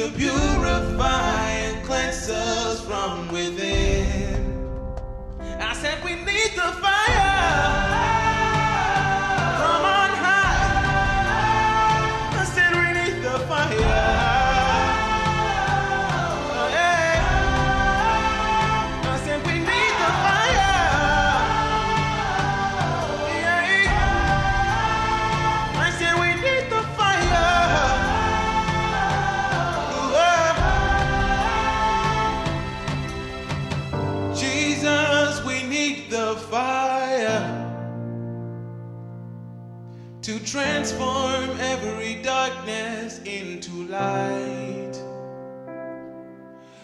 To purify and cleanse us from within. I said we need the fire transform every darkness into light,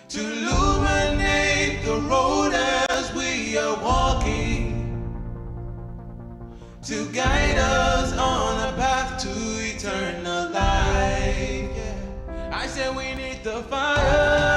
to illuminate the road as we are walking, to guide us on a path to eternal life. Yeah. I said we need the fire,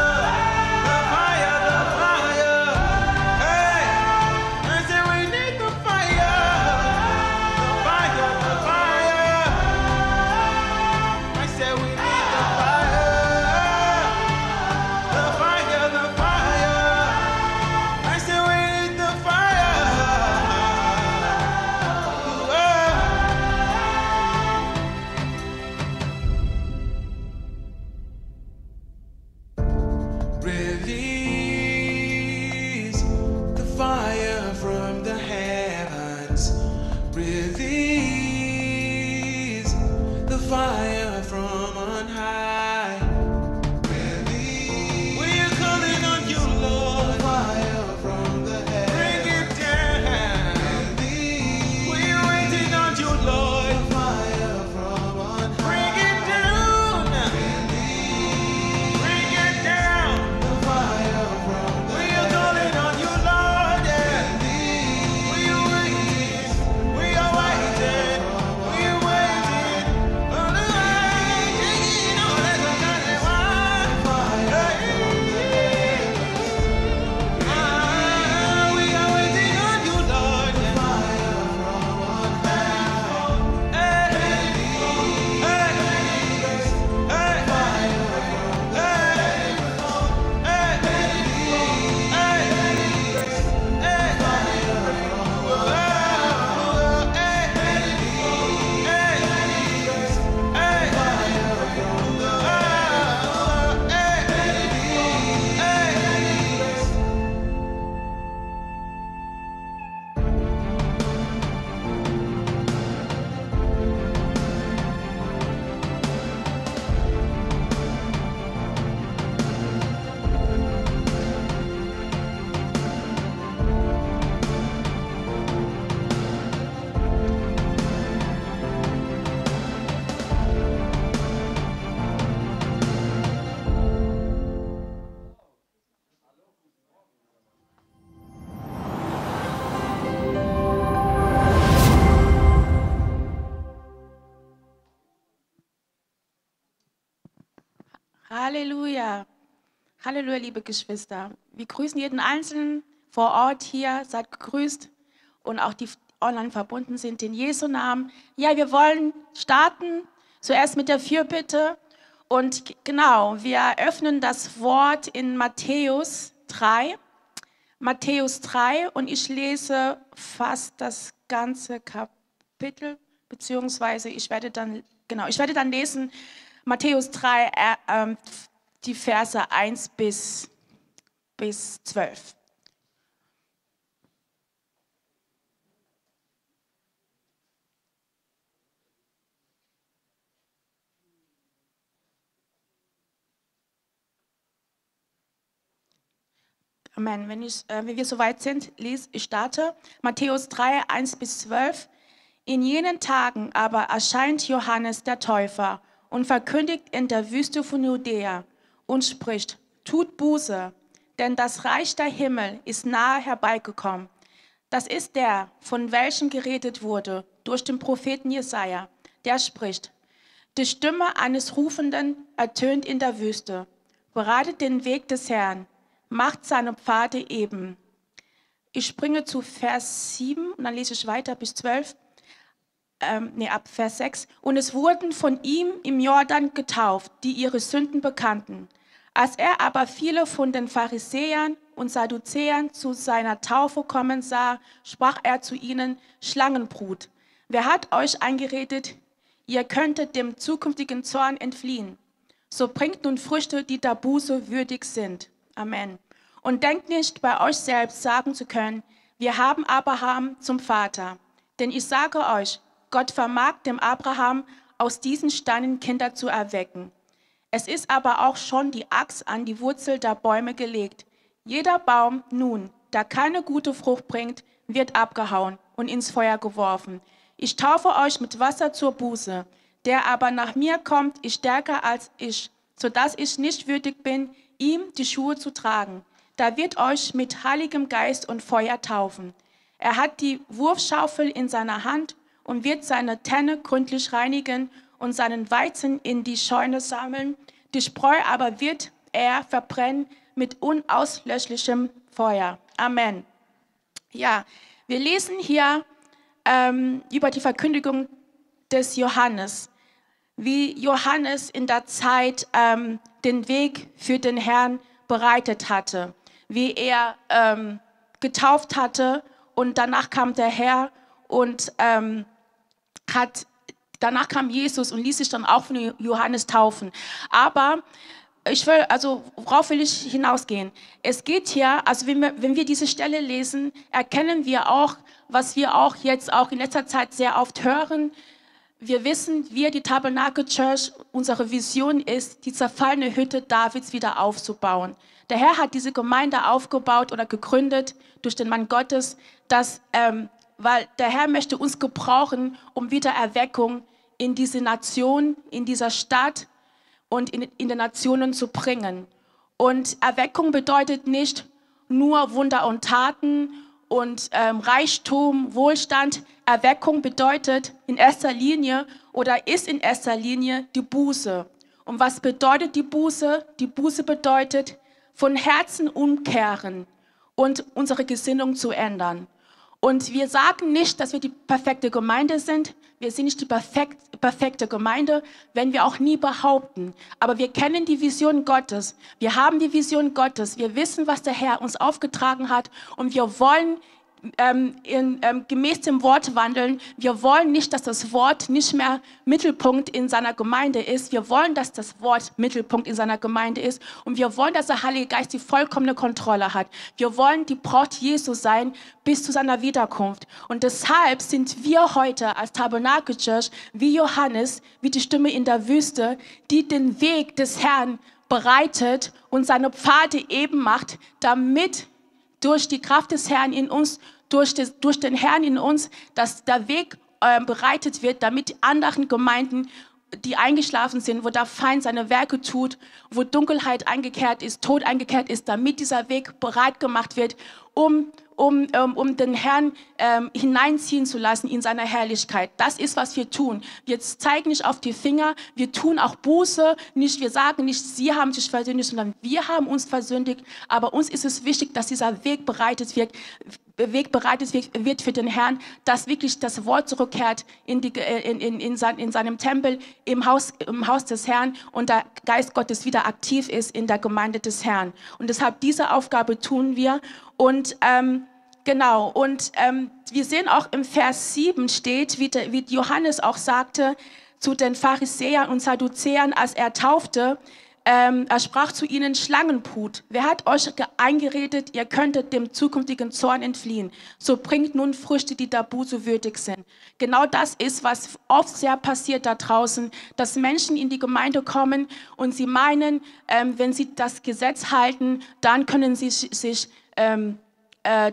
Halleluja. Halleluja, liebe Geschwister. Wir grüßen jeden Einzelnen vor Ort hier. Seid gegrüßt und auch die online verbunden sind in Jesu Namen. Ja, wir wollen starten zuerst mit der Fürbitte. Und genau, wir eröffnen das Wort in Matthäus 3. Matthäus 3 und ich lese fast das ganze Kapitel, beziehungsweise ich werde dann, genau, ich werde dann lesen Matthäus 3, äh, ähm, die Verse 1 bis, bis 12. Amen. Wenn, ich, äh, wenn wir soweit sind, lies, ich starte. Matthäus 3, 1 bis 12. In jenen Tagen aber erscheint Johannes der Täufer und verkündigt in der Wüste von Judäa und spricht, tut Buße, denn das Reich der Himmel ist nahe herbeigekommen. Das ist der, von welchem geredet wurde durch den Propheten Jesaja, der spricht: Die Stimme eines Rufenden ertönt in der Wüste. bereitet den Weg des Herrn, macht seine Pfade eben. Ich springe zu Vers 7 und dann lese ich weiter bis 12. Ähm, nee, ab Vers 6. Und es wurden von ihm im Jordan getauft, die ihre Sünden bekannten. Als er aber viele von den Pharisäern und Sadduzäern zu seiner Taufe kommen sah, sprach er zu ihnen, Schlangenbrut, wer hat euch eingeredet, ihr könntet dem zukünftigen Zorn entfliehen? So bringt nun Früchte, die der Buße würdig sind. Amen. Und denkt nicht, bei euch selbst sagen zu können, wir haben Abraham zum Vater. Denn ich sage euch, Gott vermag dem Abraham aus diesen Steinen Kinder zu erwecken. Es ist aber auch schon die Axt an die Wurzel der Bäume gelegt. Jeder Baum nun, der keine gute Frucht bringt, wird abgehauen und ins Feuer geworfen. Ich taufe euch mit Wasser zur Buße. Der aber nach mir kommt, ist stärker als ich, so dass ich nicht würdig bin, ihm die Schuhe zu tragen. Da wird euch mit heiligem Geist und Feuer taufen. Er hat die Wurfschaufel in seiner Hand und wird seine Tenne gründlich reinigen und seinen Weizen in die Scheune sammeln. Die Spreu aber wird er verbrennen mit unauslöschlichem Feuer. Amen. Ja, wir lesen hier ähm, über die Verkündigung des Johannes, wie Johannes in der Zeit ähm, den Weg für den Herrn bereitet hatte, wie er ähm, getauft hatte und danach kam der Herr und ähm, hat, danach kam Jesus und ließ sich dann auch von Johannes taufen. Aber ich will, also worauf will ich hinausgehen? Es geht hier, also wenn wir, wenn wir diese Stelle lesen, erkennen wir auch, was wir auch jetzt auch in letzter Zeit sehr oft hören. Wir wissen, wir, die Tabernacle Church, unsere Vision ist, die zerfallene Hütte Davids wieder aufzubauen. Der Herr hat diese Gemeinde aufgebaut oder gegründet durch den Mann Gottes, dass ähm, weil der Herr möchte uns gebrauchen, um wieder Erweckung in diese Nation, in dieser Stadt und in, in den Nationen zu bringen. Und Erweckung bedeutet nicht nur Wunder und Taten und ähm, Reichtum, Wohlstand. Erweckung bedeutet in erster Linie oder ist in erster Linie die Buße. Und was bedeutet die Buße? Die Buße bedeutet von Herzen umkehren und unsere Gesinnung zu ändern. Und wir sagen nicht, dass wir die perfekte Gemeinde sind. Wir sind nicht die perfekt, perfekte Gemeinde, wenn wir auch nie behaupten. Aber wir kennen die Vision Gottes. Wir haben die Vision Gottes. Wir wissen, was der Herr uns aufgetragen hat. Und wir wollen ähm, in, ähm, gemäß dem Wort wandeln. Wir wollen nicht, dass das Wort nicht mehr Mittelpunkt in seiner Gemeinde ist. Wir wollen, dass das Wort Mittelpunkt in seiner Gemeinde ist. Und wir wollen, dass der Heilige Geist die vollkommene Kontrolle hat. Wir wollen die Braut Jesu sein bis zu seiner Wiederkunft. Und deshalb sind wir heute als Tabernakel Church wie Johannes, wie die Stimme in der Wüste, die den Weg des Herrn bereitet und seine Pfade eben macht, damit durch die Kraft des Herrn in uns, durch, des, durch den Herrn in uns, dass der Weg äh, bereitet wird, damit die anderen Gemeinden, die eingeschlafen sind, wo der Feind seine Werke tut, wo Dunkelheit eingekehrt ist, Tod eingekehrt ist, damit dieser Weg bereit gemacht wird, um um, um, um den Herrn ähm, hineinziehen zu lassen in seiner Herrlichkeit. Das ist, was wir tun. Wir zeigen nicht auf die Finger, wir tun auch Buße. Nicht, wir sagen nicht, sie haben sich versündigt, sondern wir haben uns versündigt. Aber uns ist es wichtig, dass dieser Weg bereitet wird, Weg bereitet wird für den Herrn, dass wirklich das Wort zurückkehrt in, die, in, in, in, sein, in seinem Tempel, im Haus, im Haus des Herrn und der Geist Gottes wieder aktiv ist in der Gemeinde des Herrn. Und deshalb diese Aufgabe tun wir. Und ähm, genau, und ähm, wir sehen auch im Vers 7 steht, wie, wie Johannes auch sagte zu den Pharisäern und Sadduzäern, als er taufte, ähm, er sprach zu ihnen, Schlangenbrut, wer hat euch eingeredet, ihr könntet dem zukünftigen Zorn entfliehen? So bringt nun Früchte, die der Buße würdig sind. Genau das ist, was oft sehr passiert da draußen, dass Menschen in die Gemeinde kommen und sie meinen, ähm, wenn sie das Gesetz halten, dann können sie sich ähm, äh,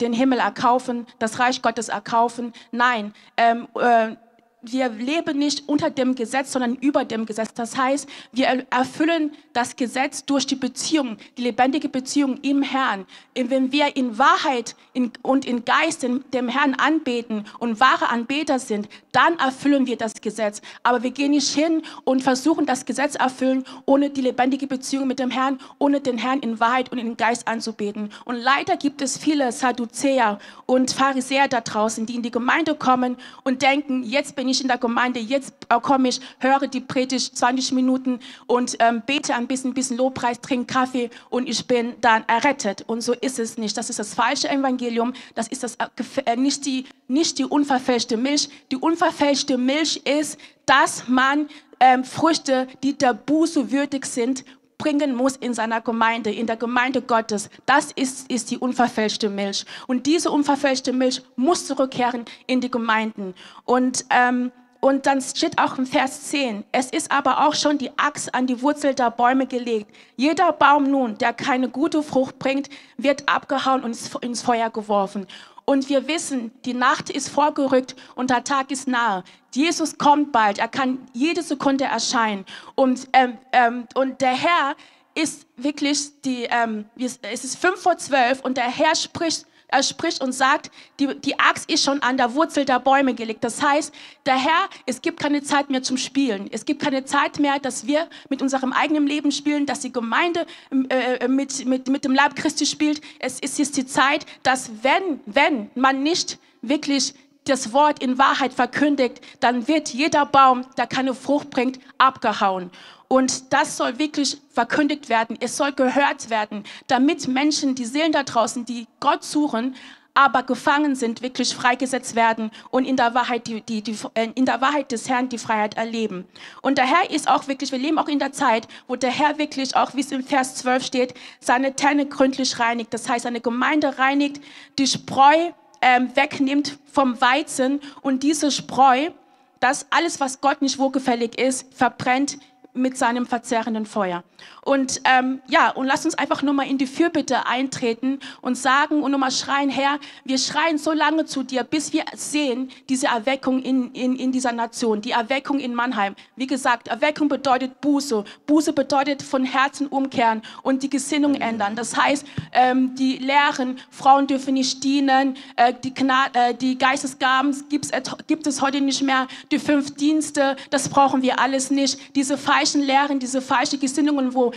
den Himmel erkaufen, das Reich Gottes erkaufen. Nein, ähm, äh, wir leben nicht unter dem Gesetz, sondern über dem Gesetz. Das heißt, wir erfüllen das Gesetz durch die Beziehung, die lebendige Beziehung im Herrn. Wenn wir in Wahrheit und in Geist dem Herrn anbeten und wahre Anbeter sind, dann erfüllen wir das Gesetz. Aber wir gehen nicht hin und versuchen das Gesetz erfüllen, ohne die lebendige Beziehung mit dem Herrn, ohne den Herrn in Wahrheit und in Geist anzubeten. Und leider gibt es viele Sadduzäer und Pharisäer da draußen, die in die Gemeinde kommen und denken, jetzt bin ich in der Gemeinde, jetzt komme ich, höre die Predigt 20 Minuten und ähm, bete ein bisschen, bisschen Lobpreis, trinke Kaffee und ich bin dann errettet. Und so ist es nicht. Das ist das falsche Evangelium. Das ist das, äh, nicht, die, nicht die unverfälschte Milch. Die unverfälschte Milch ist, dass man ähm, Früchte, die der Buße würdig sind, bringen muss in seiner Gemeinde, in der Gemeinde Gottes. Das ist, ist die unverfälschte Milch. Und diese unverfälschte Milch muss zurückkehren in die Gemeinden. Und, ähm, und dann steht auch im Vers 10, es ist aber auch schon die Axt an die Wurzel der Bäume gelegt. Jeder Baum nun, der keine gute Frucht bringt, wird abgehauen und ins Feuer geworfen. Und wir wissen, die Nacht ist vorgerückt und der Tag ist nahe. Jesus kommt bald. Er kann jede Sekunde erscheinen. Und, ähm, ähm, und der Herr ist wirklich, die, ähm, es ist fünf vor zwölf und der Herr spricht er spricht und sagt, die, die Axt ist schon an der Wurzel der Bäume gelegt. Das heißt, der Herr, es gibt keine Zeit mehr zum Spielen. Es gibt keine Zeit mehr, dass wir mit unserem eigenen Leben spielen, dass die Gemeinde äh, äh, mit, mit, mit dem Leib Christi spielt. Es ist jetzt die Zeit, dass wenn, wenn man nicht wirklich das Wort in Wahrheit verkündigt, dann wird jeder Baum, der keine Frucht bringt, abgehauen. Und das soll wirklich verkündigt werden. Es soll gehört werden, damit Menschen, die Seelen da draußen, die Gott suchen, aber gefangen sind, wirklich freigesetzt werden und in der Wahrheit, die, die, die, äh, in der Wahrheit des Herrn die Freiheit erleben. Und der Herr ist auch wirklich, wir leben auch in der Zeit, wo der Herr wirklich, auch wie es im Vers 12 steht, seine Tenne gründlich reinigt. Das heißt, seine Gemeinde reinigt, die Spreu ähm, wegnimmt vom Weizen und diese Spreu, das alles, was Gott nicht wohlgefällig ist, verbrennt mit seinem verzehrenden Feuer. Und ähm, ja, und lass uns einfach nur mal in die Fürbitte eintreten und sagen und nur mal schreien, Herr, wir schreien so lange zu dir, bis wir sehen diese Erweckung in, in, in dieser Nation, die Erweckung in Mannheim. Wie gesagt, Erweckung bedeutet Buße. Buße bedeutet von Herzen umkehren und die Gesinnung ändern. Das heißt, ähm, die Lehren, Frauen dürfen nicht dienen, äh, die, äh, die Geistesgaben gibt's, gibt es heute nicht mehr, die fünf Dienste, das brauchen wir alles nicht. Diese falschen Lehren, diese falschen Gesinnungen, wo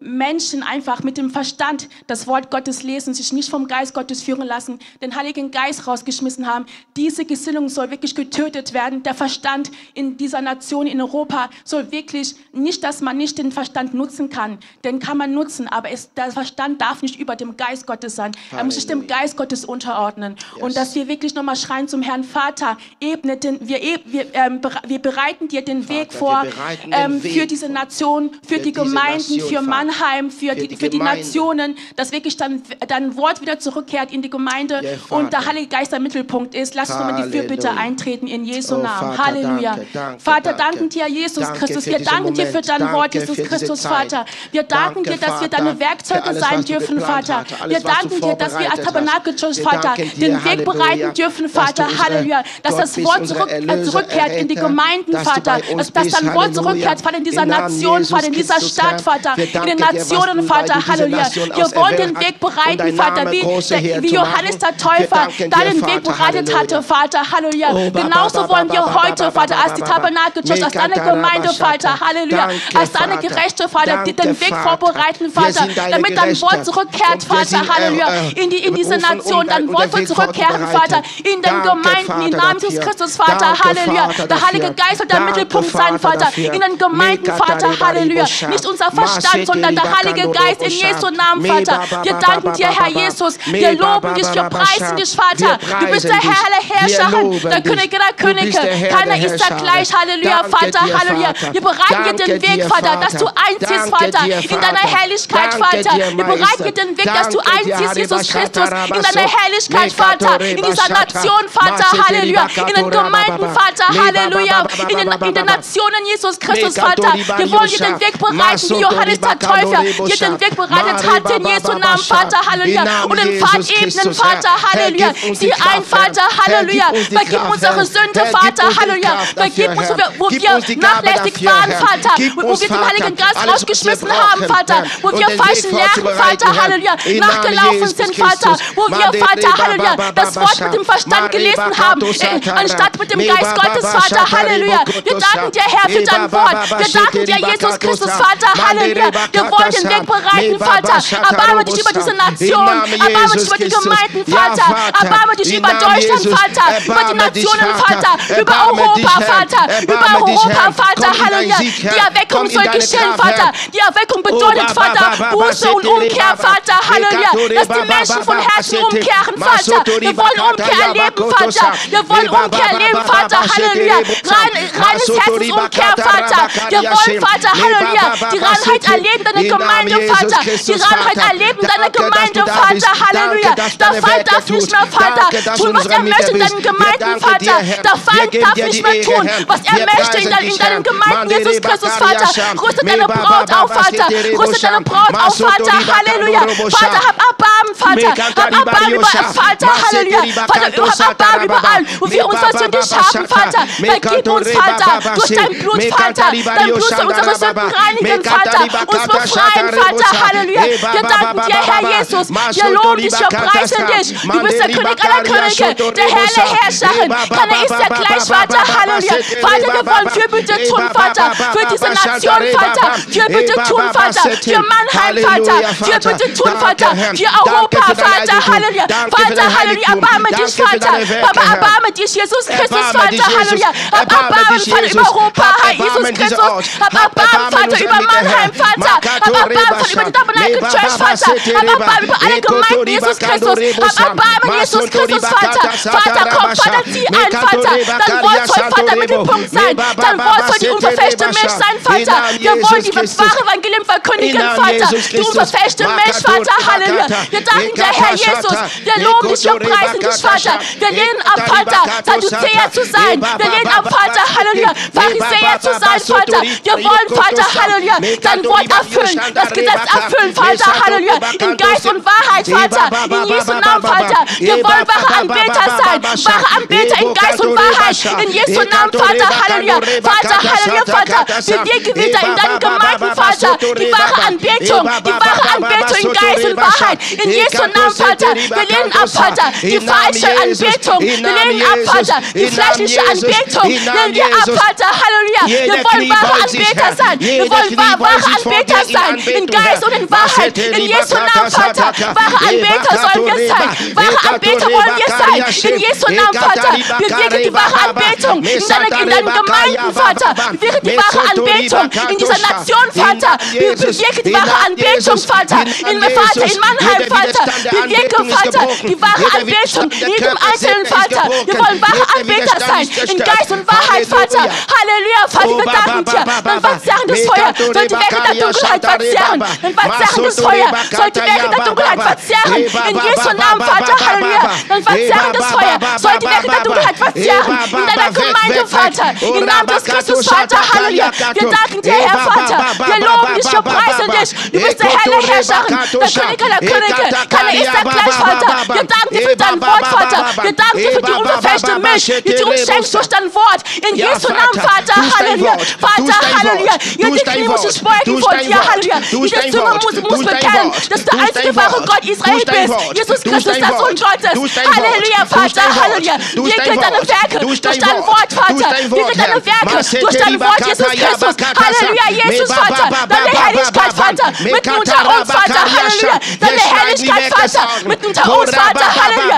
Menschen einfach mit dem Verstand das Wort Gottes lesen, sich nicht vom Geist Gottes führen lassen, den Heiligen Geist rausgeschmissen haben. Diese Gesinnung soll wirklich getötet werden. Der Verstand in dieser Nation, in Europa, soll wirklich nicht, dass man nicht den Verstand nutzen kann. Den kann man nutzen, aber es, der Verstand darf nicht über dem Geist Gottes sein. Er muss sich dem Geist Gottes unterordnen. Yes. Und dass wir wirklich nochmal schreien zum Herrn Vater, ebne den, wir, wir, ähm, wir bereiten dir den Vater, Weg vor ähm, Weg für diese Nation, für, die Gemeinden, für Mannheim, für, die, die, für die Nationen, dass wirklich dann dein Wort wieder zurückkehrt in die Gemeinde yeah, und der Heilige Geist der Mittelpunkt ist. Lass uns mal die Fürbitte eintreten in Jesu oh, Namen. Vater, Halleluja. Danke, danke, Vater, danken dir, Jesus danke Christus. Wir danken dir für dein Wort, Jesus Christus, Vater. Wir danken dir, dass wir deine Werkzeuge sein dürfen, Vater. Wir danken dir, dass wir als Tabernakelchurch, Vater, den Weg bereiten dürfen, Vater. Halleluja. Dass das Wort zurück, äh, zurückkehrt in die Gemeinden, Vater. Dass, dass dein Wort zurückkehrt, Vater, in dieser Nation, Vater, in dieser Stadt, Vater in den Nationen, Vater, Halleluja. Wir wollen den Weg bereiten, Vater, wie, wie Johannes der Täufer deinen Weg bereitet hatte, Vater, Halleluja. Oh, Genauso wollen wir heute, Vater, als die Tabernakelchurch, als deine Gemeinde, Vater, Halleluja, als deine Gerechte, Vater, den Weg vorbereiten, Vater, damit dein Wort zurückkehrt, Vater, Halleluja, äh, in, die, in diese Nation, dein Wort wird zurückkehren, Vater, in den Gemeinden, im Namen Jesus Christus, Vater, Halleluja. Der Heilige Geist soll der Mittelpunkt sein, Vater, in den Gemeinden, Vater, Halleluja. Nicht unser Verstand, sondern der Heilige Geist in Jesu Namen, Vater. Wir danken dir, Herr Jesus. Wir loben dich, wir preisen dich, Vater. Du bist der Herr aller Herrscher, der König der Könige. Keiner ist da gleich, Halleluja, Vater, Halleluja. Wir bereiten dir den Weg, Vater, dass du einziehst, Vater, in deiner Herrlichkeit, Vater. Wir bereiten dir den Weg, dass du einziehst, Jesus Christus, in deiner Herrlichkeit, Vater, in dieser Nation, Vater, Halleluja, in den Gemeinden, Vater, Halleluja, in den, in den Nationen, Jesus Christus, Vater. Wir wollen dir den Weg bereiten, wie Johannes der Täufer Täufer, ihr den Weg bereitet hat, in Jesu Namen, Vater, Halleluja. Und in Fahrtebenen, Vater, Halleluja. Sie ein, Vater, Halleluja. Vergib unsere Sünde, Vater, Halleluja. Vergib uns, wo wir nachlässig waren, Vater, wo wir den Heiligen Geist rausgeschmissen haben, Vater, wo wir falschen Lehren, Vater, Halleluja, nachgelaufen sind, Vater, wo wir, Vater, Halleluja, das Wort mit dem Verstand gelesen haben, äh, anstatt mit dem Geist Gottes, Vater, Halleluja. Wir danken dir, Herr, für dein Wort. Wir danken dir, Jesus Christus, Vater, Halleluja. Wir wir wollen den Weg bereiten, Vater. Erbarme dich über diese Nation. Erbarme dich über die Gemeinden, Vater. Erbarme dich über Deutschland, Vater. Über die Nationen, Vater. Über Europa, Vater. Über Europa, Vater. Halleluja. Die Erweckung soll geschehen, Vater. Die Erweckung bedeutet, Vater, Buße und Umkehr, Vater. Halleluja. Dass die Menschen von Herzen umkehren, Vater. Wir wollen Umkehr erleben, Vater. Wir wollen Umkehr erleben, Vater. Halleluja. Rein, reines Herzensumkehr, Vater. Wir wollen, Vater, Halleluja, die Reinheit erleben, deine Gemeinde, Vater. Die Reinheit erleben deine Gemeinde, Vater. Halleluja. Der Feind darf nicht mehr, Vater, tun, was er möchte in deinen Gemeinden, Vater. Der Feind darf nicht mehr tun, was er möchte in deinen Gemeinden, Jesus Christus, Vater. Rüste deine Braut auf, Vater. Rüste deine Braut auf, Vater. Halleluja. Vater, hab Erbarmen, Vater. Hab Erbarmen über Vater. Halleluja. Vater, hab Erbarmen überall, wo wir uns unsere Sünde haben, Vater. Vergib uns, Vater, durch dein Blut, Vater. Dein Blut soll unsere Sünden reinigen, Vater. Uns freien Vater, Halleluja. Wir danken dir, Herr Jesus. Wir loben dich, wir preisen dich. Du bist der König aller Könige, der Herr der Herrscherin. Keiner ist dir gleich, Vater, Halleluja. Vater, wir wollen Fürbitte tun, Vater, für diese Nation, Vater. Fürbitte tun, Vater, für Mannheim, Vater. Fürbitte tun, Vater, für Europa, Vater, Halleluja. Vater, Halleluja, erbarme dich, Vater. Papa, erbarme dich, Jesus Christus, Vater, Halleluja. Hab erbarmen, Vater, über Europa, Herr Jesus Christus. Hab erbarmen, Vater, über Mannheim, Vater. Father, we the church, Father. Abba, Father, we align Jesus Christus. Abba, Jesus Christus, Vater. Vater, komm, Vater, die ein, Vater. Dein Wort soll, Vater, Mittelpunkt sein. Dein Wort soll die unverfälschte Milch sein, Vater. Wir wollen die wahre Evangelium verkündigen, Vater. Die unverfälschte Milch, Vater. Halleluja. Wir danken dir, Herr Jesus. Wir loben dich und preisen dich, Vater. Wir lehnen ab, Vater, Sadduzäer zu sein. Wir lehnen ab, Vater, Halleluja. Pharisäer zu sein, Vater. Wir wollen, Vater, Halleluja, dein Wort erfüllen erfüllen, das Gesetz erfüllen, Vater, Halleluja, in Geist und Wahrheit, Vater, in Jesu Namen, Vater. Wir wollen wahre Anbeter sein, Wahre Anbeter in Geist und Wahrheit, in Jesu Namen, Vater, Halleluja, Vater, Halleluja, Vater, Für dir Gewitter in deinen Gemeinden, Vater, die wahre Anbetung, die wahre Anbetung in Geist und Wahrheit, in Jesu Namen, Vater, wir lehnen ab, Vater, die falsche Anbetung, wir lehnen ab, Vater, die fleischliche Anbetung, lehnen wir ab, Vater, Halleluja, wir wollen wahre Anbeter sein, wir wollen wahre Anbeter sein sein, in Geist und in Wahrheit. In Jesu Namen, Vater. Wahre Anbeter sollen wir sein. Wahre Anbeter wollen wir sein. In Jesu Namen, Vater. Wir Bewirke die wahre Anbetung in deinen, in deinen Gemeinden, Vater. Wir Bewirke die wahre Anbetung in dieser Nation, Vater. Wir Bewirke die wahre Anbetung, Vater. In Vater, in Mannheim, Vater. Wir Bewirke, Vater, die wahre Anbetung in jedem Einzelnen, Vater. Wir wollen wahre Anbeter sein. In Geist und Wahrheit, Vater. Halleluja, Vater. Wir danken dir. Dann verzerrendes Feuer sollte weg in der Dunkelheit. Dunkelheit verzehren. Im Verzehren des Feuers soll der Dunkelheit verzehren. In Jesu Namen, Vater, Halleluja. Ein Verzehren Feuer sollte soll die der Dunkelheit verzehren. In deiner Gemeinde, Vater. Im Namen des Christus, Vater, Halleluja. Wir danken dir, Herr Vater. Wir loben dich, wir preisen dich. Du bist der Herr der Herrscherin, der König der Könige. Keiner ist der gleich, Vater. Wir danken dir für dein Wort, Vater. Wir danken dir für die unverfälschte Milch, die du uns schenkst durch dein Wort. In Jesu Namen, Vater, Halleluja. Vater, Halleluja. Jede Knie muss sich beugen vor dir, Handtücher. Ich das Zimmer muss, muss bekennen, dass du der einzige wahre Gott Israel bist. Jesus Christus, der Sohn Gottes. Halleluja, Vater, Halleluja. Wir kennen deine Werke durch dein Wort, Vater. Wir kennen deine Werke durch dein Wort, Jesus Christus. Halleluja, Jesus, Vater. Deine Herrlichkeit, Vater. Mitten unter uns, Vater. Halleluja. Deine Herrlichkeit, Vater. Mitten unter uns, Vater. Halleluja.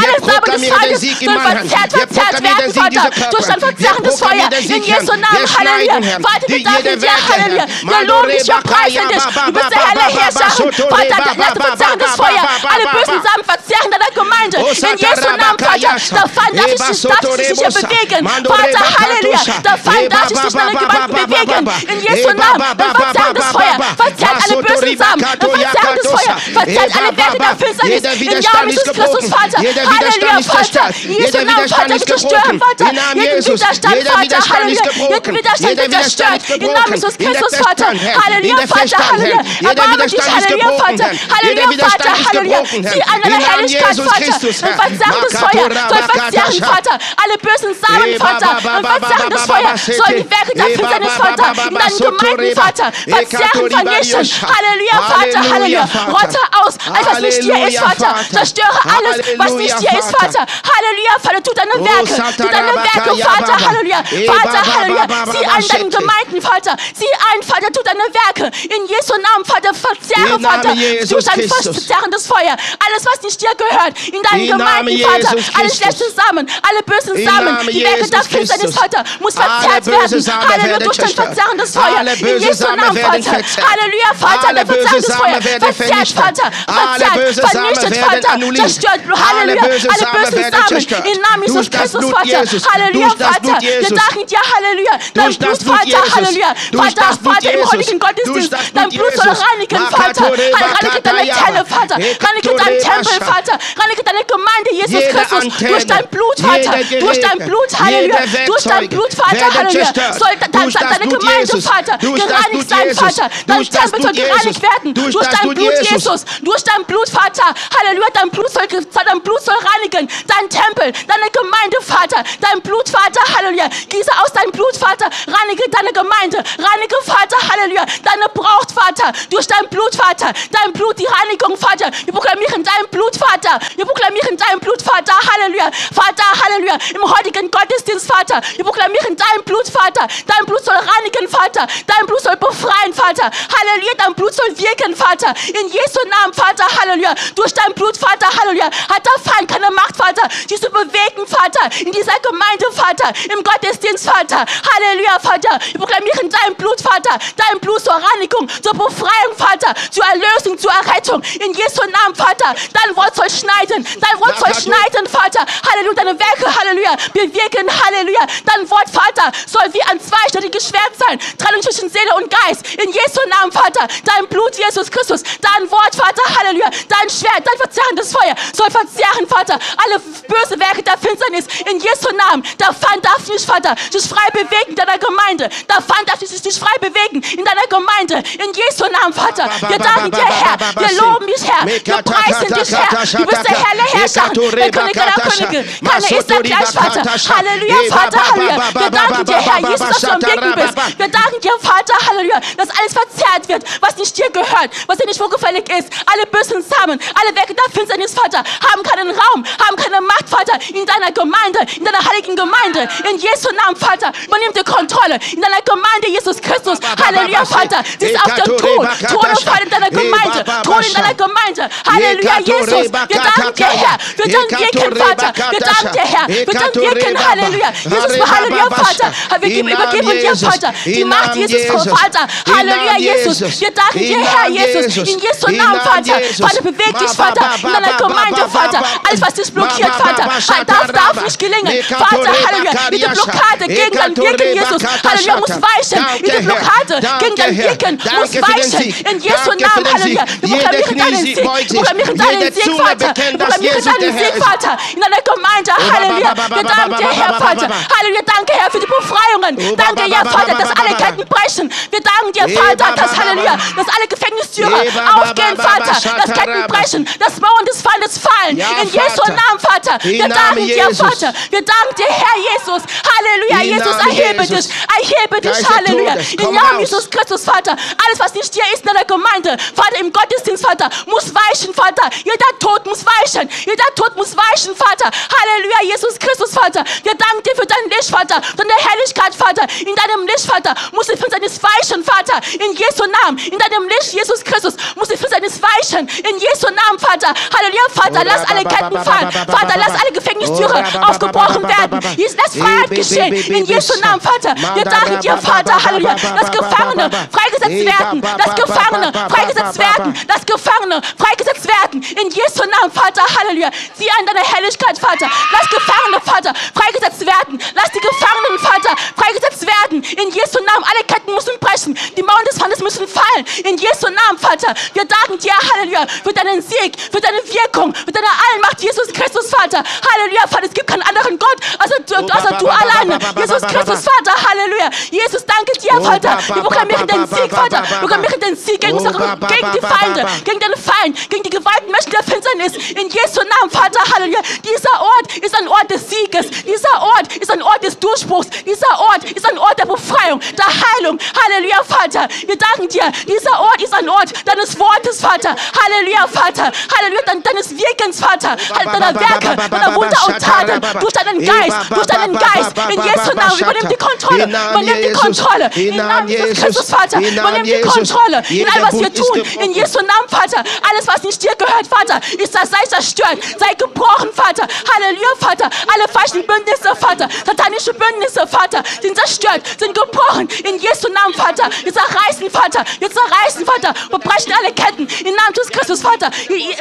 Alle Samen des Feindes sollen verzerrt, verzerrt werden, Vater. Durch dein verzerrendes Feuer. In Jesu Namen, Halleluja. Vater, wir danken dir, Halleluja. Der Lohn dich, wir preisen dich. Du bist der helle Herrscher. Vater, lass verzerrendes Feuer. Alle bösen Samen verzerren deiner Gemeinde. In Jesu Namen, Vater. Der Feind darf sich darf sich nicht mehr bewegen. Vater, Halleluja. Der Feind darf sich nicht mehr in der Gemeinde bewegen. In Jesu Namen. Ein verzerrendes Feuer. Verzerrt alle bösen Samen. Ein verzerrendes Feuer. Verzerrt alle Werke der Finsternis. Im Namen Jesus Christus. Vater. Halleluja, Vater. In Jesu Namen, Vater, zerstören, gebrochen. Vater. Jeden. Widerstand, Vater. Halleluja. Jeden Widerstand zerstört. ist Im Namen. Jesus der Christus, Vater. Halleluja, der Vater. Halleluja. Herr. Jeder Erbarme dich, ist Halleluja, gebrochen, Vater. Halleluja, Jeder Widerstand Vater. ist Halleluja. gebrochen, Herr. Sieh an deiner Namen Herrlichkeit, Jesus Vater. Christus, Und Herr. verzerrendes Feuer soll verzehren, Vater. Alle bösen Samen, Eh, Vater. Und verzerrendes Feuer soll die Werke der Eh, ba, Finsternis, Vater. In deinen Gemeinden. Vater. Eh, Verzehren, vernichten. Halleluja, Vater. Halleluja, Halleluja. Vater. Rotte aus. Alles, was nicht dir ist, Vater. Zerstöre alles, was nicht dir ist, Vater. Halleluja, Vater. Tu deine Oh, Werke. Tu deine Werke, Vater. Halleluja. Eh, Vater, Halleluja. Sieh an deinen. Gemeinden, Vater. Sieh ein, Vater. Tu deine Werke. In Jesu Namen, Vater. Verzehre, Im Vater. Jesus Durch dein Christus. verzerrendes Feuer. Alles, was nicht dir gehört. In deinen Im Gemeinden, Vater. Alle schlechten Samen. Alle bösen Samen. Die Werke der Finsternis. Vater. Muss verzerrt werden. Halleluja. Durch dein zerstört. verzerrendes Feuer. In Jesu Namen, Vater. Halleluja, Vater. Böse verzerrendes Feuer. Verzerrt. Vater. Verzerrt. Vernichtet, Vater. Zerstört. Alle Halleluja. Alle bösen Samen. Im Namen Jesus Christus, Vater. Halleluja, Vater. Wir danken dir, Halleluja. Dein Blut, Vater. Halleluja. Vater, Vater, im Jesus. Gottesdienst. Dein Blut soll reinigen, Vater. Reinige deine. Zelle, Vater. Reinige deinen Tempel. Vater. Reinige deine Gemeinde, Jesus Christus. Durch dein Blut, Vater. Durch dein Blut, Halleluja. Durch dein Blut, Vater, Halleluja. Soll deine Gemeinde. Vater, gereinigt sein. Vater. Dein Tempel soll gereinigt werden. Durch dein Blut Jesus. Durch dein Blut, Vater. Halleluja. Dein Blut soll, dein Blut soll reinigen. Dein Tempel, deine Gemeinde, Vater. Dein Blut, Vater. Halleluja. Gieße aus deinem Blut, Vater. Reinige deine Gemeinde. Reinige, Vater. Halleluja. Deine Braut, Vater. Durch dein Blut, Vater. Dein Blut, die Reinigung, Vater. Wir proklamieren dein Blut, Vater. Wir proklamieren dein Blut, Vater. Halleluja. Vater, Halleluja. Im heutigen Gottesdienst, Vater. Wir proklamieren dein Blut, Vater. Dein Blut soll reinigen, Vater. Dein Blut soll befreien, Vater. Halleluja. Dein Blut soll wirken, Vater. In Jesu Namen, Vater. Halleluja. Durch dein Blut, Vater. Halleluja. Hat der Feind keine Macht, Vater, dich zu bewegen, Vater. In dieser Gemeinde, Vater. Im Gottesdienst, Vater. Halleluja, Vater. Wir proklamieren dein Blut, Vater. Dein Blut zur Reinigung, zur Befreiung, Vater. Zur Erlösung, zur Errettung. In Jesu Namen, Vater. Dein Wort soll schneiden. Dein Wort soll schneiden, Vater. Halleluja. Deine Werke, Halleluja. Bewirken, Halleluja. Dein Wort, Vater, soll wie ein zweischneidiges Schwert sein. Trennung zwischen Seele und Geist. In Jesu Namen, Vater. Dein Blut, Jesus Christus. Dein Wort, Vater, Halleluja. Dein Schwert, dein verzehrendes Feuer soll verzehren, Vater. Alle böse Werke der Finsternis. In Jesu Namen. Der Feind darf nicht, Vater, sich frei bewegen in deiner Gemeinde. Der Feind darf sich nicht frei bewegen in deiner Gemeinde. In Jesu Namen, Vater. Wir danken dir, Herr. Wir loben dich, Herr. Wir preisen dich, Herr. Du bist der Herr der Herrscher. Der König aller Könige. Keiner ist der gleich, Vater. Halleluja, Vater, Halleluja. Wir danken dir, Herr Jesus, dass du am Wirken bist. Wir danken dir, Vater, Halleluja, dass alles verzerrt wird, was nicht dir gehört, was dir nicht wohlgefällig ist. Alle bösen Samen, alle Werke der Finsternis, Vater, haben keinen Raum, haben keine Macht, Vater, in deiner Gemeinde, in deiner heiligen Gemeinde. In Jesu Namen, Vater, übernimm die Kontrolle in deiner Gemeinde, Jesus Christus. Halleluja, Vater. Sie ist auf dem Thron. Thron und Fall in deiner Gemeinde. Thron in deiner Gemeinde. Halleluja, Jesus. Wir danken dir, Herr. Wir danken wirken, Vater. Wir danken dir, Herr. Wir danken wirken, Halleluja. Jesus, Halleluja, Vater. Wir geben, übergeben dir, Vater, die Macht, Jesus, Vater. Halleluja, Jesus. Wir danken dir, Herr, Jesus. In Jesu Namen, Vater. Vater, beweg dich, Vater, in deiner Gemeinde, Vater. Alles, was dich blockiert, Vater. Darf, darf nicht gelingen. Vater, Halleluja. Diese Blockade gegen dein Wirken, Jesus. Halleluja, muss weichen. Diese Blockade gegen dein Wirken muss weichen. In Jesu Namen, Halleluja. Wir proklamieren deinen Sieg. Wir proklamieren deinen Sieg, Vater. Wir proklamieren deinen Sieg, Vater. In deiner Gemeinde, Halleluja. Wir danken dir, Herr, Vater. Halleluja, danke, Herr, für die Befreiungen. Danke, ja, Vater, dass alle Ketten brechen. Wir danken dir, Vater, dass, Halleluja, dass alle Gefängnistüre aufgehen, Vater. Dass Ketten brechen, dass Mauern des Feindes fallen. In Jesu. Namen, Vater. Wir danken dir. Vater. Wir danken dir, Herr Jesus. Halleluja, Jesus, erhebe dich. Erhebe dich, Halleluja. Komm Namen. Jesus Christus, Vater. Alles, was nicht dir ist in deiner Gemeinde, Vater, im Gottesdienst, Vater, muss weichen, Vater. Jeder Tod muss weichen. Jeder Tod muss weichen, Vater. Halleluja, Jesus Christus, Vater. Wir danken dir für dein Licht, Vater. Deine Herrlichkeit, Vater. In deinem Licht, Vater, muss die Finsternis weichen, Vater. In Jesu Namen. In deinem Licht, Jesus Christus, muss die Finsternis weichen. In Jesu Namen, Vater. Halleluja, Vater. Lass alle Ketten fallen. Vater, lass alle Gefängnistüre aufgebrochen werden. Lass Freiheit geschehen. In Jesu Namen, Vater. Wir danken dir, Vater. Halleluja. Lass Gefangene freigesetzt werden. Lass Gefangene freigesetzt werden. Lass Gefangene freigesetzt werden. In Jesu Namen, Vater. Halleluja. Sieh an deiner Herrlichkeit, Vater. Lass Gefangene, Vater, freigesetzt werden. Lass die Gefangenen, Vater, freigesetzt es werden. In Jesu Namen, alle Ketten müssen brechen. Die Mauern des Feindes müssen fallen. In Jesu Namen, Vater. Wir danken dir, Halleluja, für deinen Sieg, für deine Wirkung, für deine Allmacht, Jesus Christus, Vater. Halleluja, Vater. Es gibt keinen anderen Gott, außer du, außer du alleine. Jesus Christus, Vater. Halleluja. Jesus, danke dir, Vater. Wir proklamieren den Sieg, Vater. Wir proklamieren den Sieg gegen, unsere, gegen die Feinde, gegen den Feind, gegen die gewaltigen Mächte der Finsternis. In Jesu Namen, Vater. Halleluja. Dieser Ort ist ein Ort des Sieges. Dieser Ort ist ein Ort des Durchbruchs. Dieser Ort ist ein Ort der Befreiung, der Heilung. Halleluja, Vater. Wir danken dir. Dieser Ort ist ein Ort deines Wortes, Vater. Halleluja, Vater. Halleluja, dein- deines Wirkens, Vater. Deiner Werke, deiner Wunder und Taten. Durch deinen Geist, durch deinen Geist. In Jesu Namen. Übernimm die Kontrolle. Übernimm die Kontrolle. Im Namen Jesus Christus, Vater. Übernimm die Kontrolle. In allem, was wir tun. In Jesu Namen, Vater. Alles, was nicht dir gehört, Vater, ist das, sei zerstört. Sei gebrochen, Vater. Halleluja, Vater. Alle falschen Bündnisse, Vater. Satanische Bündnisse, Vater, sind zerstört, sind gebrochen. In Jesu Namen, Vater. Wir zerreißen, Vater. Wir zerreißen, Vater. Wir brechen alle Ketten. Im Namen Jesus Christus, Vater.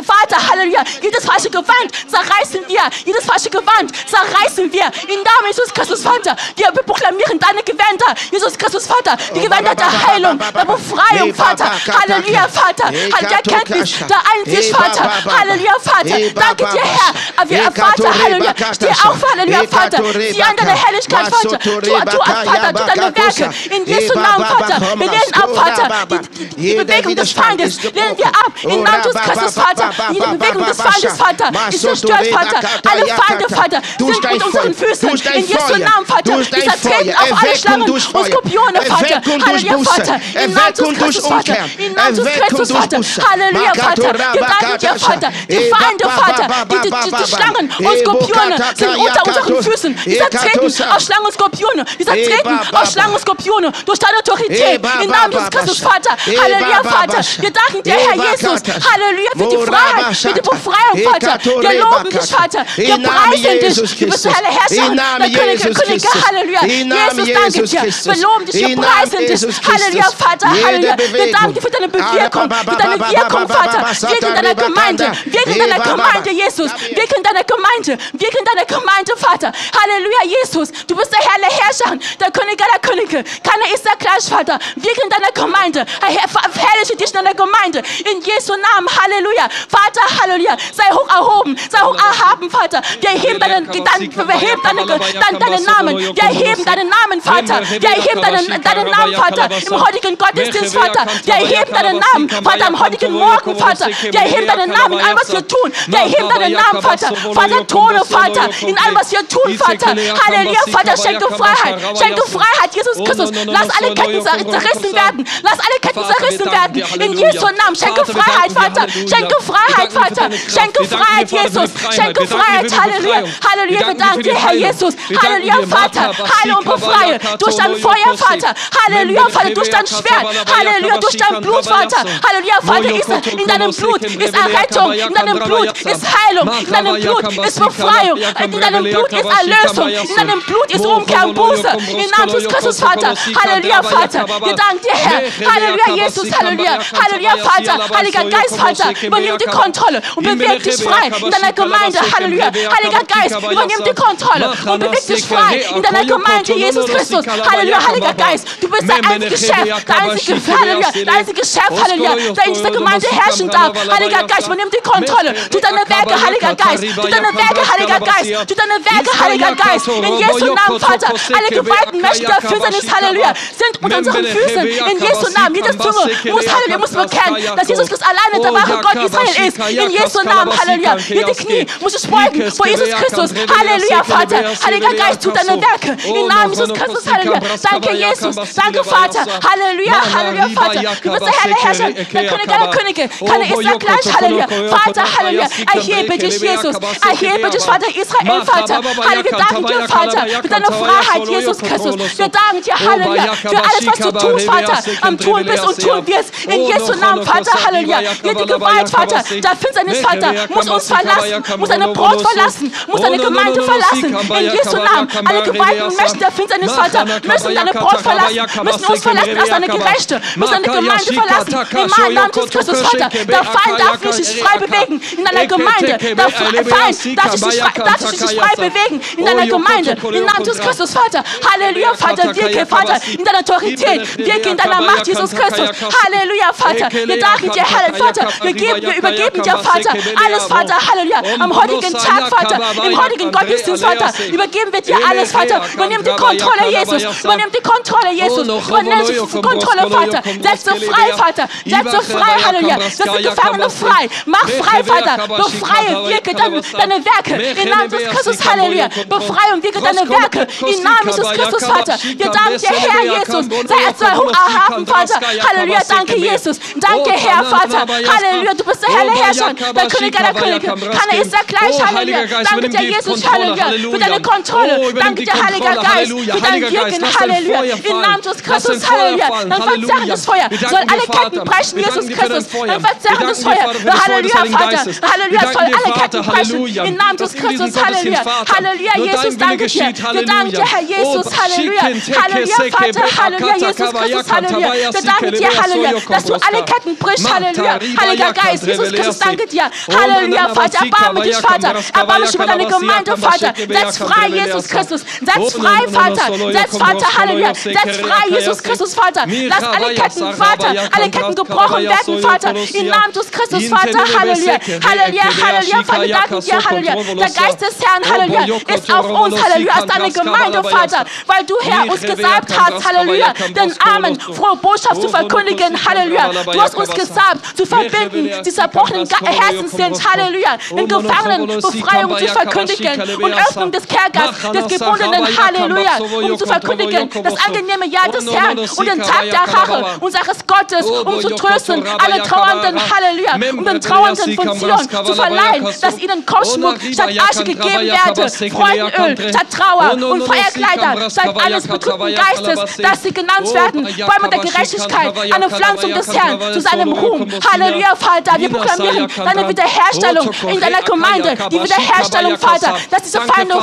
Vater, Halleluja. Jedes falsche Gewand zerreißen wir. Jedes falsche Gewand zerreißen wir. Im Namen Jesus Christus, Vater. Wir proklamieren deine Gewänder. Jesus Christus, Vater. Die Gewänder der Heilung, der Befreiung, Vater. Halleluja, Vater. Der Erkenntnis, der Einsicht, Vater. Halleluja, Vater. Danke dir, Herr. Aber wir, Vater, Halleluja. Steh auf, Halleluja, Vater. Sieh an deine Herrlichkeit, Vater. Tu, tu, Vater, tu deine Werke. In Jesu Namen, Vater. Wir lehnen ab, Vater. Die, die, Bewegung des Feindes lehnen wir ab. Im Namen Jesus Christus, Vater. Die Bewegung des Feindes, Vater. Ist zerstört, Vater. Alle Feinde, Vater, sind mit unseren Füßen. In Jesu Namen, Vater. Wir zertreten auf alle Schlangen und Skorpione, Vater. Halleluja, Vater. Vater. Im Namen Jesus Christus, Vater. Halleluja, Vater. Wir danken dir, Vater. Die Feinde, Vater. Die, die, die, die Schlangen und Skorpione sind unter unseren Füßen. Wir zertreten auf Schlangen und Skorpione. Wir zertreten auf Schlangen und Skorpione durch deine Autorität. Im Namen Jesus Christus, Vater. Halleluja, Vater. Wir danken dir, Herr Jesus. Halleluja, für die Freiheit, für die Befreiung, Vater. Wir loben dich, Vater. Wir preisen dich. Du bist der Herr Herrscher, der König, König, Halleluja. Jesus, danke dir. Wir loben dich, wir preisen dich. Halleluja, Vater, Halleluja. Wir danken dir für deine Bewirkung, für deine Wirkung, Vater. Wirke in deiner Gemeinde, wirke in deiner Gemeinde, Jesus. Wirke in deiner Gemeinde, wirke in deiner Gemeinde, Vater. Halleluja, Jesus. Du bist der Herr der Herrscher, der König aller Könige. Keiner ist der gleich, Vater. Wirke in deiner Gemeinde. Verherrliche dich in deiner Gemeinde. In Jesu Namen, Halleluja. Vater, Halleluja. Sei hoch erhoben, sei hoch erhaben, Vater. Wir erheben deinen, dein, wir erheben deine, dein, deinen Namen. Wir erheben deinen Namen, Vater. Wir erheben deinen, deinen Namen, Vater. Im heutigen Gottesdienst, Vater. Wir erheben deinen Namen, Vater. Am heutigen Morgen, Vater. Wir erheben deinen Namen in allem, was wir tun. Wir erheben deinen Namen, Vater. Vater, Tone, Vater. In allem, was wir tun, Vater. Halleluja, Vater. Schenke Freiheit. Schenke Freiheit, Jesus Christus. Lass alle Ketten zer- zerrissen werden. Lass alle Ketten zerrissen werden. In Jesu Namen. Schenke Freiheit, Vater. Schenke Freiheit, Vater. Schenke Freiheit, Jesus. Schenke Freiheit. Halleluja. Halleluja. Wir danken dir, Herr Jesus. Halleluja, Vater. Heile und befreie. Durch dein Feuer, Vater. Halleluja, Vater. Durch dein Schwert. Halleluja. Durch dein Blut, Vater. Halleluja, Vater. Ist in deinem Blut ist Errettung. In deinem Blut ist Heilung. In deinem Blut ist Befreiung. In deinem Blut ist Erlösung. In deinem Blut ist Umkehr und Buße. Im Namen Jesus Christus, Vater. Halleluja, Vater. Wir danken dir, Herr. Halleluja, Jesus. Halleluja. Halleluja, Vater. Heiliger Geist, Vater. Übernimm die Kontrolle und beweg dich frei in deiner Gemeinde. Halleluja. Heiliger Geist, übernimm die Kontrolle und beweg dich frei in deiner Gemeinde. Jesus Christus. Halleluja, Heiliger Geist. Du bist der einzige Chef, der einzige, Halleluja, der einzige Chef, Halleluja, der in dieser Gemeinde herrschen darf. Heiliger Geist, übernimm die Kontrolle. Tu deine Werke, Heiliger Geist. Tu deine Werke, Heiliger Geist. Tu deine Werke, Heiliger Geist. In Jesu Namen, Vater. Alle gewalten Mächte der Finsternis, Halleluja, sind unter unseren Füßen. In Jesu Namen. Jede Zunge muss, Halleluja, muss bekennen, dass Jesus Christus alleine der wahre Gott Israel ist. In Jesu Namen, Halleluja. Jede Knie muss sich beugen vor Jesus Christus. Halleluja, Vater. Heiliger Geist, tu deine Werke. Im Namen Jesus Christus, Halleluja. Danke, Jesus. Danke, Vater. Halleluja, Halleluja, Vater. Du bist der Herr der Herrscher, der König aller Könige. Keiner ist dir gleich, Halleluja. Vater, Halleluja. Erhebe dich, Jesus. Erhebe dich, Vater Israel, Vater. Halleluja, wir danken dir, Vater, für deine Freiheit, Jesus Christus. Wir danken dir, Halleluja, für alles, was du tust, Vater, am Tun bist und tun wirst. In Jesu Namen, Vater, Halleluja. Jede Gewalt, Vater, der Finsternis, Vater, muss uns verlassen, muss seine Brot verlassen, muss seine Gemeinde verlassen. In Jesu Namen, alle Gewalten und Mächte der Finsternis, Vater, müssen deine Brot verlassen, müssen uns verlassen als deine Gerechte, müssen deine Gemeinde verlassen. Im Namen Jesus Christus, Vater, der Feind darf nicht sich frei bewegen in deiner Gemeinde. Der Feind darf sich nicht frei, darf sich nicht frei bewegen in deiner Gemeinde. Im Namen Christus, Vater. Halleluja, Vater, wirke, Vater, in deiner Autorität, wirke in deiner Macht, Jesus Christus. Halleluja, Vater. Wir danken dir, Herr, Vater. Wir, geben, wir übergeben dir, Vater, alles, Vater. Halleluja. Am heutigen Tag, Vater, im heutigen Gottesdienst, Vater, übergeben wir dir alles, Vater. Übernimm die Kontrolle, Jesus. Übernimm die Kontrolle, Jesus. Übernimm die Kontrolle, Vater. Setze frei, Vater. Setze frei, Halleluja. Setze Gefangene frei. Mach frei, Vater. Befreie, wirke deine, deine Werke. Im Namen Jesus Christus, Halleluja. Befreie und wirke deine Werke. Im Namen Jesus Christus, Vater. Wir danken dir, Herr Jesus. Sei als Hungerhafen, Vater. Halleluja, danke Jesus. Danke, Herr, Vater. Halleluja, du bist der Herr der Herrscher, der König aller Könige. Keiner ist da gleich, Halleluja. Danke dir, Jesus, Halleluja, für deine Kontrolle. Danke dir, Heiliger Geist, für dein Wirken, Halleluja. Im Namen Jesus Christus, Halleluja. Dann verzerren das Feuer. Soll alle Ketten brechen, Jesus Christus. Dann verzerren das Feuer. Halleluja, Vater. Halleluja, soll alle Ketten brechen. Im Namen Jesus Christus, Halleluja. Halleluja, Jesus, danke dir. Wir danken dir, Herr Jesus, Halleluja. Halleluja, Vater, Halleluja, Jesus Christus, Halleluja. Wir danken dir, Halleluja, dass du alle Ketten brichst, Halleluja. Heiliger Geist, Jesus Christus, danke dir. Halleluja, Vater, erbarme dich, Vater. Erbarme dich über deine Gemeinde, Vater. Setz frei, Jesus Christus. Setz frei, Vater. Setz, Vater, Halleluja. Setz frei, Jesus Christus, Vater. Lass alle Ketten, Vater, alle Ketten gebrochen werden, Vater. Im Namen Jesus Christus, Vater, Halleluja. Halleluja, Halleluja, Vater, wir danken dir, Halleluja. Der Geist des Herrn, Halleluja, ist auf uns, Halleluja, als deine Gemeinde, Vater. Weil du, Herr, uns gesagt hast, Halleluja, den Armen frohe Botschaft zu verkündigen, Halleluja. Du hast uns gesagt, zu verbinden, die zerbrochenen Herzen sind, Halleluja, den Gefangenen Befreiung zu verkündigen und Öffnung des Kerkers, des Gebundenen, Halleluja, um zu verkündigen das angenehme Jahr des Herrn und den Tag der Rache unseres Gottes, um zu trösten alle Trauernden, Halleluja, um den Trauernden von Zion zu verleihen, dass ihnen Kopfschmuck statt Asche gegeben werde, Freudenöl statt Trauer und Feierkleider statt eines betrübten Geistes, dass sie genannt werden, Bäume der Gerechtigkeit, eine Pflanzung des Herrn zu seinem Ruhm. Halleluja, Vater, wir proklamieren deine Wiederherstellung in deiner Gemeinde, die Wiederherstellung, Vater, dass diese feine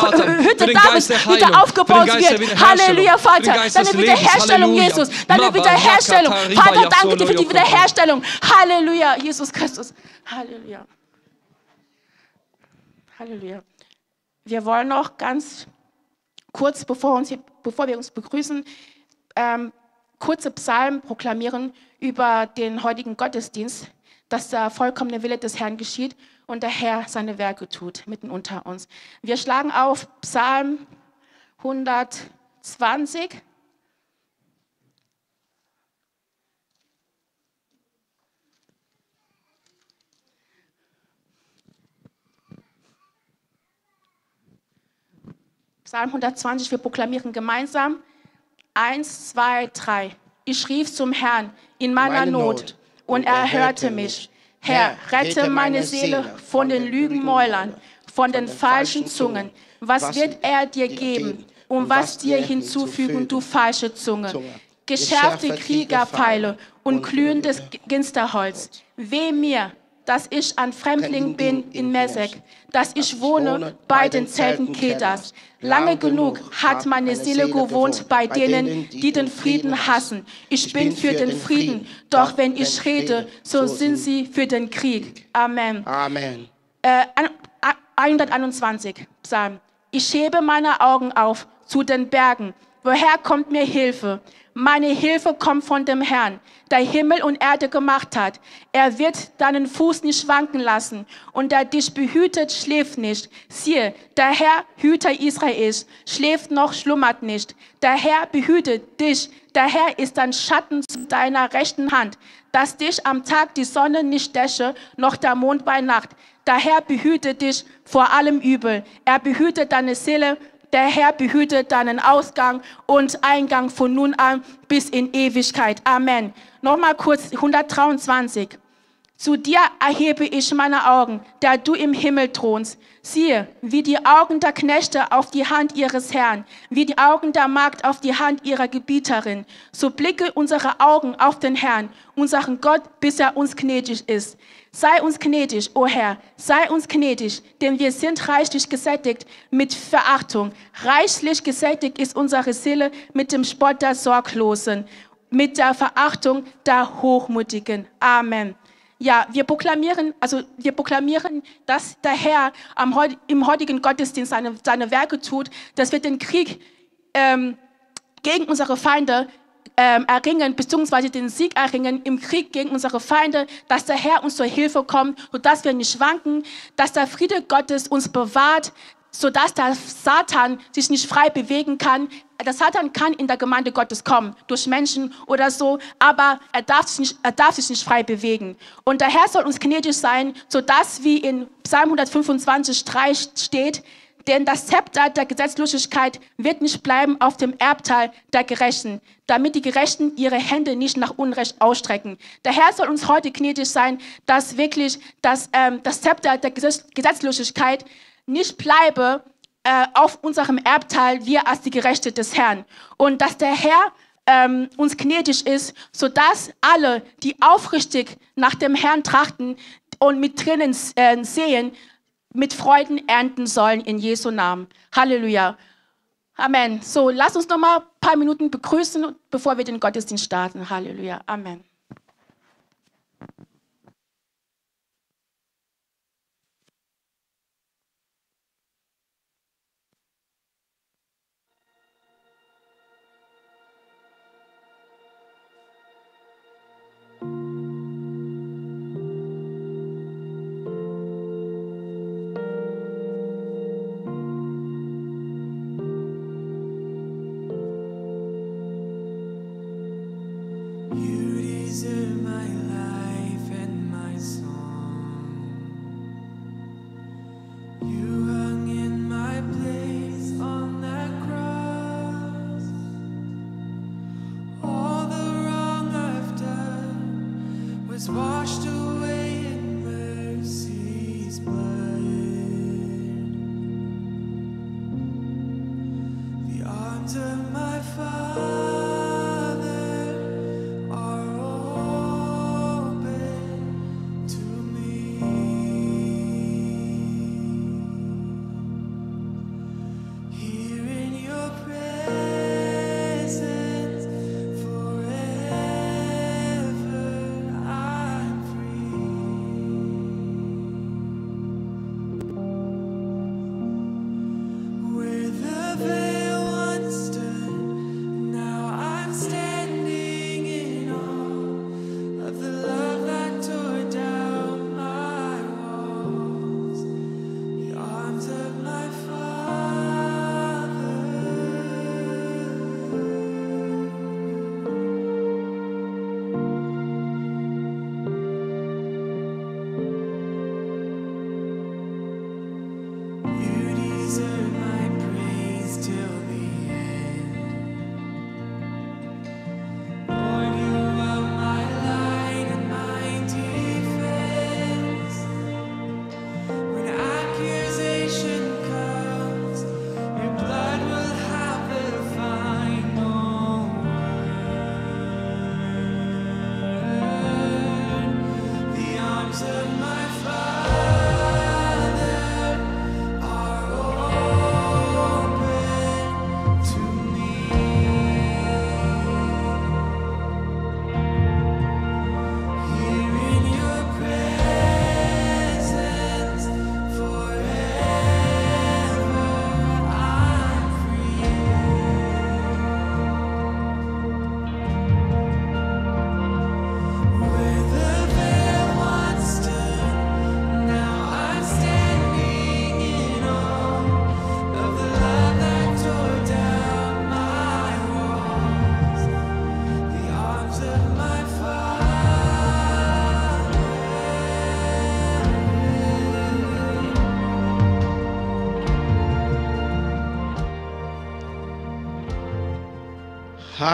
Hütte Davids wieder aufgebaut wird. Halleluja, Vater, deine Wiederherstellung, Jesus, deine Wiederherstellung. Vater, danke dir für die Wiederherstellung. Halleluja, Jesus Christus. Halleluja. Halleluja. Wir wollen noch ganz kurz, bevor, uns, bevor wir uns begrüßen, ähm, kurze Psalmen proklamieren über den heutigen Gottesdienst, dass der vollkommene Wille des Herrn geschieht und der Herr seine Werke tut, mitten unter uns. Wir schlagen auf Psalm 120. Psalm 120, wir proklamieren gemeinsam. Eins, zwei, drei. Ich rief zum Herrn in meiner Meine Not und er hörte mich. Herr, rette meine Seele von den Lügenmäulern, von den falschen Zungen. Was wird er dir geben? Um was dir hinzufügen, du falsche Zunge? Geschärfte Kriegerpfeile und glühendes Ginsterholz. Weh mir, dass ich ein Fremdling bin in Mesek, dass ich wohne bei den Zelten Kedas. Lange genug hat meine Seele gewohnt bei denen, die den Frieden hassen. Ich bin für den Frieden, doch wenn ich rede, so sind sie für den Krieg. Amen. Amen. Äh, ein- a- 121 Psalm. Ich hebe meine Augen auf zu den Bergen. Woher kommt mir Hilfe? Meine Hilfe kommt von dem Herrn, der Himmel und Erde gemacht hat. Er wird deinen Fuß nicht wanken lassen und der dich behütet, schläft nicht. Siehe, der Herr, Hüter Israels, schläft noch, schlummert nicht. Der Herr behütet dich. Der Herr ist dein Schatten zu deiner rechten Hand, dass dich am Tag die Sonne nicht däsche, noch der Mond bei Nacht. Der Herr behütet dich vor allem Übel. Er behütet deine Seele. Der Herr behütet deinen Ausgang und Eingang von nun an bis in Ewigkeit. Amen. Nochmal kurz 123. Zu dir erhebe ich meine Augen, da du im Himmel thronst. Siehe, wie die Augen der Knechte auf die Hand ihres Herrn, wie die Augen der Magd auf die Hand ihrer Gebieterin. So blicke unsere Augen auf den Herrn, unseren Gott, bis er uns gnädig ist. Sei uns gnädig, o Herr, sei uns gnädig, denn wir sind reichlich gesättigt mit Verachtung. Reichlich gesättigt ist unsere Seele mit dem Spott der Sorglosen, mit der Verachtung der Hochmutigen. Amen. Ja, wir proklamieren, also wir proklamieren, dass der Herr am, im heutigen Gottesdienst seine, seine Werke tut, dass wir den Krieg ähm, gegen unsere Feinde ähm, erringen, beziehungsweise den Sieg erringen im Krieg gegen unsere Feinde, dass der Herr uns zur Hilfe kommt, sodass wir nicht wanken, dass der Friede Gottes uns bewahrt, sodass der Satan sich nicht frei bewegen kann. Der Satan kann in der Gemeinde Gottes kommen, durch Menschen oder so, aber er darf sich nicht, er darf sich nicht frei bewegen. Und der Herr soll uns gnädig sein, sodass, wie in Psalm 125, 3 steht, denn das Zepter der Gesetzlosigkeit wird nicht bleiben auf dem Erbteil der Gerechten, damit die Gerechten ihre Hände nicht nach Unrecht ausstrecken. Der Herr soll uns heute gnädig sein, dass wirklich das, ähm, das Zepter der Gesetz Gesetzlosigkeit nicht bleibe äh, auf unserem Erbteil, wir als die Gerechte des Herrn. Und dass der Herr ähm, uns gnädig ist, sodass alle, die aufrichtig nach dem Herrn trachten und mit Tränen äh, sehen, mit Freuden ernten sollen in Jesu Namen. Halleluja. Amen. So, lass uns noch mal ein paar Minuten begrüßen, bevor wir den Gottesdienst starten. Halleluja. Amen.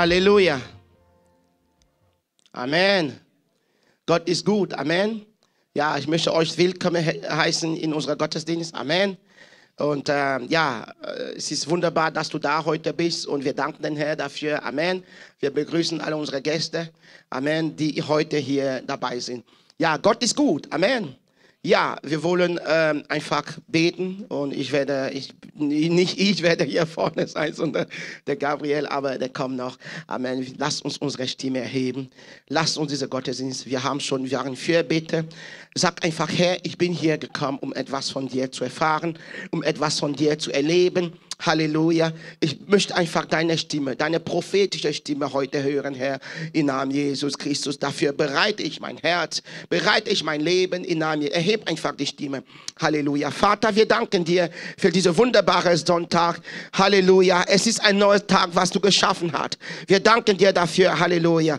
Halleluja. Amen. Gott ist gut. Amen. Ja, ich möchte euch willkommen he heißen in unserer Gottesdienst. Amen. Und ähm, ja, äh, es ist wunderbar, dass du da heute bist und wir danken den Herrn dafür. Amen. Wir begrüßen alle unsere Gäste. Amen, die heute hier dabei sind. Ja, Gott ist gut. Amen. Ja, wir wollen ähm, einfach beten und ich werde, ich, nicht ich werde hier vorne sein, sondern der Gabriel, aber der kommt noch. Amen. Lasst uns unsere Stimme erheben. Lasst uns diese Gottesdienst. Wir haben schon, wir haben Fürbitte. Sag einfach, Herr, ich bin hier gekommen, um etwas von dir zu erfahren, um etwas von dir zu erleben. Halleluja. Ich möchte einfach deine Stimme, deine prophetische Stimme heute hören, Herr, im Namen Jesus Christus. Dafür bereite ich mein Herz, bereite ich mein Leben im Namen. Erheb einfach die Stimme. Halleluja. Vater, wir danken dir für diese wunderbare Sonntag. Halleluja. Es ist ein neuer Tag, was du geschaffen hast. Wir danken dir dafür. Halleluja.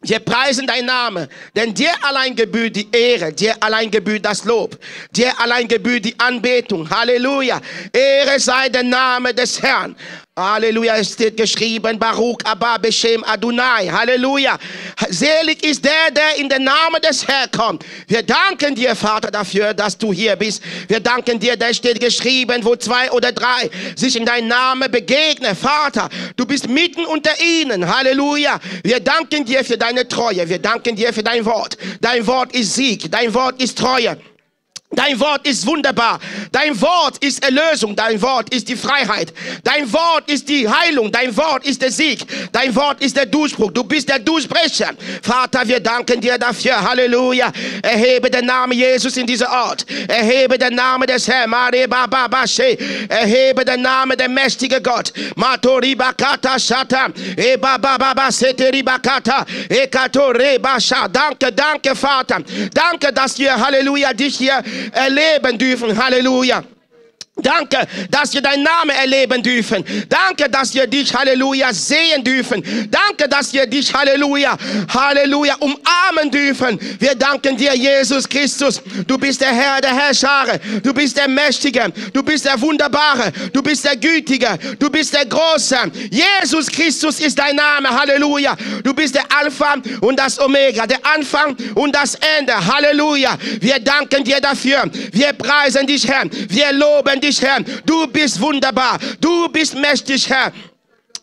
Wir preisen dein Name, denn dir allein gebührt die Ehre, dir allein gebührt das Lob, dir allein gebührt die Anbetung. Halleluja. Ehre sei der Name des Herrn. Halleluja, es steht geschrieben, Baruch Abba Beshem Adonai. Halleluja. Selig ist der, der in den Namen des Herrn kommt. Wir danken dir, Vater, dafür, dass du hier bist. Wir danken dir, da steht geschrieben, wo zwei oder drei sich in deinem Namen begegnen. Vater, du bist mitten unter ihnen. Halleluja. Wir danken dir für deine Treue. Wir danken dir für dein Wort. Dein Wort ist Sieg. Dein Wort ist Treue. Dein Wort ist wunderbar. Dein Wort ist Erlösung. Dein Wort ist die Freiheit. Dein Wort ist die Heilung. Dein Wort ist der Sieg. Dein Wort ist der Durchbruch. Du bist der Durchbrecher. Vater, wir danken dir dafür. Halleluja. Erhebe den Namen Jesus in dieser Ort. Erhebe den Namen des Herrn. Erhebe den Namen der mächtige Gott. Seteribakata. Ekatoreba Danke, danke, Vater. Danke, dass wir, Halleluja, dich hier erleben dürfen. Halleluja. Danke, dass wir deinen Namen erleben dürfen. Danke, dass wir dich, Halleluja, sehen dürfen. Danke, dass wir dich, Halleluja, Halleluja, umarmen dürfen. Wir danken dir, Jesus Christus. Du bist der Herr der Herrschare. Du bist der Mächtige. Du bist der Wunderbare. Du bist der Gütige. Du bist der Große. Jesus Christus ist dein Name. Halleluja. Du bist der Alpha und das Omega, der Anfang und das Ende. Halleluja. Wir danken dir dafür. Wir preisen dich, Herr. Wir loben dich dich, Herr. Du bist wunderbar. Du bist mächtig, Herr.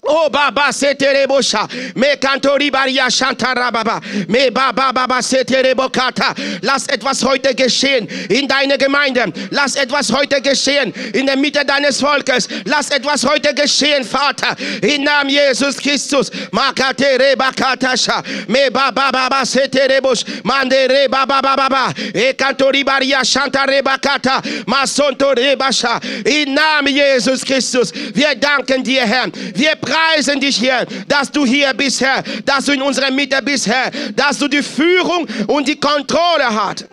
Oh baba seterebosha. Me kantori baria shantarababa. Me baba baba seterebokata. Lass etwas heute geschehen in deiner Gemeinde. Lass etwas heute geschehen in der Mitte deines Volkes. Lass etwas heute geschehen Vater. Im Namen Jesus Christus. Makate rebakatasha. Me baba baba seterebos mande reba baba baba e kantori baria shantarebakata. Masonto rebasha im Namen Jesus Christus. Wir danken dir Herr. Wir dich, Herr, dass du hier bist, Herr, dass du in unserer Mitte bist, Herr, dass du die Führung und die Kontrolle hast.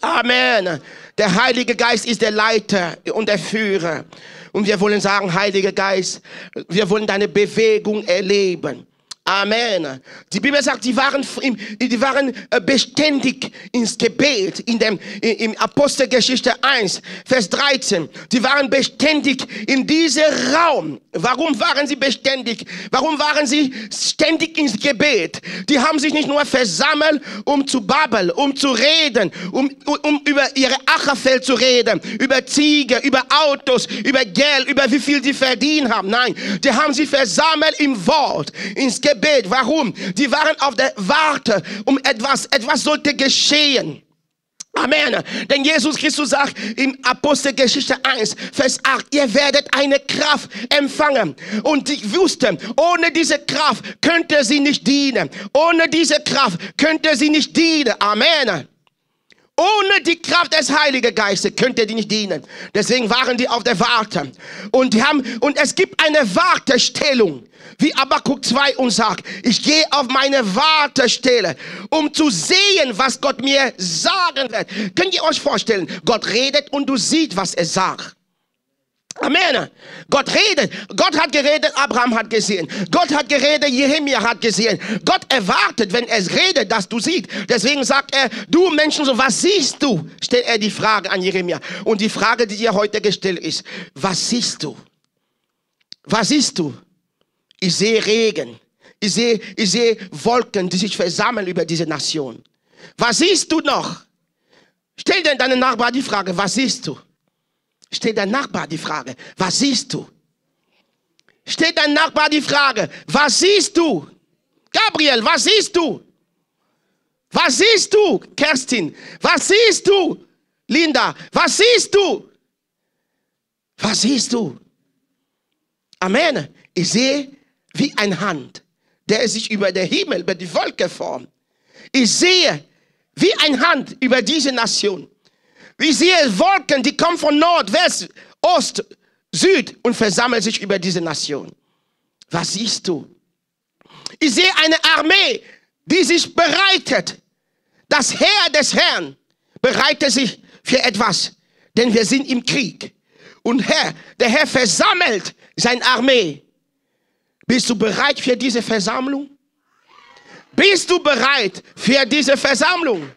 Amen. Der Heilige Geist ist der Leiter und der Führer. Und wir wollen sagen, Heiliger Geist, wir wollen deine Bewegung erleben. Amen. Die Bibel sagt, die waren, die waren äh, beständig ins Gebet in dem, im Apostelgeschichte 1, Vers 13. Die waren beständig in diesem Raum. Warum waren sie beständig? Warum waren sie ständig ins Gebet? Die haben sich nicht nur versammelt, um zu babbeln, um zu reden, um, um über ihre Ackerfeld zu reden, über Ziege, über Autos, über Geld, über wie viel sie verdient haben. Nein, die haben sich versammelt im Wort, ins Gebet. Warum? Die waren auf der Warte um etwas. Etwas sollte geschehen. Amen. Denn Jesus Christus sagt im Apostelgeschichte 1, Vers 8, ihr werdet eine Kraft empfangen. Und ich wusste, ohne diese Kraft könnte sie nicht dienen. Ohne diese Kraft könnte sie nicht dienen. Amen. Ohne die Kraft des Heiligen Geistes könnte die nicht dienen. Deswegen waren die auf der Warte. Und die haben, und es gibt eine Wartestellung. Wie Abakuk 2 und sagt, ich gehe auf meine Wartestelle, um zu sehen, was Gott mir sagen wird. Könnt ihr euch vorstellen, Gott redet und du siehst, was er sagt. Amen. Gott redet. Gott hat geredet, Abraham hat gesehen. Gott hat geredet, Jeremia hat gesehen. Gott erwartet, wenn er redet, dass du siehst. Deswegen sagt er, du Menschen, so was siehst du? Stellt er die Frage an Jeremia. Und die Frage, die dir heute gestellt ist, was siehst du? Was siehst du? Ich sehe Regen. Ich sehe, ich sehe Wolken, die sich versammeln über diese Nation. Was siehst du noch? Stell dir deinen Nachbar die Frage, was siehst du? Stell deinem Nachbar die Frage, was siehst du? Stell deinem Nachbar die Frage, was siehst du? Gabriel, was siehst du? Was siehst du, Kerstin? Was siehst du, Linda? Was siehst du? Was siehst du? Amen. Ich sehe wie eine Hand, der sich über den Himmel, über die Wolke formt. Ich sehe wie eine Hand über diese Nation. Ich sehe Wolken, die kommen von Nord, West, Ost, Süd und versammeln sich über diese Nation. Was siehst du? Ich sehe eine Armee, die sich bereitet. Das Heer des Herrn bereitet sich für etwas, denn wir sind im Krieg. Und Herr, der Herr versammelt seine Armee. Bist du bereit für diese Versammlung? Bist du bereit für diese Versammlung?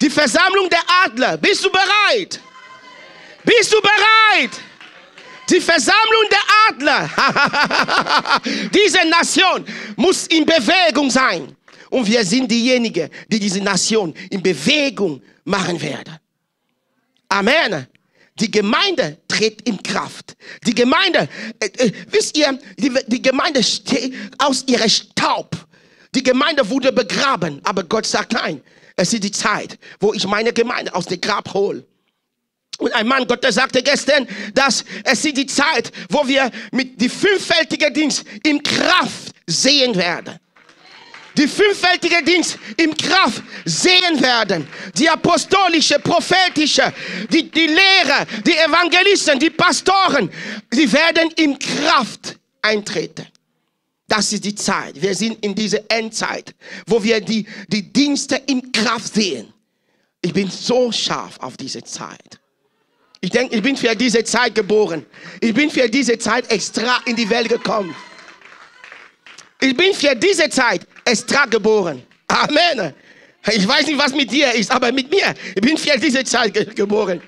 Die Versammlung der Adler. Bist du bereit? Bist du bereit? Die Versammlung der Adler. diese Nation muss in Bewegung sein. Und wir sind diejenigen, die diese Nation in Bewegung machen werden. Amen. Die Gemeinde tritt in Kraft. Die Gemeinde, äh, äh, wisst ihr, die, die Gemeinde steht aus ihrem Staub. Die Gemeinde wurde begraben, aber Gott sagt nein. Es ist die Zeit, wo ich meine Gemeinde aus dem Grab hole. Und ein Mann Gottes sagte gestern, dass es ist die Zeit, wo wir mit die fünffältige Dienst in Kraft sehen werden die fünffältige Dienst in Kraft sehen werden. Die apostolische, prophetische, die, die Lehrer, die Evangelisten, die Pastoren, die werden in Kraft eintreten. Das ist die Zeit. Wir sind in dieser Endzeit, wo wir die, die Dienste in Kraft sehen. Ich bin so scharf auf diese Zeit. Ich denke, ich bin für diese Zeit geboren. Ich bin für diese Zeit extra in die Welt gekommen. Ich bin für diese Zeit extra geboren. Amen. Ich weiß nicht, was mit dir ist, aber mit mir. Ich bin für diese Zeit ge geboren.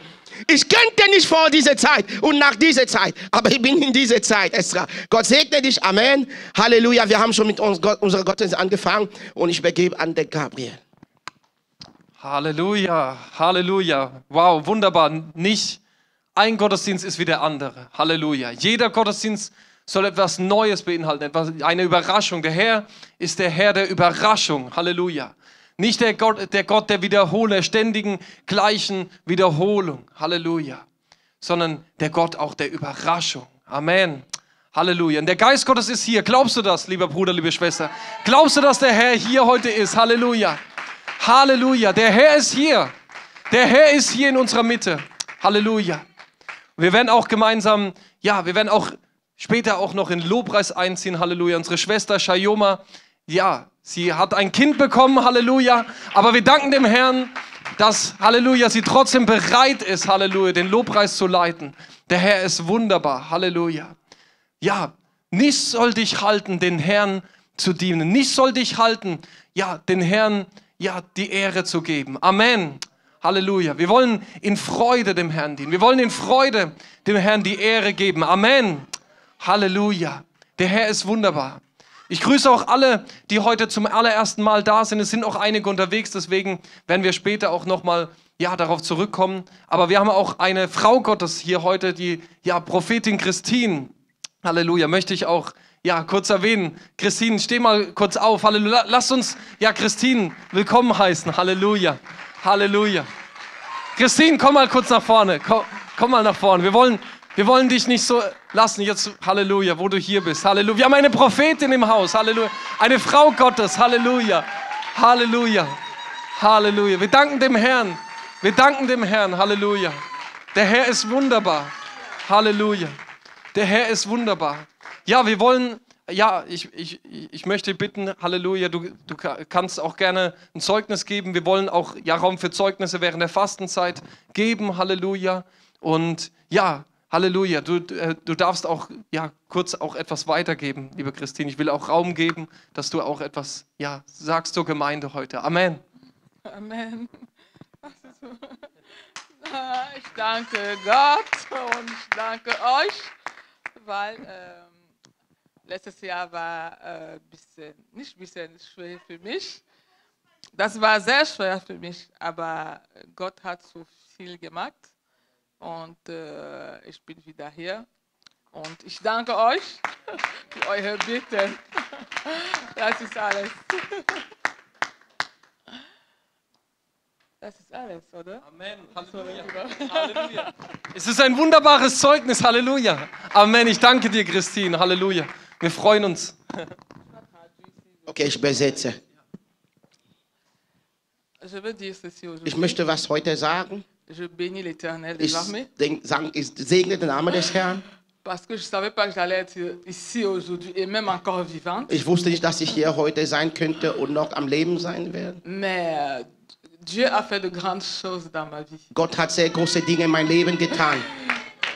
Ich kannte nicht vor dieser Zeit und nach dieser Zeit, aber ich bin in dieser Zeit extra. Gott segne dich. Amen. Halleluja. Wir haben schon mit uns, Gott, unserer Gottesdienst angefangen und ich begebe an den Gabriel. Halleluja, Halleluja. Wow, wunderbar. Nicht ein Gottesdienst ist wie der andere. Halleluja. Jeder Gottesdienst soll etwas Neues beinhalten, etwas, eine Überraschung. Der Herr ist der Herr der Überraschung. Halleluja. Nicht der Gott, der Gott der Wiederholer, ständigen, gleichen Wiederholung. Halleluja. Sondern der Gott auch der Überraschung. Amen. Halleluja. Und der Geist Gottes ist hier. Glaubst du das, lieber Bruder, liebe Schwester? Glaubst du, dass der Herr hier heute ist? Halleluja. Halleluja. Der Herr ist hier. Der Herr ist hier in unserer Mitte. Halleluja. Wir werden auch gemeinsam, ja, wir werden auch später auch noch in Lobpreis einziehen. Halleluja. Unsere Schwester Shayoma, ja, sie hat ein Kind bekommen. Halleluja. Aber wir danken dem Herrn, dass, Halleluja, sie trotzdem bereit ist, Halleluja, den Lobpreis zu leiten. Der Herr ist wunderbar. Halleluja. Ja, nichts soll dich halten, den Herrn zu dienen. Nichts soll dich halten, ja, den Herrn, ja, die Ehre zu geben. Amen. Halleluja. Wir wollen in Freude dem Herrn dienen. Wir wollen in Freude dem Herrn die Ehre geben. Amen. Halleluja. Der Herr ist wunderbar. Ich grüße auch alle, die heute zum allerersten Mal da sind. Es sind auch einige unterwegs, deswegen werden wir später auch nochmal ja, darauf zurückkommen. Aber wir haben auch eine Frau Gottes hier heute, die ja, Prophetin Christine. Halleluja, möchte ich auch ja, kurz erwähnen. Christine, steh mal kurz auf. Halleluja. Lass uns ja Christine willkommen heißen. Halleluja. Halleluja. Christine, komm mal kurz nach vorne. Komm, komm mal nach vorne. Wir wollen wir wollen dich nicht so lassen. Jetzt, Halleluja, wo du hier bist. Halleluja. Wir haben eine Prophetin im Haus. Halleluja. Eine Frau Gottes. Halleluja. Halleluja. Halleluja. Wir danken dem Herrn. Wir danken dem Herrn. Halleluja. Der Herr ist wunderbar. Halleluja. Der Herr ist wunderbar. Ja, wir wollen, ja, ich, ich, ich möchte bitten, Halleluja, du, du kannst auch gerne ein Zeugnis geben. Wir wollen auch ja, Raum für Zeugnisse während der Fastenzeit geben. Halleluja. Und ja, Halleluja, du, äh, du darfst auch ja, kurz auch etwas weitergeben, liebe Christine. Ich will auch Raum geben, dass du auch etwas ja, sagst zur Gemeinde heute. Amen. Amen. Ich danke Gott und ich danke euch, weil ähm, letztes Jahr war äh, bisschen, nicht ein bisschen schwer für mich. Das war sehr schwer für mich, aber Gott hat so viel gemacht und äh, ich bin wieder hier. Und ich danke euch für eure Bitten. Das ist alles. Das ist alles, oder? Amen. Halleluja. Halleluja. Es ist ein wunderbares Zeugnis. Halleluja. Amen. Ich danke dir, Christine. Halleluja. Wir freuen uns. Okay, ich dire ceci Ich möchte was heute sagen. Je bénis l'Éternel des Ich, armées denk, sagen, ich segne den Namen des Herrn. parce que je ne savais pas que j'allais être ici aujourd'hui et même encore vivante. Ich wusste nicht, dass ich hier heute sein könnte und noch am Leben sein werde. Mais euh, Dieu a fait de grandes choses dans ma vie. Gott hat sehr große Dinge in mein Leben getan.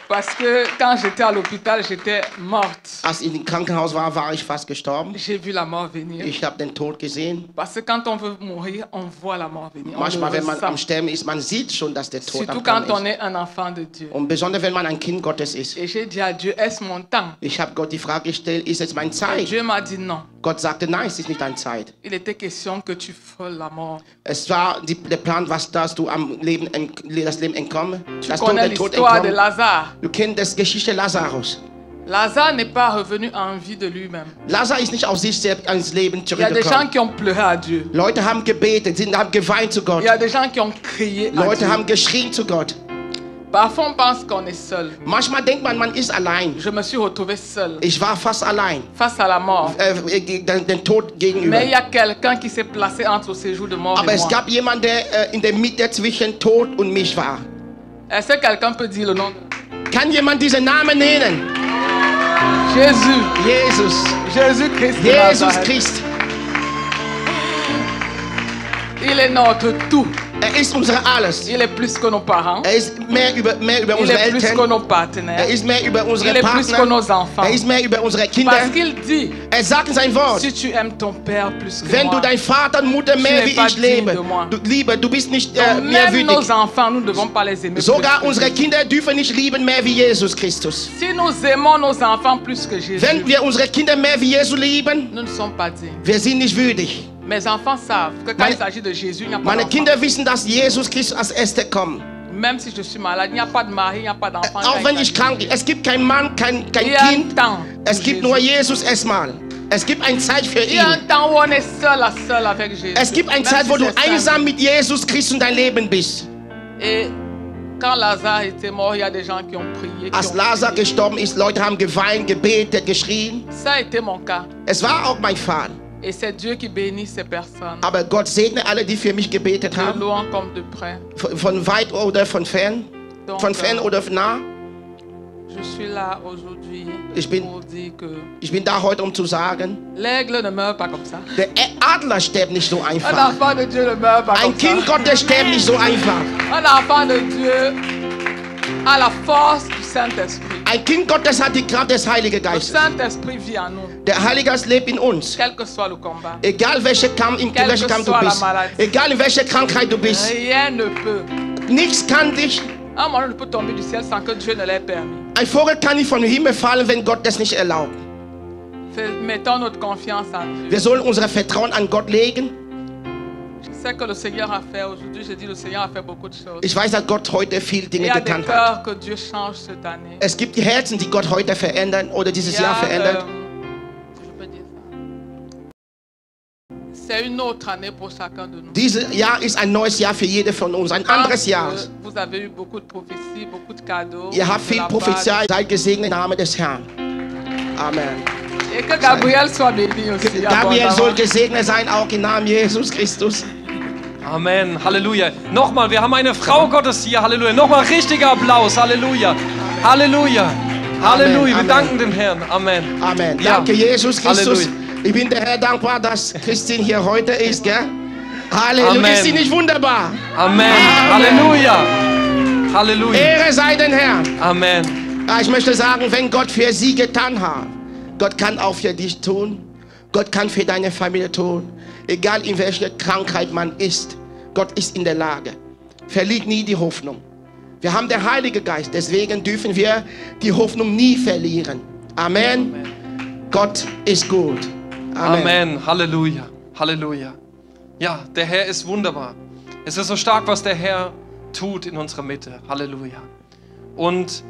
Parce que quand j'étais à l'hôpital, j'étais morte. Als ich im Krankenhaus war, war ich fast gestorben. J'ai vu la mort venir. Ich habe den Tod gesehen. Parce que quand on veut mourir, on voit la mort venir. On Manchmal, wenn man am. Sterben ist, man sieht schon, dass der Tod Surtout am quand on Kommen ist. est un enfant de Dieu. Und besonders, wenn man ein Kind Gottes ist. Et j'ai dit à Dieu, est-ce mon temps? Ich habe Gott die Frage gestellt, ist es meine Et Zeit? Dieu m'a dit non. Gott sagte, nein, es ist nicht deine Zeit. Il était question que tu frôles la mort. Es war die, der Plan, was dass du am Leben, das Leben entkomme. Tu Dass du den Tod l'histoire de entkomme. Lazare. Du kennst das Geschichte Lazarus. Lazare n'est pas revenu en vie de lui-même. Lazarus ist nicht aus sich selbst ans Leben Il y a des gens qui ont pleuré à Dieu. Leute haben gebetet, sind, haben geweint zu Gott. Il y a des gens qui ont crié à Leute Dieu. haben geschrien zu Gott. Parfois, on pense qu'on est seul. Manchmal denkt man, man ist allein. Je me suis Ich war fast allein, face à la mort. äh, den, den Tod gegenüber. Mais il y a quelqu'un qui s'est placé entre ce séjour de mort Aber et es moi. gab jemanden, der äh, in der Mitte zwischen Tod und mich war. Est-ce que quelqu'un peut dire le nom de Kann jemand diesen Namen nennen? Jésus. Jesus. Jésus-Christ. de Jesus. Christ. Il est notre tout. Er ist unser Alles. Il est plus que nos parents. Er ist mehr über, mehr über Il unsere est plus que nos Er partenaires. ist mehr über unsere Il est plus que nos enfants. Er ist mehr über unsere Kinder. Parce qu'il dit, Er sagt in sein Wort, si tu aimes ton père plus que wenn moi, du Vater und Mutter mehr wie pas ich moi. du, liebe, du bist nicht äh, mehr même nos würdig. enfants, nous ne devons pas les aimer Sogar plus unsere. Kinder dürfen nicht lieben mehr wie Jesus Christus. Si nous aimons nos enfants plus que Jésus, Wenn wir unsere Kinder mehr wie Jesus lieben, nous ne sommes pas dignes. wir sind nicht würdig. Mes enfants savent que quand Meine- il s'agit de Jésus, il n'y a pas Meine. Kinder wissen, dass Jesus Christus als Erster kommt. Même si je suis malade, il n'y a pas de mari, il n'y a pas d'enfant. Auch wenn ich krank bin. Es gibt keinen Mann, kein, kein Il y a un Kind. temps. Es gibt Jésus. nur Jesus erstmal. Es gibt eine Zeit für Il y a un ihn. temps où on est seul à seul avec Jésus. Es gibt eine Zeit, wo du einsam mit Jesus Christus in dein Leben bist. Et quand Lazare était mort, il y a des gens qui ont prié. qui Als Lazar gestorben ist, Leute haben geweint, gebetet, geschrien. Ça a été mon cas. Es war auch mein Fall. Et c'est Dieu qui bénit ces personnes. Aber Gott segne alle, die für mich gebetet De haben. loin comme de près. Von weit oder von fern. Donc, Von fern euh, oder nah. je suis là aujourd'hui Ich bin- pour dire que Ich bin da heute, um zu sagen, l'aigle ne meurt pas comme ça. der Adler stirbt nicht so Un einfach. enfant de Dieu ne meurt pas Ein comme Kind ça. Gottes stirbt nicht so einfach. Un enfant de Dieu a la force du Saint-Esprit. Ein Kind Gottes hat die Kraft des Heiligen Geistes. Der Heilige Geist lebt in uns. Egal welche Kampf, in welchem Kampf du bist. Egal in welcher Krankheit du bist. Nichts kann dich. Un moment peut tomber du ciel sans que Dieu ne l'ait permis. Ein Vogel kann nicht vom Himmel fallen, wenn Gott das nicht erlaubt. Wir sollen unser Vertrauen an Gott legen. Ich weiß, dass Gott heute viel Il Dinge getan hat. Es gibt die Herzen, die Gott heute verändern oder dieses Jahr verändert. euh. Dieses Jahr ist ein neues Jahr für jede von uns, ein anderes Jahr. Ihr habt viel prophezeit, seid gesegnet im Namen des Herrn. Amen. Gabriel soll gesegnet sein, auch im Namen Jesus Christus. Amen. Halleluja. Nochmal, wir haben eine Frau Gottes hier. Halleluja. Nochmal richtiger Applaus. Halleluja. Halleluja. Halleluja. Wir Amen. danken dem Herrn. Amen. Amen. Danke, Jesus Christus. Ich bin der Herr dankbar, dass Christine hier heute ist, gell? Halleluja. Amen. Ist sie nicht wunderbar? Amen. Halleluja. Halleluja. Ehre sei den Herrn. Amen. Ja, ich möchte sagen, wenn Gott für sie getan hat, Gott kann auch für dich tun. Gott kann für deine Familie tun. Egal in welcher Krankheit man ist, Gott ist in der Lage. Verliert nie die Hoffnung. Wir haben den Heiligen Geist, deswegen dürfen wir die Hoffnung nie verlieren. Amen. Gott ist gut. Amen. Halleluja. Halleluja. Ja, der Herr ist wunderbar. Es ist so stark, was der Herr tut in unserer Mitte. Halleluja. Und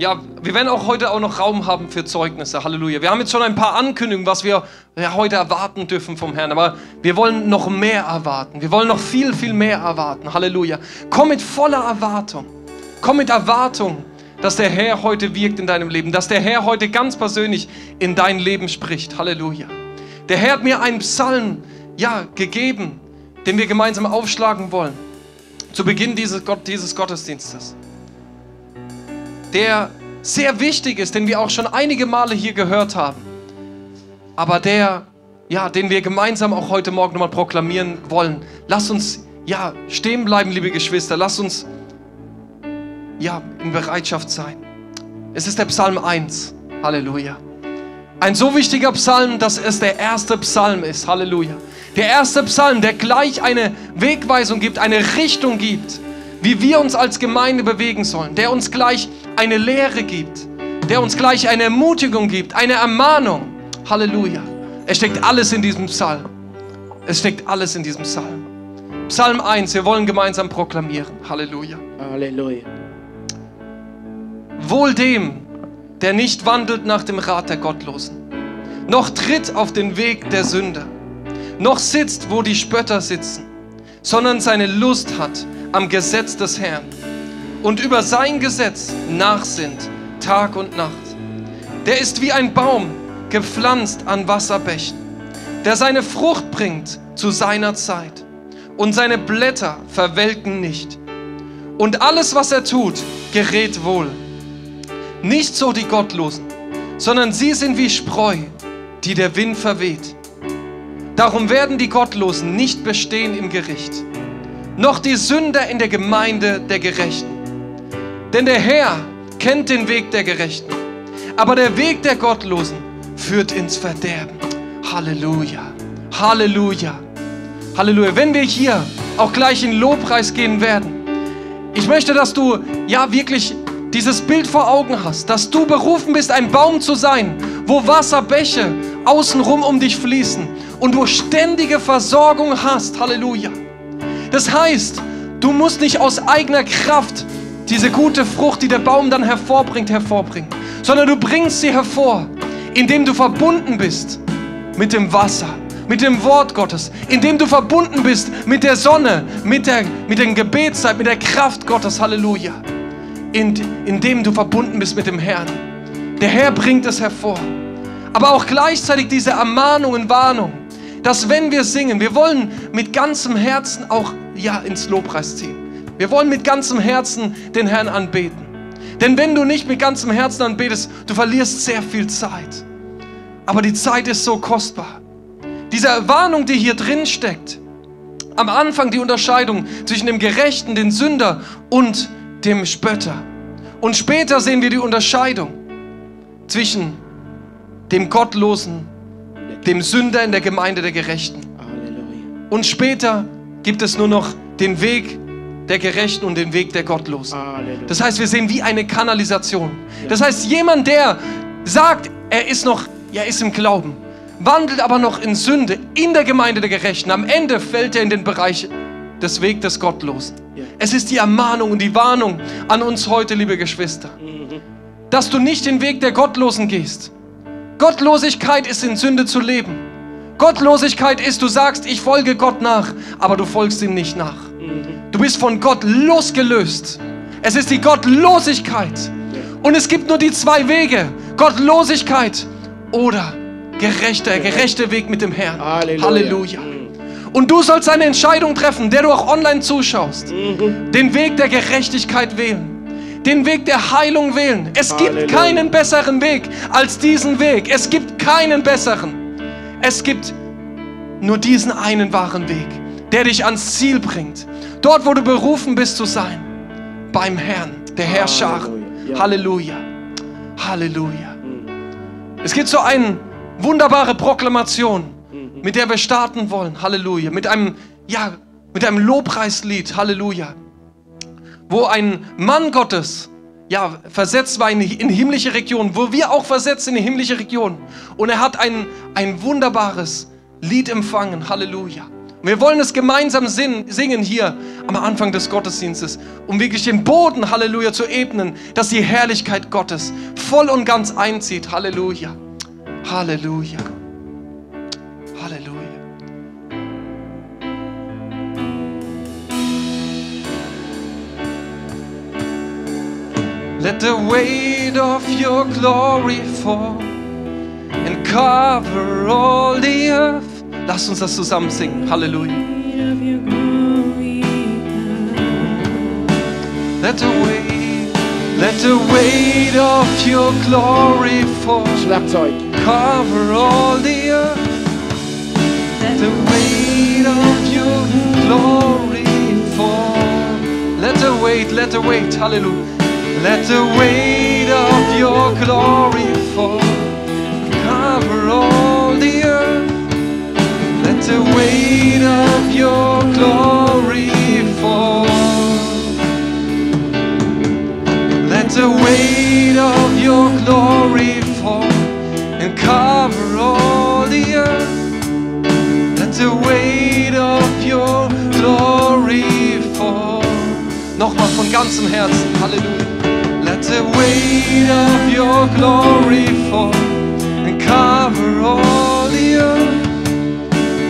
ja, wir werden auch heute auch noch Raum haben für Zeugnisse. Halleluja. Wir haben jetzt schon ein paar Ankündigungen, was wir heute erwarten dürfen vom Herrn. Aber wir wollen noch mehr erwarten. Wir wollen noch viel, viel mehr erwarten. Halleluja. Komm mit voller Erwartung. Komm mit Erwartung, dass der Herr heute wirkt in deinem Leben. Dass der Herr heute ganz persönlich in dein Leben spricht. Halleluja. Der Herr hat mir einen Psalm ja, gegeben, den wir gemeinsam aufschlagen wollen. Zu Beginn dieses, Gott, dieses Gottesdienstes der sehr wichtig ist, den wir auch schon einige Male hier gehört haben, aber der, ja, den wir gemeinsam auch heute Morgen nochmal proklamieren wollen. Lass uns, ja, stehen bleiben, liebe Geschwister. Lass uns, ja, in Bereitschaft sein. Es ist der Psalm 1. Halleluja. Ein so wichtiger Psalm, dass es der erste Psalm ist. Halleluja. Der erste Psalm, der gleich eine Wegweisung gibt, eine Richtung gibt, wie wir uns als Gemeinde bewegen sollen, der uns gleich eine Lehre gibt, der uns gleich eine Ermutigung gibt, eine Ermahnung. Halleluja. Es steckt alles in diesem Psalm. Es steckt alles in diesem Psalm. Psalm 1, wir wollen gemeinsam proklamieren. Halleluja. Halleluja. Wohl dem, der nicht wandelt nach dem Rat der Gottlosen, noch tritt auf den Weg der Sünder, noch sitzt, wo die Spötter sitzen, sondern seine Lust hat am Gesetz des Herrn und über sein Gesetz nachsinnt Tag und Nacht. Der ist wie ein Baum gepflanzt an Wasserbächen, der seine Frucht bringt zu seiner Zeit und seine Blätter verwelken nicht. Und alles, was er tut, gerät wohl. Nicht so die Gottlosen, sondern sie sind wie Spreu, die der Wind verweht. Darum werden die Gottlosen nicht bestehen im Gericht, noch die Sünder in der Gemeinde der Gerechten. Denn der Herr kennt den Weg der Gerechten, aber der Weg der Gottlosen führt ins Verderben. Halleluja, Halleluja, Halleluja. Wenn wir hier auch gleich in Lobpreis gehen werden, ich möchte, dass du ja wirklich dieses Bild vor Augen hast, dass du berufen bist, ein Baum zu sein, wo Wasserbäche außenrum um dich fließen und du ständige Versorgung hast. Halleluja. Das heißt, du musst nicht aus eigener Kraft diese gute Frucht, die der Baum dann hervorbringt, hervorbringen, sondern du bringst sie hervor, indem du verbunden bist mit dem Wasser, mit dem Wort Gottes, indem du verbunden bist mit der Sonne, mit der, mit der Gebetszeit, mit der Kraft Gottes. Halleluja. In, indem du verbunden bist mit dem Herrn. Der Herr bringt es hervor. Aber auch gleichzeitig diese Ermahnung und Warnung, dass wenn wir singen, wir wollen mit ganzem Herzen auch ja ins Lobpreis ziehen. Wir wollen mit ganzem Herzen den Herrn anbeten. Denn wenn du nicht mit ganzem Herzen anbetest, du verlierst sehr viel Zeit. Aber die Zeit ist so kostbar. Diese Warnung, die hier drin steckt, am Anfang die Unterscheidung zwischen dem Gerechten, dem Sünder und dem Spötter. Und später sehen wir die Unterscheidung zwischen dem Gottlosen, dem Sünder in der Gemeinde der Gerechten. Halleluja. Und später gibt es nur noch den Weg der Gerechten und den Weg der Gottlosen. Halleluja. Das heißt, wir sehen wie eine Kanalisation. Das heißt, jemand, der sagt, er ist noch, er ist im Glauben, wandelt aber noch in Sünde in der Gemeinde der Gerechten. Am Ende fällt er in den Bereich des Weg des Gottlosen. Es ist die Ermahnung und die Warnung an uns heute, liebe Geschwister, dass du nicht den Weg der Gottlosen gehst. Gottlosigkeit ist in Sünde zu leben. Gottlosigkeit ist, du sagst, ich folge Gott nach, aber du folgst ihm nicht nach. Du bist von Gott losgelöst. Es ist die Gottlosigkeit. Und es gibt nur die zwei Wege. Gottlosigkeit oder gerechter, gerechter Weg mit dem Herrn. Halleluja. Halleluja. Und du sollst eine Entscheidung treffen, der du auch online zuschaust. Den Weg der Gerechtigkeit wählen. Den Weg der Heilung wählen. Es gibt Halleluja. keinen besseren Weg als diesen Weg. Es gibt keinen besseren. Es gibt nur diesen einen wahren Weg, der dich ans Ziel bringt. Dort, wo du berufen bist zu sein. Beim Herrn, der Herrscher. Halleluja. Ja. Halleluja. Halleluja. Es gibt so eine wunderbare Proklamation, mit der wir starten wollen. Halleluja. Mit einem, ja, mit einem Lobpreislied. Halleluja. Wo ein Mann Gottes, ja, versetzt war in, in himmlische Region, wo wir auch versetzt in die himmlische Region. Und er hat ein, ein wunderbares Lied empfangen. Halleluja. Und wir wollen es gemeinsam sin- singen hier am Anfang des Gottesdienstes, um wirklich den Boden, Halleluja, zu ebnen, dass die Herrlichkeit Gottes voll und ganz einzieht. Halleluja. Halleluja. Let the weight of your glory fall and cover all the earth. Lass uns das zusammen singen. Halleluja. Let the weight, let the weight of your glory fall. Schlagzeug. Cover all the earth. Let the weight of your glory fall. Let the weight, let the weight, hallelujah. Let the weight of your glory fall. Cover all the earth. Let the weight of your glory fall. Let the weight of your glory fall and cover all the earth. Let the weight of your glory fall. Nochmal von ganzem Herzen. Halleluja. The weight of your glory fall and cover all the earth.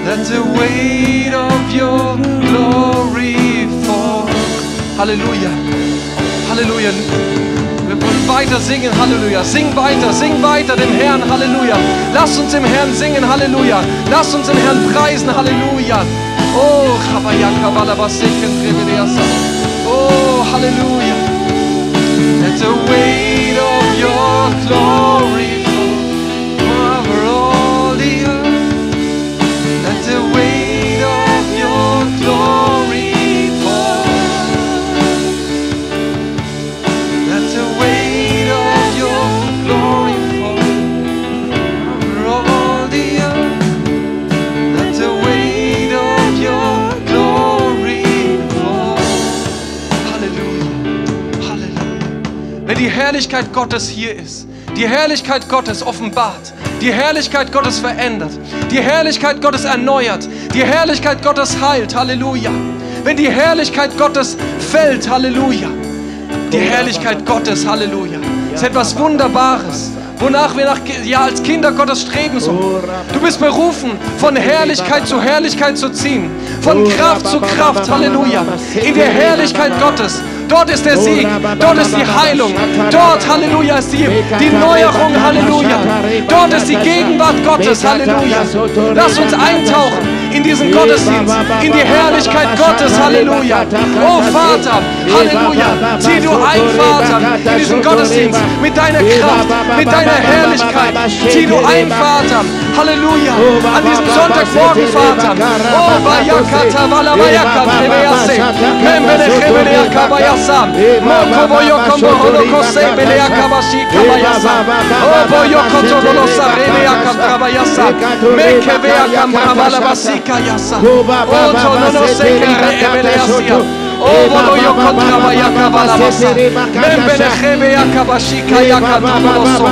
Let the weight of your glory fall. Halleluja. Halleluja. Wir wollen weiter singen, Halleluja. Sing weiter, sing weiter dem Herrn, Halleluja. Lass uns dem Herrn singen, Halleluja. Lass uns den Herrn preisen, Halleluja. Oh, Chabayaka Rebeleasa. Oh, Halleluja. Let the weight of your Gottes hier ist, die Herrlichkeit Gottes offenbart, die Herrlichkeit Gottes verändert, die Herrlichkeit Gottes erneuert, die Herrlichkeit Gottes heilt, Halleluja. Wenn die Herrlichkeit Gottes fällt, Halleluja. Die Herrlichkeit Gottes, Halleluja. ist etwas Wunderbares, wonach wir nach, ja, als Kinder Gottes streben sollen. Du bist berufen, von Herrlichkeit zu Herrlichkeit zu ziehen, von Kraft zu Kraft, Halleluja. In der Herrlichkeit Gottes. Dort ist der Sieg, dort ist die Heilung, dort, Halleluja, ist die, die Neuerung, Halleluja. Dort ist die Gegenwart Gottes, Halleluja. Lass uns eintauchen in diesen Gottesdienst, in die Herrlichkeit Gottes, Halleluja. Oh Vater, Halleluja, zieh du ein, Vater, in diesen Gottesdienst mit deiner Kraft, mit deiner Herrlichkeit. Zieh du ein, Vater, Halleluja, an diesem Sonntagmorgen, Vater. Oh, Bayakata, Valabayaka, Trebease, Membele, Chebele, Akabayasa, Moko, Boyoko, Moholoko, Sebele, Akabashi, Kabayasa, Oh, Boyoko, Tobolosa, Rebe, Akabayasa, Mekebe, Akabalabasi, Kayasa, Oh, Tonono, Sekere, Ebele, Asia. Oh Obolo yokotra bayaka balabasa. Membenehebe yakabashika yakatoloso.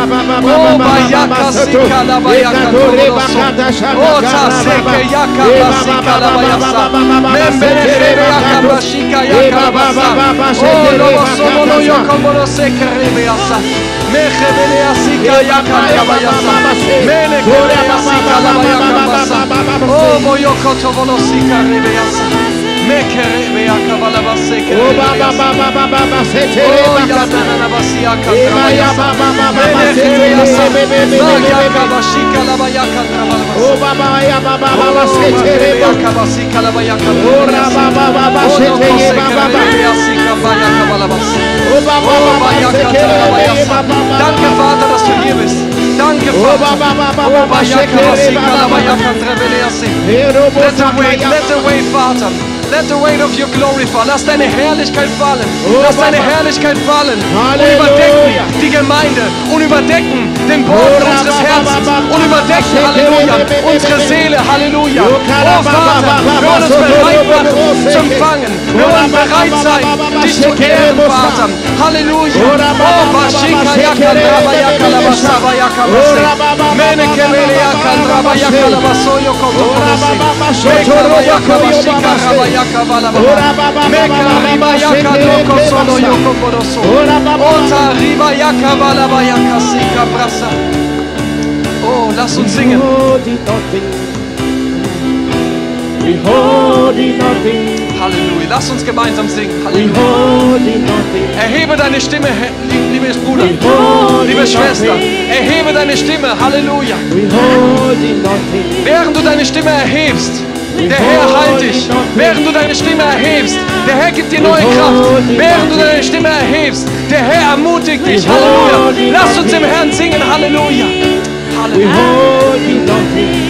O bayaka sika la bayaka toloso. O taseke yakabasika la bayasa. Membenehebe yakabashika yakabasa. O lobo somono yokomolo sekerebe yasa. Mejebele asika yakabasa. Mele kore asika la bayaka basa. O oh, boyokotovolo sika rebe yasa. Danke, Vater, dass du hier bist. Danke, Vater. Let the way, let the way, Vater. Let the weight of your glory fall. Lass deine Herrlichkeit fallen. Oh, Lass deine. Herrlichkeit fallen. Und überdecken die Gemeinde. Und überdecken den Boden Oh, unseres Herzens. Und überdecken, Halleluja, unsere. Seele. Halleluja. Oh, Oh Vater, wir wollen uns bereit machen zu empfangen. Wir wollen bereit sein, dich zu ehren, Vater. Halleluja. Oh, Bashika Baba, Yakan, Seke, Raba Rebe, Yakan, Bebe, Labasaba Sa. Yakan, Oh, Base. Rabba, Baba, Mene Baba, Kebele Baba, Yakan, Baba, Raba Baba, Oh, lass uns singen. Halleluja. Lass uns gemeinsam singen. Halleluja. Erhebe deine Stimme, liebes Bruder, liebe Schwester. Erhebe deine Stimme. Halleluja. Während du deine Stimme erhebst, der Herr heilt dich. Während du deine Stimme erhebst, der Herr gibt dir neue Kraft. Während du deine Stimme erhebst, der Herr ermutigt dich. Halleluja. Lass uns dem Herrn singen. Halleluja. Halleluja.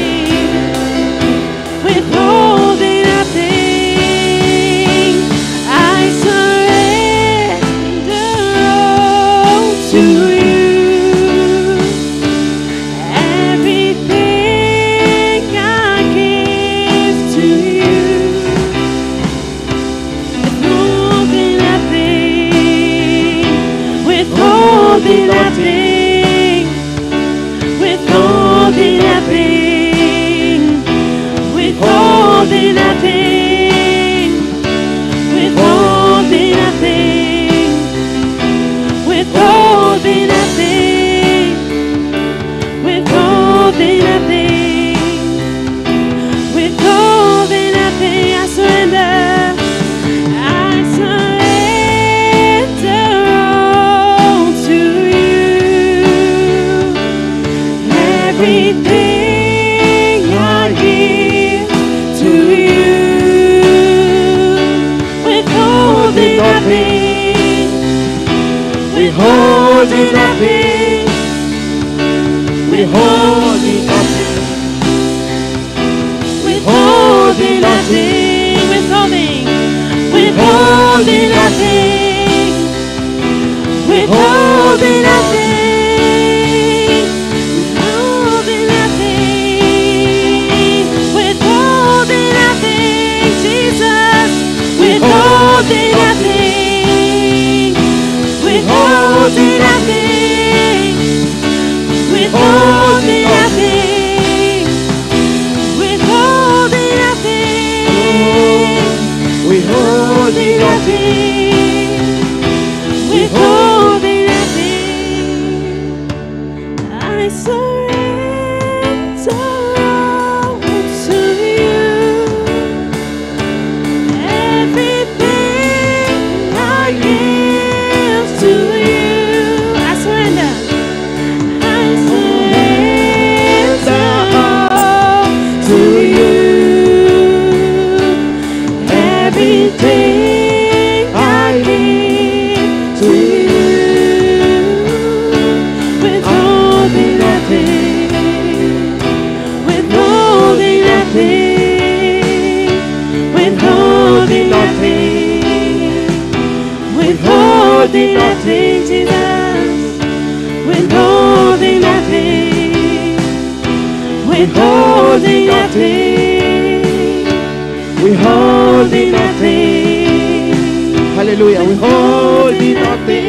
Hallelujah. Withholding nothing.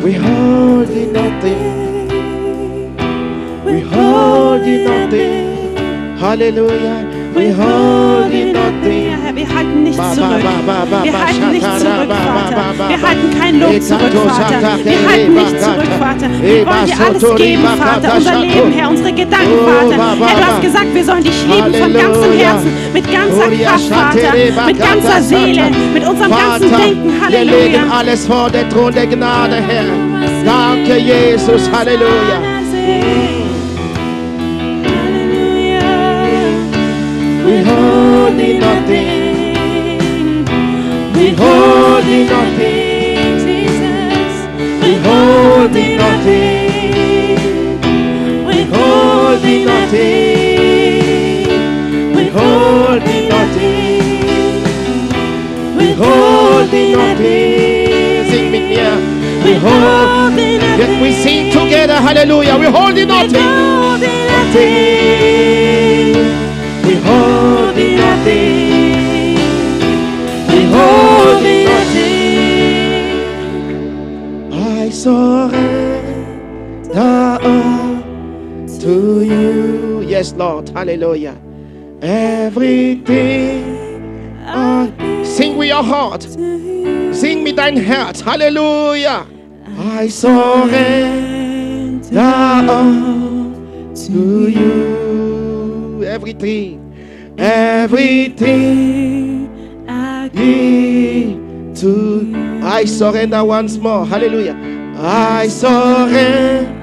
Withholding nothing. Withholding nothing. Hallelujah. Withholding nothing. Herr, wir halten nichts Ba, ba, zurück. ba, ba, ba, Wir halten nichts shakara, zurück, ba, ba, ba, Vater. ba, Wir halten kein Lob zurück, Vater. Wir halten nichts bakata. zurück, Vater. Wir wollen dir alles geben, Vater. Unser. Leben, Herr, unsere Gedanken, Oh, Vater. Herr, du hast gesagt, wir sollen dich lieben von ganzem Halleluja. Herzen, mit ganzer Gloria, Kraft, Vater, mit ganzer Seele, mit unserem ganzen Vater, Denken. wir legen Halleluja. alles vor den Thron der Gnade, Herr. Danke, Jesus. Halleluja. Withholding Beholding all things, Jesus. Beholding all things. Beholding all things. Beholding all things. Beholding all things. Sing me near. Beholding all things. we sing together, hallelujah. We're holding all things. We're holding all. Surrender all to you. Yes, Lord. Hallelujah. Everything. Sing with your heart. Sing mit dein Herz. Hallelujah. I surrender all to you. Everything. Everything. I Give to you. I surrender once more. Hallelujah. I surrender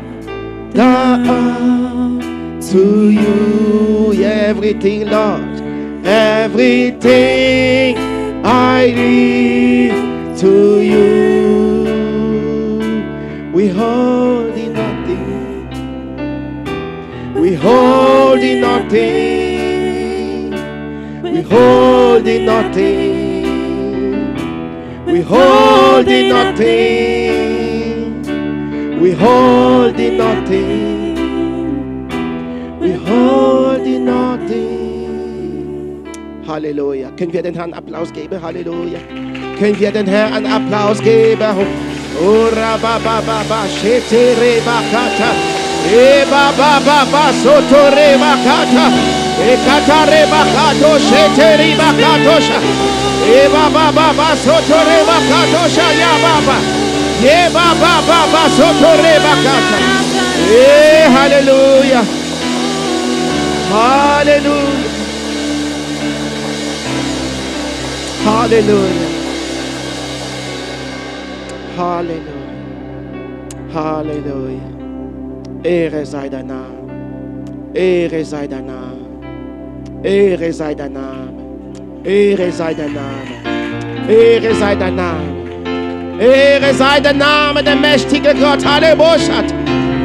to you. Everything, Lord. Everything I give to you. We hold in nothing. We hold in nothing. We hold in nothing. We hold in nothing. Hold in nothing. We hold in nothing. Halleluja. Können wir den Herrn Applaus geben? Halleluja. Können wir den Herrn Applaus geben? Ora ba ba ba ba shete re ba kata. E ba ba ba ba soto re ba kata. E kata re ba kato shete re ba kato sha. E ba ba ba ba soto re ba kato sha ya ba ba. Yeah, ba, ba, ba, ba, hallelujah. Hallelujah. Hallelujah. Hallelujah. Hallelujah. Ere Zaidana. Ere Zaidana. Ere Zaidana. Ere Ehre sei der Name der mächtige Gott. Halleluja.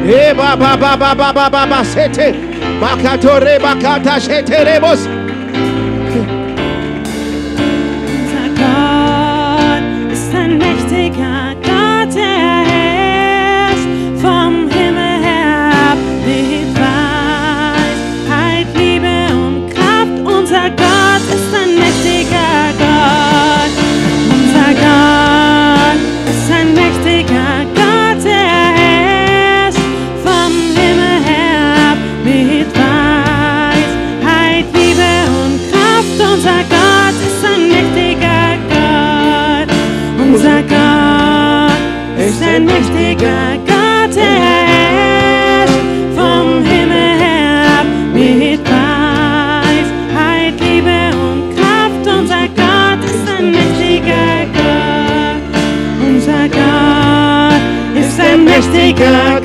Eba ba ba ba ba ba ba ba sete. Makato reba kata shete rebus. Unser Gott ist ein mächtiger God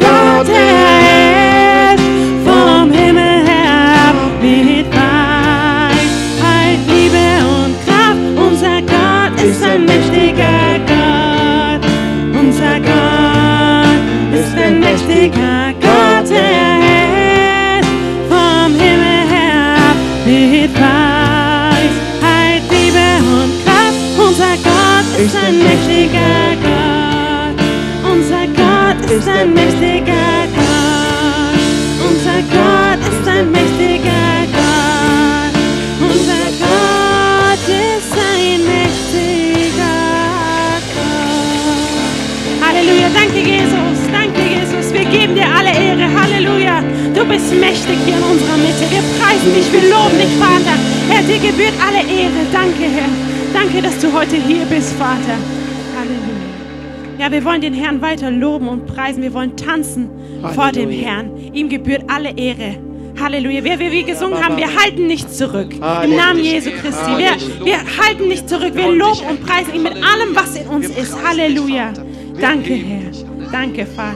ein mächtiger Gott. Unser Gott ist ein mächtiger Gott. Unser Gott ist ein mächtiger Gott. Halleluja, danke Jesus, danke Jesus. Wir geben dir alle Ehre, Halleluja. Du bist mächtig hier in unserer Mitte. Wir preisen dich, wir loben dich, Vater. Herr, dir gebührt alle Ehre. Danke, Herr. Danke, dass du heute hier bist, Vater. Halleluja. Ja, wir wollen den Herrn weiter loben und preisen. Wir wollen tanzen vor dem Halleluja. Herrn. Ihm gebührt alle Ehre. Halleluja. Wer wir wie gesungen haben, wir halten nicht zurück. Im Halleluja. Namen Jesu Christi. Wir, wir halten nicht zurück. Wir loben und preisen ihn mit allem, was in uns ist. Halleluja. Danke, Herr. Danke, Vater.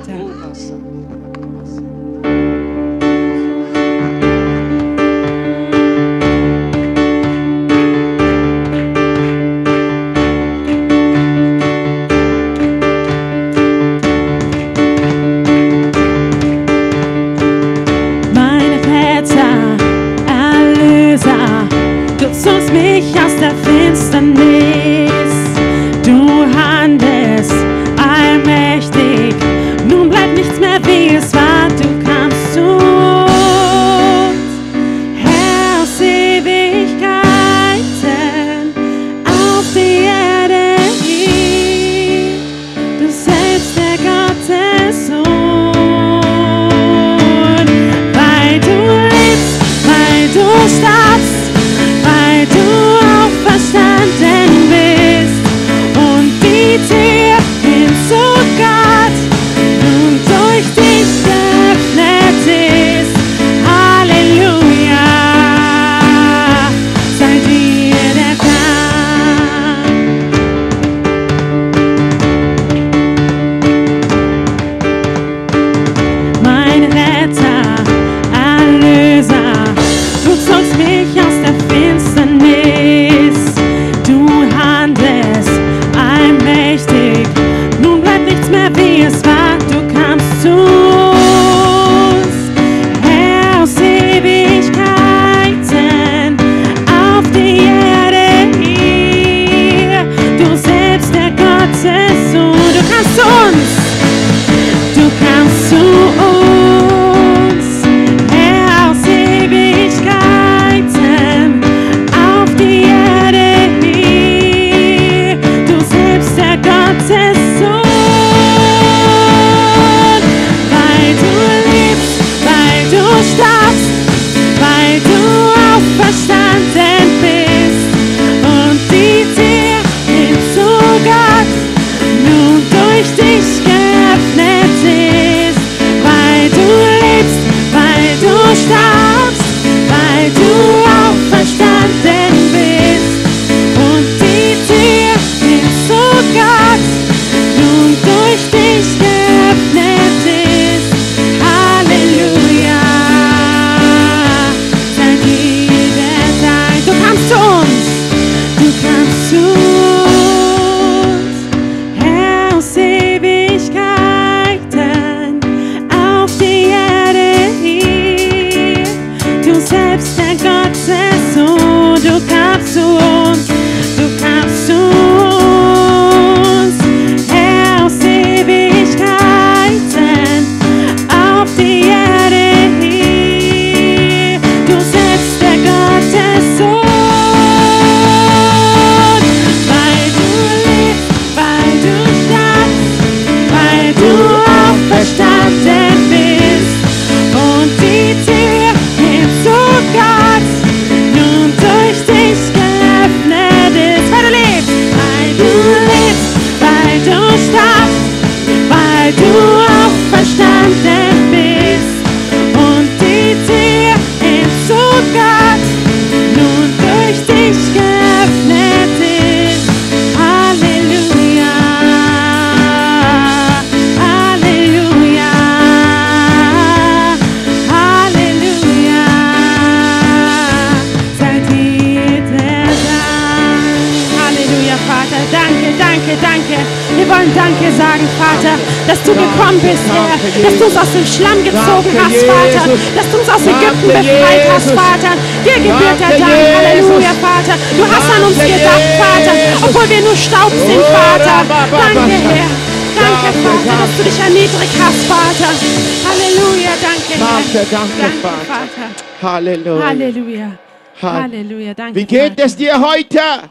Halleluja. Halleluja. Hall- Halleluja, danke. Wie geht Vater. es dir heute?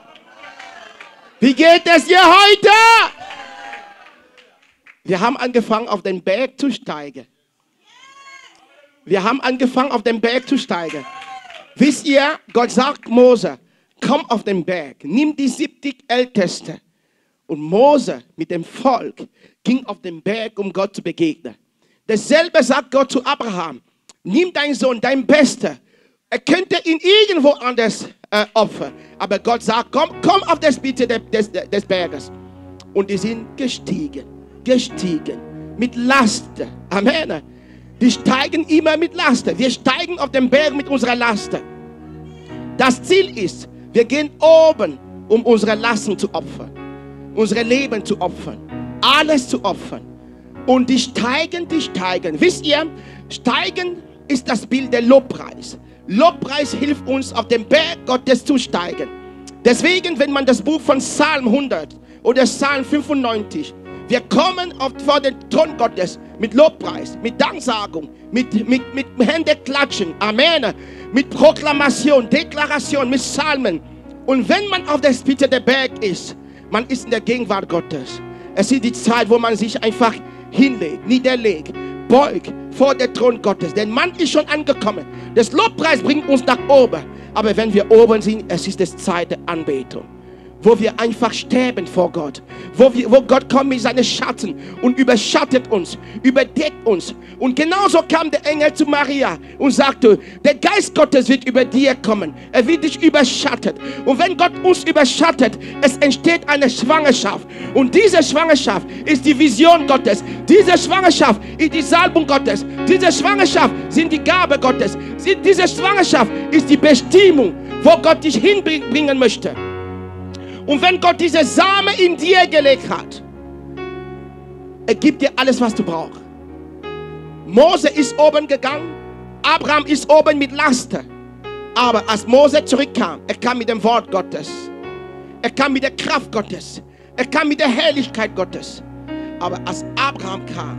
Wie geht es dir heute? Wir haben angefangen, auf den Berg zu steigen. Wir haben angefangen, auf den Berg zu steigen. Wisst ihr, Gott sagt Mose, komm auf den Berg, nimm die 70 Älteste. Und Mose mit dem Volk ging auf den Berg, um Gott zu begegnen. Dasselbe sagt Gott zu Abraham, nimm deinen Sohn, dein Bester. Er könnte ihn irgendwo anders äh, opfern. Aber Gott sagt, komm, komm auf der Spitze des, des, des Berges. Und die sind gestiegen, gestiegen, mit Lasten. Amen. Die steigen immer mit Lasten. Wir steigen auf den Berg mit unserer Lasten. Das Ziel ist, wir gehen oben, um unsere Lasten zu opfern, unsere Leben zu opfern, alles zu opfern. Und die steigen, die steigen. Wisst ihr, steigen ist das Bild der Lobpreis. Lobpreis hilft uns, auf den Berg Gottes zu steigen. Deswegen, wenn man das Buch von Psalm 100 oder Psalm 95, wir kommen oft vor den Thron Gottes mit Lobpreis, mit Danksagung, mit, mit, mit Hände klatschen, Amen, mit Proklamation, Deklaration, mit Psalmen. Und wenn man auf der Spitze der Berg ist, man ist in der Gegenwart Gottes. Es ist die Zeit, wo man sich einfach hinlegt, niederlegt, beugt vor der Thron Gottes. Denn man ist schon angekommen. Das Lobpreis bringt uns nach oben. Aber wenn wir oben sind, es ist es Zeit der Anbetung. Wo wir einfach sterben vor Gott. Wo, wir, wo Gott kommt mit seinen Schatten und überschattet uns, überdeckt uns. Und genauso kam der Engel zu Maria und sagte, der Geist Gottes wird über dir kommen. Er wird dich überschattet. Und wenn Gott uns überschattet, es entsteht eine Schwangerschaft. Und diese Schwangerschaft ist die Vision Gottes. Diese Schwangerschaft ist die Salbung Gottes. Diese Schwangerschaft sind die Gabe Gottes. Diese Schwangerschaft ist die Bestimmung, wo Gott dich hinbringen möchte. Und wenn Gott diese Same in dir gelegt hat, Er gibt dir alles, was du brauchst. Mose ist oben gegangen, Abraham ist oben mit Laster. Aber als Mose zurückkam, er kam mit dem Wort Gottes. Er kam mit der Kraft Gottes. Er kam mit der Herrlichkeit Gottes. Aber als Abraham kam,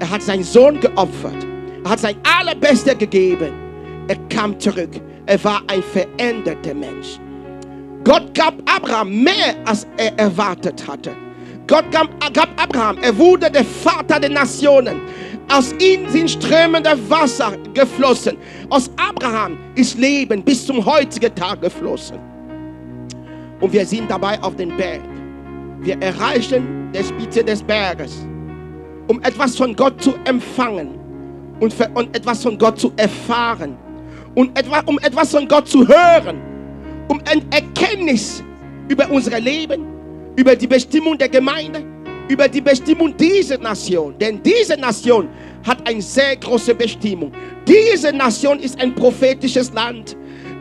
er hat seinen Sohn geopfert. Er hat sein Allerbeste gegeben. Er kam zurück. Er war ein veränderter Mensch. Gott gab Abraham mehr, als er erwartet hatte. Gott gab, gab Abraham, er wurde der Vater der Nationen. Aus ihm sind strömende Wasser geflossen. Aus Abraham ist Leben bis zum heutigen Tag geflossen. Und wir sind dabei auf den Berg. Wir erreichen die Spitze des Berges, um etwas von Gott zu empfangen und, für, und etwas von Gott zu erfahren und etwa, um etwas von Gott zu hören, um ein Erkenntnis über unser Leben, über die Bestimmung der Gemeinde, über die Bestimmung dieser Nation. Denn diese Nation hat eine sehr große Bestimmung. Diese Nation ist ein prophetisches Land,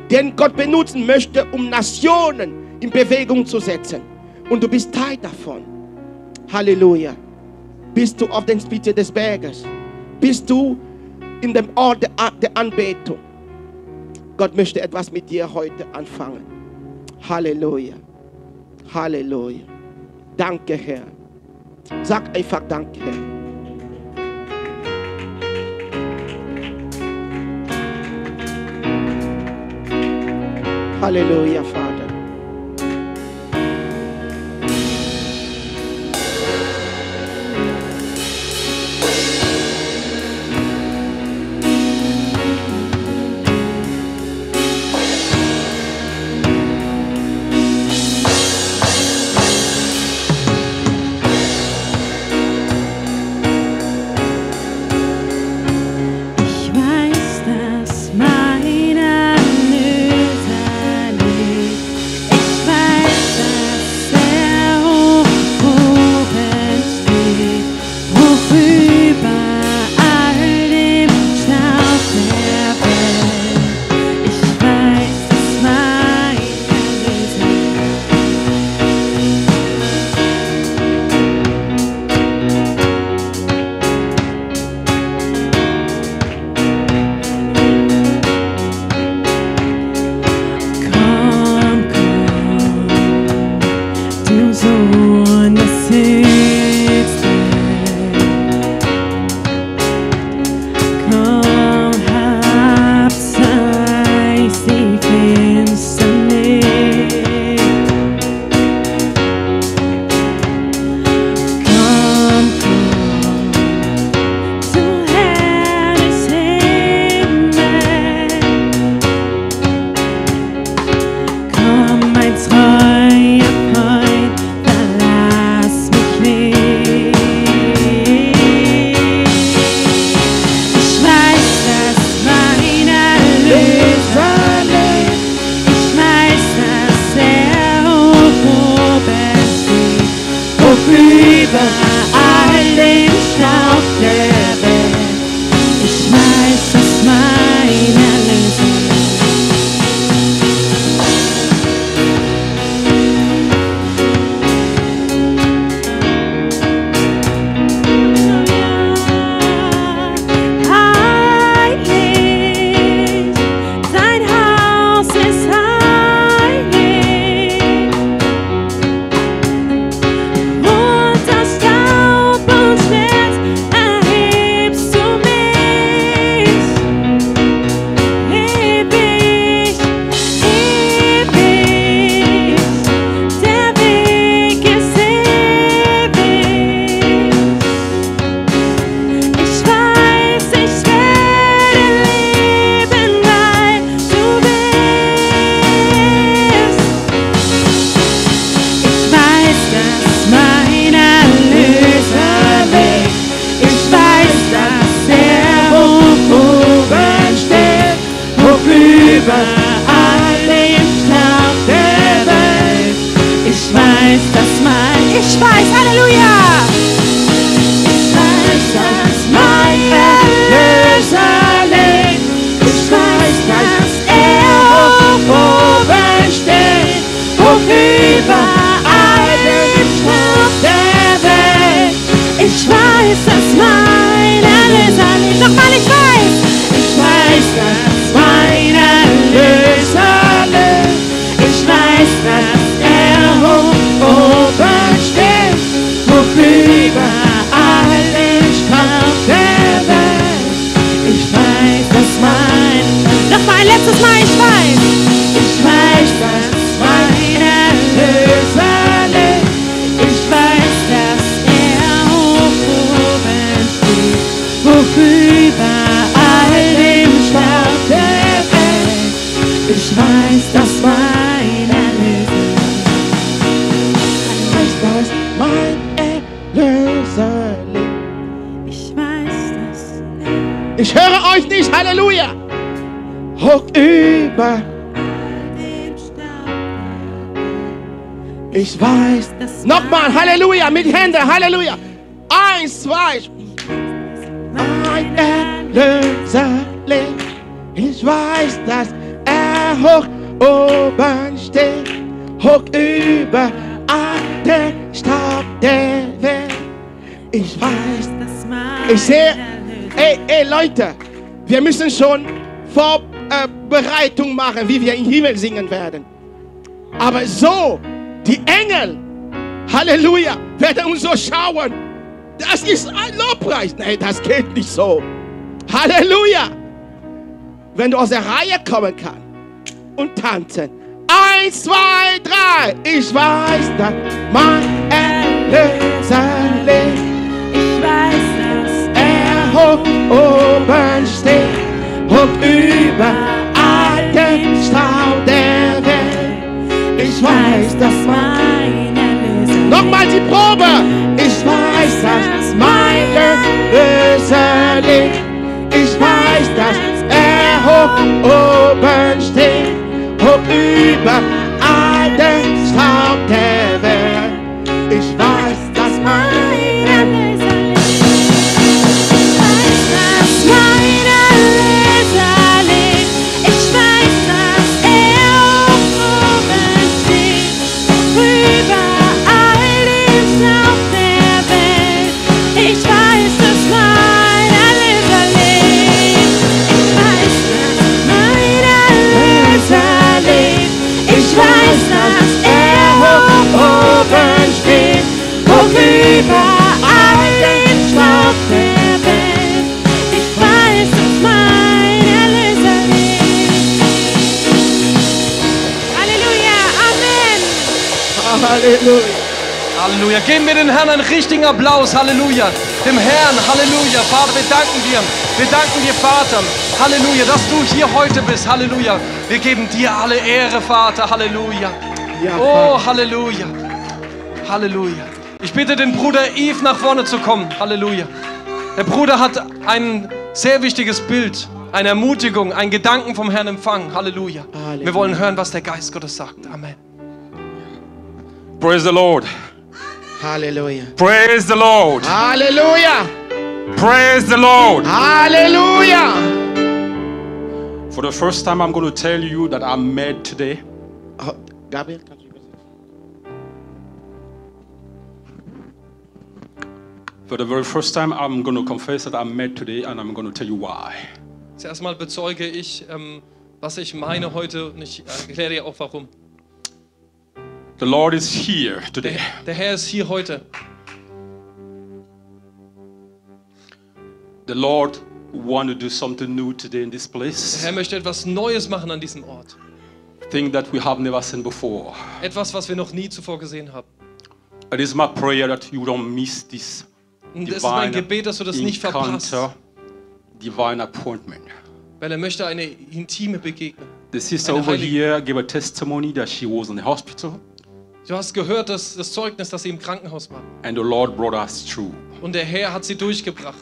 den Gott benutzen möchte, um Nationen in Bewegung zu setzen. Und du bist Teil davon. Halleluja. Bist du auf der Spitze des Berges? Bist du in dem Ort der Anbetung? Gott möchte etwas mit dir heute anfangen. Halleluja. Halleluja. Danke, Herr. Sag einfach Danke, Herr. Halleluja, Vater. Müssen schon Vorbereitung machen, wie wir im Himmel singen werden. Aber so, die Engel, Halleluja, werden uns so schauen. Das ist ein Lobpreis. Nein, das geht nicht so. Halleluja. Wenn du aus der Reihe kommen kannst und tanzen. Eins, zwei, drei. Ich weiß, dass mein Erlöser lebt. Ich weiß, dass Er hoch oben steht, hoch über all den Staub der Welt. Ich weiß, dass mein mein Erlöser Nochmal die Probe. Ich weiß, dass mein Erlöser lebt. Ich weiß, dass er hoch oben steht, hoch über Halleluja. Halleluja. Geben wir den Herrn einen richtigen Applaus. Halleluja. Dem Herrn. Halleluja. Vater, wir danken dir. Wir danken dir, Vater. Halleluja, dass du hier heute bist. Halleluja. Wir geben dir alle Ehre, Vater. Halleluja. Ja, Oh, Halleluja. Halleluja. Ich bitte den Bruder Yves nach vorne zu kommen. Halleluja. Der Bruder hat ein sehr wichtiges Bild, eine Ermutigung, einen Gedanken vom Herrn empfangen. Halleluja. Halleluja. Wir wollen hören, was der Geist Gottes sagt. Amen. Praise the Lord. Hallelujah. Praise the Lord. Hallelujah. Praise the Lord. Hallelujah. For the first time, I'm going to tell you that I'm mad today. Oh, Gabriel, kannst du? For the very first time, I'm going to confess that I'm mad today, and I'm going to tell you why. Zuerst mal bezeuge ich, ähm, was ich meine heute und ich äh, erkläre dir auch warum. The Lord is here today. Der Herr ist hier heute. The Lord want to do something new today in this Der place. Herr möchte etwas Neues machen an diesem Ort. Thing that we have never seen before. Etwas, was wir noch nie zuvor gesehen haben. It is my prayer that you don't miss this Und es ist mein divine Gebet, dass du das nicht verpasst. divine appointment. Weil er möchte eine intime Begegnung. The sister over here gave a testimony that she was in the hospital, Du hast gehört, dass das Zeugnis, dass sie im Krankenhaus war. and the Lord brought us through. Und der Herr hat sie durchgebracht.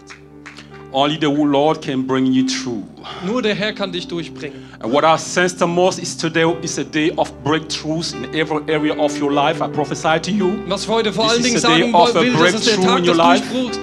Only the Lord can bring you through. Nur der Herr kann dich durchbringen. And what I sense the most is today is a day of breakthroughs in every area of your life. I prophesy to you. Was heute vor This allen Dingen sagen will, das ist der Tag in des. Durchbruchs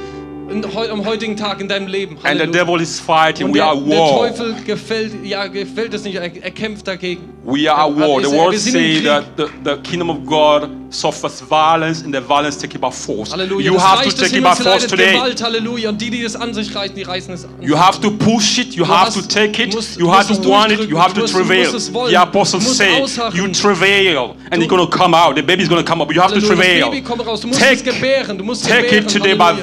am heutigen Tag in deinem Leben. And the devil is fighting. Und We der, are der war. Teufel gefällt, ja, gefällt es nicht, er, er kämpft dagegen. We are at Er- er- war. The wir word Krieg. that the, the kingdom of God suffers violence and the violence take it by force. Halleluja. You das have to Reich des take it by force today. Gewalt, Halleluja. Und die, die es an sich reißen, die reißen es an. You have to push it, you Du have hast- to take it, musst- you have to want it, you have du to travail. The apostle said. You travail, and Du- it's going to come out. The baby's going to come up, you have to Halleluja. Das travail. Baby Take- it today by Halleluja.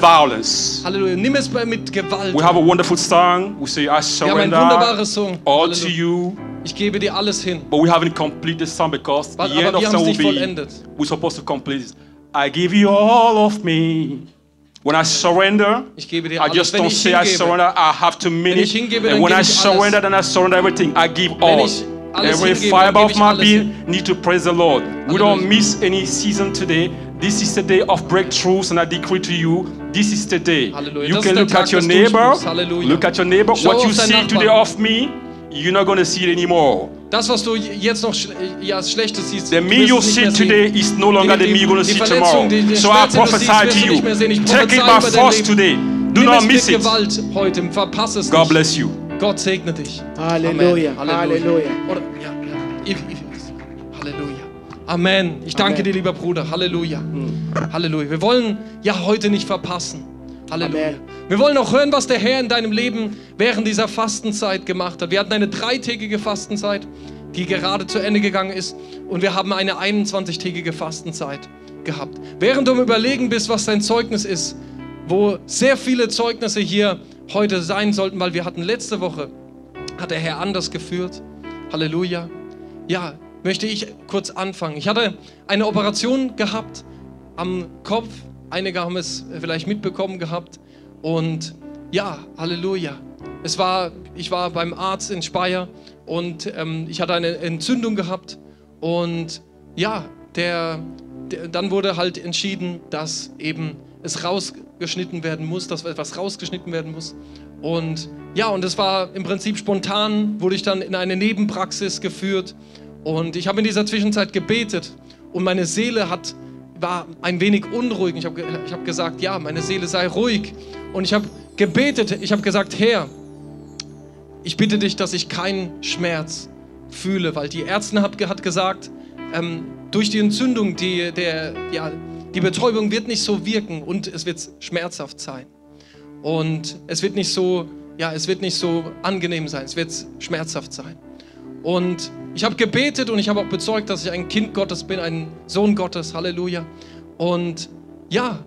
Halleluja. Nimm es bei- mit Gewalt. We have a wonderful song. We say, I Wir haben ein surrender wunderbares Song. all to you. Ich gebe dir alles hin. But we haven't completed the song because Aber the end of song will be. Vollendet. We're supposed to complete it. I give you all of me. When I surrender, Ich gebe dir I just don't say I surrender, I have to mean it. hingebe, and when I surrender, alles. then I surrender everything. I give all. Every hingebe, fiber of my being need to praise the Lord. We don't miss any season today. This is the day of breakthroughs, and I decree to you, this is the day. Halleluja. You Das can look Tag at your neighbor. Durchbruchs. Look at your neighbor. Schau what you auf deinen see today of me, you're not going to see it anymore. Das, was du jetzt noch sch- ja, als Schlechtes siehst, The du me wirst you es nicht see mehr sehen. today is no longer the me you're going to die see Verletzung, tomorrow. die, die So I du prophesy wirst to you. nicht mehr sehen. Ich Take it by force today. Do Nimm not miss mit it. Gewalt heute, verpass es God nicht. bless you. Gott segne dich. Halleluja, Amen. Halleluja. Oder, ja, ja. Ich, ich, Halleluja. Amen. Ich danke Amen. dir, lieber Bruder. Halleluja. Halleluja. Wir wollen ja heute nicht verpassen. Halleluja. Amen. Wir wollen auch hören, was der Herr in deinem Leben während dieser Fastenzeit gemacht hat. Wir hatten eine dreitägige Fastenzeit, die gerade zu Ende gegangen ist. Und wir haben eine 21-tägige Fastenzeit gehabt. Während du am Überlegen bist, was dein Zeugnis ist, wo sehr viele Zeugnisse hier heute sein sollten, weil wir hatten letzte Woche, hat der Herr anders geführt. Halleluja. Ja, möchte ich kurz anfangen. Ich hatte eine Operation gehabt am Kopf. Einige haben es vielleicht mitbekommen gehabt. Und ja, Halleluja. Es war, ich war beim Arzt in Speyer und ähm, ich hatte eine Entzündung gehabt. Und ja, der, der, dann wurde halt entschieden, dass eben es rausgeschnitten werden muss, dass etwas rausgeschnitten werden muss. Und ja, und es war im Prinzip spontan, wurde ich dann in eine Nebenpraxis geführt. Und ich habe in dieser Zwischenzeit gebetet und meine Seele hat, war ein wenig unruhig. Ich habe ich habe gesagt, ja, meine Seele sei ruhig. Und ich habe gebetet, ich habe gesagt, Herr, ich bitte dich, dass ich keinen Schmerz fühle, weil die Ärztin hat, hat gesagt, ähm, durch die Entzündung, die, der, ja, die Betäubung wird nicht so wirken und es wird schmerzhaft sein. Und es wird nicht so, ja, es wird nicht so angenehm sein, es wird schmerzhaft sein. Und ich habe gebetet und ich habe auch bezeugt, dass ich ein Kind Gottes bin, ein Sohn Gottes, Halleluja. Und ja,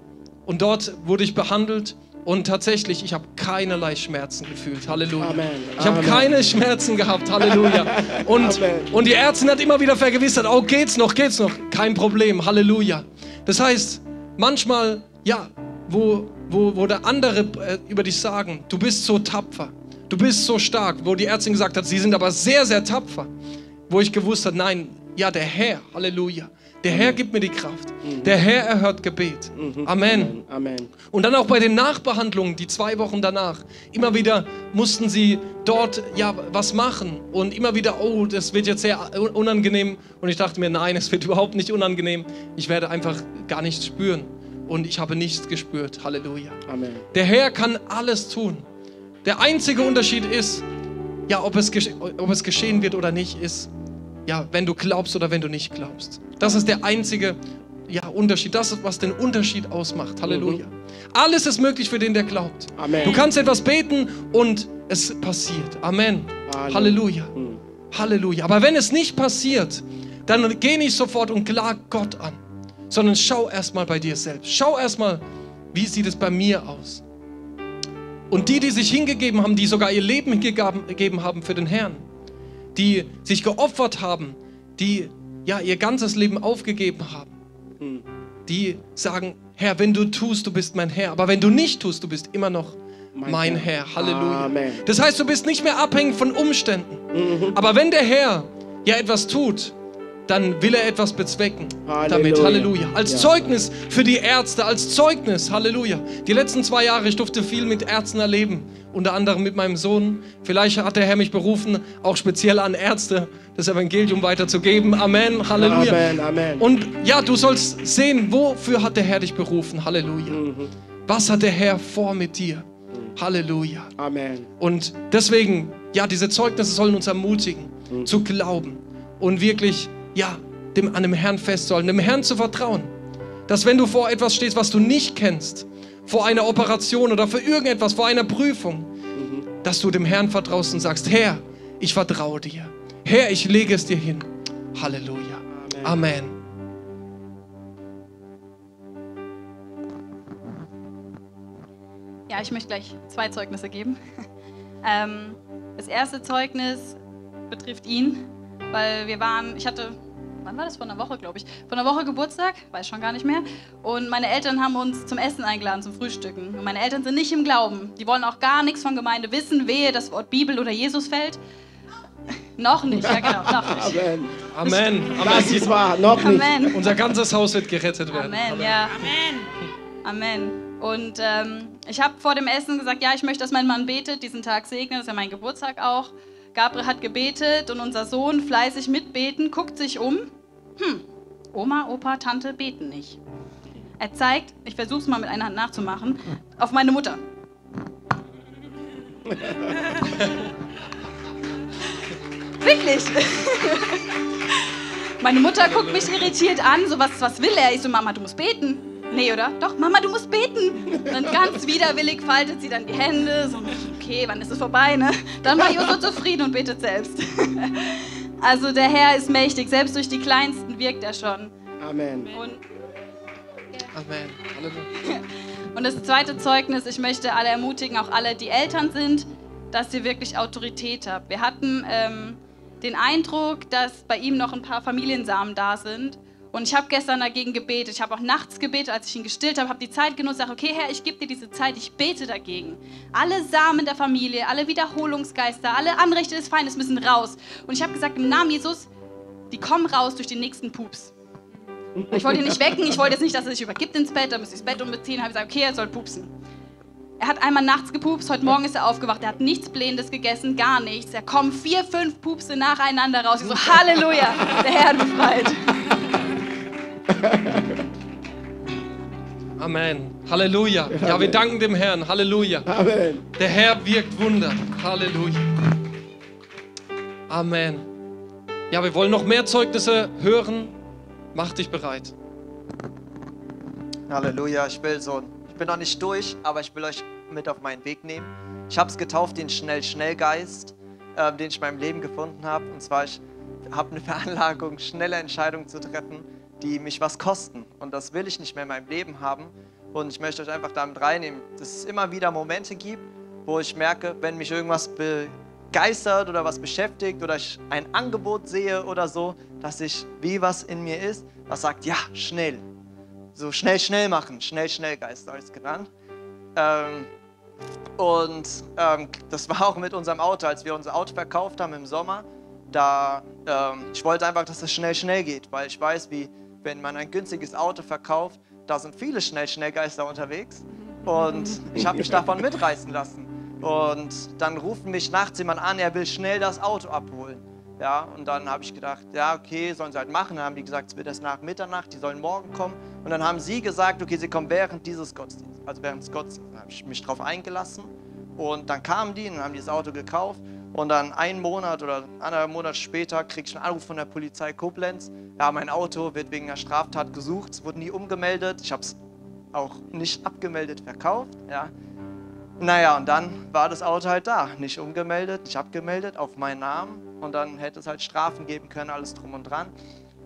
und dort wurde ich behandelt und tatsächlich, ich habe keinerlei Schmerzen gefühlt, Halleluja. Amen. Ich habe keine Schmerzen gehabt, Halleluja. Und, Amen. und die Ärztin hat immer wieder vergewissert, oh, geht's noch, geht's noch, kein Problem, Halleluja. Das heißt, manchmal, ja, wo, wo, wo der andere äh, über dich sagen, du bist so tapfer, du bist so stark, wo die Ärztin gesagt hat, sie sind aber sehr, sehr tapfer, wo ich gewusst habe, nein, ja, der Herr, Halleluja, der Herr gibt mir die Kraft, der Herr erhört Gebet. Amen. Amen. Und dann auch bei den Nachbehandlungen, die zwei Wochen danach, immer wieder mussten sie dort ja was machen und immer wieder, oh, das wird jetzt sehr unangenehm. Und ich dachte mir, nein, es wird überhaupt nicht unangenehm. Ich werde einfach gar nichts spüren. Und ich habe nichts gespürt. Halleluja. Amen. Der Herr kann alles tun. Der einzige Unterschied ist, ja, ob es, ob es geschehen wird oder nicht, ist, ja, wenn du glaubst oder wenn du nicht glaubst. Das ist der einzige ja, Unterschied. Das ist, was den Unterschied ausmacht. Halleluja. Alles ist möglich für den, der glaubt. Amen. Du kannst etwas beten und es passiert. Amen. Halleluja. Halleluja. Halleluja. Aber wenn es nicht passiert, dann geh nicht sofort und klag Gott an, sondern schau erstmal bei dir selbst. Schau erstmal, wie sieht es bei mir aus. Und die, die sich hingegeben haben, die sogar ihr Leben hingegeben gegeben haben für den Herrn, die sich geopfert haben, die ja ihr ganzes Leben aufgegeben haben, die sagen, Herr, wenn du tust, du bist mein Herr, aber wenn du nicht tust, du bist immer noch mein, Mein Herr. Herr. Halleluja. Amen. Das heißt, du bist nicht mehr abhängig von Umständen. Aber wenn der Herr ja etwas tut, dann will er etwas bezwecken damit. Halleluja. Halleluja. Als Ja. Zeugnis für die Ärzte, als Zeugnis. Halleluja. Die letzten zwei Jahre, ich durfte viel mit Ärzten erleben. Unter anderem mit meinem Sohn. Vielleicht hat der Herr mich berufen, auch speziell an Ärzte das Evangelium weiterzugeben. Amen. Halleluja. Amen. Amen. Und ja, du sollst sehen, wofür hat der Herr dich berufen. Halleluja. Was hat der Herr vor mit dir? Halleluja. Amen. Und deswegen, ja, diese Zeugnisse sollen uns ermutigen, zu glauben und wirklich, ja, dem, an dem Herrn festzuhalten, dem Herrn zu vertrauen. Dass wenn du vor etwas stehst, was du nicht kennst, vor einer Operation oder für irgendetwas, vor einer Prüfung, dass du dem Herrn vertraust und sagst, Herr, ich vertraue dir. Herr, ich lege es dir hin. Halleluja. Amen. Ja, ich möchte gleich zwei Zeugnisse geben. Ähm, das erste Zeugnis betrifft ihn, weil wir waren, ich hatte, wann war das? Vor einer Woche, glaube ich. Vor einer Woche Geburtstag, weiß schon gar nicht mehr. Und meine Eltern haben uns zum Essen eingeladen, zum Frühstücken. Und meine Eltern sind nicht im Glauben. Die wollen auch gar nichts von Gemeinde wissen, wehe das Wort Bibel oder Jesus fällt. Noch nicht, ja genau, noch nicht. Amen. Amen. Das Amen. ist wahr, noch nicht. Amen. Unser ganzes Haus wird gerettet werden. Amen, ja. Amen. Und ähm, ich habe vor dem Essen gesagt, ja, ich möchte, dass mein Mann betet, diesen Tag segnet, das ist ja mein Geburtstag auch. Gabriel hat gebetet und unser Sohn fleißig mitbeten, guckt sich um. Hm, Oma, Opa, Tante beten nicht. Er zeigt, ich versuche es mal mit einer Hand nachzumachen, auf meine Mutter. Wirklich. Meine Mutter guckt mich irritiert an, so was, was will er? Ich so, Mama, du musst beten. Nee, oder? Doch, Mama, du musst beten. Und ganz widerwillig faltet sie dann die Hände, so, okay, wann ist es vorbei, ne? Dann war Joso zufrieden und betet selbst. Also der Herr ist mächtig, selbst durch die Kleinsten wirkt er schon. Amen. Und Amen. Halleluja. Und das zweite Zeugnis, ich möchte alle ermutigen, auch alle, die Eltern sind, dass ihr wirklich Autorität habt. Wir hatten ähm, den Eindruck, dass bei ihm noch ein paar Familiensamen da sind. Und ich habe gestern dagegen gebetet. Ich habe auch nachts gebetet, als ich ihn gestillt habe, habe die Zeit genutzt, sage, okay, Herr, ich gebe dir diese Zeit, ich bete dagegen. Alle Samen der Familie, alle Wiederholungsgeister, alle Anrechte des Feindes müssen raus. Und ich habe gesagt, im Namen Jesus, die kommen raus durch den nächsten Pups. Ich wollte ihn nicht wecken, ich wollte jetzt nicht, dass er sich übergibt ins Bett, da müsste ich das Bett umbeziehen, habe gesagt, okay, er soll pupsen. Er hat einmal nachts gepupst, heute Morgen ist er aufgewacht, er hat nichts Blähendes gegessen, gar nichts. Er kommen vier, fünf Pupse nacheinander raus. Ich so, Halleluja, der Herr befreit. Amen. Halleluja. Ja, wir danken dem Herrn. Halleluja. Amen. Der Herr wirkt Wunder. Halleluja. Amen. Ja, wir wollen noch mehr Zeugnisse hören. Mach dich bereit. Halleluja, ich will so, ich bin noch nicht durch, aber ich will euch mit auf meinen Weg nehmen. Ich habe es getauft, den Schnell-Schnell-Geist, äh, den ich in meinem Leben gefunden habe. Und zwar, ich habe eine Veranlagung, schnelle Entscheidungen zu treffen, die mich was kosten. Und das will ich nicht mehr in meinem Leben haben. Und ich möchte euch einfach damit reinnehmen, dass es immer wieder Momente gibt, wo ich merke, wenn mich irgendwas begeistert oder was beschäftigt oder ich ein Angebot sehe oder so, dass ich wie was in mir ist, was sagt, ja, schnell. So schnell, schnell machen. Schnell, schnell Geist, alles genannt. Ähm, und ähm, das war auch mit unserem Auto, als wir unser Auto verkauft haben im Sommer. Da, ähm, ich wollte einfach, dass es schnell, schnell geht, weil ich weiß, wie, wenn man ein günstiges Auto verkauft, da sind viele schnell, schnell Geister unterwegs. Und ich habe mich davon mitreißen lassen. Und dann ruft mich nachts jemand an, er will schnell das Auto abholen. Ja, und dann habe ich gedacht, ja, okay, sollen sie halt machen. Dann haben die gesagt, es wird erst nach Mitternacht, die sollen morgen kommen. Und dann haben sie gesagt, okay, sie kommen während dieses Gottesdienstes, also während des Gottesdienstes. Dann habe ich mich darauf eingelassen. Und dann kamen die und haben dieses Auto gekauft. Und dann einen Monat oder anderthalb Monate später krieg ich einen Anruf von der Polizei Koblenz. Ja, mein Auto wird wegen einer Straftat gesucht. Es wurde nie umgemeldet. Ich habe es auch nicht abgemeldet verkauft. Ja. Naja, und dann war das Auto halt da. Nicht umgemeldet, nicht abgemeldet, auf meinen Namen. Und dann hätte es halt Strafen geben können, alles drum und dran.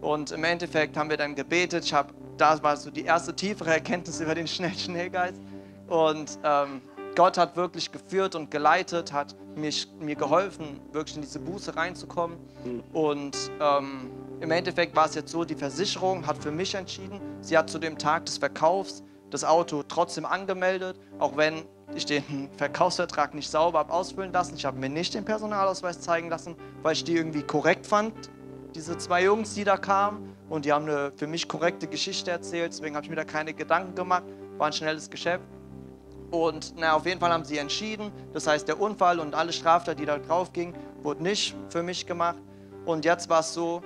Und im Endeffekt haben wir dann gebetet. Ich habe, da war so die erste tiefere Erkenntnis über den Schnell-Schnellgeist. Und ähm, Gott hat wirklich geführt und geleitet, hat mich, mir geholfen, wirklich in diese Buße reinzukommen. Und ähm, im Endeffekt war es jetzt so, die Versicherung hat für mich entschieden. Sie hat zu dem Tag des Verkaufs das Auto trotzdem angemeldet, auch wenn ich den Verkaufsvertrag nicht sauber habe ausfüllen lassen. Ich habe mir nicht den Personalausweis zeigen lassen, weil ich die irgendwie korrekt fand, diese zwei Jungs, die da kamen. Und die haben eine für mich korrekte Geschichte erzählt, deswegen habe ich mir da keine Gedanken gemacht. War ein schnelles Geschäft. Und na, auf jeden Fall haben sie entschieden. Das heißt, der Unfall und alle Straftaten, die da drauf gingen, wurden nicht für mich gemacht. Und jetzt war es so,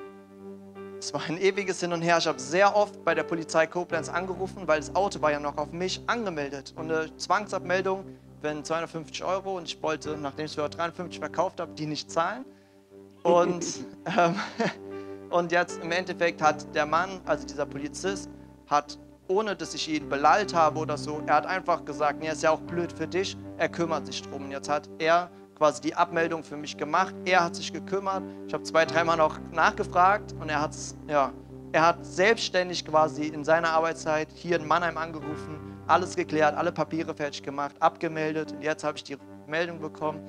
es war ein ewiges Hin und Her. Ich habe sehr oft bei der Polizei Koblenz angerufen, weil das Auto war ja noch auf mich angemeldet. Und eine Zwangsabmeldung wären 250 Euro und ich wollte, nachdem ich es für 53 verkauft habe, die nicht zahlen. Und, ähm, und jetzt im Endeffekt hat der Mann, also dieser Polizist, hat, ohne dass ich ihn belallt habe oder so, er hat einfach gesagt, nee, ist ja auch blöd für dich, er kümmert sich drum. Und jetzt hat er quasi die Abmeldung für mich gemacht, er hat sich gekümmert. Ich habe zwei, dreimal noch nachgefragt und er, hat's, ja, er hat selbstständig quasi in seiner Arbeitszeit hier in Mannheim angerufen, alles geklärt, alle Papiere fertig gemacht, abgemeldet. Und jetzt habe ich die Meldung bekommen.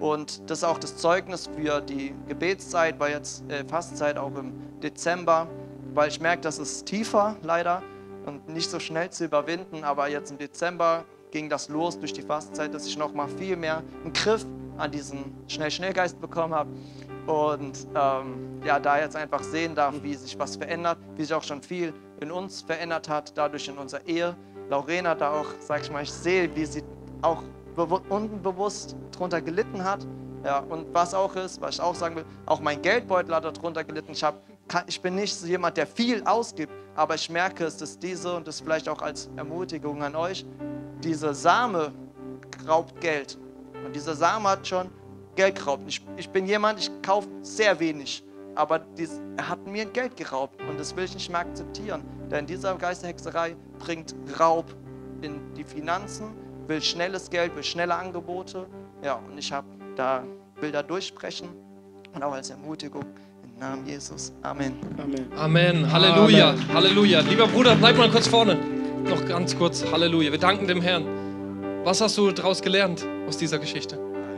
Und das ist auch das Zeugnis für die Gebetszeit, weil jetzt äh, Fastenzeit auch im Dezember, weil ich merke, das ist tiefer leider und nicht so schnell zu überwinden. Aber jetzt im Dezember ging das los durch die Fastenzeit, dass ich noch mal viel mehr einen Griff an diesen Schnell-Schnellgeist bekommen habe und ähm, ja, da jetzt einfach sehen darf, wie sich was verändert, wie sich auch schon viel in uns verändert hat, dadurch in unserer Ehe. Lorena da auch, sag ich mal, ich sehe, wie sie auch bewu- unbewusst drunter gelitten hat. Ja, und was auch ist, was ich auch sagen will, auch mein Geldbeutel hat darunter gelitten. Ich, hab, kann, ich bin nicht so jemand, der viel ausgibt, aber ich merke es, dass diese, und das vielleicht auch als Ermutigung an euch, diese Same raubt Geld. Und dieser Same hat schon Geld geraubt. Ich, ich bin jemand, ich kaufe sehr wenig, aber dies, er hat mir Geld geraubt und das will ich nicht mehr akzeptieren. Denn dieser Geist der Hexerei bringt Raub in die Finanzen, will schnelles Geld, will schnelle Angebote. Ja, und ich habe da, will da durchsprechen und auch als Ermutigung Namen Jesus. Amen. Amen. Amen. Halleluja. Amen. Halleluja. Lieber Bruder, bleib mal kurz vorne. Noch ganz kurz. Halleluja. Wir danken dem Herrn. Was hast du daraus gelernt aus dieser Geschichte?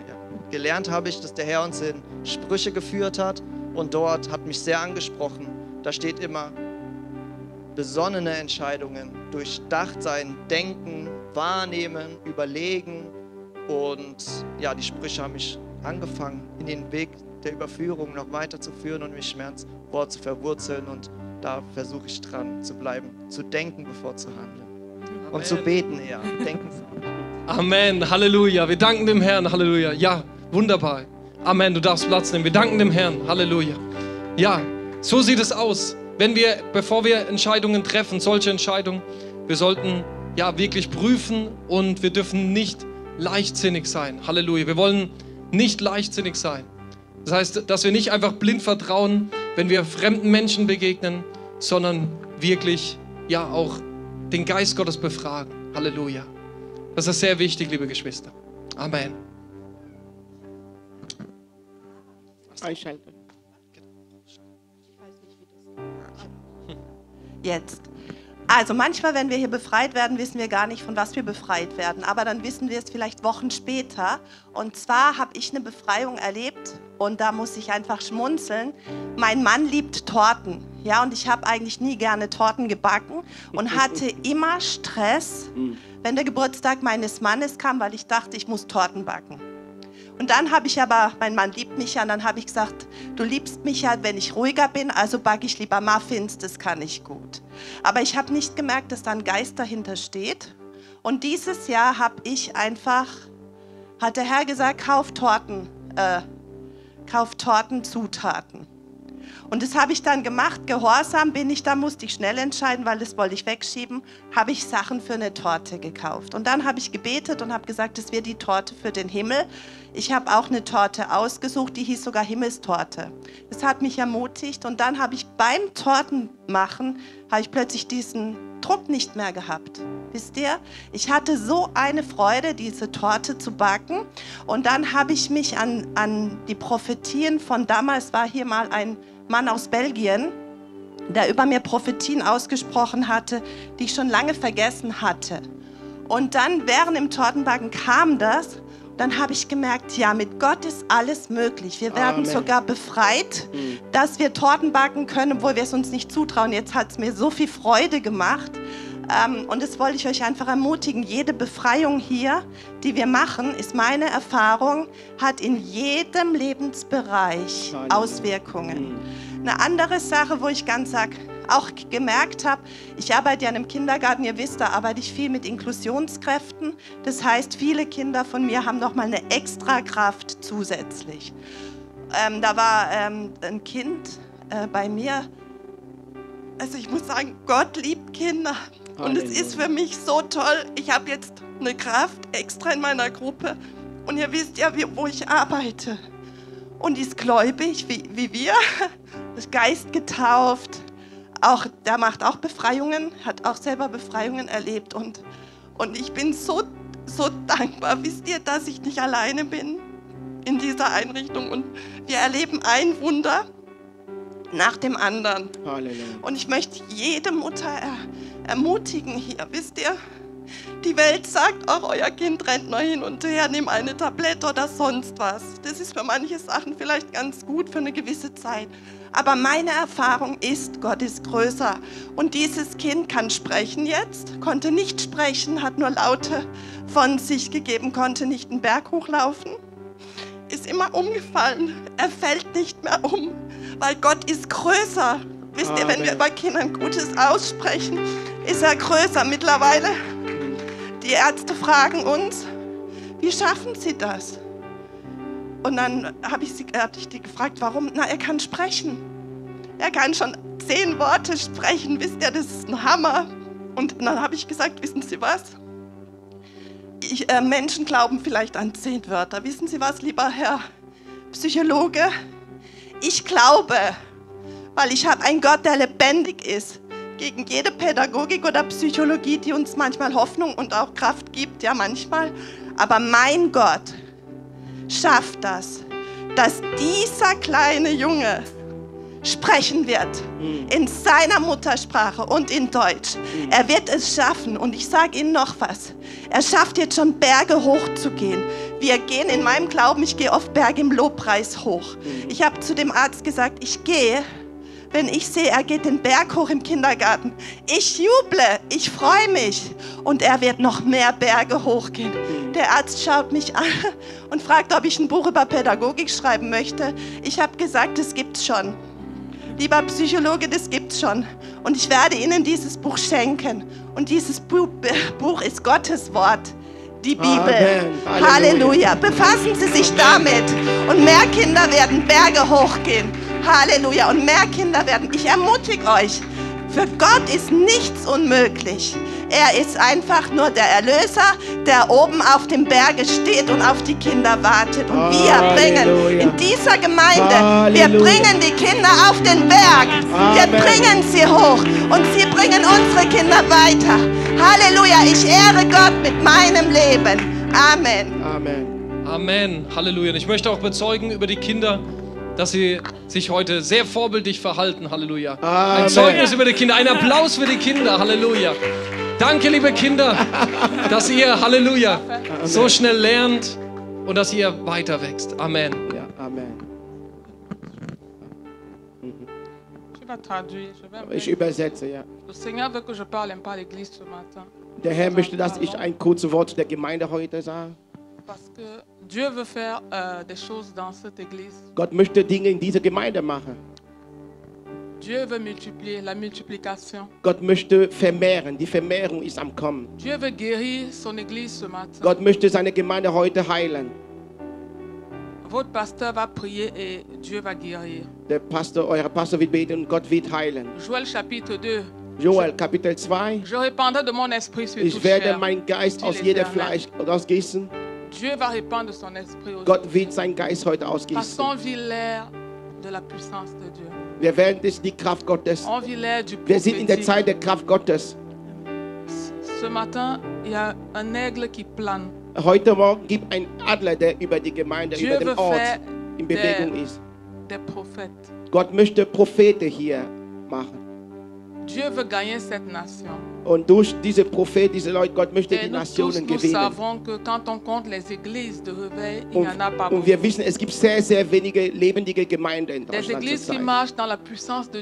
Ja. Gelernt habe ich, dass der Herr uns in Sprüche geführt hat und dort hat mich sehr angesprochen. Da steht immer, besonnene Entscheidungen, durchdacht sein, denken, wahrnehmen, überlegen und ja, die Sprüche haben mich angefangen, in den Weg der Überführung noch weiter zu führen und mich mehr ins Wort zu verwurzeln und da versuche ich dran zu bleiben, zu denken, bevor zu handeln. Und zu beten eher. Denken Amen. Halleluja. Wir danken dem Herrn. Halleluja. Ja, wunderbar. Amen. Du darfst Platz nehmen. Wir danken dem Herrn. Halleluja. Ja, so sieht es aus. Wenn wir, bevor wir Entscheidungen treffen, solche Entscheidungen, wir sollten ja wirklich prüfen und wir dürfen nicht leichtsinnig sein. Halleluja. Wir wollen nicht leichtsinnig sein. Das heißt, dass wir nicht einfach blind vertrauen, wenn wir fremden Menschen begegnen, sondern wirklich ja auch den Geist Gottes befragen. Halleluja. Das ist sehr wichtig, liebe Geschwister. Amen. Einschalten. Jetzt. Also manchmal, wenn wir hier befreit werden, wissen wir gar nicht, von was wir befreit werden. Aber dann wissen wir es vielleicht Wochen später. Und zwar habe ich eine Befreiung erlebt und da muss ich einfach schmunzeln. Mein Mann liebt Torten. Ja, und ich habe eigentlich nie gerne Torten gebacken und hatte immer Stress, wenn der Geburtstag meines Mannes kam, weil ich dachte, ich muss Torten backen. Und dann habe ich aber, mein Mann liebt mich ja, und dann habe ich gesagt, du liebst mich ja, wenn ich ruhiger bin, also backe ich lieber Muffins, das kann ich gut. Aber ich habe nicht gemerkt, dass da ein Geist dahinter steht. Und dieses Jahr habe ich einfach, hat der Herr gesagt, kauf Torten, äh, kauf Tortenzutaten. Und das habe ich dann gemacht. Gehorsam bin ich, da musste ich schnell entscheiden, weil das wollte ich wegschieben. Habe ich Sachen für eine Torte gekauft. Und dann habe ich gebetet und habe gesagt, das wird die Torte für den Himmel. Ich habe auch eine Torte ausgesucht, die hieß sogar Himmelstorte. Das hat mich ermutigt. Und dann habe ich beim Tortenmachen, habe ich plötzlich diesen Druck nicht mehr gehabt. Wisst ihr? Ich hatte so eine Freude, diese Torte zu backen. Und dann habe ich mich an, an die Prophetien von damals, war hier mal ein Mann aus Belgien, der über mir Prophetien ausgesprochen hatte, die ich schon lange vergessen hatte. Und dann während im Tortenbacken kam das. Dann habe ich gemerkt, ja, mit Gott ist alles möglich. Wir werden Amen. sogar befreit, dass wir Torten backen können, obwohl wir es uns nicht zutrauen. Jetzt hat es mir so viel Freude gemacht. Ähm, und das wollte ich euch einfach ermutigen. Jede Befreiung hier, die wir machen, ist meine Erfahrung, hat in jedem Lebensbereich. Auswirkungen. Eine andere Sache, wo ich ganz sag, auch gemerkt habe, ich arbeite ja in einem Kindergarten, ihr wisst, da arbeite ich viel mit Inklusionskräften. Das heißt, viele Kinder von mir haben nochmal eine extra Kraft zusätzlich. Ähm, da war ähm, ein Kind äh, bei mir, also ich muss sagen, Gott liebt Kinder. Und es ist für mich so toll. Ich habe jetzt eine Kraft extra in meiner Gruppe. Und ihr wisst ja, wie, wo ich arbeite. Und die ist gläubig, wie, wie wir. Ist Geist getauft. Auch, der macht auch Befreiungen, hat auch selber Befreiungen erlebt. Und, und ich bin so, so dankbar, wisst ihr, dass ich nicht alleine bin in dieser Einrichtung. Und wir erleben ein Wunder nach dem anderen. Halleluja. Und ich möchte jede Mutter er, ermutigen hier, wisst ihr? Die Welt sagt auch, euer Kind rennt nur hin und her, nimm eine Tablette oder sonst was. Das ist für manche Sachen vielleicht ganz gut für eine gewisse Zeit. Aber meine Erfahrung ist, Gott ist größer. Und dieses Kind kann sprechen jetzt, konnte nicht sprechen, hat nur laute von sich gegeben, konnte nicht den Berg hochlaufen, ist immer umgefallen. Er fällt nicht mehr um, weil Gott ist größer. Wisst ihr, wenn wir bei Kindern Gutes aussprechen, ist er größer. Mittlerweile, die Ärzte fragen uns, wie schaffen sie das? Und dann habe ich, sie, ich die gefragt, warum? Na, er kann sprechen. Er kann schon zehn Worte sprechen. Wisst ihr, das ist ein Hammer. Und dann habe ich gesagt, wissen Sie was? Ich, äh, Menschen glauben vielleicht an zehn Wörter. Wissen Sie was, lieber Herr Psychologe? Ich glaube, weil ich habe einen Gott, der lebendig ist, gegen jede Pädagogik oder Psychologie, die uns manchmal Hoffnung und auch Kraft gibt, ja manchmal. Aber mein Gott schafft das, dass dieser kleine Junge sprechen wird in seiner Muttersprache und in Deutsch. Er wird es schaffen und ich sage Ihnen noch was. Er schafft jetzt schon Berge hochzugehen. Wir gehen in meinem Glauben, ich gehe oft Berge im Lobpreis hoch. Ich habe zu dem Arzt gesagt, ich gehe, wenn ich sehe, er geht den Berg hoch im Kindergarten. Ich juble, ich freue mich und er wird noch mehr Berge hochgehen. Der Arzt schaut mich an und fragt, ob ich ein Buch über Pädagogik schreiben möchte. Ich habe gesagt, das gibt's schon. Lieber Psychologe, das gibt's schon. Und ich werde Ihnen dieses Buch schenken. Und dieses Bu Buch ist Gottes Wort, die Bibel. Amen. Halleluja. Halleluja. Befassen Sie sich damit. Und mehr Kinder werden Berge hochgehen. Halleluja. Und mehr Kinder werden. Ich ermutige euch. Für Gott ist nichts unmöglich. Er ist einfach nur der Erlöser, der oben auf dem Berge steht und auf die Kinder wartet. Und wir bringen Halleluja. in dieser Gemeinde, wir Halleluja. bringen die Kinder auf den Berg. Wir Amen. bringen sie hoch und sie bringen unsere Kinder weiter. Halleluja. Ich ehre Gott mit meinem Leben. Amen. Amen. Amen. Halleluja. Und ich möchte auch bezeugen über die Kinder, dass sie sich heute sehr vorbildlich verhalten. Halleluja. Ein Amen. Zeugnis über die Kinder. Ein Applaus für die Kinder. Halleluja. Danke, liebe Kinder, dass ihr, Halleluja, so schnell lernt und dass ihr weiter wächst. Amen. Ja, Amen. Un Ich übersetze, ja. Der Herr möchte, dass ich ein kurzes Wort der Gemeinde heute sage. Parce que Dieu veut faire euh, des choses dans cette église. Gott möchte Dinge in dieser Gemeinde machen. Dieu veut multiplier la multiplication. Gott möchte vermehren. Die Vermehrung ist am Kommen. Dieu veut guérir son église ce matin. Gott möchte seine Gemeinde heute heilen. Votre pasteur va prier et Dieu va guérir. Der Pastor, euer Pastor wird beten und Gott wird heilen. Joël chapitre 2. Joel Kapitel 2. Je répandrai de mon esprit sur Ich werde meinen Geist aus jedem. Fleisch rausgießen. Dieu va répandre son esprit Gott wird seinen Geist heute Parce ausgießen. qu'on vit l'ère de la puissance de Dieu. Wir werden das die Kraft Gottes. On vit l'ère du Wir sind in der prophétique. Zeit der Kraft Gottes. Ce matin, il y a un aigle qui plane. Heute Morgen gibt ein Adler, der über die Gemeinde, Dieu über den Ort in Bewegung ist. des prophètes. Gott möchte Propheten hier machen. Dieu veut gagner cette nation. Und durch diese diese Leute, Gott möchte die Et nous tous, Nationen gewinnen. savons que quand on compte les églises de réveil, il Und, n'y en a pas und wir wissen, es gibt sehr, sehr wenige lebendige Gemeinden in Deutschland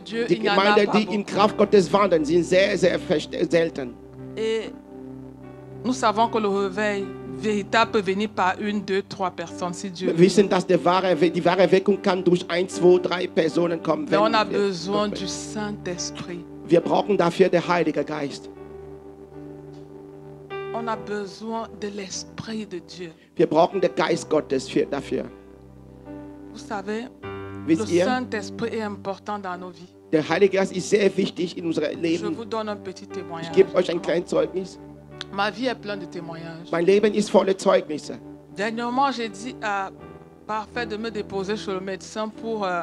Dieu, Die Gemeinden, die in beaucoup. Kraft Gottes wandeln, sind sehr, sehr verst- selten. Et nous savons que le réveil véritable peut venir par une, deux, trois personnes, si Dieu Wir veut. wissen, dass der wahre, die wahre Erweckung kann durch ein, zwei, drei Personen kommen. Mais on a besoin du Saint-Esprit. Wir brauchen dafür den Heiligen Geist. On a besoin de l'Esprit de Dieu. Wir brauchen den Geist Gottes für, dafür. Vous savez, Wisst le ihr, Saint-Esprit est important dans nos vies. der Heilige Geist ist sehr wichtig in unserem Je Leben. vous donne un petit Ich témoignage. gebe euch ein kleines Zeugnis. Ma vie est pleine de témoignages. Mein Leben ist voller Zeugnisse. Dernièrement, j'ai dit à Parfait de me déposer chez le médecin pour... euh,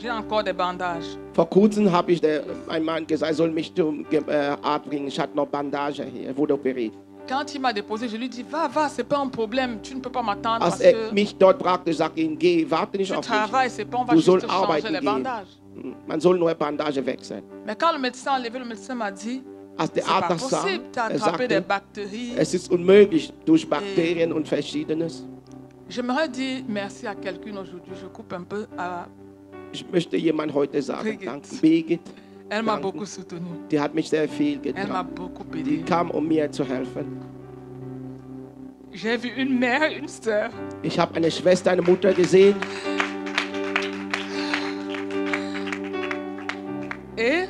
j'ai encore des bandages. Vor kurzem habe ich der, ein Mann gesagt, er soll mich zum äh, Arzt bringen. Ich hatte noch Bandage hier, er wurde operiert. Quand il m'a déposé, je lui dis, va, va, c'est pas un problème. Tu ne peux pas m'attendre Als er que mich dort brachte, sagte ich ihm, geh, warte nicht tu auf mich. travailles, c'est pas, on va Du juste sollst te changer arbeiten les gehen. bandages. Man soll nur Bandage wechseln. Mais quand le médecin a levé, le médecin m'a dit, Als der c'est pas Arzt das sah, possible, tu as er attrapé des sagte, bactéries. es ist unmöglich durch Bakterien und Verschiedenes. J'aimerais dire merci à quelqu'un aujourd'hui. Je coupe un peu. à- Ich möchte jemand heute sagen, danke. Birgit, die hat mich sehr viel getan. Die kam, um mir zu helfen. Ich habe eine Schwester, eine Mutter gesehen. Et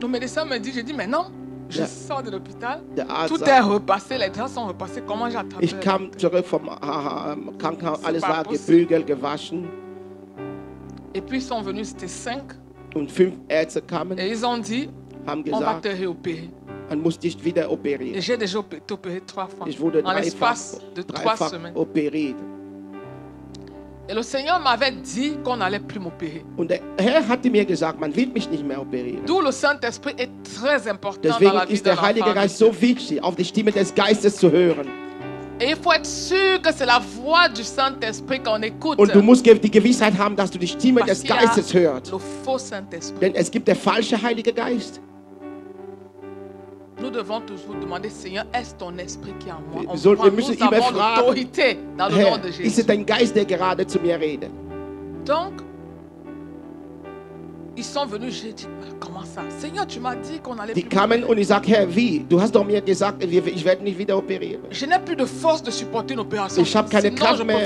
le médecin me dit, dit, mais non, je Ja. sors de l'hôpital. Der Arzt Tout est repassé, les gens sont repassés. Comment j'attrape Ich kam zurück vom ah, ah, Krankenhaus, alles war gebügelt, gewaschen Et puis sont venus, c'était cinq. und fünf Ärzte kamen, Et ils ont dit, haben on va gesagt, te réopérer. man muss dich wieder Et operieren. j'ai déjà opéré trois fois. Ich wurde En l'espace de trois semaines. operiert. Et le Seigneur m'avait dit qu'on n'allait plus m'opérer. Und der Herr hatte mir gesagt, man wird mich nicht mehr operieren. D'où le Saint-Esprit est très important dans Deswegen la vie ist der Heilige Geist so wichtig, auf die Stimme des Geistes zu hören. Et il faut être sûr que c'est la voix du Saint-Esprit qu'on écoute. Und du musst die Gewissheit haben, dass du die Stimme Parce des Geistes hörst. le faux Saint-Esprit. Denn es gibt der falsche Heilige Geist. Nous devons toujours demander, Seigneur, est-ce ton esprit qui est en moi? On prend- müssen nous avons l'autorité dans le nom de ist Jésus. es dein Geist, der gerade zu mir redet? Donc, ils sont venus, j'ai dit, comment ça? Seigneur, tu m'as dit qu'on allait Die kamen und ich sag, Herr, wie? Du hast doch mir gesagt, ich werde nicht wieder operieren. Je n'ai plus de force de supporter une opération. Ich habe keine Kraft mehr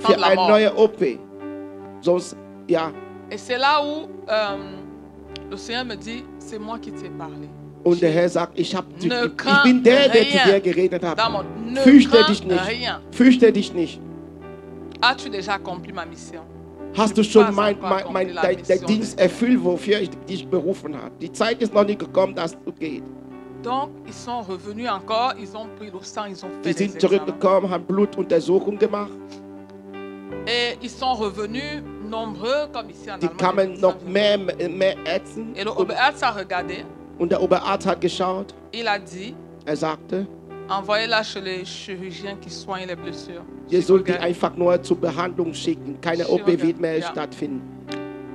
für eine neue OP. Sonst, ja. Et c'est là où euh, le Seigneur me dit, c'est moi qui t'ai parlé. Und der Herr sagt, ich, hab, ich, ich bin der, der zu dir geredet hat. Fürchte dich nicht. Fürchte dich nicht. As-tu déjà accompli ma mission? Hast du schon mein, mein, mein, dein, mission. Dienst erfüllt, wofür ich dich berufen habe? Die Zeit ist noch nicht gekommen, dass du gehst. Donc, ils sont revenus encore, ils ont pris le sang, ils ont Die fait des sind zurückgekommen, haben Blutuntersuchung gemacht. Et ils sont revenus nombreux, comme ici en Die kamen noch mehr, mehr Ärzte. Et le Und, Oberarzt a regardé, und der Oberarzt hat geschaut. il a dit, Er sagte, envoyez-la chez les chirurgiens qui soignent les blessures. ihr sollt die Chirurgien. einfach nur zur Behandlung schicken. Keine OP Chirurgien, wird mehr ja. stattfinden.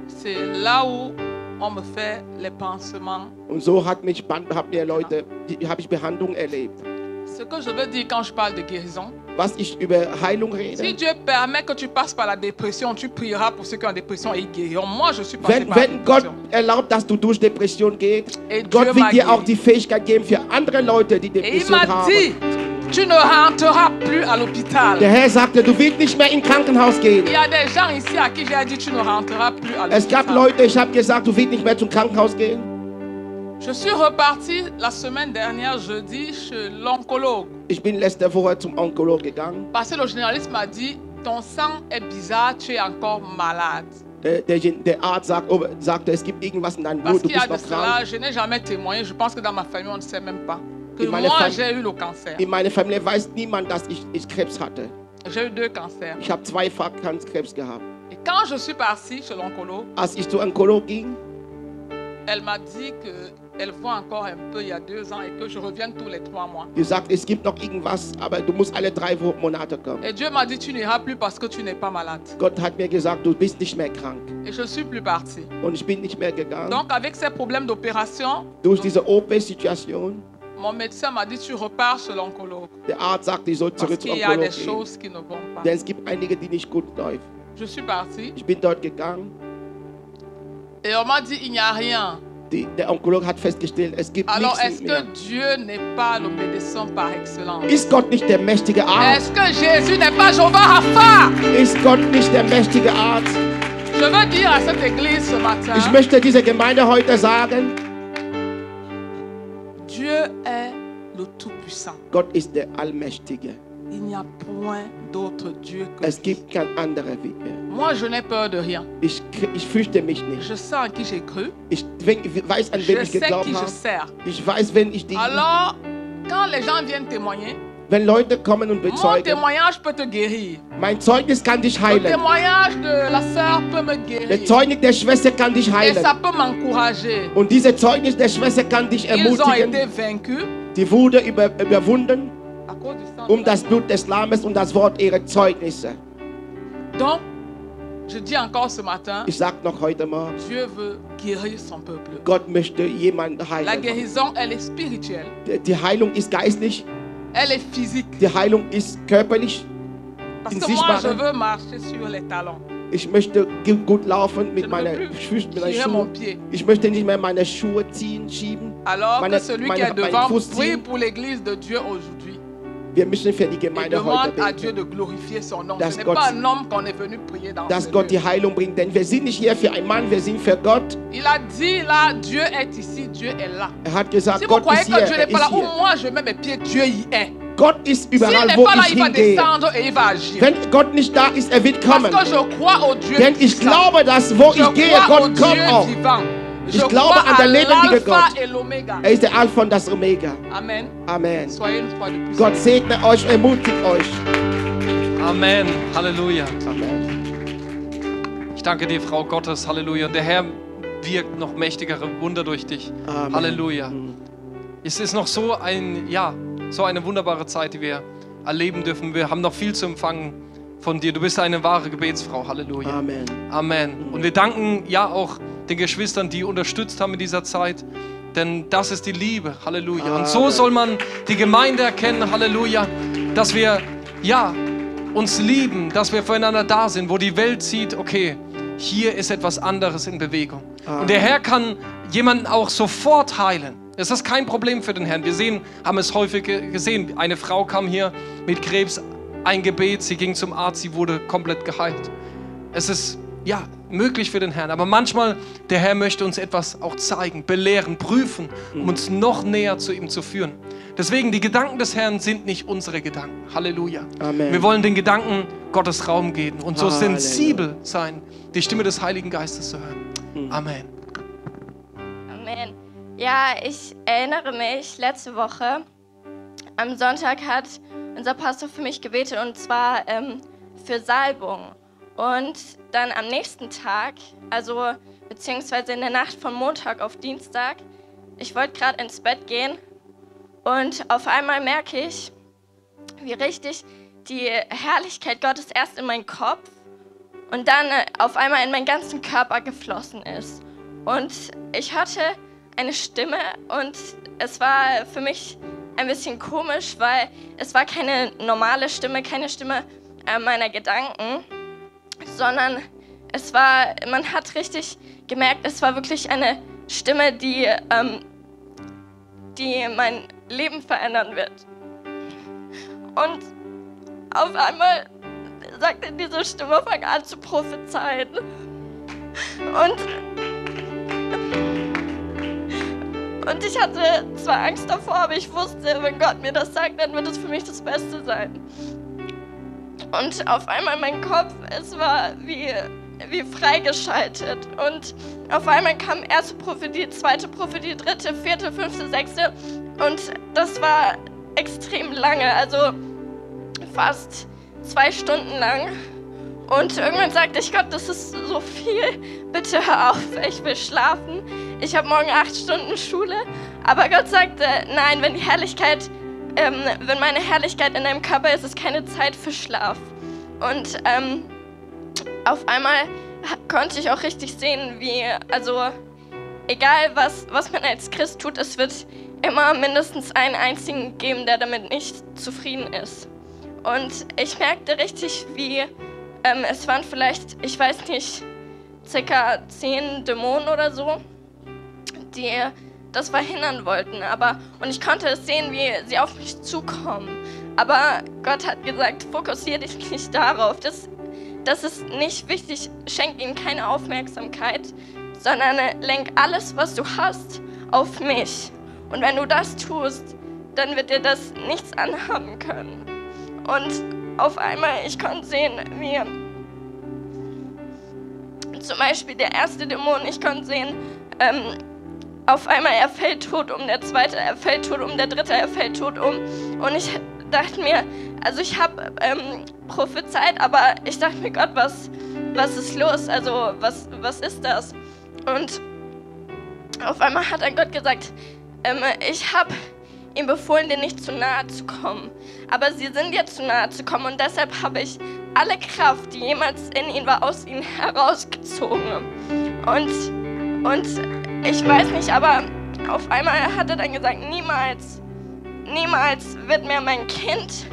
C'est là où on me fait les pansements. Und so hat mich, Ban- hat mir Leute, die- habe ich Behandlung erlebt. Ce que je veux dire quand je parle de guérison, Was ich über Heilung si rede, Dieu permet que tu passes par la dépression, tu prieras pour ceux qui ont dépression et guériront. Moi, je suis passé wenn, par la wenn Gott erlaubt, dass du durch Depression gehst, Et Gott Dieu wird dir auch die Fähigkeit geben für andere Leute, die Depression haben. dit, tu ne rentreras plus à l'hôpital. Der Herr sagte, du wirst nicht mehr ins Krankenhaus gehen. Il y a des gens ici à qui j'ai dit, tu ne rentreras plus à Es gab l'hôpital. Leute, ich habe gesagt, du wirst nicht mehr zum Krankenhaus gehen. Je suis reparti la semaine dernière, jeudi, chez l'oncologue. Ich bin letzte Woche zum Onkologen gegangen. Parce que le journaliste m'a dit, ton sang est bizarre, tu es encore malade. Der, der, der Arzt sagt, oh, sagte, es gibt irgendwas in deinem Blut, du bist noch krank. je n'ai jamais témoigné. Je pense que dans ma famille, on ne sait même pas. Que moi, j'ai eu le cancer. In meiner Familie weiß niemand, dass ich, ich Krebs hatte. J'ai eu deux cancers. Ich habe Krebs gehabt. Et quand je suis partie chez l'oncologue, Als ich zum Onkologen ging, elle m'a dit qu'elle voit encore un peu il y a deux ans et que je revienne tous les trois mois. die sagt, es gibt noch irgendwas, aber du musst alle drei Monate kommen. Et Dieu m'a dit, tu n'iras plus parce que tu n'es pas malade. Gott hat mir gesagt, du bist nicht mehr krank. Et je suis plus partie. Und ich bin nicht mehr gegangen. Donc avec ces problèmes d'opération, Durch diese OP-Situation, mon médecin m'a dit, tu repars chez l'oncologue. der Arzt sagt, ich soll Parce zurück zum qu'il y a des Onkologen choses qui ne vont pas. Denn es gibt einige, die nicht gut laufen. Je suis partie Ich bin dort gegangen. et on m'a dit, il n'y a rien. Die, der Onkologe hat festgestellt, es gibt Alors est-ce nichts mehr. que Dieu n'est pas le médecin par excellence Ist Gott nicht der mächtige Arzt? Est-ce que Jésus n'est pas Jehovah Rapha Ist Gott nicht der mächtige Arzt? Je veux dire à cette église ce matin, Ich möchte dieser Gemeinde heute sagen, Dieu est le Tout-Puissant. Gott ist der Allmächtige. Il n'y a point d'autre Dieu que Es lui. gibt kein anderer wie er. Moi, je n'ai peur de rien. Ich, ich fürchte mich nicht. Je sais en qui j'ai cru. Ich weiß, an Je wen ich sais geglaubt qui je habe. sers. Ich weiß, wenn ich die, Alors, quand les gens viennent témoigner, wenn Leute kommen und mon bezeugen, témoignage peut te guérir. mein Zeugnis kann dich Le heilen. témoignage de la sœur peut me Der guérir. Zeugnis der Schwester kann dich Et heilen. ça peut m'encourager. Und diese Zeugnis der Schwester kann dich Ils ont été ermutigen. vaincus Die wurde über, überwunden um das Blut des Lammes und das Wort ihrer Zeugnisse. la- Donc, je dis encore ce matin, Ich sage noch heute Morgen, Dieu veut guérir son peuple. Gott möchte jemanden La heilen. guérison, elle est spirituelle. Die- Heilung ist geistlich, Elle est physique. die Heilung ist körperlich. Parce que moi, je veux marcher sur les talons. Ich möchte gut laufen mit ne meinen Schuhen. Ich möchte nicht mehr meine Schuhe ziehen, schieben. Alors Meine- que celui meine- qui est devant prie pour l'église de Dieu aujourd'hui. Wir müssen für die Gemeinde heute beten, de glorifier son nom. Das Ce n'est Gott- dass Gott die Heilung bringt. Denn wir sind nicht hier für einen Mann, wir sind für Gott. Er hat gesagt, Gott ist hier, er ist hier. Gott ist überall, wo ich hingehe. Wenn Gott nicht da ist, er wird kommen. Denn ich glaube, dass wo ich gehe, Gott kommt auch. Ich glaube an der lebendige Gott. Er ist der Alpha und das Omega. Amen. Amen. Gott segne euch, ermutigt euch. Amen. Halleluja. Amen. Ich danke dir, Frau Gottes. Halleluja. Und der Herr wirkt noch mächtigere Wunder durch dich. Amen. Halleluja. Mhm. Es ist noch so ein, ja, so eine wunderbare Zeit, die wir erleben dürfen. Wir haben noch viel zu empfangen von dir. Du bist eine wahre Gebetsfrau. Halleluja. Amen. Amen. Und wir danken ja auch den Geschwistern, die unterstützt haben in dieser Zeit. Denn das ist die Liebe. Halleluja. Und so Amen. soll man die Gemeinde erkennen. Halleluja. Dass wir, ja, uns lieben, dass wir füreinander da sind, wo die Welt sieht, okay, hier ist etwas anderes in Bewegung. Und der Herr kann jemanden auch sofort heilen. Es ist kein Problem für den Herrn. Wir sehen, haben es häufig ge- gesehen. Eine Frau kam hier mit Krebs, ein Gebet, sie ging zum Arzt, sie wurde komplett geheilt. Es ist ja möglich für den Herrn, aber manchmal der Herr möchte uns etwas auch zeigen, belehren, prüfen, um uns noch näher zu ihm zu führen. Deswegen die Gedanken des Herrn sind nicht unsere Gedanken. Halleluja. Amen. Wir wollen den Gedanken Gottes Raum geben und so Halleluja. sensibel sein, die Stimme des Heiligen Geistes zu hören. Amen. Amen. Ja, ich erinnere mich, letzte Woche am Sonntag hat unser Pastor für mich gebetet und zwar ähm, für Salbung. Und dann am nächsten Tag, also beziehungsweise in der Nacht von Montag auf Dienstag, ich wollte gerade ins Bett gehen und auf einmal merke ich, wie richtig die Herrlichkeit Gottes erst in meinen Kopf und dann äh, auf einmal in meinen ganzen Körper geflossen ist. Und ich hörte eine Stimme und es war für mich ein bisschen komisch, weil es war keine normale Stimme, keine Stimme äh, meiner Gedanken, sondern es war, man hat richtig gemerkt, es war wirklich eine Stimme, die, ähm, die mein Leben verändern wird. Und auf einmal sagte diese Stimme, fang an zu prophezeien. Und Und ich hatte zwar Angst davor, aber ich wusste, wenn Gott mir das sagt, dann wird es für mich das Beste sein. Und auf einmal mein Kopf, es war wie, wie freigeschaltet. Und auf einmal kam erste Prophetie, zweite Prophetie, dritte, vierte, fünfte, sechste. Und das war extrem lange, also fast zwei Stunden lang. Und irgendwann sagte ich, Gott, das ist so viel. Bitte hör auf, ich will schlafen. Ich habe morgen acht Stunden Schule. Aber Gott sagte, nein, wenn die Herrlichkeit, ähm, wenn meine Herrlichkeit in deinem Körper ist, ist keine Zeit für Schlaf. Und ähm, auf einmal konnte ich auch richtig sehen, wie, also egal was, was man als Christ tut, es wird immer mindestens einen einzigen geben, der damit nicht zufrieden ist. Und ich merkte richtig, wie ähm, es waren vielleicht, ich weiß nicht, circa zehn Dämonen oder so, die das verhindern wollten. Aber und ich konnte es sehen, wie sie auf mich zukommen. Aber Gott hat gesagt, fokussiere dich nicht darauf. Das, das ist nicht wichtig. Schenk ihnen keine Aufmerksamkeit, sondern lenk alles, was du hast, auf mich. Und wenn du das tust, dann wird dir das nichts anhaben können. Und auf einmal, ich konnte sehen, wie zum Beispiel der erste Dämon, ich konnte sehen, ähm, auf einmal er fällt tot um, der zweite er fällt tot um, der dritte er fällt tot um. Und ich dachte mir, also ich habe ähm, prophezeit, aber ich dachte mir, Gott, was, was ist los? Also was, was ist das? Und auf einmal hat dann Gott gesagt, ähm, ich habe ihm befohlen, dir nicht zu nahe zu kommen. Aber sie sind dir zu nahe zu kommen und deshalb habe ich alle Kraft, die jemals in ihnen war, aus ihnen herausgezogen. Und, und ich weiß nicht, aber auf einmal hat er dann gesagt, niemals, niemals wird mehr mein Kind,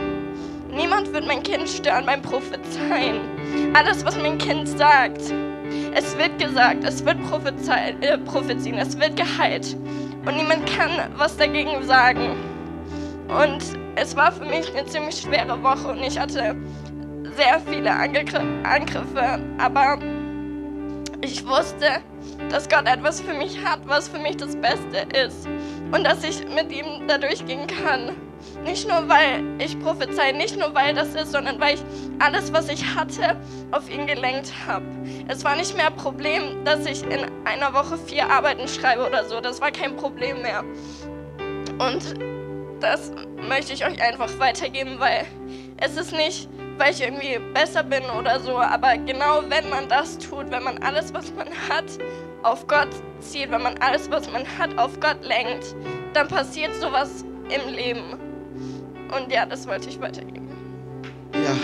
niemand wird mein Kind stören beim Prophezeien. Alles, was mein Kind sagt, es wird gesagt, es wird prophezei äh, propheziehen, es wird geheilt. Und niemand kann was dagegen sagen. Und es war für mich eine ziemlich schwere Woche und ich hatte sehr viele Angegr Angriffe, aber ich wusste, dass Gott etwas für mich hat, was für mich das Beste ist und dass ich mit ihm da durchgehen kann. Nicht nur, weil ich prophezei, nicht nur, weil das ist, sondern weil ich alles, was ich hatte, auf ihn gelenkt habe. Es war nicht mehr ein Problem, dass ich in einer Woche vier Arbeiten schreibe oder so. Das war kein Problem mehr. Und das möchte ich euch einfach weitergeben, weil es ist nicht, weil ich irgendwie besser bin oder so, aber genau wenn man das tut, wenn man alles, was man hat, auf Gott zieht, wenn man alles, was man hat, auf Gott lenkt, dann passiert sowas im Leben. Und ja, das wollte ich weitergeben. Ja.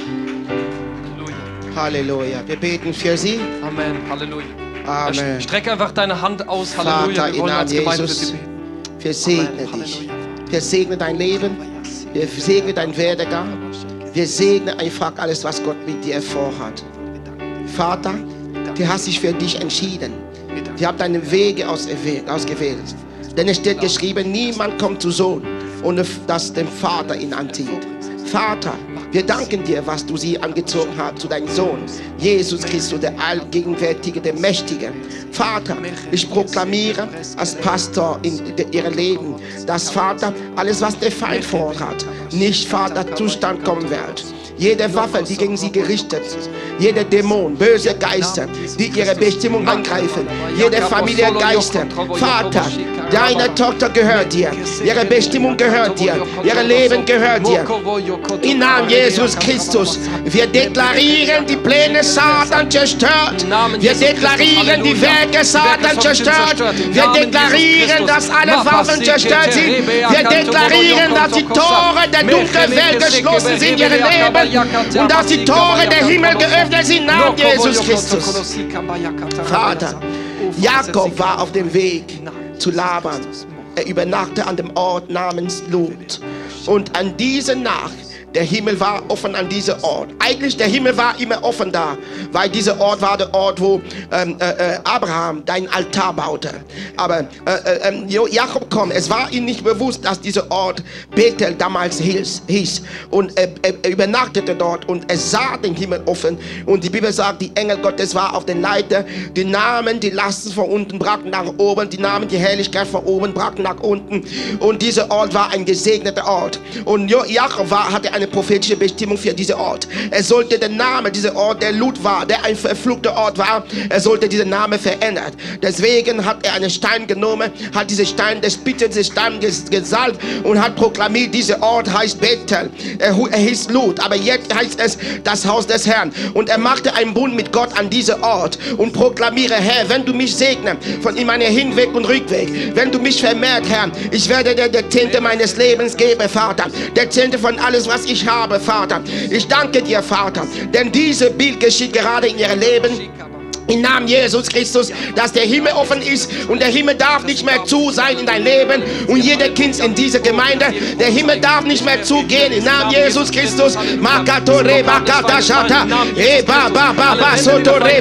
Halleluja. Wir beten für sie. Amen. Halleluja. Amen. Streck einfach deine Hand aus. Halleluja. Vater, Wir im wollen Namen als Gemeinde für Jesus, sie beten. wir segnen dich. Wir segnen dein Leben. Wir segnen dein Werdegang. Wir segnen einfach alles, was Gott mit dir vorhat. Vater, du hast dich für dich entschieden. Du hast deine Wege ausgewählt. Denn es steht geschrieben, niemand kommt zu Sohn, ohne dass dem Vater ihn anzieht. Vater, wir danken dir, was du sie angezogen hast zu deinem Sohn, Jesus Christus, der Allgegenwärtige, der Mächtige. Vater, ich proklamiere als Pastor in ihrem Leben, dass Vater, alles, was der Feind vorhat, nicht Vater Zustand kommen wird. Jede Waffe, die gegen sie gerichtet ist, jeder Dämon, böse Geister, die ihre Bestimmung angreifen, jede Familie Geister. Vater, deine Tochter gehört dir, ihre Bestimmung gehört dir, ihr Leben gehört dir. Im Namen Jesus Christus, wir deklarieren die Pläne Satan zerstört. Wir deklarieren die Werke Satan zerstört. Wir deklarieren, dass alle Waffen zerstört sind. Wir deklarieren, dass die Tore der dunklen Welt geschlossen sind in ihrem Leben und dass die Tore der Himmel geöffnet sind Namen Jesus Christus. Vater, Jakob war auf dem Weg zu Laban. Er übernachte an dem Ort namens Lot. Und an dieser Nacht, der Himmel war offen an diesem Ort. Eigentlich der Himmel war immer offen da, weil dieser Ort war der Ort, wo ähm, äh, äh, Abraham dein Altar baute. Aber äh, äh, ähm, Jakob kommt. Es war ihm nicht bewusst, dass dieser Ort Bethel damals hieß. hieß. Und er, er, er übernachtete dort und er sah den Himmel offen. Und die Bibel sagt, die Engel Gottes war auf den Leiter. Die Namen, die Lasten von unten brachten nach oben. Die Namen, die Herrlichkeit von oben brachten nach unten. Und dieser Ort war ein gesegneter Ort. Und Jakob war, hatte eine prophetische Bestimmung für diesen Ort. Er sollte den Namen dieser Ort, der Lut war, der ein verfluchter Ort war, er sollte diesen Namen verändern. Deswegen hat er einen Stein genommen, hat diesen Stein, der Spitze Steins ges- gesalbt und hat proklamiert, dieser Ort heißt Bethel. Er, er hieß Lut, aber jetzt heißt es das Haus des Herrn. Und er machte einen Bund mit Gott an diesem Ort und proklamiere, Herr, wenn du mich segnest, von in meiner Hinweg und Rückweg, wenn du mich vermehrt, Herr, ich werde dir der Zehnte meines Lebens geben, Vater. Der Zehnte von alles, was ich habe, Vater. Ich danke dir, Vater, denn diese Bild geschieht gerade in ihrem Leben. Im Namen Jesus Christus, dass der Himmel offen ist und der Himmel darf nicht mehr zu sein in dein Leben und jeder Kind in dieser Gemeinde, der Himmel darf nicht mehr zugehen. Im Namen Jesus Christus,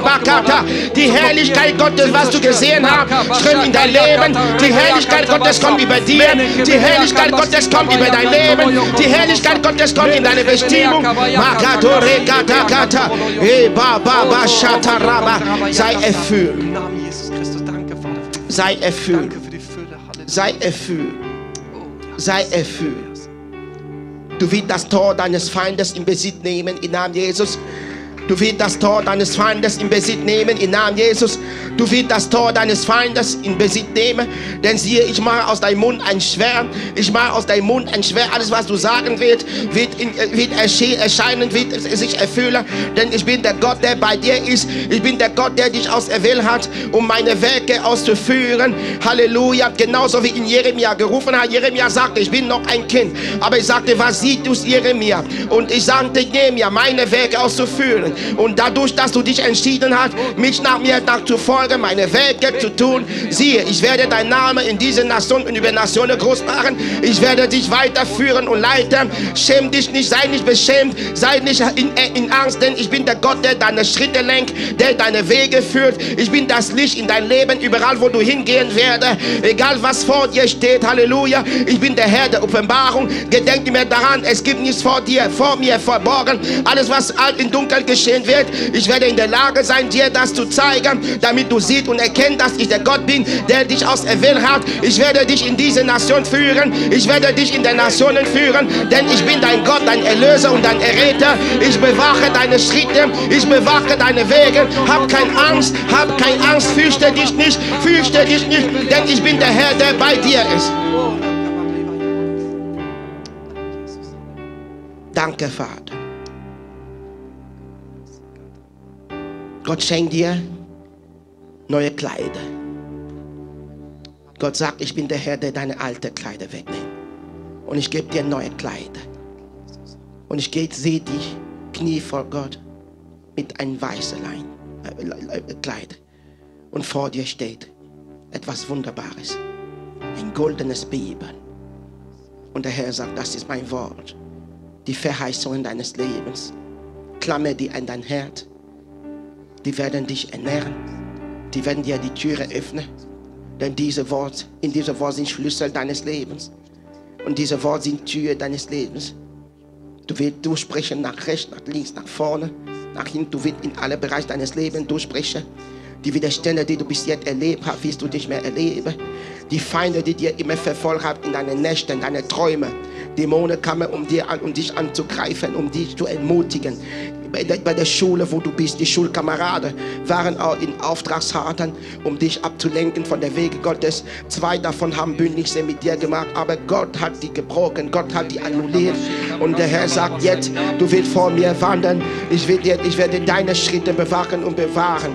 Bakata. Die Herrlichkeit Gottes, was du gesehen hast, strömt in dein Leben. Die Herrlichkeit Gottes kommt über dir. Die Herrlichkeit Gottes kommt über dein Leben. Die Herrlichkeit Gottes kommt in deine Bestimmung. Makatore Kata Kata, Eba Baba Shata Raba. Sei erfüllt. Sei erfüllt. Sei erfüllt. Oh. Sei erfüllt. Du wirst das Tor deines Feindes in Besitz nehmen im Namen Jesus. Du wirst das Tor deines Feindes in Besitz nehmen im Namen Jesus. Du wirst das Tor deines Feindes in Besitz nehmen. Denn siehe, ich mache aus deinem Mund ein Schwert. Ich mache aus deinem Mund ein Schwert. Alles, was du sagen wirst, wird, in, äh, wird ersche- erscheinen, wird sich erfüllen. Denn ich bin der Gott, der bei dir ist. Ich bin der Gott, der dich auserwählt hat, um meine Werke auszuführen. Halleluja. Genauso wie in Jeremia gerufen hat. Jeremia sagte, ich bin noch ein Kind. Aber ich sagte, was siehst du, Jeremia? Und ich sagte, Jeremia, meine Werke auszuführen. Und dadurch, dass du dich entschieden hast, mich nach mir nachzufolgen, meine Wege zu tun, siehe, ich werde deinen Namen in diese Nation und über Nationen groß machen. Ich werde dich weiterführen und leiten. Schäm dich nicht, sei nicht beschämt, sei nicht in, in Angst, denn ich bin der Gott, der deine Schritte lenkt, der deine Wege führt. Ich bin das Licht in dein Leben, überall wo du hingehen werde, egal was vor dir steht. Halleluja. Ich bin der Herr der Offenbarung. Gedenk mir daran, es gibt nichts vor dir, vor mir verborgen. Alles, was alt in Dunkel geschehen wird, ich werde in der Lage sein, dir das zu zeigen, damit du siehst und erkennst, dass ich der Gott bin, der dich auserwählt hat. Ich werde dich in diese Nation führen. Ich werde dich in den Nationen führen, denn ich bin dein Gott, dein Erlöser und dein Erretter. Ich bewache deine Schritte, ich bewache deine Wege. Hab keine Angst, hab keine Angst, fürchte dich nicht, fürchte dich nicht, denn ich bin der Herr, der bei dir ist. Danke, Vater. Gott schenkt dir neue Kleider. Gott sagt, ich bin der Herr, der deine alten Kleider wegnimmt. Und ich gebe dir neue Kleider. Und ich sehe dich, Knie vor Gott, mit einem weißen äh, Kleid. Und vor dir steht etwas Wunderbares. Ein goldenes Beben. Und der Herr sagt, das ist mein Wort. Die Verheißungen deines Lebens. Klammer die an dein Herz. Die werden dich ernähren. Die werden dir die Türe öffnen. Denn diese Wort, in diesem Wort sind Schlüssel deines Lebens. Und diese Wort sind Tür deines Lebens. Du wirst durchsprechen nach rechts, nach links, nach vorne, nach hinten. Du wirst in alle Bereiche deines Lebens durchsprechen. Die Widerstände, die du bis jetzt erlebt hast, wirst du nicht mehr erleben. Die Feinde, die dir immer verfolgt haben in deinen Nächten, deine Träume. Dämonen kamen, um, dir an, um dich anzugreifen, um dich zu ermutigen. Bei der, bei der Schule, wo du bist, die Schulkameraden waren auch in Auftragsharten, um dich abzulenken von der Wege Gottes. Zwei davon haben Bündnisse mit dir gemacht, aber Gott hat die gebrochen, Gott hat die annulliert. Und der Herr sagt jetzt, du willst vor mir wandern, ich, will dir, ich werde deine Schritte bewachen und bewahren.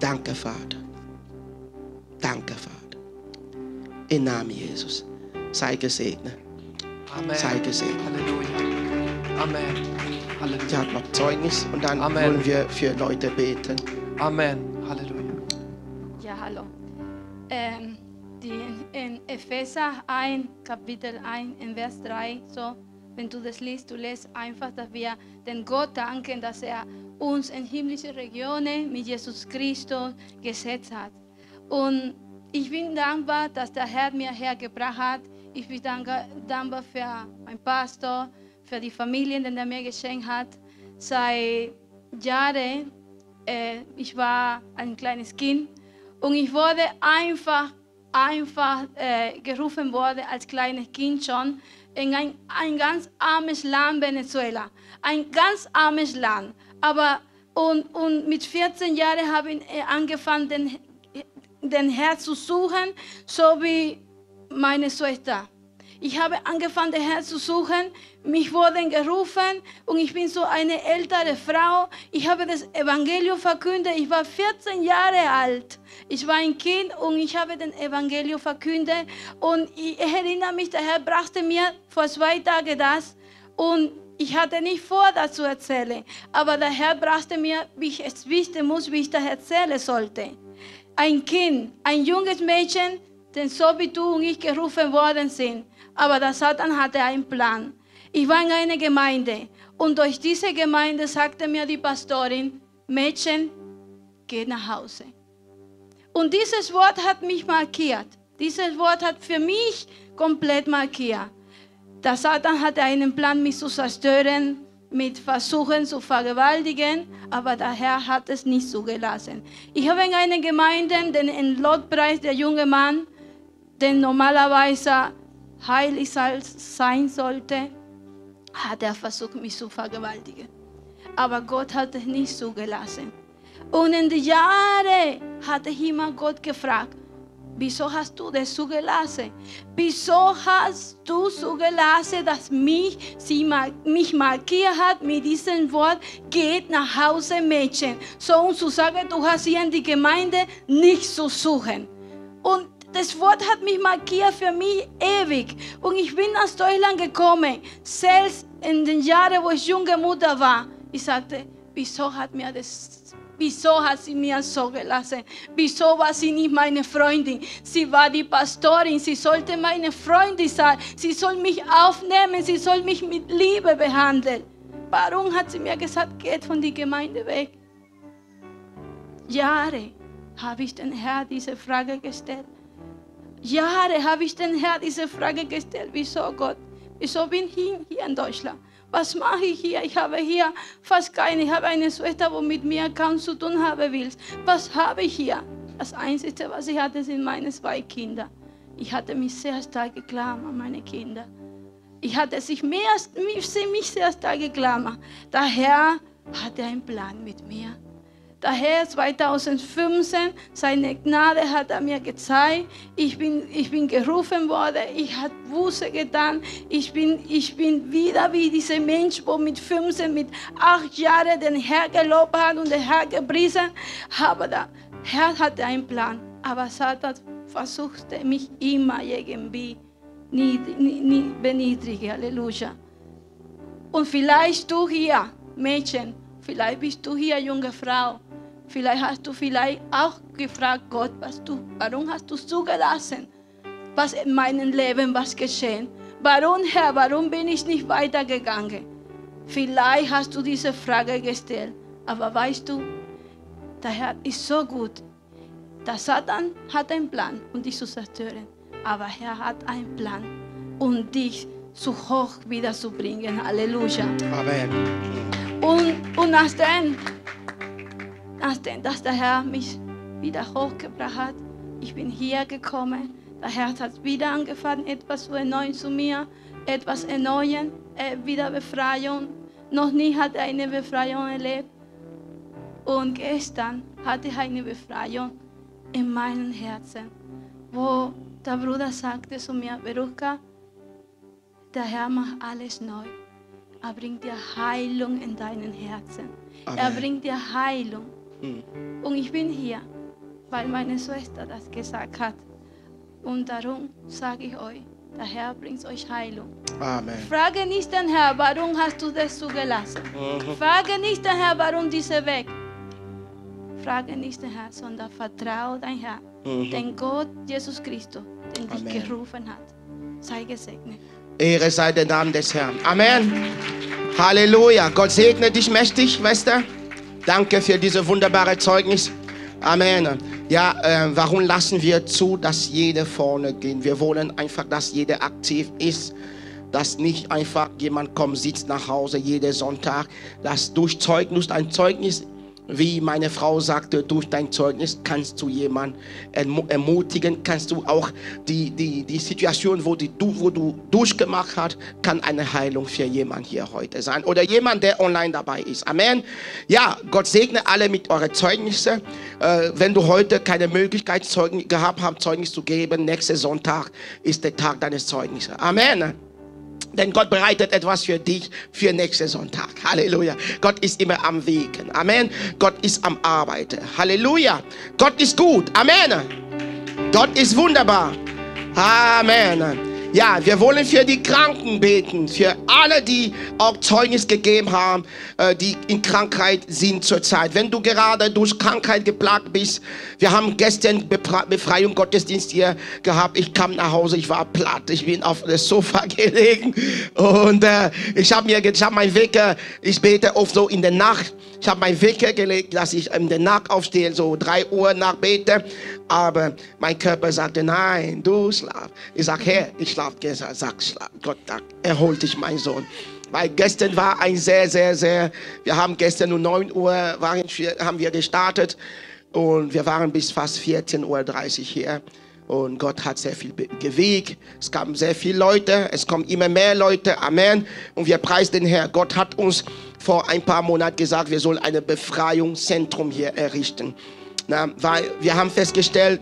Danke, Vater. Danke, Vater. Im Namen Jesus. Sei gesegnet. Amen. Sei gesegnet. Halleluja. Amen. Sie Halleluja. hat noch Zeugnis und dann Amen. wollen wir für Leute beten. Amen. Halleluja. Ja, hallo. Ähm, die in Epheser 1, Kapitel 1, in Vers 3, so, wenn du das liest, du lässt einfach, dass wir den Gott danken, dass er uns in himmlische Regionen mit Jesus Christus gesetzt hat. Und ich bin dankbar, dass der Herr mir hergebracht hat. Ich bin dankbar für meinen Pastor, für die Familien, die er mir geschenkt hat. Seit Jahren, äh, ich war ein kleines Kind und ich wurde einfach, einfach äh, gerufen worden als kleines Kind schon in ein, ein ganz armes Land Venezuela. Ein ganz armes Land. Aber und, und mit 14 Jahren habe ich äh, angefangen, den, den Herr zu suchen, so wie meine Schwester. Ich habe angefangen, den Herrn zu suchen. Mich wurden gerufen und ich bin so eine ältere Frau. Ich habe das Evangelium verkündet. Ich war 14 Jahre alt. Ich war ein Kind und ich habe den Evangelium verkündet. Und ich erinnere mich, der Herr brachte mir vor zwei Tagen das. Und ich hatte nicht vor, das zu erzählen. Aber der Herr brachte mir, wie ich es wissen muss, wie ich das erzählen sollte. Ein Kind, ein junges Mädchen, denn so wie du und ich gerufen worden sind. Aber der Satan hatte einen Plan. Ich war in einer Gemeinde und durch diese Gemeinde sagte mir die Pastorin, Mädchen, geh nach Hause. Und dieses Wort hat mich markiert. Dieses Wort hat für mich komplett markiert. Der Satan hatte einen Plan, mich zu zerstören, mit Versuchen zu vergewaltigen, aber der Herr hat es nicht zugelassen. Ich habe in einer Gemeinde den in Lobpreis der junge Mann, der normalerweise heilig sein sollte, hat er versucht, mich zu vergewaltigen. Aber Gott hat es nicht zugelassen. Und in den Jahren ich immer Gott gefragt, wieso hast du das zugelassen? Wieso hast du zugelassen, dass mich, sie mich markiert hat mit diesem Wort, geht nach Hause Mädchen. So um zu sagen, du hast hier in die Gemeinde nichts zu suchen. Und das Wort hat mich markiert für mich ewig. Und ich bin nach Deutschland gekommen, selbst in den Jahren, wo ich junge Mutter war. Ich sagte, wieso hat mir das Wieso hat sie mir so gelassen? Wieso war sie nicht meine Freundin? Sie war die Pastorin. Sie sollte meine Freundin sein. Sie soll mich aufnehmen. Sie soll mich mit Liebe behandeln. Warum hat sie mir gesagt, geht von der Gemeinde weg? Jahre habe ich den Herrn diese Frage gestellt. Jahre habe ich den Herrn diese Frage gestellt. Wieso Gott? Wieso bin ich hier in Deutschland? Was mache ich hier? Ich habe hier fast keine. Ich habe eine Schwester, die mit mir kaum zu tun haben will. Was habe ich hier? Das Einzige, was ich hatte, sind meine zwei Kinder. Ich hatte mich sehr stark geklammert an meine Kinder. Ich hatte sich mehr, mich sehr stark geklammert. Der Herr hatte einen Plan mit mir. Daher 2015, seine Gnade hat er mir gezeigt. Ich bin, ich bin gerufen worden, ich habe Buße getan. Ich bin, ich bin wieder wie dieser Mensch, der mit 15, mit 8 Jahren den Herr gelobt hat und den Herr gepriesen. Aber der Herr hatte einen Plan. Aber Satan versuchte mich immer irgendwie beniedrigen. Halleluja. Und vielleicht du hier, Mädchen, vielleicht bist du hier, junge Frau. Vielleicht hast du vielleicht auch gefragt, Gott, was du, warum hast du zugelassen, was in meinem Leben was geschehen? Warum, Herr, warum bin ich nicht weitergegangen? Vielleicht hast du diese Frage gestellt, aber weißt du, der Herr ist so gut. Der Satan hat einen Plan, um dich zu zerstören, aber er hat einen Plan, um dich zu hoch wiederzubringen. Halleluja. Amen. Und, und nachdem nachdem dass der Herr mich wieder hochgebracht hat, ich bin hier gekommen. Der Herr hat wieder angefangen, etwas zu erneuern zu mir, etwas erneuern, äh, wieder Befreiung. Noch nie hat er eine Befreiung erlebt. Und gestern hatte ich eine Befreiung in meinem Herzen, wo der Bruder sagte zu mir, Veruca, der Herr macht alles neu. Er bringt dir Heilung in deinen Herzen. Amen. Er bringt dir Heilung. Hm. Und ich bin hier, weil meine Schwester das gesagt hat. Und darum sage ich euch, der Herr bringt euch Heilung. Amen. Frage nicht den Herr, warum hast du das zugelassen? Mhm. Frage nicht den Herr, warum dieser Weg. Frage nicht den Herr, sondern vertraue dein Herr, Mhm. den Gott Jesus Christus, den dich Amen. gerufen hat. Sei gesegnet. Ehre sei der Name des Herrn. Amen. Halleluja. Gott segne dich mächtig, Schwester. Danke für diese wunderbare Zeugnis. Amen. Ja, äh, warum lassen wir zu, dass jeder vorne geht? Wir wollen einfach, dass jeder aktiv ist. Dass nicht einfach jemand kommt, sitzt nach Hause jeden Sonntag. Dass durch Zeugnis, ein Zeugnis, wie meine Frau sagte, durch dein Zeugnis kannst du jemanden ermu- ermutigen, kannst du auch die, die, die Situation, wo, die, du, wo du durchgemacht hast, kann eine Heilung für jemanden hier heute sein. Oder jemand, der online dabei ist. Amen. Ja, Gott segne alle mit euren Zeugnissen. Äh, wenn du heute keine Möglichkeit Zeugnis, gehabt hast, Zeugnis zu geben, nächsten Sonntag ist der Tag deines Zeugnisses. Amen. Denn Gott bereitet etwas für dich für nächsten Sonntag. Halleluja. Gott ist immer am Wegen. Amen. Gott ist am Arbeiten. Halleluja. Gott ist gut. Amen. Gott ist wunderbar. Amen. Ja, wir wollen für die Kranken beten, für alle, die auch Zeugnis gegeben haben, äh, die in Krankheit sind zurzeit. Wenn du gerade durch Krankheit geplagt bist, wir haben gestern Befreiung Gottesdienst hier gehabt. Ich kam nach Hause, ich war platt, ich bin auf dem Sofa gelegen und äh, ich habe mir, ich habe meinen Wecker, ich bete oft so in der Nacht. Ich habe meinen Wecker gelegt, dass ich in der Nacht aufstehe, so drei Uhr nach bete. Aber mein Körper sagte, nein, du schlaf. Ich sag, Herr, ich schlaf gestern. Sag, schlaf. Gott, Dank, erhol dich, mein Sohn. Weil gestern war ein sehr, sehr, sehr, wir haben gestern um 9 Uhr waren haben wir gestartet und wir waren bis fast 14.30 Uhr hier. Und Gott hat sehr viel gewegt. Es kamen sehr viele Leute. Es kommen immer mehr Leute. Amen. Und wir preisen den Herrn. Gott hat uns vor ein paar Monaten gesagt, wir sollen ein Befreiungszentrum hier errichten. Na, weil wir haben festgestellt,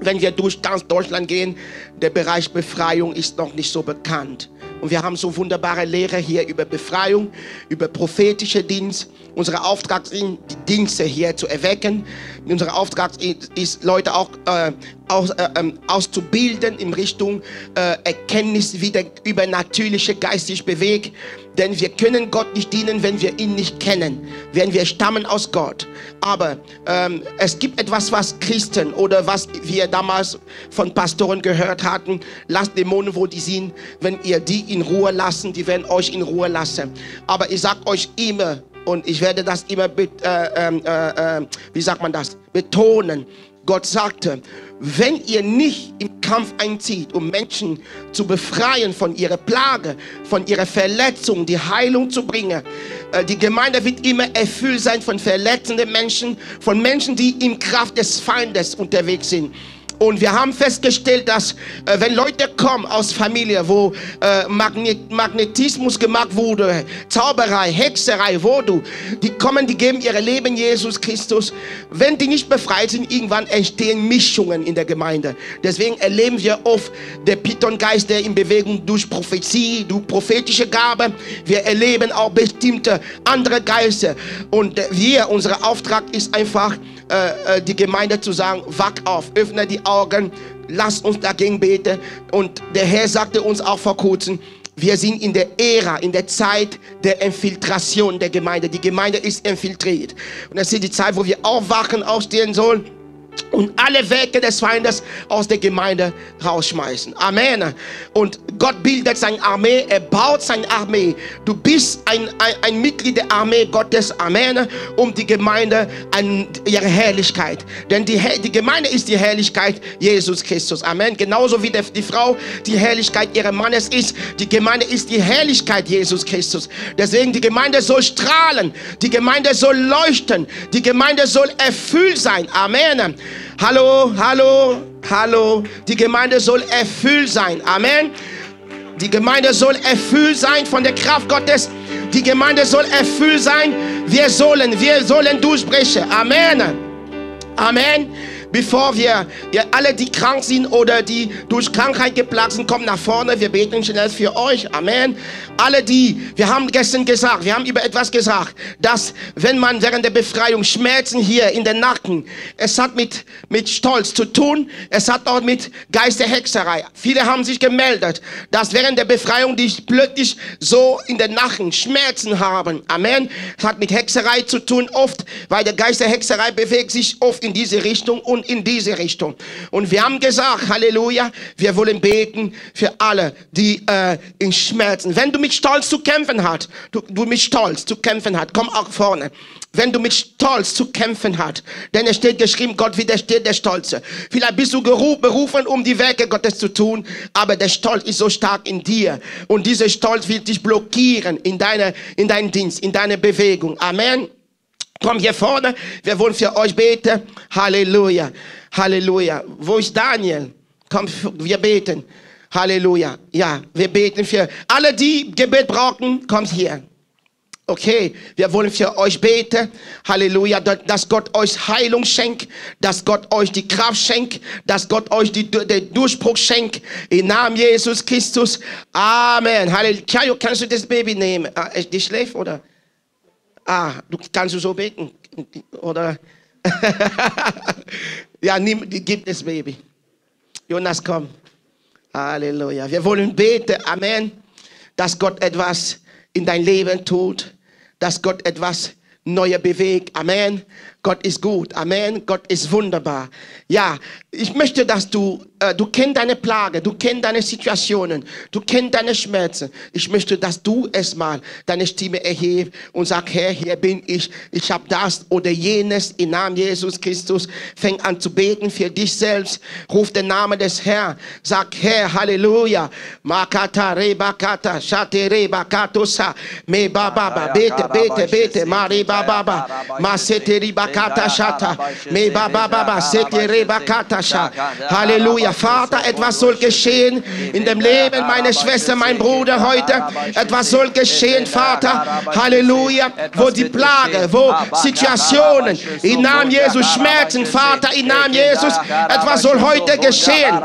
wenn wir durch ganz Deutschland gehen, der Bereich Befreiung ist noch nicht so bekannt. Und wir haben so wunderbare Lehre hier über Befreiung, über prophetische Dienst, Unser Auftrag ist, die Dienste hier zu erwecken. Unser Auftrag ist, Leute auch äh, aus, äh, ähm, auszubilden in Richtung äh, Erkenntnis, wie der übernatürliche Geist sich bewegt. Denn wir können Gott nicht dienen, wenn wir ihn nicht kennen, wenn wir stammen aus Gott. Aber ähm, es gibt etwas, was Christen oder was wir damals von Pastoren gehört hatten, lasst Dämonen, wo die sind, wenn ihr die in Ruhe lassen, die werden euch in Ruhe lassen. Aber ich sag euch immer, und ich werde das immer, äh, äh, äh, wie sagt man das, betonen. Gott sagte, wenn ihr nicht im Kampf einzieht, um Menschen zu befreien von ihrer Plage, von ihrer Verletzung, die Heilung zu bringen, äh, die Gemeinde wird immer erfüllt sein von verletzenden Menschen, von Menschen, die in Kraft des Feindes unterwegs sind. Und wir haben festgestellt, dass äh, wenn Leute kommen aus Familie, wo äh, Magnet Magnetismus gemacht wurde, Zauberei, Hexerei, Voodoo, die kommen, die geben ihr Leben Jesus Christus. Wenn die nicht befreit sind, irgendwann entstehen Mischungen in der Gemeinde. Deswegen erleben wir oft der Python-Geist, der in Bewegung durch Prophezie, durch prophetische Gabe. Wir erleben auch bestimmte andere Geister. Und äh, wir, unser Auftrag ist einfach, äh, äh, die Gemeinde zu sagen, wach auf, öffne die Augen, lass uns dagegen beten. Und der Herr sagte uns auch vor kurzem, wir sind in der Ära, in der Zeit der Infiltration der Gemeinde. Die Gemeinde ist infiltriert. Und das ist die Zeit, wo wir aufwachen, aufstehen sollen und alle Werke des Feindes aus der Gemeinde rausschmeißen. Amen. Und Gott bildet seine Armee, er baut seine Armee. Du bist ein, ein, ein Mitglied der Armee Gottes. Amen. Um die Gemeinde an ihre Herrlichkeit. Denn die, die Gemeinde ist die Herrlichkeit Jesus Christus. Amen. Genauso wie der, die Frau die Herrlichkeit ihres Mannes ist. Die Gemeinde ist die Herrlichkeit Jesus Christus. Deswegen die Gemeinde soll strahlen. Die Gemeinde soll leuchten. Die Gemeinde soll erfüllt sein. Amen. Hallo, hallo, hallo. Die Gemeinde soll erfüllt sein. Amen. Die Gemeinde soll erfüllt sein von der Kraft Gottes. Die Gemeinde soll erfüllt sein. Wir sollen, wir sollen durchbrechen. Amen. Amen. Bevor wir, ihr alle, die krank sind oder die durch Krankheit geplagt sind, kommt nach vorne. Wir beten schnell für euch. Amen. Alle die, wir haben gestern gesagt, wir haben über etwas gesagt, dass wenn man während der Befreiung Schmerzen hier in den Nacken, es hat mit, mit Stolz zu tun, es hat auch mit Geisterhexerei. Viele haben sich gemeldet, dass während der Befreiung die plötzlich so in den Nacken Schmerzen haben. Amen. Es hat mit Hexerei zu tun, oft, weil der Geist der Hexerei bewegt sich oft in diese Richtung und in diese Richtung. Und wir haben gesagt, Halleluja, wir wollen beten für alle, die äh, in Schmerzen. Wenn du mit Stolz zu kämpfen hast, du, du mit Stolz zu kämpfen hast, komm auch vorne. Wenn du mit Stolz zu kämpfen hast, denn es steht geschrieben, Gott widersteht der Stolze. Vielleicht bist du berufen, um die Werke Gottes zu tun, aber der Stolz ist so stark in dir und dieser Stolz will dich blockieren in deiner, in deinem Dienst, in deiner Bewegung. Amen. Komm hier vorne, wir wollen für euch beten. Halleluja, Halleluja. Wo ist Daniel? Komm, wir beten. Halleluja. Ja, wir beten für alle, die Gebet brauchen. Kommt hier. Okay, wir wollen für euch beten. Halleluja, dass Gott euch Heilung schenkt, dass Gott euch die Kraft schenkt, dass Gott euch die, den Durchbruch schenkt. Im Namen Jesus Christus. Amen. Halleluja. Kannst du das Baby nehmen? Ah, die schläft oder? Ah, du kannst du so beten? Oder? ja, nimm, gib das Baby. Jonas, komm. Halleluja. Wir wollen beten, Amen, dass Gott etwas in dein Leben tut, dass Gott etwas Neues bewegt. Amen. Gott ist gut. Amen. Gott ist wunderbar. Ja, ich möchte, dass du, äh, du kennst deine Plage, du kennst deine Situationen, du kennst deine Schmerzen. Ich möchte, dass du erstmal deine Stimme erhebst und sagst, Herr, hier bin ich. Ich habe das oder jenes im Namen Jesus Christus. Fäng an zu beten für dich selbst. Ruf den Namen des Herrn. Sag, Herr, Halleluja. Makata rebakata, shate rebakatosa, me bababa. Bete, bete, bete. Mari bababa. Masete ribakata shata. Halleluja. Vater, etwas soll geschehen in dem Leben meiner Schwester, mein Bruder heute. Etwas soll geschehen, Vater. Halleluja. Wo die Plage, wo Situationen, im Namen Jesus Schmerzen, Vater, im Namen Jesus, etwas soll heute geschehen.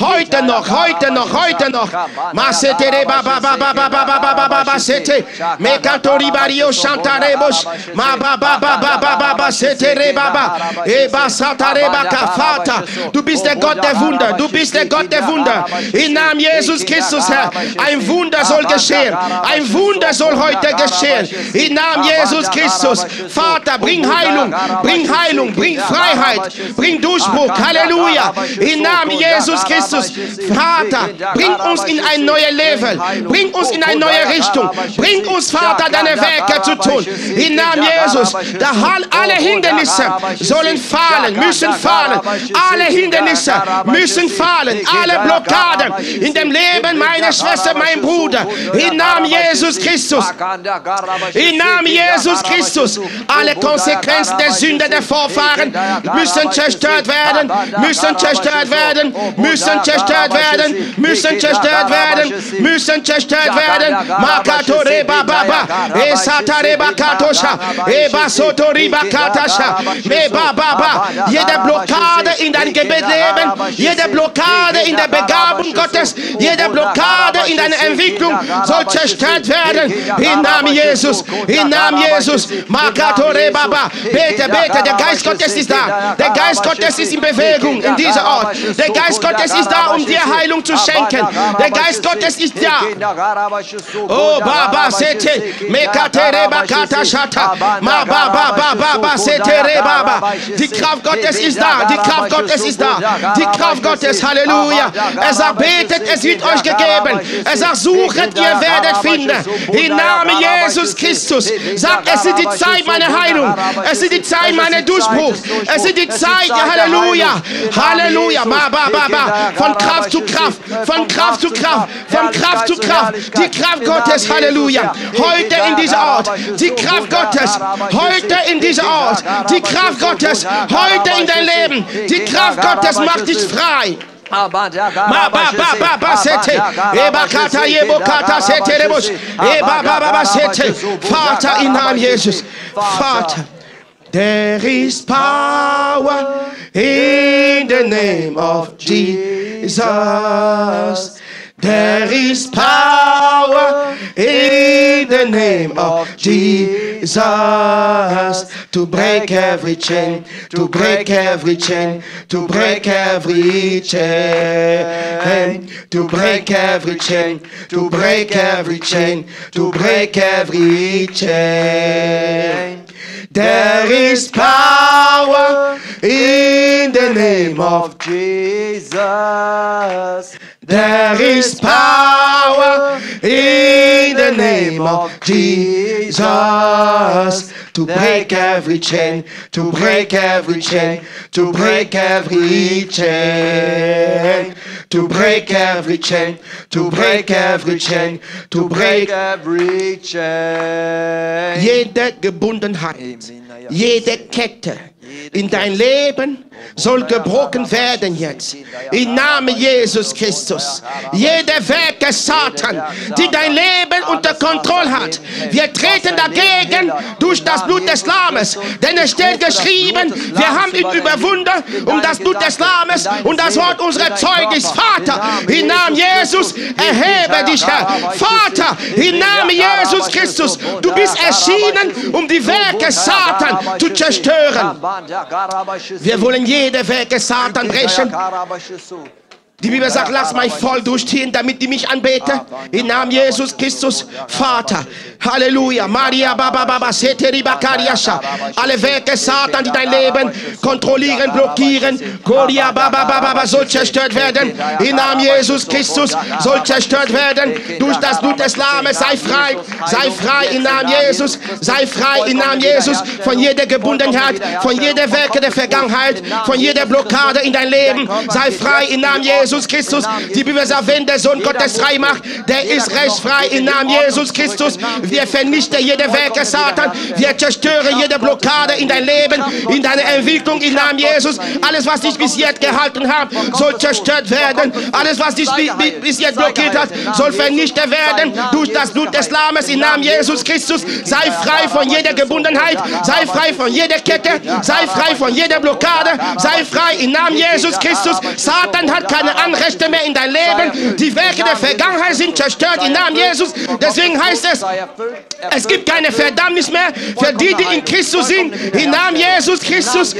Heute noch, heute noch, heute noch. Masete reba baba baba baba baba baba sete. Mekatori bario shantare rebos. Ma ba ba ba ba ba ba ba sete re ba ba. E ba sata re ba ka. Vater, du bist der Gott der Wunder. Du bist der Gott der Wunder. Im Namen Jesus Christus, Herr. Ein Wunder soll geschehen. Ein Wunder soll heute geschehen. Im Namen Jesus Christus. Vater, bring Heilung. Bring Heilung. Bring Freiheit. Bring Durchbruch. Halleluja. Im Namen Jesus Christus. Vater, bring uns in ein neues Level. Bring uns in eine neue Richtung. Bring uns, Vater, deine Werke zu tun. Im Namen Jesus. Da alle Hindernisse sollen fallen, müssen fallen. Alle Hindernisse müssen fallen. Alle Blockaden in dem Leben meiner Schwester, mein Bruder. Im Namen Jesus Christus. Im Namen Jesus Christus. Alle Konsequenzen der Sünde der Vorfahren müssen zerstört werden, müssen zerstört werden, müssen zerstört werden, müssen zerstört werden, müssen zerstört werden. Makato reba baba, esata reba katosha, eba soto riba katasha, eba baba. Jede Blockade in dein Gebetsleben, jede Blockade in der Begabung Gottes, jede Blockade in deiner Entwicklung soll zerstört werden. Im Namen Jesus, im Namen Jesus. Makato reba baba. Bete, bete, der Geist Gottes ist da. Der Geist Gottes ist in Bewegung in dieser Ort. Der Geist Gottes ist da, um dir Heilung zu schenken. Der Geist Gottes ist da. Oh, Baba, Sete, Mekatere, Bakata, Shata, Ma, Baba, Baba, Setere, Baba. Die Kraft Gottes ist da, die Kraft Gottes ist da, die Kraft Gottes, Halleluja. Er sagt, betet, es wird euch gegeben. Er sagt, suchet, ihr werdet finden. Im Namen Jesus Christus. Sagt, es ist die Zeit meiner Heilung. Es ist die Zeit meiner Durchbruch. Es ist die Zeit, Halleluja. Halleluja. Ma, ba, ba, ba. Von Kraft zu Kraft, von Kraft zu Kraft, von Kraft zu Kraft. Die Kraft Gottes, Halleluja. Heute in diesem Ort. Die Kraft Gottes. Heute in diesem Ort. Die Kraft Gottes. Heute in dein Leben. Die Kraft Gottes macht dich frei. Ma ba ba ba ba sete. Eba kata yebo kata sete rebus. Eba ba ba ba sete. Vater im Namen Jesus. Vater. There is power in the name of Jesus. There is power in the name of Jesus to break every chain, to break every chain, to break every chain, to break every chain, to break every chain, to break every chain. There is power in the name of Jesus. There is power in the name of Jesus to break every chain, to break every chain, to break every chain, to break every chain, to break every chain, to break every chain. jede Gebundenheit, jede Kette. In dein Leben soll gebrochen werden jetzt. Im Namen Jesus Christus. Jede Werke Satan, die dein Leben unter Kontrolle hat. Wir treten dagegen durch das Blut des Lammes. Denn es steht geschrieben, wir haben ihn überwunden um das Blut des Lammes und das Wort unserer Zeugnis. Vater, im Namen Jesus, erhebe dich, Herr. Vater, im Namen Jesus Christus, du bist erschienen, um die Werke Satan zu zerstören. Wir wollen jede Werke Satan brechen. Die Bibel sagt, lass mein Volk durchziehen, damit die mich anbeten. Im Namen Jesus Christus, Vater. Halleluja. Maria Baba Baba Seteri Bakariasha. Alle Werke Satan, die dein Leben kontrollieren, blockieren. Goria Baba Baba Baba soll zerstört werden. Im Namen Jesus Christus soll zerstört werden. Durch das Blut des Lammes sei frei. Sei frei im Namen Jesus. Sei frei im Namen Jesus von jeder Gebundenheit, von jeder Werke der Vergangenheit, von jeder Blockade in dein Leben. Sei frei im Namen Jesus Christus. Die Bibel sagt, wenn der Sohn Gottes frei macht, der ist rechtsfrei im Namen Jesus Christus. Wir vernichten jede Werke Satan. Wir zerstören jede Blockade in dein Leben, in deine Entwicklung im Namen Jesus. Alles, was dich bis jetzt gehalten hat, soll zerstört werden. Alles, was dich bi- bi- bis jetzt blockiert hat, soll vernichtet werden durch das Blut des Lammes im Namen Jesus Christus. Sei frei von jeder Gebundenheit. Sei frei von jeder Kette. Sei frei von jeder Blockade. Sei frei im Namen Jesus Christus. Satan hat keine keine Anrechte mehr in dein Leben. Die Werke der Vergangenheit sind zerstört im Namen Jesus. Deswegen heißt es, es gibt keine Verdammnis mehr für die, die in Christus sind. Im Namen Jesus Christus.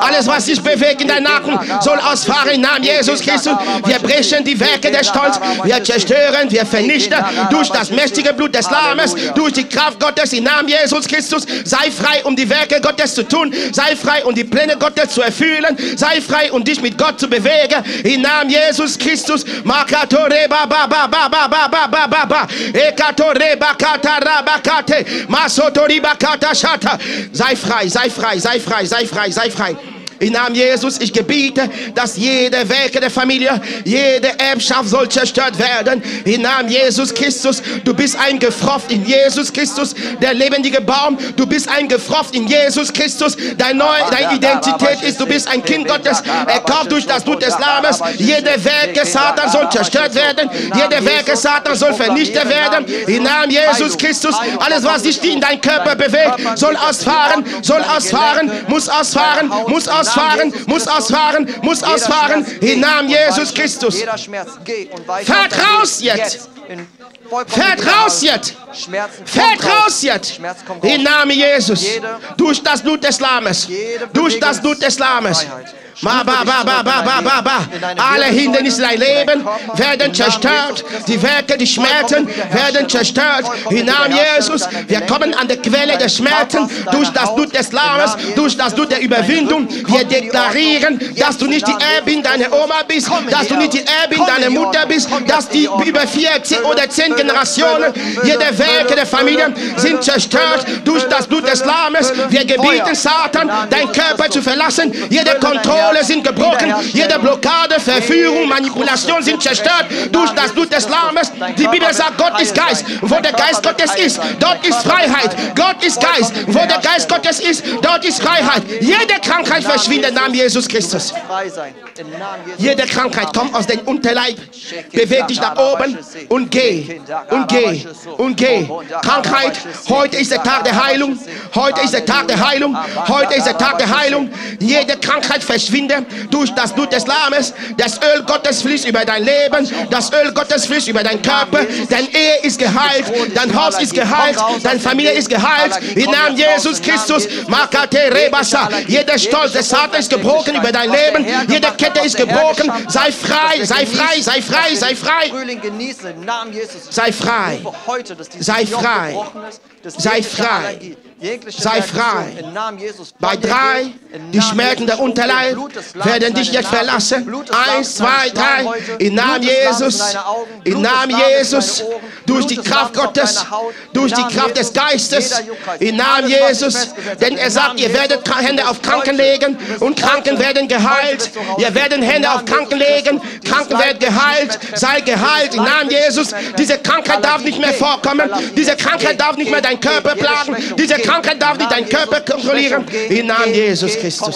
Alles, was sich bewegt in deinem Nacken, soll ausfahren im Namen Jesus Christus. Wir brechen die Werke der Stolz. Wir zerstören, wir vernichten durch das mächtige Blut des Lammes, durch die Kraft Gottes im Namen Jesus Christus. Sei frei, um die Werke Gottes zu tun. Sei frei, um die Pläne Gottes zu erfüllen. Sei frei, um dich mit Gott zu bewegen. Im Namen Jesus Christus. Sei frei, sei frei, sei frei, sei frei, sei frei. Im Namen Jesus, ich gebiete, dass jede Werke der Familie, jede Erbschaft soll zerstört werden. Im Namen Jesus Christus, du bist eingefropft in Jesus Christus, der lebendige Baum. Du bist eingefropft in Jesus Christus. Dein neu, deine Identität ist, du bist ein Kind Gottes, erkauft durch das Blut des Lammes. Jede Werke Satan soll zerstört werden. Jede Werke Satan soll vernichtet werden. Im Namen Jesus Christus, alles was sich in dein Körper bewegt, soll ausfahren, soll ausfahren, muss ausfahren, muss ausfahren ausfahren, muss ausfahren, muss ausfahren. Im Namen Jesus Christus. Fährt raus jetzt. Fährt raus jetzt. Fährt raus jetzt. Im Namen Jesus. Durch das Blut des Lammes. Durch das Blut des Lammes. Alle Hindernisse dein Leben werden zerstört. Die Werke, die Schmerzen werden zerstört. Im Namen Jesus, wir kommen an der Quelle der Schmerzen durch das Blut des Lammes, durch das Blut der Überwindung. Wir deklarieren, dass du nicht die Erbin deiner Oma bist, dass du nicht die Erbin deiner Mutter bist, dass die über vier oder zehn Generationen, jede Werke der Familie sind zerstört durch das Blut des Lammes. Wir gebieten Satan, dein Körper zu verlassen. Jede Kontrolle sind gebrochen. Jede Blockade, Verführung, Manipulation sind zerstört durch das Blut des Lammes. Die Bibel sagt, Gott ist Geist. Wo der Geist Gottes ist, dort ist Freiheit. Gott ist Geist. Wo der Geist Gottes ist, dort ist Freiheit. Jede Krankheit verschwindet im Namen Jesus Christus. Jede Krankheit kommt aus dem Unterleib. Beweg dich nach oben und geh. Und geh. Und geh. Krankheit, heute ist der Tag der Heilung. Heute ist der Tag der Heilung. Heute ist der Tag der Heilung. Jede Krankheit verschwindet durch das Blut des Lammes. Das Öl Gottes fließt über dein Leben. Das Öl Gottes fließt über deinen Körper. Dein Ehe ist geheilt. Dein Haus ist geheilt. Deine Familie ist geheilt. Im Namen Jesus Christus. Makate Rebasa. Jeder Stolz des Satans ist gebrochen über dein Leben. Jede Kette ist gebrochen. Sei frei, sei frei, sei frei, sei frei. Sei frei. Sei frei. Sei frei. Sei frei. Bei drei, die Schmerzen der Unterleib werden dich jetzt verlassen. Eins, zwei, drei. Im Namen Jesus. Im Namen Jesus. Durch die Kraft Gottes. Durch die Kraft des Geistes. Im Namen Jesus. Denn er sagt, ihr werdet Hände auf Kranken legen und Kranken werden geheilt. Ihr werdet Hände auf Kranken legen. Kranken werden geheilt. Sei geheilt. Im Namen Jesus. Diese Krankheit darf nicht mehr vorkommen. Diese Krankheit darf nicht mehr deinen Körper plagen. Diese Krankheit darf nicht deinen Körper kontrollieren. Im Namen Jesus Christus.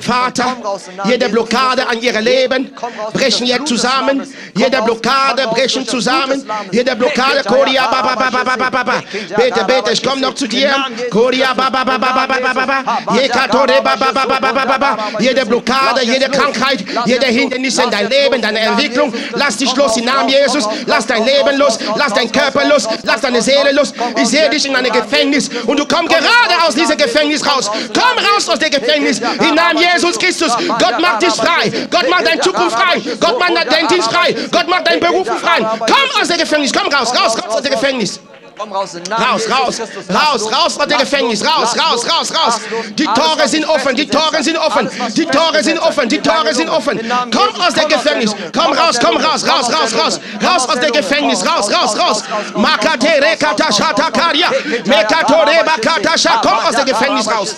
Vater, jede Blockade an ihrem Leben brechen jetzt zusammen. Jede Blockade brechen zusammen. Jede Blockade, Koria, ba, ba, ba, ba, ba, ba, ba, Bete, bete, ich komme noch zu dir. Koria, ba, ba, ba, ba, ba, ba, ba, ba. Jekatore, ba, ba, ba, ba, ba, ba, ba, ba. Jede Blockade, jede. Krankheit, jede. Hindernis in dein Leben, deine Entwicklung. Lass dich los im Namen Jesus. Lass dein Leben los. Lass dein raus, Körper los. Lass deine Seele los. Ich sehe dich in Namen Gefängnis und du kommst Komm gerade aus diesem Gefängnis raus. Komm raus aus dem Gefängnis. Im Namen Jesus Christus. Gott macht dich frei. Gott macht deine Zukunft frei. Gott macht deinen Dienst frei. Gott macht deinen Beruf frei. Komm aus dem Gefängnis. Komm raus, raus, raus aus dem Gefängnis. Komm raus, Raus, raus, raus, raus aus dem Gefängnis. Raus, raus, raus, raus. Die Tore sind offen, die Tore sind offen. Die Tore sind offen, die Tore sind offen. Komm aus dem Gefängnis. Komm Komm aus raus, komm raus, raus, raus, raus. Raus aus dem. Gefängnis. Raus, Raus, raus, Makate rekata shatakaria. Mekatore bakatasha. Komm aus dem Gefängnis raus.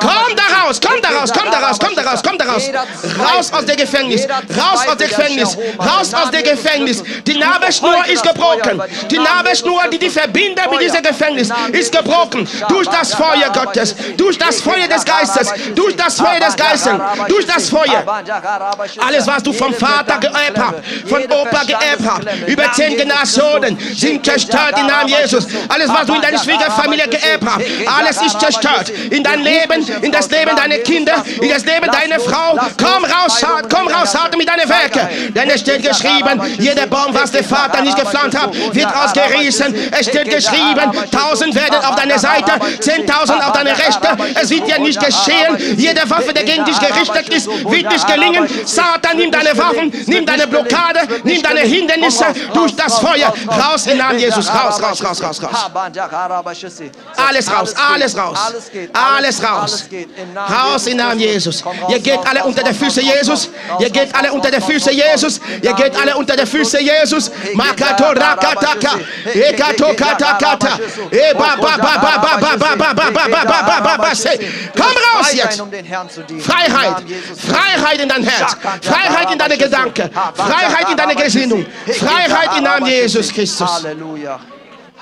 Komm da raus, komm da raus, komm da raus, komm da raus, komm da raus. Raus aus dem Gefängnis. Raus aus dem Gefängnis. Raus aus dem Gefängnis. Die Nabelschnur ist gebrochen. Die Nabelschnur, die die Verbindung mit diesem Gefängnis ist gebrochen. Durch das Feuer Gottes, durch das Feuer des Geistes, durch das Feuer des Geistes, durch das Feuer. Alles, was du vom Vater geerbt hast, von Opa geerbt hast, über zehn Generationen, sind zerstört im Namen Jesus. Alles, was du in deiner Schwiegerfamilie geerbt hast, alles ist zerstört. In dein Leben, in das Leben deiner Kinder, in das Leben deiner Frau. Komm raus, komm raus, Satan, mit deinen Werken. Denn es steht geschrieben, jeder Baum, was der Vater nicht gepflanzt hat, wird ausgerissen. Es steht geschrieben, tausend werden auf deiner Seite, zehntausend auf deiner Rechte. Es wird dir nicht geschehen. Jede Waffe, die gegen dich gerichtet ist, wird nicht gelingen. Satan, nimm deine Waffen, nimm deine Blockade, nimm deine Hindernisse durch das Feuer. Raus im Namen Jesus. Raus, raus, raus, raus, raus. Alles raus, alles raus. Alles raus. Raus im Namen Jesus. Ihr geht alle unter der Füße Jesus. Ihr geht alle unter der Füße Jesus. Ihr geht alle unter der Füße Jesus. Makato rakataka. Katokata. Eh, Komm raus jetzt. Freiheit. Freiheit in dein Herz. Freiheit in deine Gedanken. Freiheit in deine Gesinnung. Freiheit im Namen Jesus Christus. Halleluja.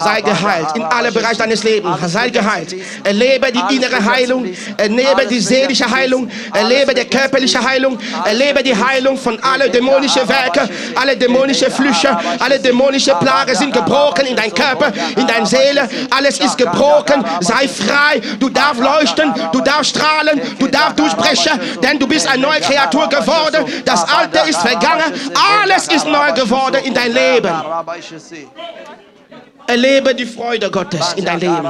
Sei geheilt in alle Bereiche deines Lebens. Sei geheilt. Erlebe die innere Heilung. Erlebe die seelische Heilung. Erlebe die körperliche Heilung. Erlebe die Heilung von allen dämonischen Werken, alle dämonischen Flüche, alle dämonischen Plagen sind gebrochen in dein Körper, in deine Seele. Alles ist gebrochen. Sei frei. Du darfst leuchten. Du darfst strahlen. Du darfst durchbrechen, denn du bist eine neue Kreatur geworden. Das Alte ist vergangen. Alles ist neu geworden in dein Leben. Erlebe die Freude Gottes in dein Leben.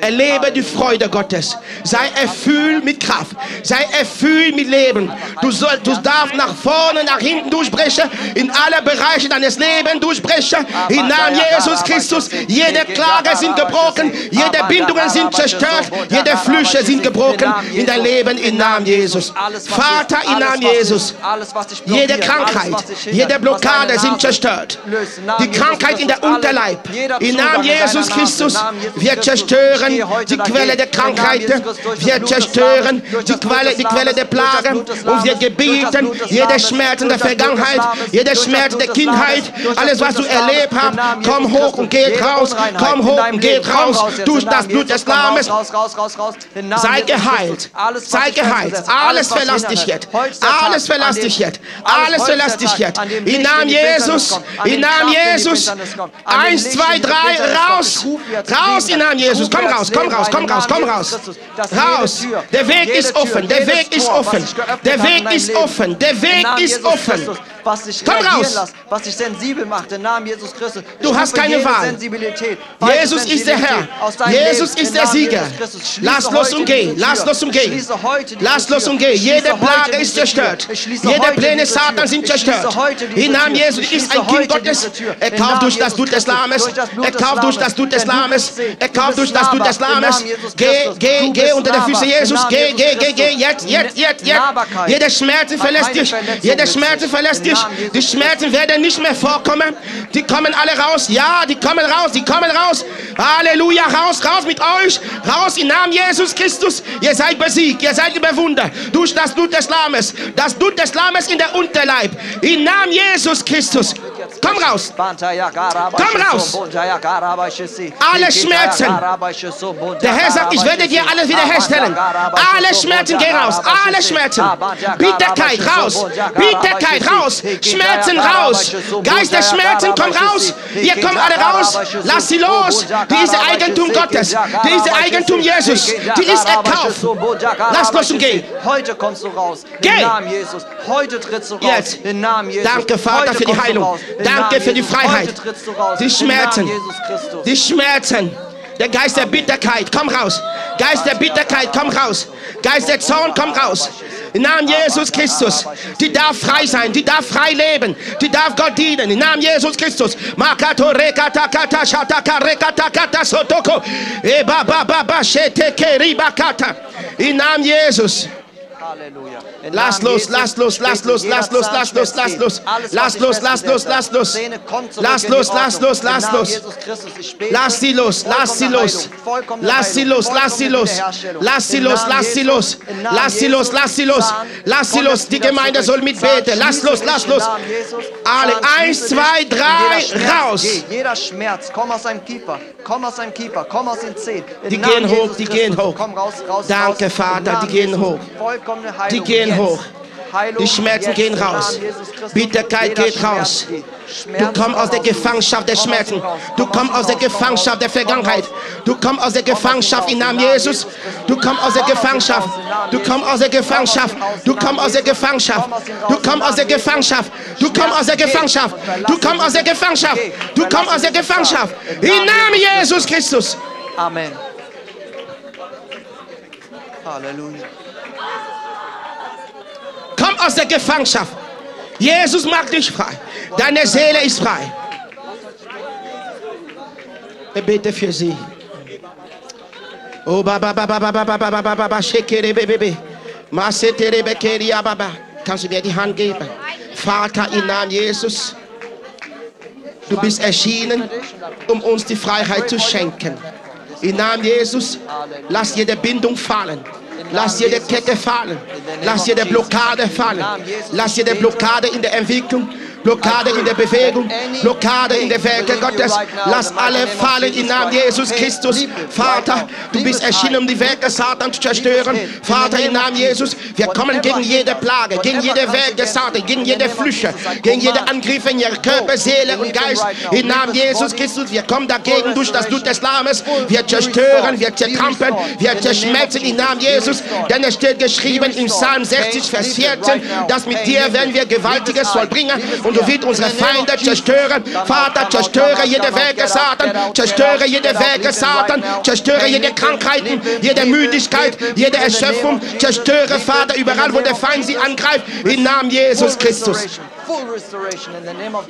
Erlebe die Freude Gottes. Sei erfüllt mit Kraft. Sei erfüllt mit Leben. Du, soll, du darfst nach vorne, nach hinten durchbrechen. In alle Bereiche deines Lebens durchbrechen. Im Namen Jesus Christus. Jede Klage sind gebrochen. Jede Bindungen sind zerstört. Jede Flüche sind gebrochen in dein Leben. Im Namen Jesus. Vater, im Namen Jesus. Jede Krankheit, jede Blockade sind zerstört. Die Krankheit in der Unterleib. Im Namen Jesus Christus, wir zerstören die Quelle der Krankheiten, wir zerstören die Quelle, die Quelle der Plagen und wir gebieten jede Schmerz in der Vergangenheit, jede Schmerz der Kindheit, alles was du erlebt hast, komm hoch und geht raus, komm hoch und geht raus. durch das Blut des Lammes. Sei geheilt, sei geheilt, alles verlass dich jetzt, alles verlass dich jetzt, alles verlass dich jetzt. Im Namen Jesus, im Namen Jesus, eins, zwei, drei, raus! Raus im Namen Jesus! Komm raus, komm raus, komm raus, komm raus! Raus! Der Weg ist offen, der Weg ist offen, der Weg ist offen, der Weg ist offen! was dich Komm raus. lässt, was dich sensibel macht, im Namen Jesus Christus. Du hast keine Wahl. Jesus ist der Herr. Jesus Leben, ist der Sieger. Lass los und geh. Lass los und geh. Lass los und geh. Jede Plage ist zerstört. Jede Pläne Satans sind zerstört. Im Namen. Jesus ist ein Kind Gottes. Er kauft durch das Blut des. Lammes. Er kauft durch das. Blut des Lammes. Er bist durch das Blut des Lammes. Geh, geh, geh unter der Füße Jesus. Geh, geh, geh, geh. Jetzt, jetzt, jetzt, jetzt. Jeder Schmerzen verlässt dich. Jeder Schmerzen verlässt dich. Die Schmerzen werden nicht mehr vorkommen. Die kommen alle raus. Ja, die kommen raus. Die kommen raus. Halleluja. Raus, raus mit euch. Raus im Namen Jesus Christus. Ihr seid besiegt. Ihr seid überwunden. Durch das Blut des Lammes. Das Blut des Lammes in der Unterleib. Im Namen Jesus Christus. Komm raus. Komm raus. Alle Schmerzen. Der Herr sagt, ich werde dir alles wiederherstellen. Alle Schmerzen gehen raus. Alle Schmerzen. Bitterkeit raus. Bitterkeit raus. Schmerzen raus. Geist der Schmerzen, komm raus. Ihr kommt alle raus. Lass sie los. Die ist Eigentum Gottes. Die ist Eigentum Jesus. Die ist erkauft. Lass los und geh. Heute kommst du raus. Geh. Heute trittst du raus. Jetzt. Danke, Vater, für die Heilung. Danke für die. Freiheit. Die Schmerzen. Die Schmerzen. Der Geist der Bitterkeit, komm raus. Geist der Bitterkeit, komm raus. Geist der Zorn, komm raus. Im Namen Jesus Christus. Die darf frei sein, die darf frei leben, die darf Gott dienen. Im Namen Jesus Christus. Makato rekata kata shataka rekata kata sotoko. Eba ba ba ba shete ke ribakata. Im Namen Jesus. Halleluja. Lass los, lass los, lass los, lass los, lass los, lass los. Lass los, lass los, lass los. Lass los, lass los, lass los. Lass sie los, lass sie los. Lass sie los, lass sie los. Lass sie los, lass sie los. Lass sie los, lass sie los. Lass sie los. Die Gemeinde soll mitbeten. Lass los, lass los. Alle, eins, zwei, drei, raus. Jeder Schmerz, komm aus seinem Kiefer, komm aus seinem Kiefer, komm aus den Zehen. Die gehen hoch, die gehen hoch. Danke. Vater, die gehen hoch. Vollkommene Heilung Die gehen hoch. Die Schmerzen gehen raus. Bitterkeit geht raus. Du kommst aus der Gefangenschaft der Schmerzen. Du Komm kommst aus der. Gefangenschaft der. Vergangenheit. Du kommst aus der Gefangenschaft im Namen Jesus. Du kommst aus der Gefangenschaft. Du kommst aus der Gefangenschaft. Du kommst aus der Gefangenschaft. Du kommst aus der Gefangenschaft. Du kommst aus der Gefangenschaft. Du kommst aus der Gefangenschaft. Du kommst aus der Gefangenschaft. Im Namen Jesus Christus. Amen. Halleluja. Aus der Gefangenschaft. Jesus macht dich frei. Deine Seele ist frei. Ich bete für sie. Oh, baba, baba, baba, baba, baba, baba, shekere, bebe, masetere, bekeri, baba. Kannst du mir die Hand geben? Vater, im Namen Jesus, du bist erschienen, um uns die Freiheit zu schenken. Im Namen Jesus, lass jede Bindung fallen. Lass jede Kette fallen. Lass jede Blockade fallen. Lass jede Blockade in der Entwicklung, Blockade in der Bewegung, Blockade in der Werke Gottes. Lass alle fallen im Namen Jesus Christus. Vater, du bist erschienen, um die Werke Satans zu zerstören. Vater, im Namen Jesus, wir kommen gegen jede Plage, gegen jede Werke Satan, gegen jede Flüche, gegen jede Angriffe in ihre Körper, Seele und Geist. Im Namen Jesus Christus, wir kommen dagegen durch das Blut des Lammes. Wir zerstören, wir zertrampeln, wir zerschmelzen im Namen Jesus. Denn es steht geschrieben im Psalm 60, Vers 14, dass mit dir werden wir Gewaltiges vollbringen und du wirst unsere Feinde zerstören. Vater, zerstöre jede Werke Satan, zerstöre jede Werke Satan, zerstöre jede Krankheiten, jede Müdigkeit, jede Erschöpfung, zerstöre, Vater, überall, wo der Feind sie angreift, im Namen Jesus Christus.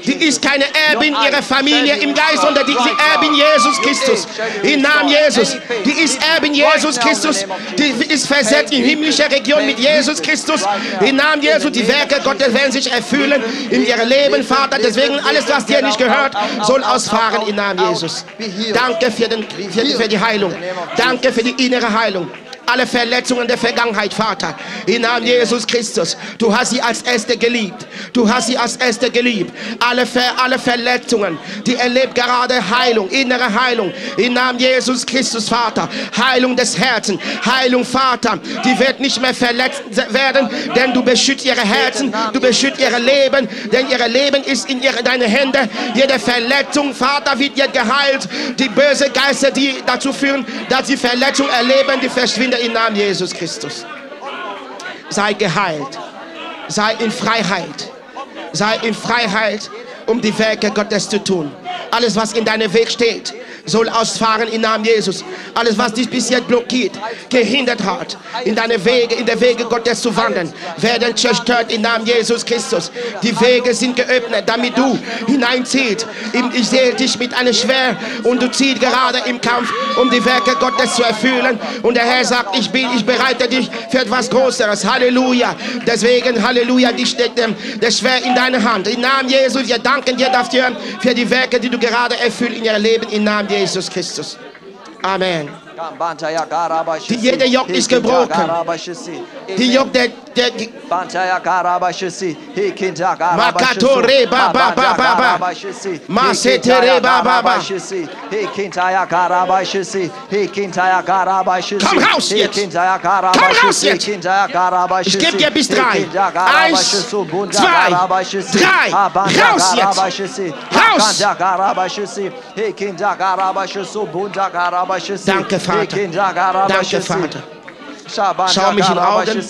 Die ist keine Erbin ihrer Familie im Geist, sondern die ist Erbin Jesus Christus. Im Namen Jesus. Die ist Erbin Jesus Christus. Die ist versetzt in himmlischer Region mit Jesus Christus. Im Namen Jesus. Die Werke Gottes werden sich erfüllen in ihrem Leben, Vater. Deswegen alles, was dir nicht gehört, soll ausfahren im Namen Jesus. Danke für, den, für, für die Heilung. Danke für die innere Heilung alle Verletzungen der Vergangenheit, Vater. Im Namen Jesus Christus. Du hast sie als Erste geliebt. Du hast sie als Erste geliebt. Alle, Ver alle Verletzungen, die erlebt gerade Heilung, innere Heilung. Im Namen Jesus Christus, Vater. Heilung des Herzens. Heilung, Vater. Die wird nicht mehr verletzt werden, denn du beschützt ihre Herzen. Du beschützt ihre Leben, denn ihr Leben ist in ihre, deine Hände. Jede Verletzung, Vater, wird jetzt geheilt. Die bösen Geister, die dazu führen, dass sie Verletzung erleben, die verschwinden im Namen Jesus Christus. Sei geheilt. Sei in Freiheit. Sei in Freiheit, um die Werke Gottes zu tun. Alles, was in deinem Weg steht, soll ausfahren im Namen Jesus. Alles, was dich bis jetzt blockiert, gehindert hat, in deine Wege, in der Wege Gottes zu wandern, werden zerstört im Namen Jesus Christus. Die Wege sind geöffnet, damit du hineinziehst. Ich sehe dich mit einem Schwert und du ziehst gerade im Kampf, um die Werke Gottes zu erfüllen. Und der Herr sagt, ich bin, ich bereite dich für etwas Größeres. Halleluja. Deswegen, Halleluja, dich steckt das Schwert in deine Hand. Im Namen Jesus, wir danken dir dafür, für die Werke, die du gerade erfüllst in ihrem Leben, im Namen Jesus Christus. Amen. Die, jeder Joch ist gebrochen. Die Joch der, der Makatore ba ba ba ba ba. Masetere ba ba ba. Komm raus jetzt. Komm raus jetzt. Ich gebe dir bis drei. Eins, zwei, drei. Raus jetzt. Raus. Danke, Vater. Danke, Vater. Schau mich in die Augen.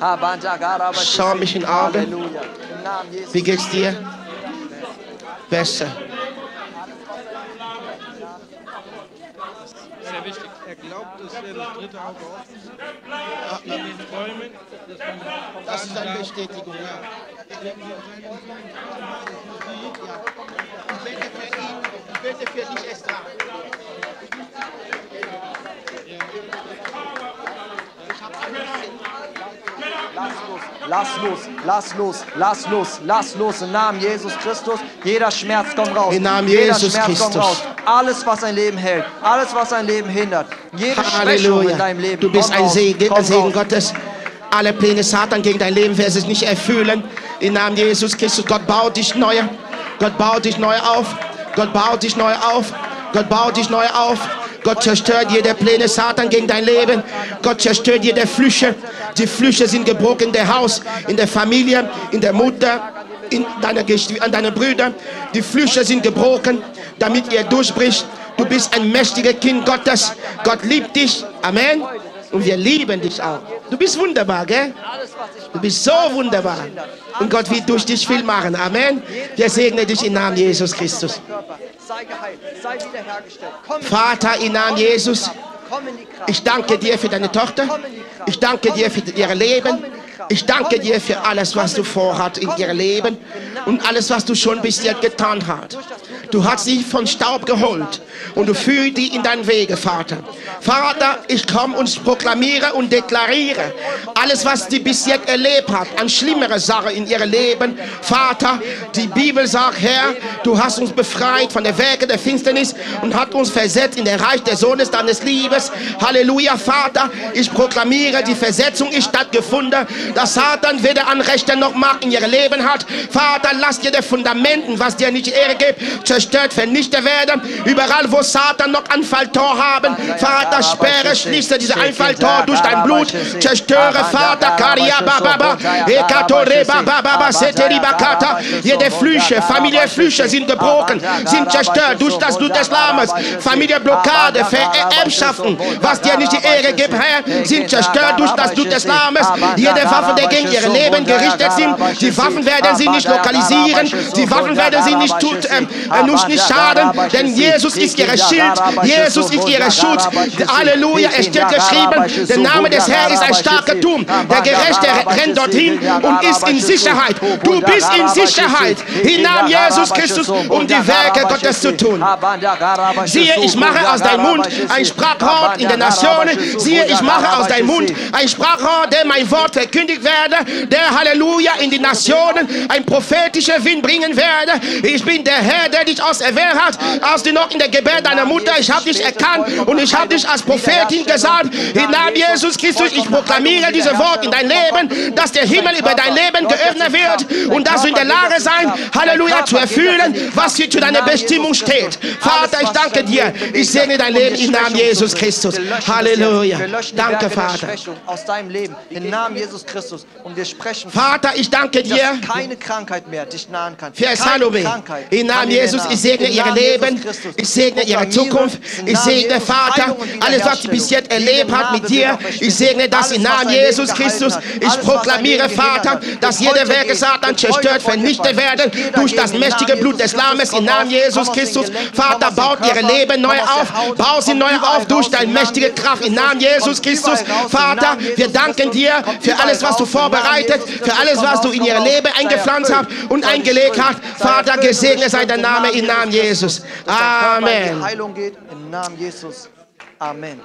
Schau mich in die Augen. Wie geht's dir? Besser. Sehr wichtig. Er glaubt, dass er das dritte Auge offen ist. In den Träumen, dass man Das ist eine Bestätigung, ja. Ich bete für ihn, ich bete für dich, Esther. Ich habe Lass los, lass los, lass los, lass los. Im Namen Jesus Christus. Jeder Schmerz kommt raus. Im Namen Jeder Jesus Schmerz kommt Christus. raus. Alles, was dein Leben hält, alles, was dein Leben hindert, jede Schwächung in Halleluja. deinem Leben. Du bist ein raus, Segen, ein Segen raus. Gottes. Alle Pläne Satan gegen dein Leben werden sich nicht erfüllen. Im Namen Jesus Christus. Gott baut dich neu. Gott baut dich neu auf. Gott baut dich neu auf. Gott baut dich neu auf. Gott zerstört jede Pläne Satan gegen dein Leben. Gott zerstört jede Flüche. Die Flüche sind gebrochen in der Haus, in der Familie, in der Mutter, in deiner an deine Brüder. Die Flüche sind gebrochen, damit ihr durchbricht. Du bist ein mächtiger Kind Gottes. Gott liebt dich. Amen. Und wir lieben dich auch. Du bist wunderbar, gell? Du bist so wunderbar. Und Gott wird durch dich viel machen. Amen. Wir segnen dich im Namen Jesus Christus. Sei geheilt, sei wiederhergestellt. Komm in Vater, im Namen Jesus, in ich danke dir für deine Tochter. Ich danke dir für ihr Leben. Ich danke dir für alles, was du vorhat in ihrem Leben und alles, was du schon bis jetzt getan hast. Du hast sie von Staub geholt und du führst die in deinen Wege, Vater. Vater, ich komme und proklamiere und deklariere alles, was sie bis jetzt erlebt hat, an schlimmere Sachen in ihrem Leben. Vater, die Bibel sagt, Herr, du hast uns befreit von der Werke der Finsternis und hat uns versetzt in den Reich des Sohnes deines Liebes. Halleluja, Vater, ich proklamiere, die Versetzung ist stattgefunden, dass Satan weder Anrechte noch Macht in ihrem Leben hat. Vater, lass dir die Fundamenten, was dir nicht Ehre gibt, zerstört, vernichtet werden. Überall, wo Satan noch Anfalltor haben, Vater, sperre, schließe diese Einfalltor durch dein Blut, zerstöre, Vater, Karia Baba, Ekatore Baba Baba, Seteri Bakata. Jede Flüche, Familienflüche sind gebrochen, sind zerstört durch das Blut des Lammes. Familienblockade, Vererbschaften, was dir nicht die Ehre gibt, Herr, sind zerstört durch das Blut des Lammes. Jede Waffe, die gegen ihr Leben gerichtet sind, die Waffen werden sie nicht lokalisieren, die Waffen werden sie nicht, tut, ähm, äh, nicht, nicht schaden, denn Jesus ist ihr Schild, Jesus ist ihr Schutz. Halleluja, es steht geschrieben, der Name des Herrn ist ein starker Turm. Der Gerechte rennt dorthin und ist in Sicherheit. Du bist in Sicherheit. Namen Jesus Christus, um die Werke Gottes zu tun. Siehe, ich mache aus deinem Mund ein Sprachrohr in den Nationen. Siehe, ich mache aus deinem Mund ein Sprachrohr, der mein Wort verkündigt werde, der Halleluja in die Nationen ein prophetischer Wind bringen werde. Ich bin der Herr, der dich auserwählt hat, als du noch in der Gebärde deiner Mutter. Ich habe dich erkannt und ich habe dich als Prophetin gesagt. Im Namen Jesus Christus, ich proklamiere dieses Wort in dein Leben, dass der Himmel über dein Leben geöffnet wird und dass du in der Lage sein, Halleluja, zu erfüllen, was hier zu deiner Bestimmung steht. Vater, ich danke dir. Ich segne dein Leben im Namen Jesus Christus. Halleluja. Danke, Vater. Aus deinem Leben, im Namen Jesus Christus. Und wir sprechen, Vater, ich danke dir. dass keine Krankheit mehr dich nahen kann. Für Salome. Im Namen dir Jesus, ich segne ihr Leben, ich segne ihre Zukunft, ich segne Vater, alles, was sie bis jetzt erlebt hat mit dir, ich segne das im Namen Jesus Christus. Ich proklamiere, Vater, dass jede Werke Satan zerstört, vernichtet werden durch das mächtige Blut des Lammes im Namen Jesus Christus. Vater, baut ihre Leben neu auf, baut sie neu auf durch deine mächtige Kraft im Namen Jesus Christus. Vater, wir danken dir für alles, was du vorbereitet, für alles, was du in ihr Leben eingepflanzt hast und eingelegt hast. Vater, gesegnet sei dein Name. Gnade im Namen Jesus. Amen. Heilung geht im Namen Jesus. Amen.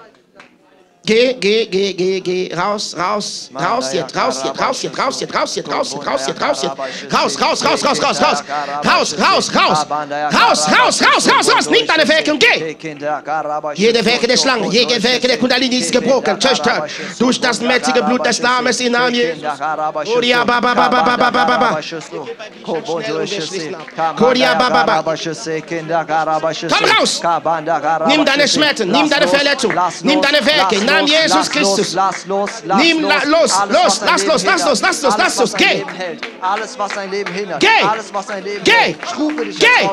Geh, geh, geh, geh, geh, raus, raus, raus jetzt, raus jetzt, raus jetzt, raus jetzt, raus jetzt, raus jetzt, raus jetzt, raus jetzt, raus, raus, raus, raus, raus, raus, raus, raus, raus, raus, raus, raus, raus, raus, nimm deine Werke und geh. Jede Werke der Schlange, jede Werke der Kundalini ist gebrochen, zerstört durch das mächtige Blut des Lammes in Namen Jesus. Koria ba ba ba ba ba ba ba ba ba. Koria ba ba ba. Komm raus! Nimm deine Schmerzen, nimm deine Verletzung, nimm deine Werke, Namen Jesus Christus. Lass los, Nimm la- los, los, lass los, lass los, lass los, lass los, geh. Alles, was dein Leben hindert. Geh. Alles, was dein Leben Geh. Geh.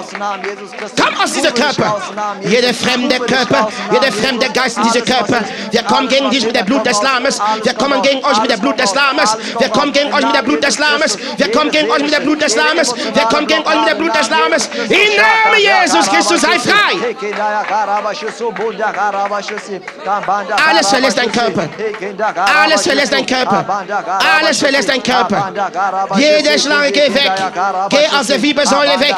Komm aus diesem Körper. Jeder fremde Körper, jeder fremde. Geist in diese Alles, was Körper. Wir kommen gegen dich mit der Blut des. Lammes. Alles Wir komm kommen gegen euch mit der Blut des. Lammes. Komm Wir kommen gegen euch mit der Blut des Lammes. Christus. Wir kommen gegen euch mit der Blut des Lammes. Wir kommen gegen euch mit der Blut des Lammes. Im Namen Jesus Christus sei frei. Alles verlässt dein Körper. Alles verlässt dein Körper. Alles verlässt dein Körper. Jede Schlange, geh weg. Geh aus der Wirbelsäule weg.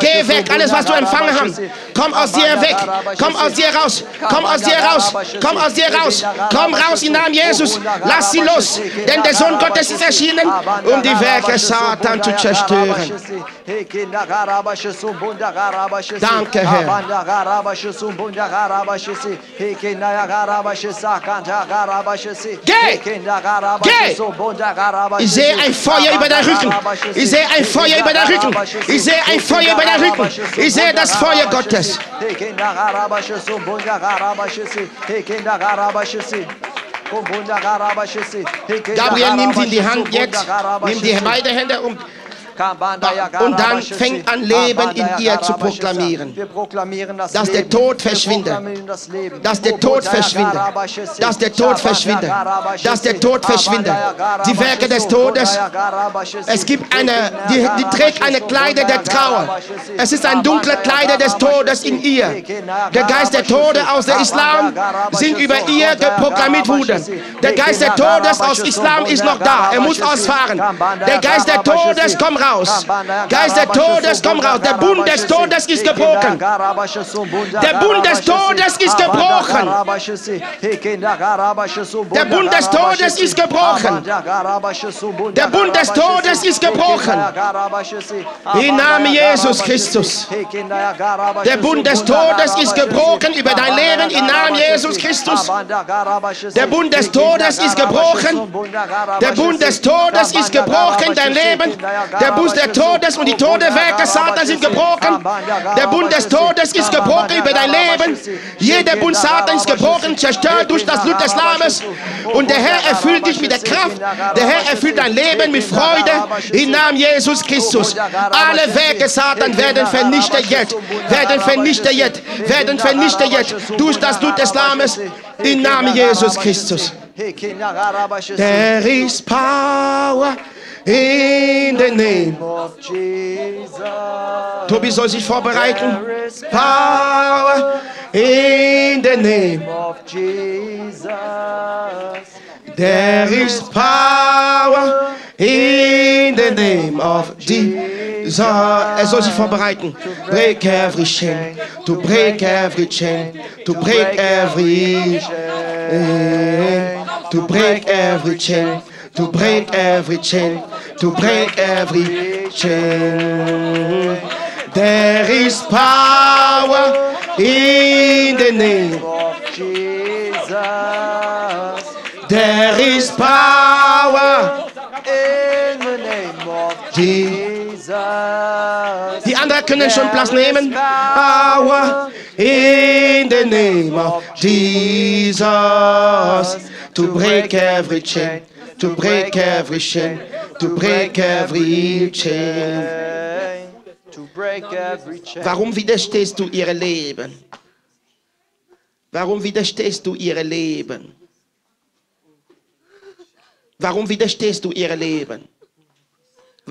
Geh weg. Alles, was du empfangen hast. Komm aus dir weg. Komm aus dir raus. Komm aus dir raus. Komm aus dir raus. Komm raus im Namen Jesus. Lass sie los. Denn der Sohn Gottes ist erschienen, um die Werke Satan zu zerstören. Danke, Herr. Geh! Geh! Ich sehe ein Feuer über deinen Rücken. Ich sehe ein Feuer über deinen Rücken. Ich sehe ein Feuer über deinen Rücken. Ich sehe das Feuer Gottes. Gabriel nimmt ihn in die Hand jetzt. Nimm die beide Hände um. Und dann fängt an, Leben in dir zu proklamieren. Dass der. Tod verschwindet. Dass der Tod verschwindet. Dass der Tod verschwindet. Dass der Tod verschwindet. Die Werke des Todes. Es gibt eine, die, die trägt eine Kleider der Trauer. Es ist ein dunkler Kleider des Todes in ihr. Der Geist der Tode aus der Islam sind über ihr geproklamiert worden. Der Geist der Todes aus Islam ist noch da. Er muss ausfahren. Der Geist der Todes kommt raus. Geist der Todes komm raus. Der Bund des Todes ist gebrochen. Der Bund des Todes ist gebrochen. Der Bund des Todes ist gebrochen. Der Bund des Todes ist gebrochen. Im Namen Jesus Christus. Der Bund des Todes ist gebrochen über dein Leben im Namen Jesus Christus. Der Bund des Todes ist gebrochen. Der Bund des Todes ist gebrochen, dein Leben. Der Bund des Todes und die Todewerke Satan sind gebrochen. Der Bund des Todes ist gebrochen über dein Leben. Jeder Bund Satan ist gebrochen, zerstört durch das Blut des Lammes. Und der Herr erfüllt dich mit der Kraft. Der Herr erfüllt dein Leben mit Freude im Namen Jesus Christus. Alle Werke Satan werden vernichtet jetzt. Werden vernichtet jetzt. Werden vernichtet jetzt durch das Blut des Lammes im Namen Jesus Christus. There is power in the name. Of Jesus. Tobi soll sich vorbereiten. Power in the name. Of Jesus. There is power in the name of Jesus. Er soll sich vorbereiten. Break every chain. To break every chain. To break every chain. To break every chain. To break every chain. To break every chain. There is power in the name. Of Jesus. There is power in the name of Jesus. Die anderen können schon Platz nehmen. Power in the name of Jesus. To break every chain. To break every chain. To break every chain. To break every chain. Warum widerstehst du ihr Leben? Warum widerstehst du ihr Leben? Warum widerstehst du ihr Leben?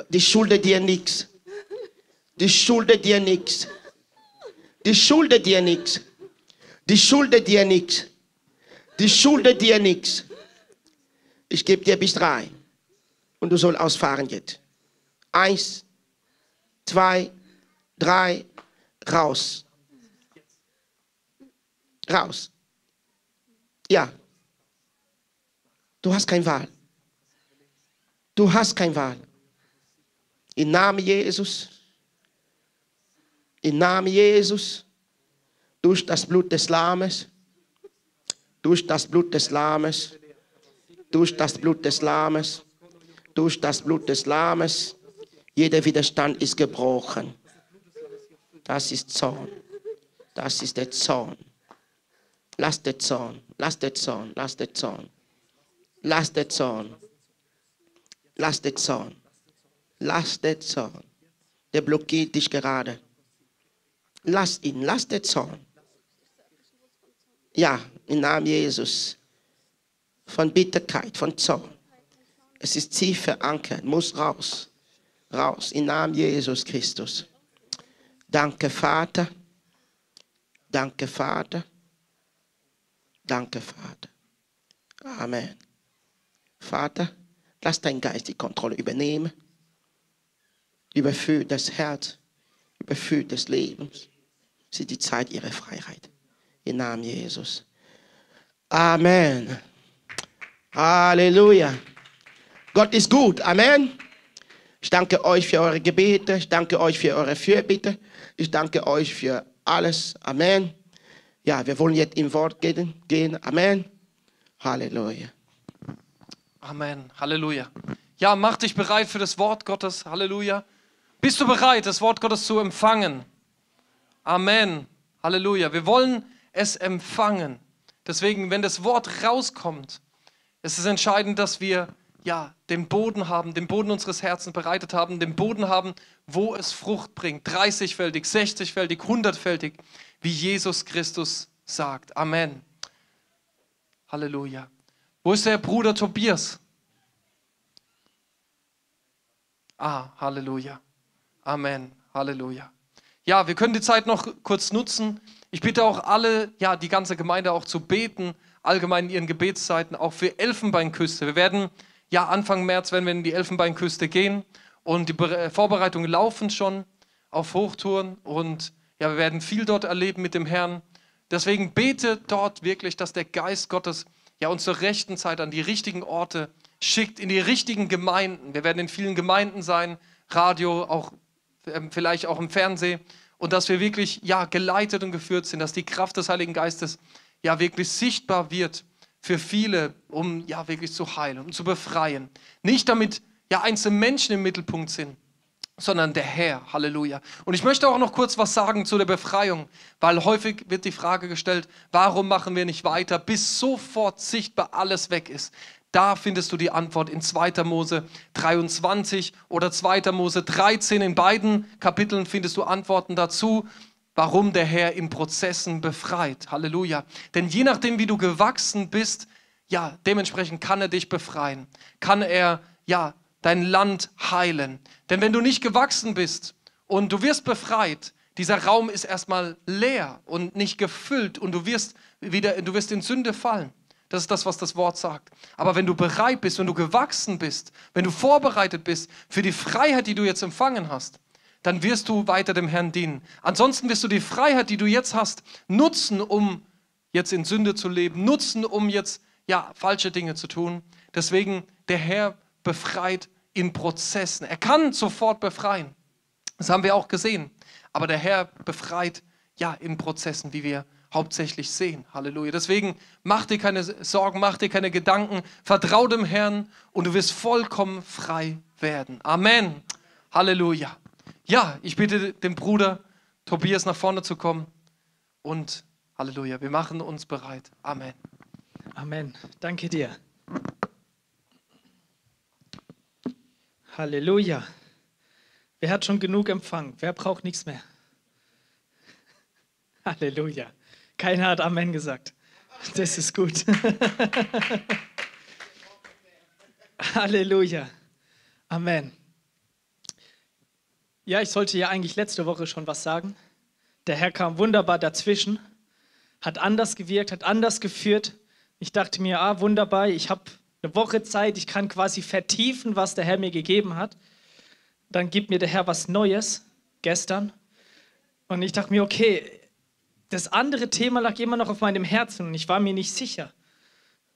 Die schuldet dir nichts. Die schuldet dir nichts. Die schuldet dir nichts. Die schuldet dir nichts. Die schuldet dir nichts. Ich gebe dir bis drei. Und du sollst ausfahren jetzt. Eins, zwei, drei, raus. Raus. Ja. Du hast keine Wahl. Du hast keine Wahl. Im Namen Jesus. Im Namen Jesus. Durch das Blut des Lammes. Durch das Blut des Lammes. Durch das Blut des Lammes. Durch das Blut des Lammes. Jeder Widerstand ist gebrochen. Das ist Zorn. Das ist der Zorn. Lass den Zorn. Lass den Zorn. Lass den Zorn. Lass den Zorn. Lass den Zorn. Lass den Zorn. Der blockiert dich gerade. Lass ihn. Lass den Zorn. Ja, im Namen Jesus. Von Bitterkeit, von Zorn. Es ist tief verankert. Muss raus. Raus. Im Namen Jesus Christus. Danke, Vater. Danke, Vater. Danke, Vater. Amen. Vater, lass dein Geist die Kontrolle übernehmen. Überfüll das Herz, überfüll des Lebens. Es ist die Zeit ihrer Freiheit. Im Namen Jesus. Amen. Halleluja. Gott ist gut. Amen. Ich danke euch für eure Gebete. Ich danke euch für eure Fürbitte. Ich danke euch für alles. Amen. Ja, wir wollen jetzt im Wort gehen. gehen. Amen. Halleluja. Amen. Halleluja. Ja, mach dich bereit für das Wort Gottes. Halleluja. Bist du bereit, das Wort Gottes zu empfangen? Amen. Halleluja. Wir wollen es empfangen. Deswegen, wenn das Wort rauskommt, ist es entscheidend, dass wir ja den Boden haben, den Boden unseres Herzens bereitet haben, den Boden haben, wo es Frucht bringt, 30-fältig, 60-fältig, 100-fältig, wie Jesus Christus sagt. Amen. Halleluja. Wo ist der Bruder Tobias? Ah, Halleluja. Amen. Halleluja. Ja, wir können die Zeit noch kurz nutzen. Ich bitte auch alle, ja, die ganze Gemeinde auch zu beten, allgemein in ihren Gebetszeiten, auch für Elfenbeinküste. Wir werden, ja, Anfang März werden wir in die Elfenbeinküste gehen und die Be- Vorbereitungen laufen schon auf Hochtouren und ja, wir werden viel dort erleben mit dem Herrn. Deswegen bete dort wirklich, dass der Geist Gottes ja uns zur rechten Zeit an die richtigen Orte schickt, in die richtigen Gemeinden. Wir werden in vielen Gemeinden sein, Radio, auch ähm, vielleicht auch im Fernsehen und dass wir wirklich ja geleitet und geführt sind, dass die Kraft des Heiligen Geistes ja wirklich sichtbar wird für viele, um ja wirklich zu heilen, um zu befreien. Nicht damit ja einzelne Menschen im Mittelpunkt sind, sondern der Herr. Halleluja. Und ich möchte auch noch kurz was sagen zu der Befreiung, weil häufig wird die Frage gestellt, warum machen wir nicht weiter, bis sofort sichtbar alles weg ist. Da findest du die Antwort in 2. Mose 23 oder 2. Mose 13. In beiden Kapiteln findest du Antworten dazu, warum der Herr in Prozessen befreit. Halleluja. Denn je nachdem, wie du gewachsen bist, ja, dementsprechend kann er dich befreien. Kann er, ja, dein Land heilen. Denn wenn du nicht gewachsen bist und du wirst befreit, dieser Raum ist erstmal leer und nicht gefüllt und du wirst wieder, du wirst in Sünde fallen. Das ist das, was das Wort sagt. Aber wenn du bereit bist, wenn du gewachsen bist, wenn du vorbereitet bist für die Freiheit, die du jetzt empfangen hast, dann wirst du weiter dem Herrn dienen. Ansonsten wirst du die Freiheit, die du jetzt hast, nutzen, um jetzt in Sünde zu leben, nutzen, um jetzt ja falsche Dinge zu tun. Deswegen der Herr befreit in Prozessen. Er kann sofort befreien. Das haben wir auch gesehen. Aber der Herr befreit ja in Prozessen, wie wir hauptsächlich sehen. Halleluja. Deswegen mach dir keine Sorgen, mach dir keine Gedanken, vertrau dem Herrn und du wirst vollkommen frei werden. Amen. Halleluja. Ja, ich bitte den Bruder Tobias nach vorne zu kommen und Halleluja. Wir machen uns bereit. Amen. Amen. Danke dir. Halleluja. Wer hat schon genug empfangen? Wer braucht nichts mehr? Halleluja. Keiner hat Amen gesagt. Das ist gut. Halleluja. Amen. Ja, ich sollte ja eigentlich letzte Woche schon was sagen. Der Herr kam wunderbar dazwischen, hat anders gewirkt, hat anders geführt. Ich dachte mir, ah, wunderbar, ich habe eine Woche Zeit, ich kann quasi vertiefen, was der Herr mir gegeben hat. Dann gibt mir der Herr was Neues, gestern. Und ich dachte mir, okay, das andere Thema lag immer noch auf meinem Herzen und ich war mir nicht sicher.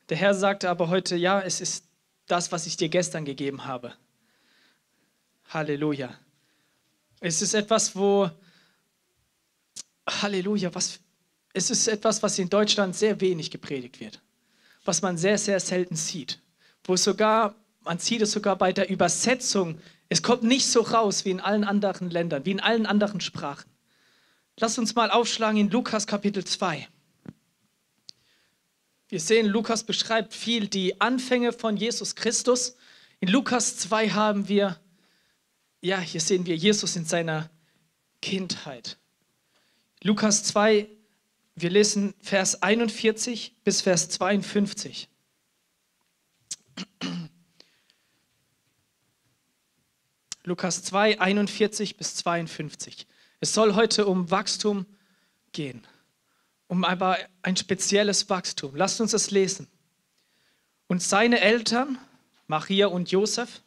Der Herr sagte aber heute, ja, es ist das, was ich dir gestern gegeben habe. Halleluja. Es ist etwas, wo, Halleluja, was, es ist etwas, was in Deutschland sehr wenig gepredigt wird, was man sehr, sehr selten sieht, wo sogar, man sieht es sogar bei der Übersetzung, es kommt nicht so raus wie in allen anderen Ländern, wie in allen anderen Sprachen. Lass uns mal aufschlagen in Lukas Kapitel 2. Wir sehen, Lukas beschreibt viel die Anfänge von Jesus Christus. In Lukas 2 haben wir, ja, hier sehen wir Jesus in seiner Kindheit. Lukas 2, wir lesen Vers 41 bis Vers 52. Lukas 2, 41 bis 52. Es soll heute um Wachstum gehen, um aber ein spezielles Wachstum. Lasst uns es lesen. und seine Eltern, Maria und Josef,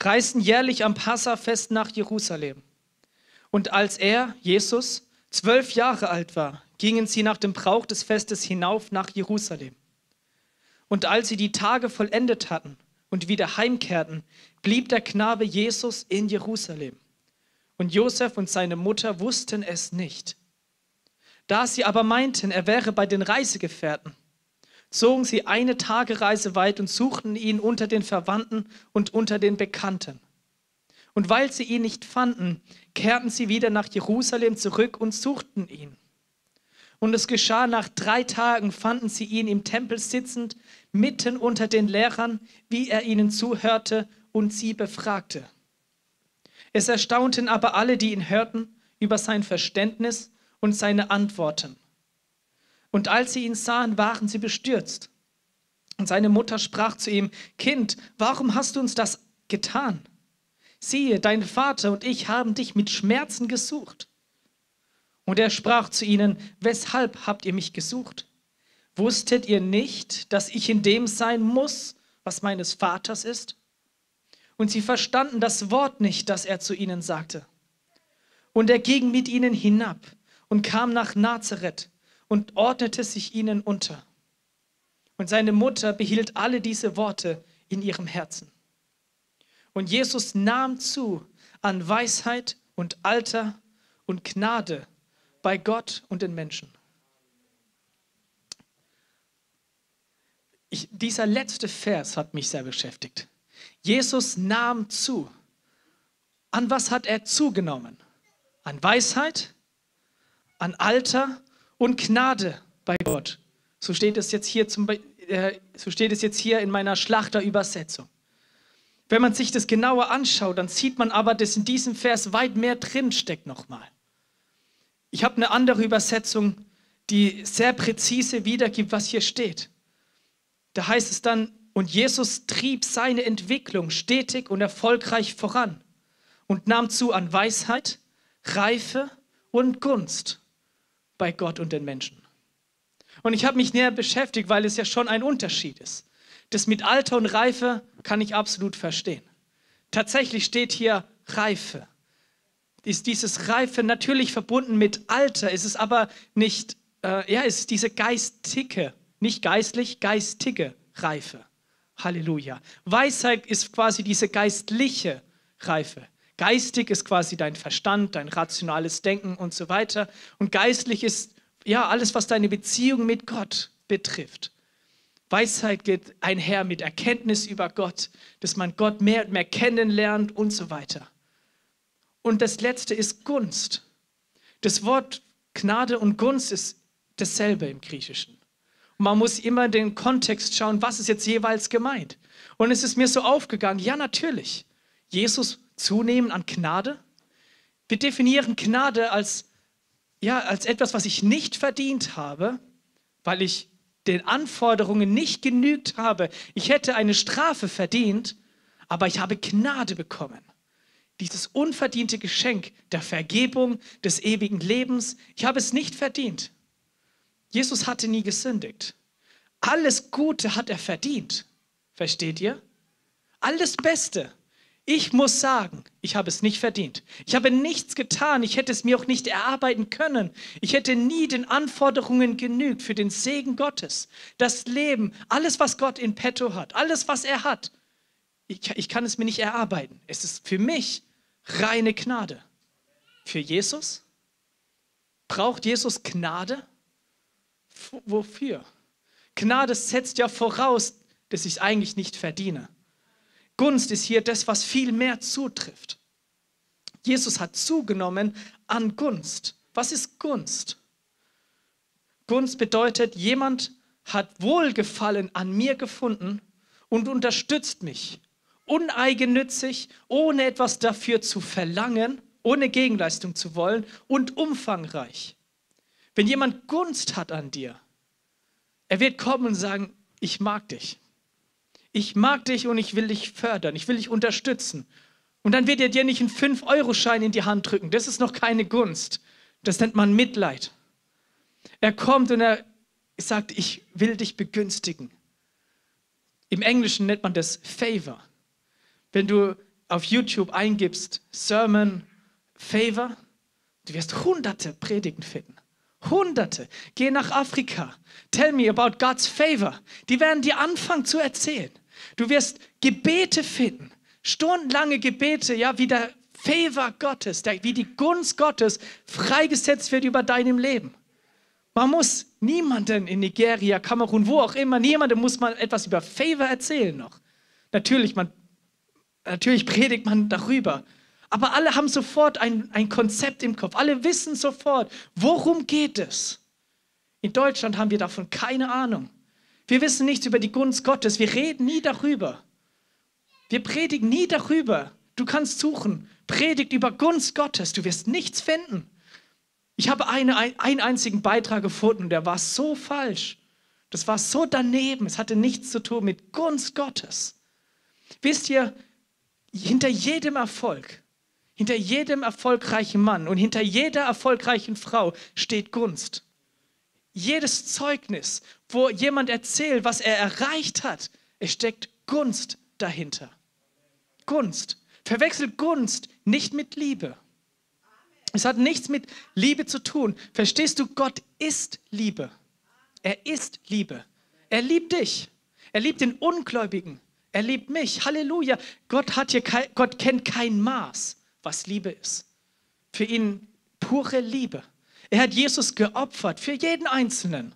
reisten jährlich am Passafest nach Jerusalem. Und als er, Jesus, zwölf Jahre alt war, gingen sie nach dem Brauch des Festes hinauf nach Jerusalem. Und als sie die Tage vollendet hatten und wieder heimkehrten, blieb der Knabe Jesus in Jerusalem. Und Josef und seine Mutter wussten es nicht. Da sie aber meinten, er wäre bei den Reisegefährten, zogen sie eine Tagereise weit und suchten ihn unter den Verwandten und unter den Bekannten. Und weil sie ihn nicht fanden, kehrten sie wieder nach Jerusalem zurück und suchten ihn. Und es geschah nach drei Tagen, fanden sie ihn im Tempel sitzend, mitten unter den Lehrern, wie er ihnen zuhörte und sie befragte. Es erstaunten aber alle, die ihn hörten, über sein Verständnis und seine Antworten. Und als sie ihn sahen, waren sie bestürzt. Und seine Mutter sprach zu ihm, Kind, warum hast du uns das getan? Siehe, dein Vater und ich haben dich mit Schmerzen gesucht. Und er sprach zu ihnen, weshalb habt ihr mich gesucht? Wusstet ihr nicht, dass ich in dem sein muss, was meines Vaters ist? Und sie verstanden das Wort nicht, das er zu ihnen sagte. Und er ging mit ihnen hinab und kam nach Nazareth und ordnete sich ihnen unter. Und seine Mutter behielt alle diese Worte in ihrem Herzen. Und Jesus nahm zu an Weisheit und Alter und Gnade bei Gott und den Menschen. Ich, dieser letzte Vers hat mich sehr beschäftigt. Jesus nahm zu. An was hat er zugenommen? An Weisheit, an Alter und Gnade bei Gott. So steht es jetzt hier, zum, äh, so steht es jetzt hier in meiner Schlachterübersetzung. Wenn man sich das genauer anschaut, dann sieht man aber, dass in diesem Vers weit mehr drin steckt nochmal. Ich habe eine andere Übersetzung, die sehr präzise wiedergibt, was hier steht. Da heißt es dann, und Jesus trieb seine Entwicklung stetig und erfolgreich voran und nahm zu an Weisheit, Reife und Gunst bei Gott und den Menschen. Und ich habe mich näher beschäftigt, weil es ja schon ein Unterschied ist. Das mit Alter und Reife kann ich absolut verstehen. Tatsächlich steht hier Reife. Ist dieses Reife natürlich verbunden mit Alter, ist es aber nicht, äh, ja, ist diese geistige, nicht geistlich, geistige Reife. Halleluja. Weisheit ist quasi diese geistliche Reife. Geistig ist quasi dein Verstand, dein rationales Denken und so weiter. Und geistlich ist ja alles, was deine Beziehung mit Gott betrifft. Weisheit geht einher mit Erkenntnis über Gott, dass man Gott mehr und mehr kennenlernt und so weiter. Und das letzte ist Gunst. Das Wort Gnade und Gunst ist dasselbe im Griechischen. Und man muss immer den Kontext schauen, was ist jetzt jeweils gemeint. Und es ist mir so aufgegangen, ja natürlich, Jesus zunehmen an Gnade. Wir definieren Gnade als, ja, als etwas, was ich nicht verdient habe, weil ich den Anforderungen nicht genügt habe. Ich hätte eine Strafe verdient, aber ich habe Gnade bekommen. Dieses unverdiente Geschenk der Vergebung, des ewigen Lebens. Ich habe es nicht verdient. Jesus hatte nie gesündigt. Alles Gute hat er verdient. Versteht ihr? Alles Beste. Ich muss sagen, ich habe es nicht verdient. Ich habe nichts getan. Ich hätte es mir auch nicht erarbeiten können. Ich hätte nie den Anforderungen genügt für den Segen Gottes. Das Leben, alles, was Gott in petto hat, alles, was er hat. Ich, ich kann es mir nicht erarbeiten. Es ist für mich reine Gnade. Für Jesus? Braucht Jesus Gnade? F wofür? Gnade setzt ja voraus, dass ich es eigentlich nicht verdiene. Gunst ist hier das, was viel mehr zutrifft. Jesus hat zugenommen an Gunst. Was ist Gunst? Gunst bedeutet, jemand hat Wohlgefallen an mir gefunden und unterstützt mich. Uneigennützig, ohne etwas dafür zu verlangen, ohne Gegenleistung zu wollen und umfangreich. Wenn jemand Gunst hat an dir, er wird kommen und sagen, ich mag dich ich mag dich und ich will dich fördern, ich will dich unterstützen. Und dann wird er dir nicht einen 5-Euro-Schein in die Hand drücken. Das ist noch keine Gunst. Das nennt man Mitleid. Er kommt und er sagt, ich will dich begünstigen. Im Englischen nennt man das Favor. Wenn du auf YouTube eingibst Sermon Favor, du wirst hunderte Predigten finden. Hunderte. Geh nach Afrika. Tell me about God's favor. Die werden dir anfangen zu erzählen. Du wirst Gebete finden. Stundenlange Gebete, ja, wie der Favor Gottes, der, wie die Gunst Gottes freigesetzt wird über deinem Leben. Man muss niemanden in Nigeria, Kamerun, wo auch immer, niemandem muss man etwas über Favor erzählen noch. Natürlich, man, natürlich predigt man darüber. Aber alle haben sofort ein, ein Konzept im Kopf. Alle wissen sofort, worum geht es. In Deutschland haben wir davon keine Ahnung. Wir wissen nichts über die Gunst Gottes. Wir reden nie darüber. Wir predigen nie darüber. Du kannst suchen. Predigt über Gunst Gottes. Du wirst nichts finden. Ich habe eine, ein, einen einzigen Beitrag gefunden, der war so falsch. Das war so daneben. Es hatte nichts zu tun mit Gunst Gottes. Wisst ihr, hinter jedem Erfolg, hinter jedem erfolgreichen Mann und hinter jeder erfolgreichen Frau steht Gunst. Jedes Zeugnis, wo jemand erzählt, was er erreicht hat, es steckt Gunst dahinter. Gunst. Verwechselt Gunst nicht mit Liebe. Es hat nichts mit Liebe zu tun. Verstehst du, Gott ist Liebe. Er ist Liebe. Er liebt dich. Er liebt den Ungläubigen. Er liebt mich. Halleluja. Gott, hat hier kein, Gott kennt kein Maß, was Liebe ist. Für ihn pure Liebe. Er hat Jesus geopfert für jeden Einzelnen.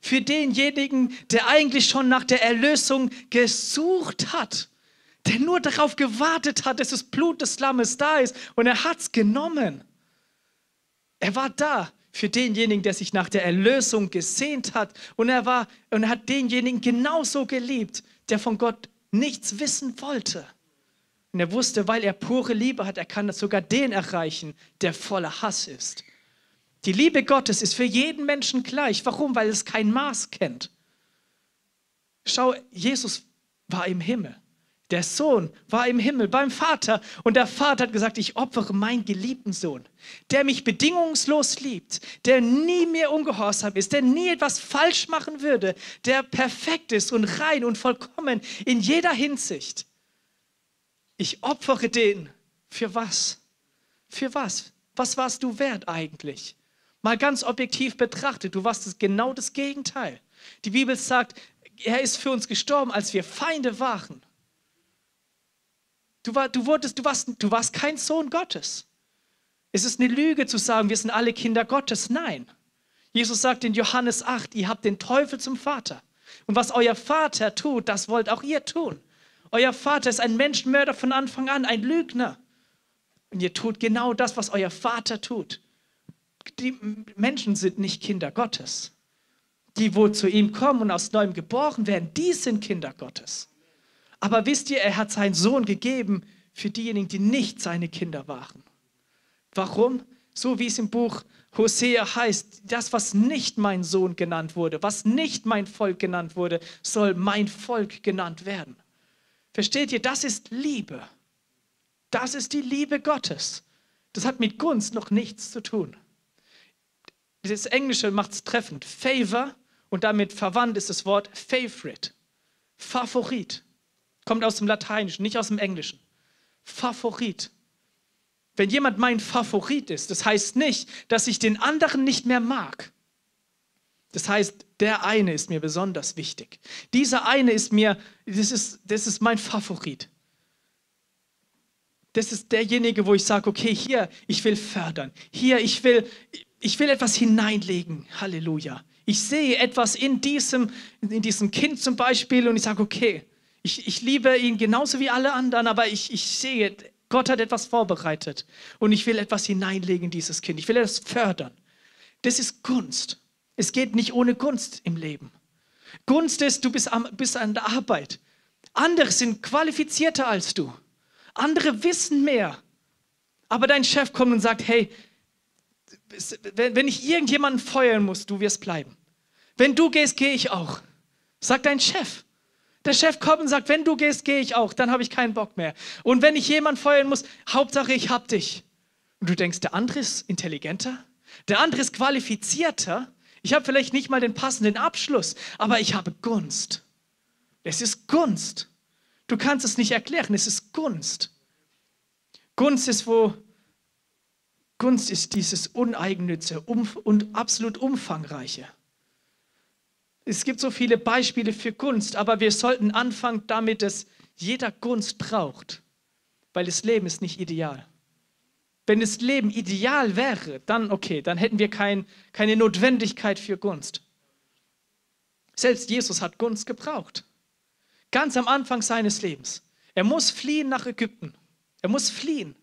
Für denjenigen, der eigentlich schon nach der Erlösung gesucht hat. Der nur darauf gewartet hat, dass das Blut des Lammes da ist. Und er hat es genommen. Er war da für denjenigen, der sich nach der Erlösung gesehnt hat. Und er, war, und er hat denjenigen genauso geliebt, der von Gott nichts wissen wollte. Und er wusste, weil er pure Liebe hat, er kann das sogar den erreichen, der voller Hass ist. Die Liebe Gottes ist für jeden Menschen gleich. Warum? Weil es kein Maß kennt. Schau, Jesus war im Himmel. Der Sohn war im Himmel beim Vater und der Vater hat gesagt, ich opfere meinen geliebten Sohn, der mich bedingungslos liebt, der nie mehr ungehorsam ist, der nie etwas falsch machen würde, der perfekt ist und rein und vollkommen in jeder Hinsicht. Ich opfere den. Für was? Für was? Was warst du wert eigentlich? Mal ganz objektiv betrachtet, du warst genau das Gegenteil. Die Bibel sagt, er ist für uns gestorben, als wir Feinde waren. Du, war, du, wurdest, du, warst, du warst kein Sohn Gottes. Es ist eine Lüge zu sagen, wir sind alle Kinder Gottes. Nein. Jesus sagt in Johannes 8, ihr habt den Teufel zum Vater. Und was euer Vater tut, das wollt auch ihr tun. Euer Vater ist ein Menschenmörder von Anfang an, ein Lügner. Und ihr tut genau das, was euer Vater tut. Die Menschen sind nicht Kinder Gottes. Die, wo zu ihm kommen und aus neuem geboren werden, die sind Kinder Gottes. Aber wisst ihr, er hat seinen Sohn gegeben für diejenigen, die nicht seine Kinder waren. Warum? So wie es im Buch Hosea heißt, das, was nicht mein Sohn genannt wurde, was nicht mein Volk genannt wurde, soll mein Volk genannt werden. Versteht ihr, das ist Liebe. Das ist die Liebe Gottes. Das hat mit Gunst noch nichts zu tun. Das Englische macht es treffend. Favor und damit verwandt ist das Wort Favorite. Favorit. Kommt aus dem Lateinischen, nicht aus dem Englischen. Favorit. Wenn jemand mein Favorit ist, das heißt nicht, dass ich den anderen nicht mehr mag. Das heißt, der eine ist mir besonders wichtig. Dieser eine ist mir, das ist, das ist mein Favorit. Das ist derjenige, wo ich sage, okay, hier, ich will fördern. Hier, ich will, ich will etwas hineinlegen. Halleluja. Ich sehe etwas in diesem, in diesem Kind zum Beispiel und ich sage, okay, ich, ich liebe ihn genauso wie alle anderen, aber ich, ich sehe, Gott hat etwas vorbereitet und ich will etwas hineinlegen in dieses Kind. Ich will es fördern. Das ist Gunst. Es geht nicht ohne Gunst im Leben. Gunst ist, du bist, am, bist an der Arbeit. Andere sind qualifizierter als du. Andere wissen mehr. Aber dein Chef kommt und sagt, hey, wenn ich irgendjemanden feuern muss, du wirst bleiben. Wenn du gehst, gehe ich auch. Sagt dein Chef. Der Chef kommt und sagt, wenn du gehst, gehe ich auch, dann habe ich keinen Bock mehr. Und wenn ich jemanden feuern muss, Hauptsache ich hab dich. Und du denkst, der andere ist intelligenter, der andere ist qualifizierter. Ich habe vielleicht nicht mal den passenden Abschluss, aber ich habe Gunst. Es ist Gunst. Du kannst es nicht erklären, es ist Gunst. Gunst ist, wo Gunst ist dieses Uneigennütze und absolut Umfangreiche. Es gibt so viele Beispiele für Gunst, aber wir sollten anfangen damit, dass jeder Gunst braucht, weil das Leben ist nicht ideal. Wenn das Leben ideal wäre, dann okay, dann hätten wir kein, keine Notwendigkeit für Gunst. Selbst Jesus hat Gunst gebraucht. Ganz am Anfang seines Lebens. Er muss fliehen nach Ägypten. Er muss fliehen.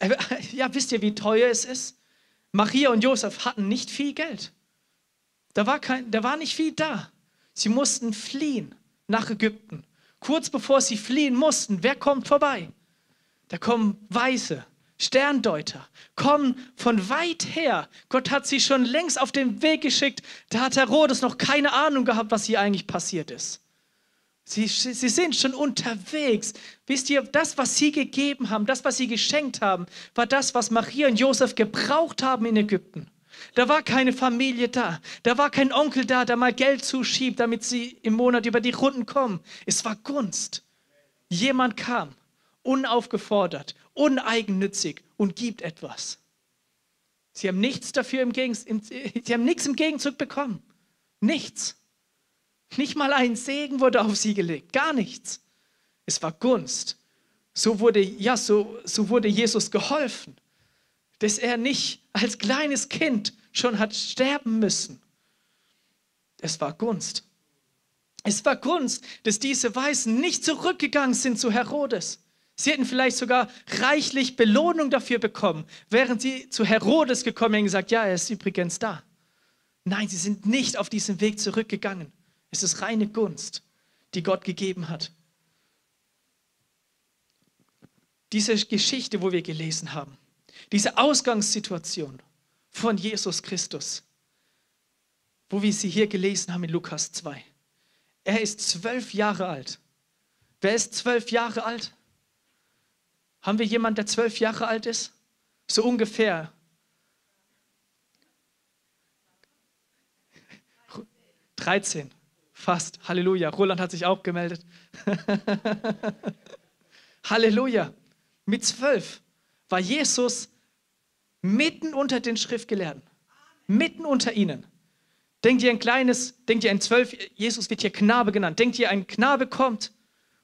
Ja, wisst ihr, wie teuer es ist? Maria und Josef hatten nicht viel Geld. Da war, kein, da war nicht viel da. Sie mussten fliehen nach Ägypten. Kurz bevor sie fliehen mussten, wer kommt vorbei? Da kommen Weise, Sterndeuter, kommen von weit her. Gott hat sie schon längst auf den Weg geschickt. Da hat Herodes noch keine Ahnung gehabt, was hier eigentlich passiert ist. Sie, sie sind schon unterwegs. Wisst ihr, das, was sie gegeben haben, das, was sie geschenkt haben, war das, was Maria und Josef gebraucht haben in Ägypten. Da war keine Familie da. Da war kein Onkel da, der mal Geld zuschiebt, damit sie im Monat über die Runden kommen. Es war Gunst. Jemand kam, unaufgefordert, uneigennützig und gibt etwas. Sie haben nichts dafür im Gegenzug, sie haben nichts im Gegenzug bekommen. Nichts. Nicht mal ein Segen wurde auf sie gelegt, gar nichts. Es war Gunst. So wurde, ja, so, so wurde Jesus geholfen, dass er nicht als kleines Kind schon hat sterben müssen. Es war Gunst. Es war Gunst, dass diese Weisen nicht zurückgegangen sind zu Herodes. Sie hätten vielleicht sogar reichlich Belohnung dafür bekommen, während sie zu Herodes gekommen und gesagt, ja, er ist übrigens da. Nein, sie sind nicht auf diesen Weg zurückgegangen. Es ist reine Gunst, die Gott gegeben hat. Diese Geschichte, wo wir gelesen haben, diese Ausgangssituation von Jesus Christus, wo wir sie hier gelesen haben in Lukas 2. Er ist zwölf Jahre alt. Wer ist zwölf Jahre alt? Haben wir jemanden, der zwölf Jahre alt ist? So ungefähr. Dreizehn. Fast. Halleluja. Roland hat sich auch gemeldet. Halleluja. Mit zwölf war Jesus mitten unter den Schriftgelehrten. Mitten unter ihnen. Denkt ihr ein kleines, denkt ihr ein zwölf, Jesus wird hier Knabe genannt. Denkt ihr ein Knabe kommt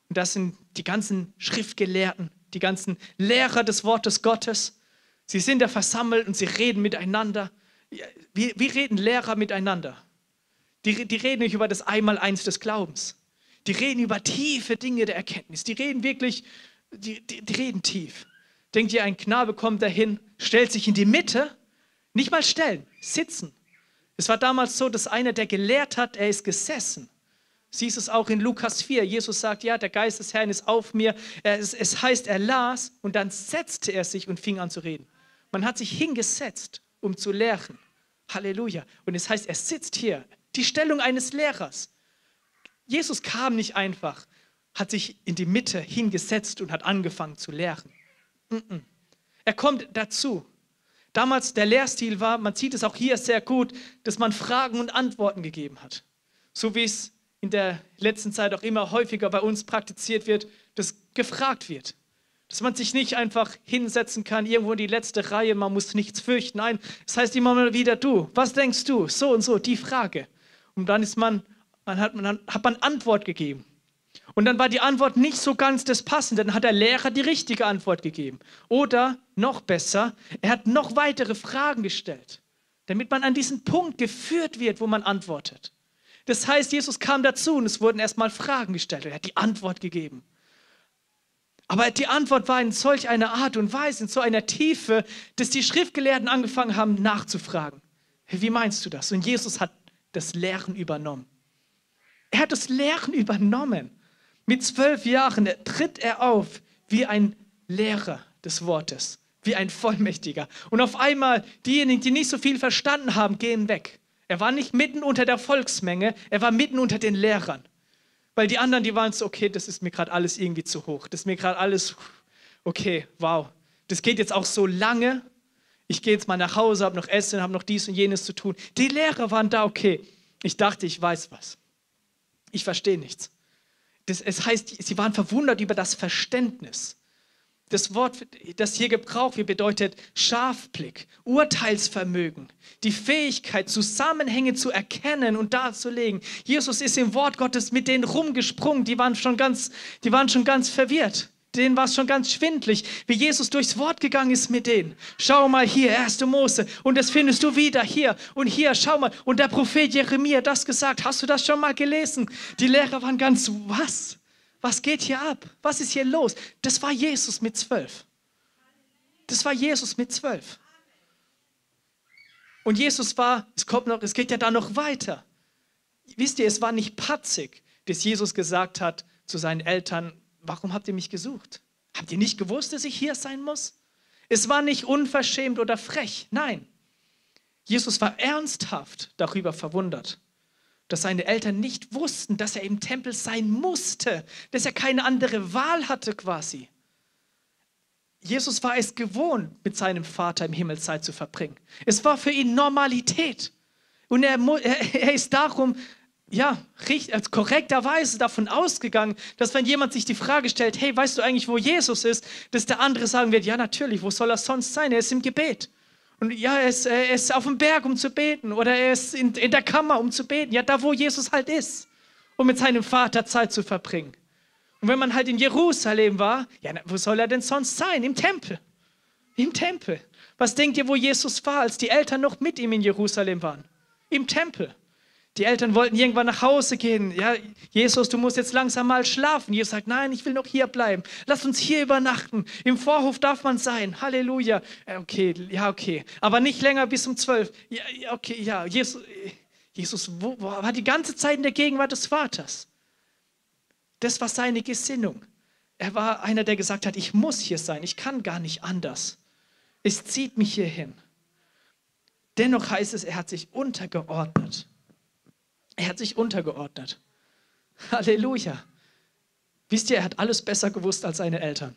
und das sind die ganzen Schriftgelehrten, die ganzen Lehrer des Wortes Gottes. Sie sind da versammelt und sie reden miteinander. Wie, wie reden Lehrer miteinander? Die, die reden nicht über das Einmaleins des Glaubens. Die reden über tiefe Dinge der Erkenntnis. Die reden wirklich, die, die, die reden tief. Denkt ihr, ein Knabe kommt dahin, stellt sich in die Mitte? Nicht mal stellen, sitzen. Es war damals so, dass einer, der gelehrt hat, er ist gesessen. Siehst es auch in Lukas 4. Jesus sagt, ja, der Geist des Herrn ist auf mir. Es, es heißt, er las und dann setzte er sich und fing an zu reden. Man hat sich hingesetzt, um zu lehren. Halleluja. Und es heißt, er sitzt hier, die Stellung eines Lehrers. Jesus kam nicht einfach, hat sich in die Mitte hingesetzt und hat angefangen zu lehren. Er kommt dazu. Damals der Lehrstil war, man sieht es auch hier sehr gut, dass man Fragen und Antworten gegeben hat. So wie es in der letzten Zeit auch immer häufiger bei uns praktiziert wird, dass gefragt wird. Dass man sich nicht einfach hinsetzen kann, irgendwo in die letzte Reihe, man muss nichts fürchten. Nein, es das heißt immer mal wieder, du, was denkst du? So und so, die Frage. Und dann ist man, man hat, man hat man Antwort gegeben. Und dann war die Antwort nicht so ganz das Passende. Dann hat der Lehrer die richtige Antwort gegeben. Oder noch besser, er hat noch weitere Fragen gestellt, damit man an diesen Punkt geführt wird, wo man antwortet. Das heißt, Jesus kam dazu und es wurden erstmal Fragen gestellt. Er hat die Antwort gegeben. Aber die Antwort war in solch einer Art und Weise, in so einer Tiefe, dass die Schriftgelehrten angefangen haben nachzufragen. Wie meinst du das? Und Jesus hat das Lehren übernommen. Er hat das Lehren übernommen. Mit zwölf Jahren tritt er auf wie ein Lehrer des Wortes, wie ein Vollmächtiger. Und auf einmal, diejenigen, die nicht so viel verstanden haben, gehen weg. Er war nicht mitten unter der Volksmenge, er war mitten unter den Lehrern. Weil die anderen, die waren so, okay, das ist mir gerade alles irgendwie zu hoch. Das ist mir gerade alles, okay, wow. Das geht jetzt auch so lange. Ich gehe jetzt mal nach Hause, habe noch Essen, habe noch dies und jenes zu tun. Die Lehrer waren da, okay. Ich dachte, ich weiß was. Ich verstehe nichts. Das, es heißt, sie waren verwundert über das Verständnis. Das Wort, das hier gebraucht wird, bedeutet Scharfblick, Urteilsvermögen, die Fähigkeit, Zusammenhänge zu erkennen und darzulegen. Jesus ist im Wort Gottes mit denen rumgesprungen, die waren schon ganz, die waren schon ganz verwirrt. Denen war es schon ganz schwindlig, wie Jesus durchs Wort gegangen ist mit denen. Schau mal hier, 1. Mose, und das findest du wieder hier und hier, schau mal. Und der Prophet Jeremia hat das gesagt. Hast du das schon mal gelesen? Die Lehrer waren ganz, was? Was geht hier ab? Was ist hier los? Das war Jesus mit zwölf. Das war Jesus mit zwölf. Und Jesus war, es kommt noch, es geht ja da noch weiter. Wisst ihr, es war nicht patzig, dass Jesus gesagt hat zu seinen Eltern, warum habt ihr mich gesucht? Habt ihr nicht gewusst, dass ich hier sein muss? Es war nicht unverschämt oder frech, nein. Jesus war ernsthaft darüber verwundert, dass seine Eltern nicht wussten, dass er im Tempel sein musste, dass er keine andere Wahl hatte quasi. Jesus war es gewohnt, mit seinem Vater im Himmel Zeit zu verbringen. Es war für ihn Normalität. Und er, er, ist darum, ja, richtig, korrekterweise davon ausgegangen, dass wenn jemand sich die Frage stellt, hey, weißt du eigentlich, wo Jesus ist, dass der andere sagen wird, ja, natürlich, wo soll er sonst sein? Er ist im Gebet. Und ja, er ist, er ist auf dem Berg, um zu beten. Oder er ist in, in der Kammer, um zu beten. Ja, da, wo Jesus halt ist, um mit seinem Vater Zeit zu verbringen. Und wenn man halt in Jerusalem war, ja, wo soll er denn sonst sein? Im Tempel. Im Tempel. Was denkt ihr, wo Jesus war, als die Eltern noch mit ihm in Jerusalem waren? Im Tempel. Die Eltern wollten irgendwann nach Hause gehen. Ja, Jesus, du musst jetzt langsam mal schlafen. Jesus sagt, nein, ich will noch hier bleiben. Lass uns hier übernachten. Im Vorhof darf man sein. Halleluja. Äh, Okay, ja, okay. Aber nicht länger bis um zwölf. Ja, okay, ja. Jesus, Jesus wo, wo, war die ganze Zeit in der Gegenwart des Vaters. Das war seine Gesinnung. Er war einer, der gesagt hat, ich muss hier sein. Ich kann gar nicht anders. Es zieht mich hierhin. Dennoch heißt es, er hat sich untergeordnet. Er hat sich untergeordnet. Halleluja. Wisst ihr, er hat alles besser gewusst als seine Eltern.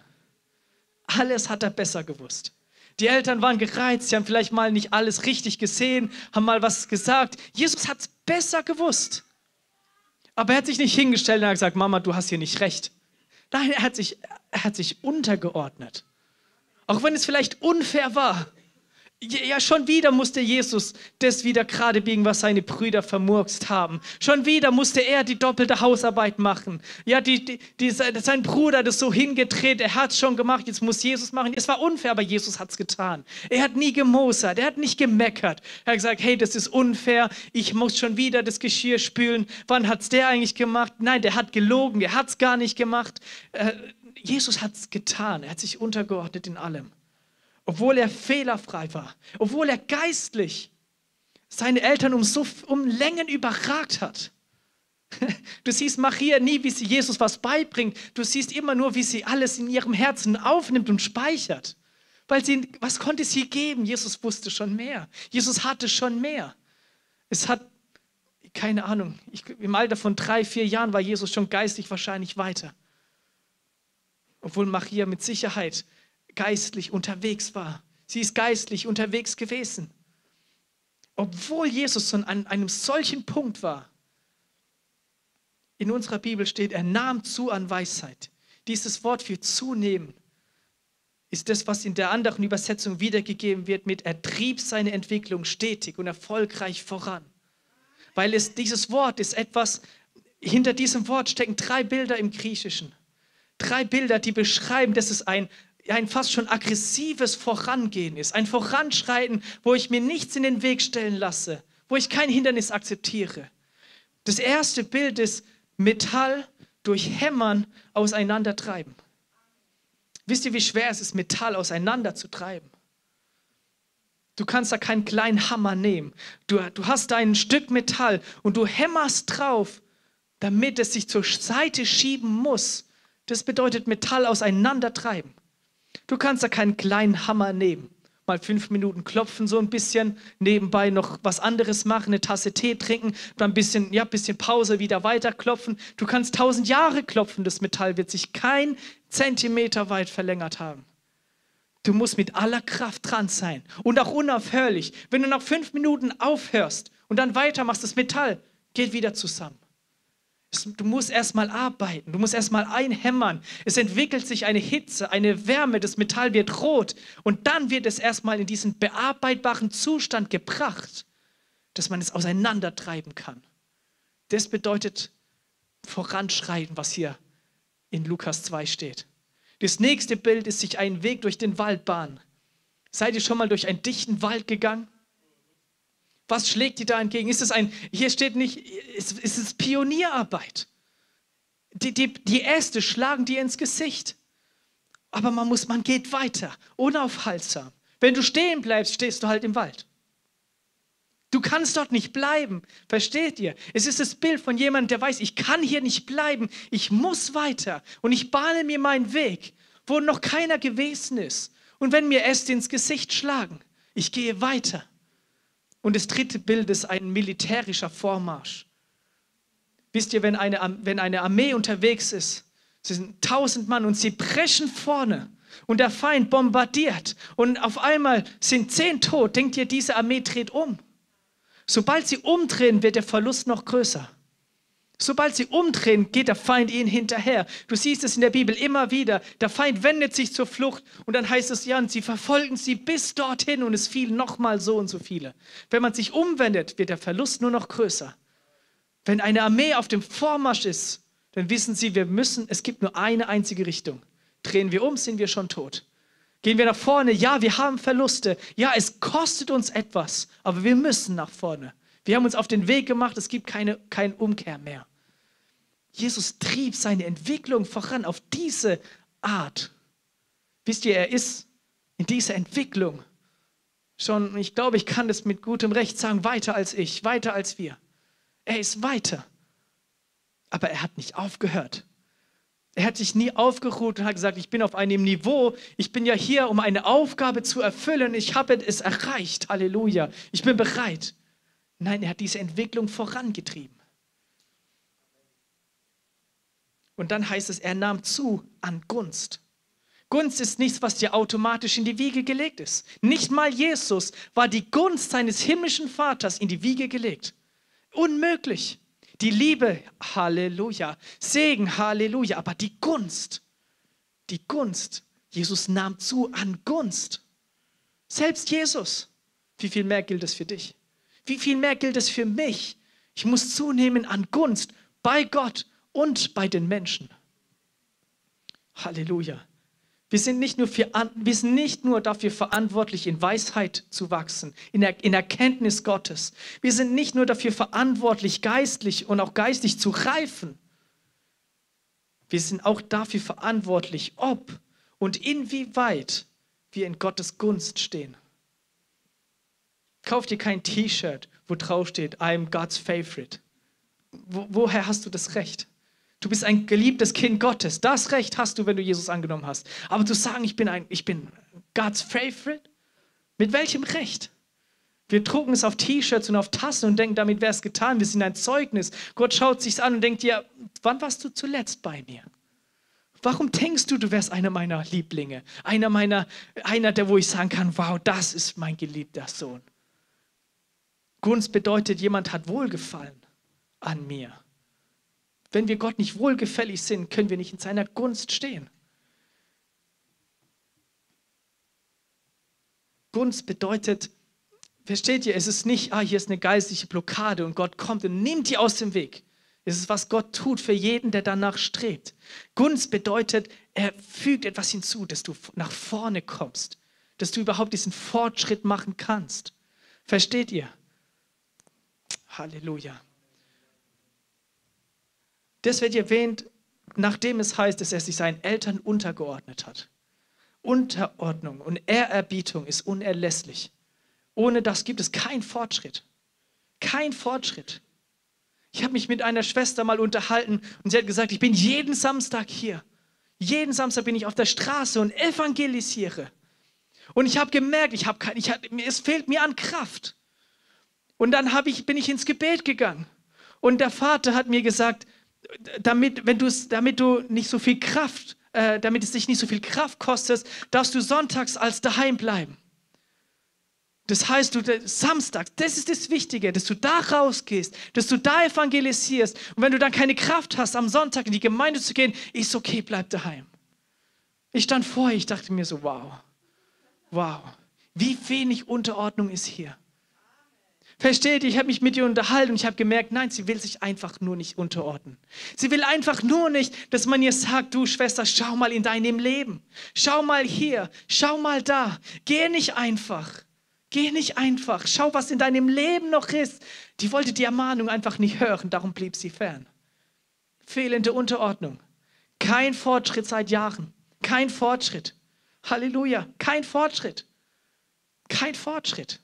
Alles hat er besser gewusst. Die Eltern waren gereizt, sie haben vielleicht mal nicht alles richtig gesehen, haben mal was gesagt. Jesus hat es besser gewusst. Aber er hat sich nicht hingestellt und hat gesagt, Mama, du hast hier nicht recht. Nein, er hat sich, er hat sich untergeordnet. Auch wenn es vielleicht unfair war. Ja, schon wieder musste Jesus das wieder gerade biegen, was seine Brüder vermurkst haben. Schon wieder musste er die doppelte Hausarbeit machen. Ja, die, die, die, sein Bruder hat es so hingedreht, er hat es schon gemacht, jetzt muss Jesus machen. Es war unfair, aber Jesus hat es getan. Er hat nie gemosert, er hat nicht gemeckert. Er hat gesagt, hey, das ist unfair, ich muss schon wieder das Geschirr spülen. Wann hat es der eigentlich gemacht? Nein, der hat gelogen, der hat es gar nicht gemacht. Äh, Jesus hat es getan, er hat sich untergeordnet in allem obwohl er fehlerfrei war, obwohl er geistlich seine Eltern um, so, um Längen überragt hat. Du siehst Maria nie, wie sie Jesus was beibringt. Du siehst immer nur, wie sie alles in ihrem Herzen aufnimmt und speichert. Weil sie, was konnte sie geben? Jesus wusste schon mehr. Jesus hatte schon mehr. Es hat, keine Ahnung, ich, im Alter von drei, vier Jahren war Jesus schon geistlich wahrscheinlich weiter. Obwohl Maria mit Sicherheit geistlich unterwegs war. Sie ist geistlich unterwegs gewesen. Obwohl Jesus an einem solchen Punkt war. In unserer Bibel steht, er nahm zu an Weisheit. Dieses Wort für zunehmen ist das, was in der anderen Übersetzung wiedergegeben wird mit, er trieb seine Entwicklung stetig und erfolgreich voran. Weil es, dieses Wort ist etwas, hinter diesem Wort stecken drei Bilder im Griechischen. Drei Bilder, die beschreiben, dass es ein ein fast schon aggressives Vorangehen ist, ein Voranschreiten, wo ich mir nichts in den Weg stellen lasse, wo ich kein Hindernis akzeptiere. Das erste Bild ist Metall durch Hämmern auseinandertreiben. Wisst ihr, wie schwer es ist, Metall auseinanderzutreiben? Du kannst da keinen kleinen Hammer nehmen. Du, du hast da ein Stück Metall und du hämmerst drauf, damit es sich zur Seite schieben muss. Das bedeutet Metall auseinandertreiben. Du kannst da keinen kleinen Hammer nehmen. Mal fünf Minuten klopfen, so ein bisschen, nebenbei noch was anderes machen, eine Tasse Tee trinken, dann ein bisschen, ja, bisschen Pause, wieder weiter klopfen. Du kannst tausend Jahre klopfen, das Metall wird sich kein Zentimeter weit verlängert haben. Du musst mit aller Kraft dran sein und auch unaufhörlich. Wenn du nach fünf Minuten aufhörst und dann weitermachst, das Metall geht wieder zusammen. Du musst erstmal arbeiten, du musst erstmal einhämmern. Es entwickelt sich eine Hitze, eine Wärme, das Metall wird rot und dann wird es erstmal in diesen bearbeitbaren Zustand gebracht, dass man es auseinandertreiben kann. Das bedeutet voranschreiten, was hier in Lukas 2 steht. Das nächste Bild ist sich einen Weg durch den Wald bahnen. Seid ihr schon mal durch einen dichten Wald gegangen? Was schlägt dir da entgegen? Ist es ein, hier steht nicht, ist, ist es Pionierarbeit? Die, die, die Äste schlagen dir ins Gesicht. Aber man muss, man geht weiter, unaufhaltsam. Wenn du stehen bleibst, stehst du halt im Wald. Du kannst dort nicht bleiben. Versteht ihr? Es ist das Bild von jemandem, der weiß, ich kann hier nicht bleiben. Ich muss weiter. Und ich bahne mir meinen Weg, wo noch keiner gewesen ist. Und wenn mir Äste ins Gesicht schlagen, ich gehe weiter. Und das dritte Bild ist ein militärischer Vormarsch. Wisst ihr, wenn eine, wenn eine Armee unterwegs ist, sie sind tausend Mann und sie preschen vorne und der Feind bombardiert und auf einmal sind zehn tot, denkt ihr, diese Armee dreht um. Sobald sie umdrehen, wird der Verlust noch größer. Sobald sie umdrehen, geht der Feind ihnen hinterher. Du siehst es in der Bibel immer wieder. Der Feind wendet sich zur Flucht und dann heißt es, ja, und sie verfolgen sie bis dorthin und es fielen nochmal so und so viele. Wenn man sich umwendet, wird der Verlust nur noch größer. Wenn eine Armee auf dem Vormarsch ist, dann wissen sie, wir müssen, es gibt nur eine einzige Richtung. Drehen wir um, sind wir schon tot. Gehen wir nach vorne, ja, wir haben Verluste. Ja, es kostet uns etwas, aber wir müssen nach vorne. Wir haben uns auf den Weg gemacht, es gibt keine, kein Umkehr mehr. Jesus trieb seine Entwicklung voran auf diese Art. Wisst ihr, er ist in dieser Entwicklung schon, ich glaube, ich kann das mit gutem Recht sagen, weiter als ich, weiter als wir. Er ist weiter. Aber er hat nicht aufgehört. Er hat sich nie aufgeruht und hat gesagt, ich bin auf einem Niveau, ich bin ja hier, um eine Aufgabe zu erfüllen, ich habe es erreicht, Halleluja, ich bin bereit. Nein, er hat diese Entwicklung vorangetrieben. Und dann heißt es, er nahm zu an Gunst. Gunst ist nichts, was dir automatisch in die Wiege gelegt ist. Nicht mal Jesus war die Gunst seines himmlischen Vaters in die Wiege gelegt. Unmöglich. Die Liebe, Halleluja. Segen, Halleluja. Aber die Gunst, die Gunst, Jesus nahm zu an Gunst. Selbst Jesus. Wie viel mehr gilt es für dich? Wie viel mehr gilt es für mich? Ich muss zunehmen an Gunst bei Gott und bei den Menschen. Halleluja. Wir sind, nicht nur für, wir sind nicht nur dafür verantwortlich, in Weisheit zu wachsen, in, der, in Erkenntnis Gottes. Wir sind nicht nur dafür verantwortlich, geistlich und auch geistig zu reifen. Wir sind auch dafür verantwortlich, ob und inwieweit wir in Gottes Gunst stehen. Kauf dir kein T-Shirt, wo drauf steht, I'm God's favorite. Wo, woher hast du das Recht? Du bist ein geliebtes Kind Gottes. Das Recht hast du, wenn du Jesus angenommen hast. Aber zu sagen, ich bin, ein, ich bin God's favorite? Mit welchem Recht? Wir drucken es auf T-Shirts und auf Tassen und denken, damit wäre es getan. Wir sind ein Zeugnis. Gott schaut sich an und denkt dir, wann warst du zuletzt bei mir? Warum denkst du, du wärst einer meiner Lieblinge? Einer meiner, einer, der, wo ich sagen kann, wow, das ist mein geliebter Sohn. Gunst bedeutet, jemand hat Wohlgefallen an mir. Wenn wir Gott nicht wohlgefällig sind, können wir nicht in seiner Gunst stehen. Gunst bedeutet, versteht ihr, es ist nicht, ah, hier ist eine geistliche Blockade und Gott kommt und nimmt die aus dem Weg. Es ist, was Gott tut für jeden, der danach strebt. Gunst bedeutet, er fügt etwas hinzu, dass du nach vorne kommst, dass du überhaupt diesen Fortschritt machen kannst. Versteht ihr? Halleluja. Das wird erwähnt, nachdem es heißt, dass er sich seinen Eltern untergeordnet hat. Unterordnung und Ehrerbietung ist unerlässlich. Ohne das gibt es keinen Fortschritt. Kein Fortschritt. Ich habe mich mit einer Schwester mal unterhalten und sie hat gesagt, ich bin jeden Samstag hier. Jeden Samstag bin ich auf der Straße und evangelisiere. Und ich habe gemerkt, ich hab kein, ich es fehlt mir an Kraft. Und dann ich, bin ich ins Gebet gegangen. Und der Vater hat mir gesagt, damit, wenn damit du nicht so viel Kraft, äh, damit es dich nicht so viel Kraft kostet, darfst du sonntags als daheim bleiben. Das heißt, du Samstag, das ist das Wichtige, dass du da rausgehst, dass du da evangelisierst. Und wenn du dann keine Kraft hast, am Sonntag in die Gemeinde zu gehen, ist okay, bleib daheim. Ich stand vor ich dachte mir so, wow, wow, wie wenig Unterordnung ist hier. Versteht ihr, ich habe mich mit ihr unterhalten und ich habe gemerkt, nein, sie will sich einfach nur nicht unterordnen. Sie will einfach nur nicht, dass man ihr sagt, du Schwester, schau mal in deinem Leben. Schau mal hier, schau mal da. Geh nicht einfach. Geh nicht einfach. Schau, was in deinem Leben noch ist. Die wollte die Ermahnung einfach nicht hören, darum blieb sie fern. Fehlende Unterordnung. Kein Fortschritt seit Jahren. Kein Fortschritt. Halleluja. Kein Fortschritt. Kein Fortschritt.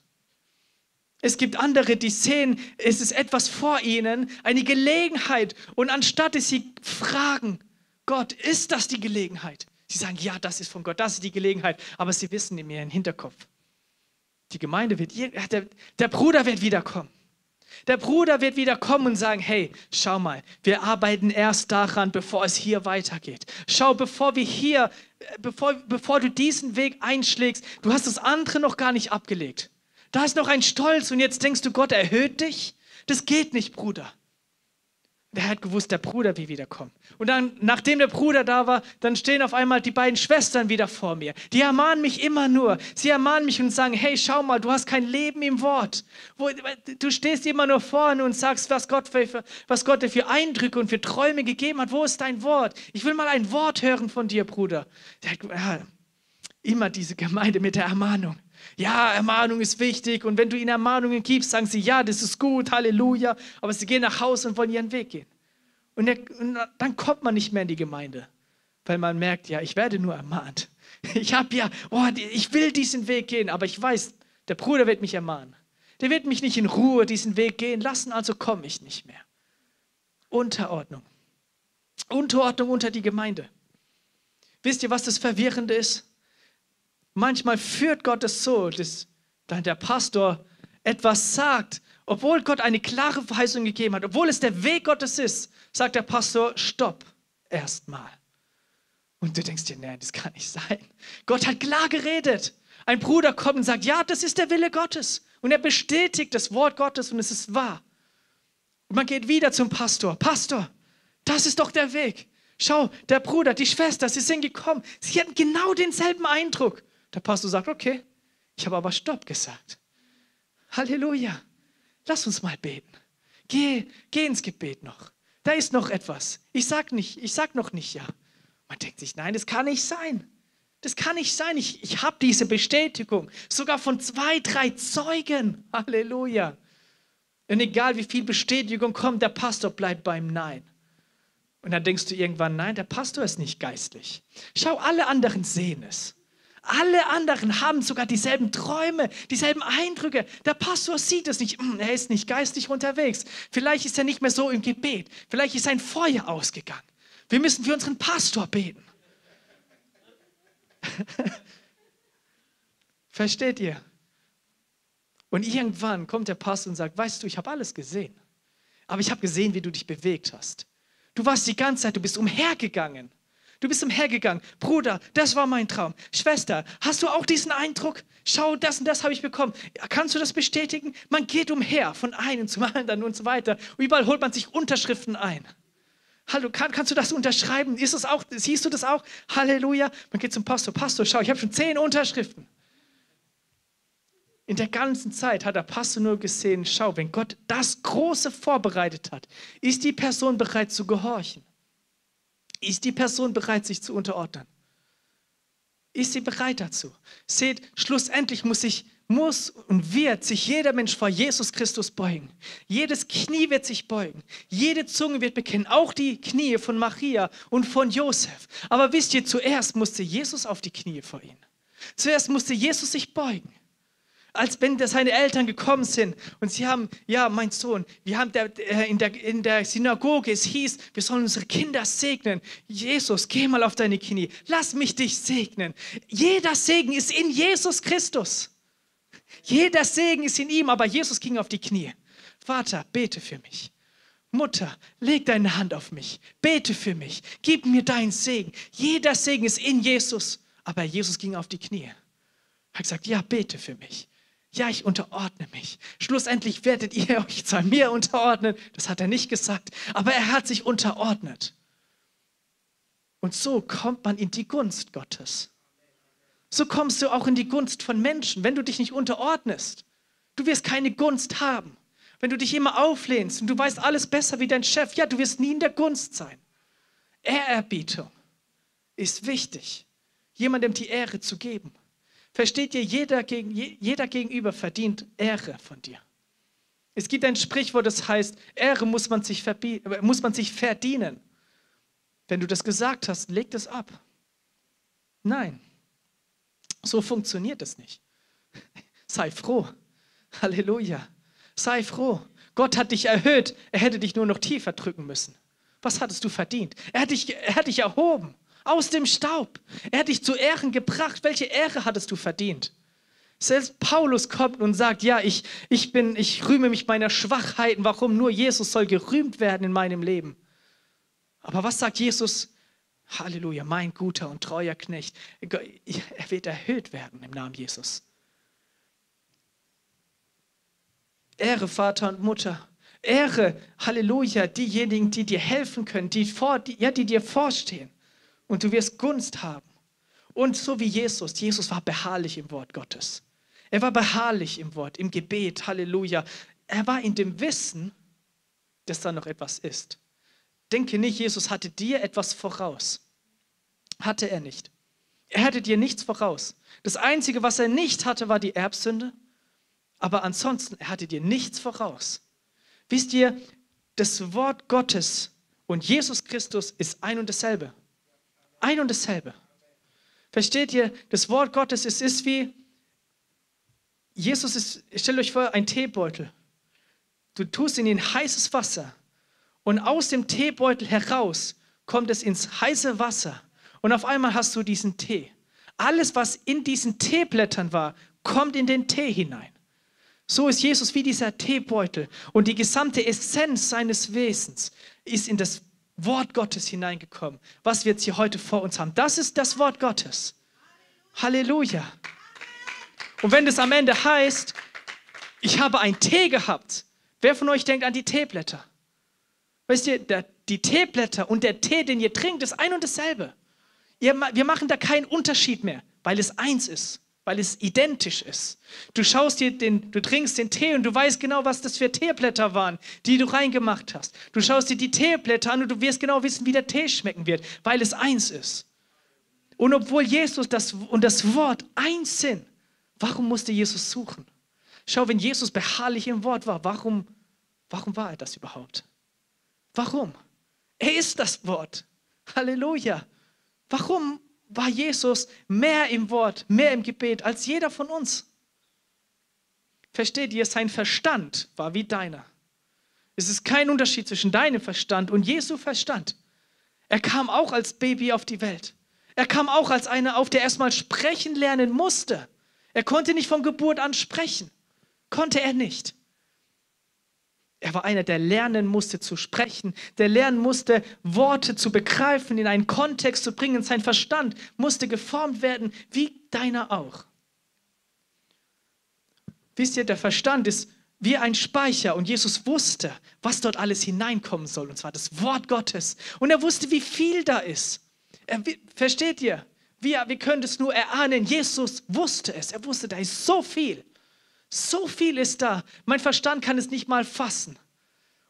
Es gibt andere, die sehen, es ist etwas vor ihnen, eine Gelegenheit. Und anstatt dass sie fragen, Gott, ist das die Gelegenheit? Sie sagen, ja, das ist von Gott, das ist die Gelegenheit. Aber sie wissen in ihrem Hinterkopf, die Gemeinde wird, der, der Bruder wird wiederkommen. Der Bruder wird wieder kommen und sagen, hey, schau mal, wir arbeiten erst daran, bevor es hier weitergeht. Schau, bevor wir hier, bevor, bevor du diesen Weg einschlägst, du hast das andere noch gar nicht abgelegt. Da ist noch ein Stolz und jetzt denkst du, Gott erhöht dich? Das geht nicht, Bruder. Wer hat gewusst, der Bruder will wiederkommen? Und dann, nachdem der Bruder da war, dann stehen auf einmal die beiden Schwestern wieder vor mir. Die ermahnen mich immer nur. Sie ermahnen mich und sagen, hey, schau mal, du hast kein Leben im Wort. Wo, du stehst immer nur vorne und sagst, was Gott, für, was Gott dir für Eindrücke und für Träume gegeben hat. Wo ist dein Wort? Ich will mal ein Wort hören von dir, Bruder. Immer diese Gemeinde mit der Ermahnung. Ja, Ermahnung ist wichtig und wenn du ihnen Ermahnungen gibst, sagen sie, ja, das ist gut, Halleluja, aber sie gehen nach Hause und wollen ihren Weg gehen. Und, dann kommt man nicht mehr in die Gemeinde, weil man merkt, ja, ich werde nur ermahnt. Ich habe ja, oh, ich will diesen Weg gehen, aber ich weiß, der Bruder wird mich ermahnen. Der wird mich nicht in Ruhe diesen Weg gehen lassen, also komme ich nicht mehr. Unterordnung. Unterordnung unter die Gemeinde. Wisst ihr, was das Verwirrende ist? Manchmal führt Gott es so, dass dann der Pastor etwas sagt, obwohl Gott eine klare Verheißung gegeben hat, obwohl es der Weg Gottes ist, sagt der Pastor, stopp, erstmal. Und du denkst dir, nein, das kann nicht sein. Gott hat klar geredet. Ein Bruder kommt und sagt, ja, das ist der Wille Gottes. Und er bestätigt das Wort Gottes und es ist wahr. Und man geht wieder zum Pastor. Pastor, das ist doch der Weg. Schau, der Bruder, die Schwester, sie sind gekommen. Sie hatten genau denselben Eindruck. Der Pastor sagt, okay, ich habe aber Stopp gesagt. Halleluja. Lass uns mal beten. Geh, geh ins Gebet noch. Da ist noch etwas. Ich sag nicht, ich sag noch nicht ja. Man denkt sich, nein, das kann nicht sein. Das kann nicht sein. Ich, ich habe diese Bestätigung. Sogar von zwei, drei Zeugen. Halleluja. Und egal wie viel Bestätigung kommt, der Pastor bleibt beim Nein. Und dann denkst du irgendwann, nein, der Pastor ist nicht geistlich. Schau, alle anderen sehen es. Alle anderen haben sogar dieselben Träume, dieselben Eindrücke. Der Pastor sieht es nicht. Hm, er ist nicht geistig unterwegs. Vielleicht ist er nicht mehr so im Gebet. Vielleicht ist sein Feuer ausgegangen. Wir müssen für unseren Pastor beten. Versteht ihr? Und irgendwann kommt der Pastor und sagt, weißt du, ich habe alles gesehen. Aber ich habe gesehen, wie du dich bewegt hast. Du warst die ganze Zeit, du bist umhergegangen. Du bist umhergegangen. Bruder, das war mein Traum. Schwester, hast du auch diesen Eindruck? Schau, das und das habe ich bekommen. Kannst du das bestätigen? Man geht umher von einem zum anderen und so weiter. Und überall holt man sich Unterschriften ein. Hallo, kann, kannst du das unterschreiben? Ist das auch, siehst du das auch? Halleluja. Man geht zum Pastor. Pastor, schau, ich habe schon zehn Unterschriften. In der ganzen Zeit hat der Pastor nur gesehen, schau, wenn Gott das Große vorbereitet hat, ist die Person bereit zu gehorchen. Ist die Person bereit, sich zu unterordnen? Ist sie bereit dazu? Seht, schlussendlich muss sich muss und wird sich jeder Mensch vor Jesus Christus beugen. Jedes Knie wird sich beugen. Jede Zunge wird bekennen, auch die Knie von Maria und von Josef. Aber wisst ihr, zuerst musste Jesus auf die Knie vor ihnen. Zuerst musste Jesus sich beugen als wenn seine Eltern gekommen sind und sie haben, ja, mein Sohn, wir haben der, äh, in, der, in der Synagoge, es hieß, wir sollen unsere Kinder segnen. Jesus, geh mal auf deine Knie, lass mich dich segnen. Jeder Segen ist in Jesus Christus. Jeder Segen ist in ihm, aber Jesus ging auf die Knie. Vater, bete für mich. Mutter, leg deine Hand auf mich. Bete für mich. Gib mir deinen Segen. Jeder Segen ist in Jesus, aber Jesus ging auf die Knie. Er hat gesagt, ja, bete für mich. Ja, ich unterordne mich. Schlussendlich werdet ihr euch zwar mir unterordnen, das hat er nicht gesagt, aber er hat sich unterordnet. Und so kommt man in die Gunst Gottes. So kommst du auch in die Gunst von Menschen, wenn du dich nicht unterordnest. Du wirst keine Gunst haben. Wenn du dich immer auflehnst und du weißt alles besser wie dein Chef, ja, du wirst nie in der Gunst sein. Ehrerbietung ist wichtig, jemandem die Ehre zu geben. Versteht ihr, jeder, gegen, jeder gegenüber verdient Ehre von dir. Es gibt ein Sprichwort, das heißt, Ehre muss man sich, muss man sich verdienen. Wenn du das gesagt hast, leg das ab. Nein, so funktioniert es nicht. Sei froh. Halleluja. Sei froh. Gott hat dich erhöht. Er hätte dich nur noch tiefer drücken müssen. Was hattest du verdient? Er hat dich, er hat dich erhoben aus dem Staub. Er hat dich zu Ehren gebracht. Welche Ehre hattest du verdient? Selbst Paulus kommt und sagt, ja, ich, ich bin, ich rühme mich meiner Schwachheiten. Warum? Nur Jesus soll gerühmt werden in meinem Leben. Aber was sagt Jesus? Halleluja, mein guter und treuer Knecht. Er wird erhöht werden im Namen Jesus. Ehre Vater und Mutter. Ehre, Halleluja, diejenigen, die dir helfen können, die, vor, die, ja, die dir vorstehen. Und du wirst Gunst haben. Und so wie Jesus, Jesus war beharrlich im Wort Gottes. Er war beharrlich im Wort, im Gebet, Halleluja. Er war in dem Wissen, dass da noch etwas ist. Denke nicht, Jesus hatte dir etwas voraus. Hatte er nicht. Er hatte dir nichts voraus. Das Einzige, was er nicht hatte, war die Erbsünde. Aber ansonsten, er hatte dir nichts voraus. Wisst ihr, das Wort Gottes und Jesus Christus ist ein und dasselbe. Ein und dasselbe. Versteht ihr, das Wort Gottes, es ist wie, Jesus ist, stellt euch vor, ein Teebeutel. Du tust ihn in heißes Wasser und aus dem Teebeutel heraus kommt es ins heiße Wasser und auf einmal hast du diesen Tee. Alles, was in diesen Teeblättern war, kommt in den Tee hinein. So ist Jesus wie dieser Teebeutel und die gesamte Essenz seines Wesens ist in das Wort Gottes hineingekommen, was wir jetzt hier heute vor uns haben. Das ist das Wort Gottes. Halleluja. Und wenn das am Ende heißt, ich habe einen Tee gehabt, wer von euch denkt an die Teeblätter? Weißt ihr, der, die Teeblätter und der Tee, den ihr trinkt, ist ein und dasselbe. Ihr, wir machen da keinen Unterschied mehr, weil es eins ist weil es identisch ist. Du schaust dir den, du trinkst den Tee und du weißt genau, was das für Teeblätter waren, die du reingemacht hast. Du schaust dir die Teeblätter an und du wirst genau wissen, wie der Tee schmecken wird, weil es eins ist. Und obwohl Jesus das, und das Wort eins sind, warum musste Jesus suchen? Schau, wenn Jesus beharrlich im Wort war, warum, warum war er das überhaupt? Warum? Er ist das Wort. Halleluja. Warum war Jesus mehr im Wort, mehr im Gebet als jeder von uns. Versteht ihr, sein Verstand war wie deiner. Es ist kein Unterschied zwischen deinem Verstand und Jesu Verstand. Er kam auch als Baby auf die Welt. Er kam auch als einer auf, der erstmal sprechen lernen musste. Er konnte nicht von Geburt an sprechen. Konnte er nicht. Er war einer, der lernen musste zu sprechen, der lernen musste, Worte zu begreifen, in einen Kontext zu bringen. Sein Verstand musste geformt werden, wie deiner auch. Wisst ihr, der Verstand ist wie ein Speicher und Jesus wusste, was dort alles hineinkommen soll, und zwar das Wort Gottes. Und er wusste, wie viel da ist. Er, versteht ihr? Wir, wir können es nur erahnen. Jesus wusste es. Er wusste, da ist so viel. So viel ist da. Mein Verstand kann es nicht mal fassen.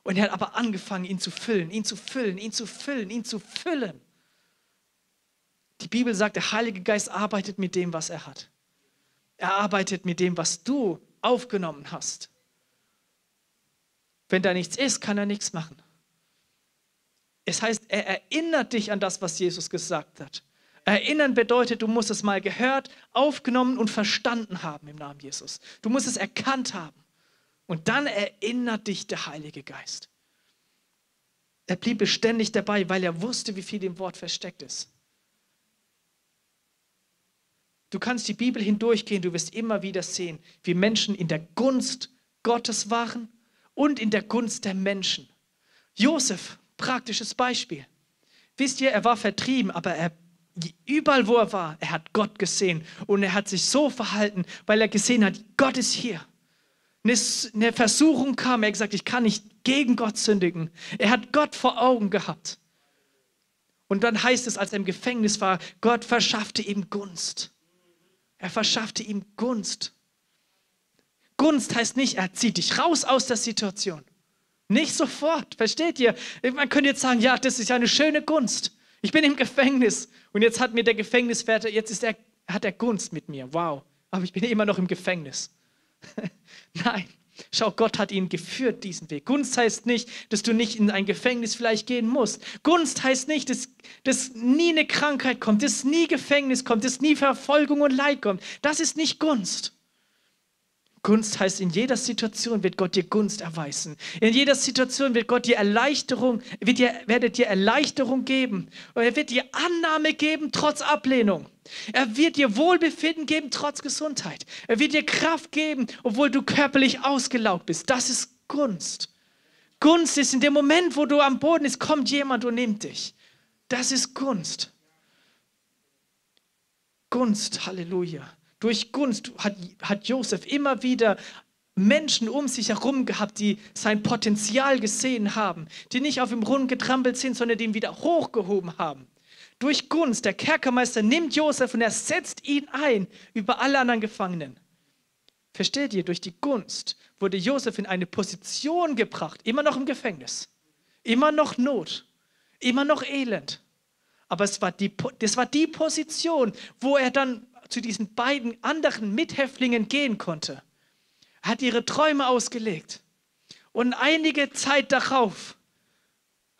Und er hat aber angefangen, ihn zu füllen, ihn zu füllen, ihn zu füllen, ihn zu füllen. Die Bibel sagt, der Heilige Geist arbeitet mit dem, was er hat. Er arbeitet mit dem, was du aufgenommen hast. Wenn da nichts ist, kann er nichts machen. Es heißt, er erinnert dich an das, was Jesus gesagt hat. Erinnern bedeutet, du musst es mal gehört, aufgenommen und verstanden haben im Namen Jesus. Du musst es erkannt haben. Und dann erinnert dich der Heilige Geist. Er blieb beständig dabei, weil er wusste, wie viel im Wort versteckt ist. Du kannst die Bibel hindurchgehen, du wirst immer wieder sehen, wie Menschen in der Gunst Gottes waren und in der Gunst der Menschen. Josef, praktisches Beispiel. Wisst ihr, er war vertrieben, aber er überall wo er war, er hat Gott gesehen und er hat sich so verhalten, weil er gesehen hat, Gott ist hier. Eine, Versuchung kam, er hat gesagt, ich kann nicht gegen Gott sündigen. Er hat Gott vor Augen gehabt. Und dann heißt es, als er im Gefängnis war, Gott verschaffte ihm Gunst. Er verschaffte ihm Gunst. Gunst heißt nicht, er zieht dich raus aus der Situation. Nicht sofort, versteht ihr? Man könnte jetzt sagen, ja, das ist ja eine schöne Gunst. Ich bin im Gefängnis und jetzt hat mir der Gefängniswärter, jetzt ist er, hat er Gunst mit mir. Wow, aber ich bin immer noch im Gefängnis. Nein, schau, Gott hat ihn geführt, diesen Weg. Gunst heißt nicht, dass du nicht in ein Gefängnis vielleicht gehen musst. Gunst heißt nicht, dass, dass nie eine Krankheit kommt, dass nie Gefängnis kommt, dass nie Verfolgung und Leid kommt. Das ist nicht Gunst. Gunst heißt, in jeder Situation wird Gott dir Gunst erweisen. In jeder Situation wird Gott dir Erleichterung, wird dir, werdet dir Erleichterung geben. Und er wird dir Annahme geben, trotz Ablehnung. Er wird dir Wohlbefinden geben, trotz Gesundheit. Er wird dir Kraft geben, obwohl du körperlich ausgelaugt bist. Das ist Gunst. Gunst ist in dem Moment, wo du am Boden bist, kommt jemand und nimmt dich. Das ist Gunst. Gunst, Halleluja. Durch Gunst hat, hat Josef immer wieder Menschen um sich herum gehabt, die sein Potenzial gesehen haben, die nicht auf ihm rumgetrampelt sind, sondern den wieder hochgehoben haben. Durch Gunst, der Kerkermeister nimmt Josef und er setzt ihn ein über alle anderen Gefangenen. Versteht ihr? Durch die Gunst wurde Josef in eine Position gebracht, immer noch im Gefängnis, immer noch Not, immer noch Elend. Aber es war die, das war die Position, wo er dann zu diesen beiden anderen Mithäftlingen gehen konnte. Er hat ihre Träume ausgelegt. Und einige Zeit darauf,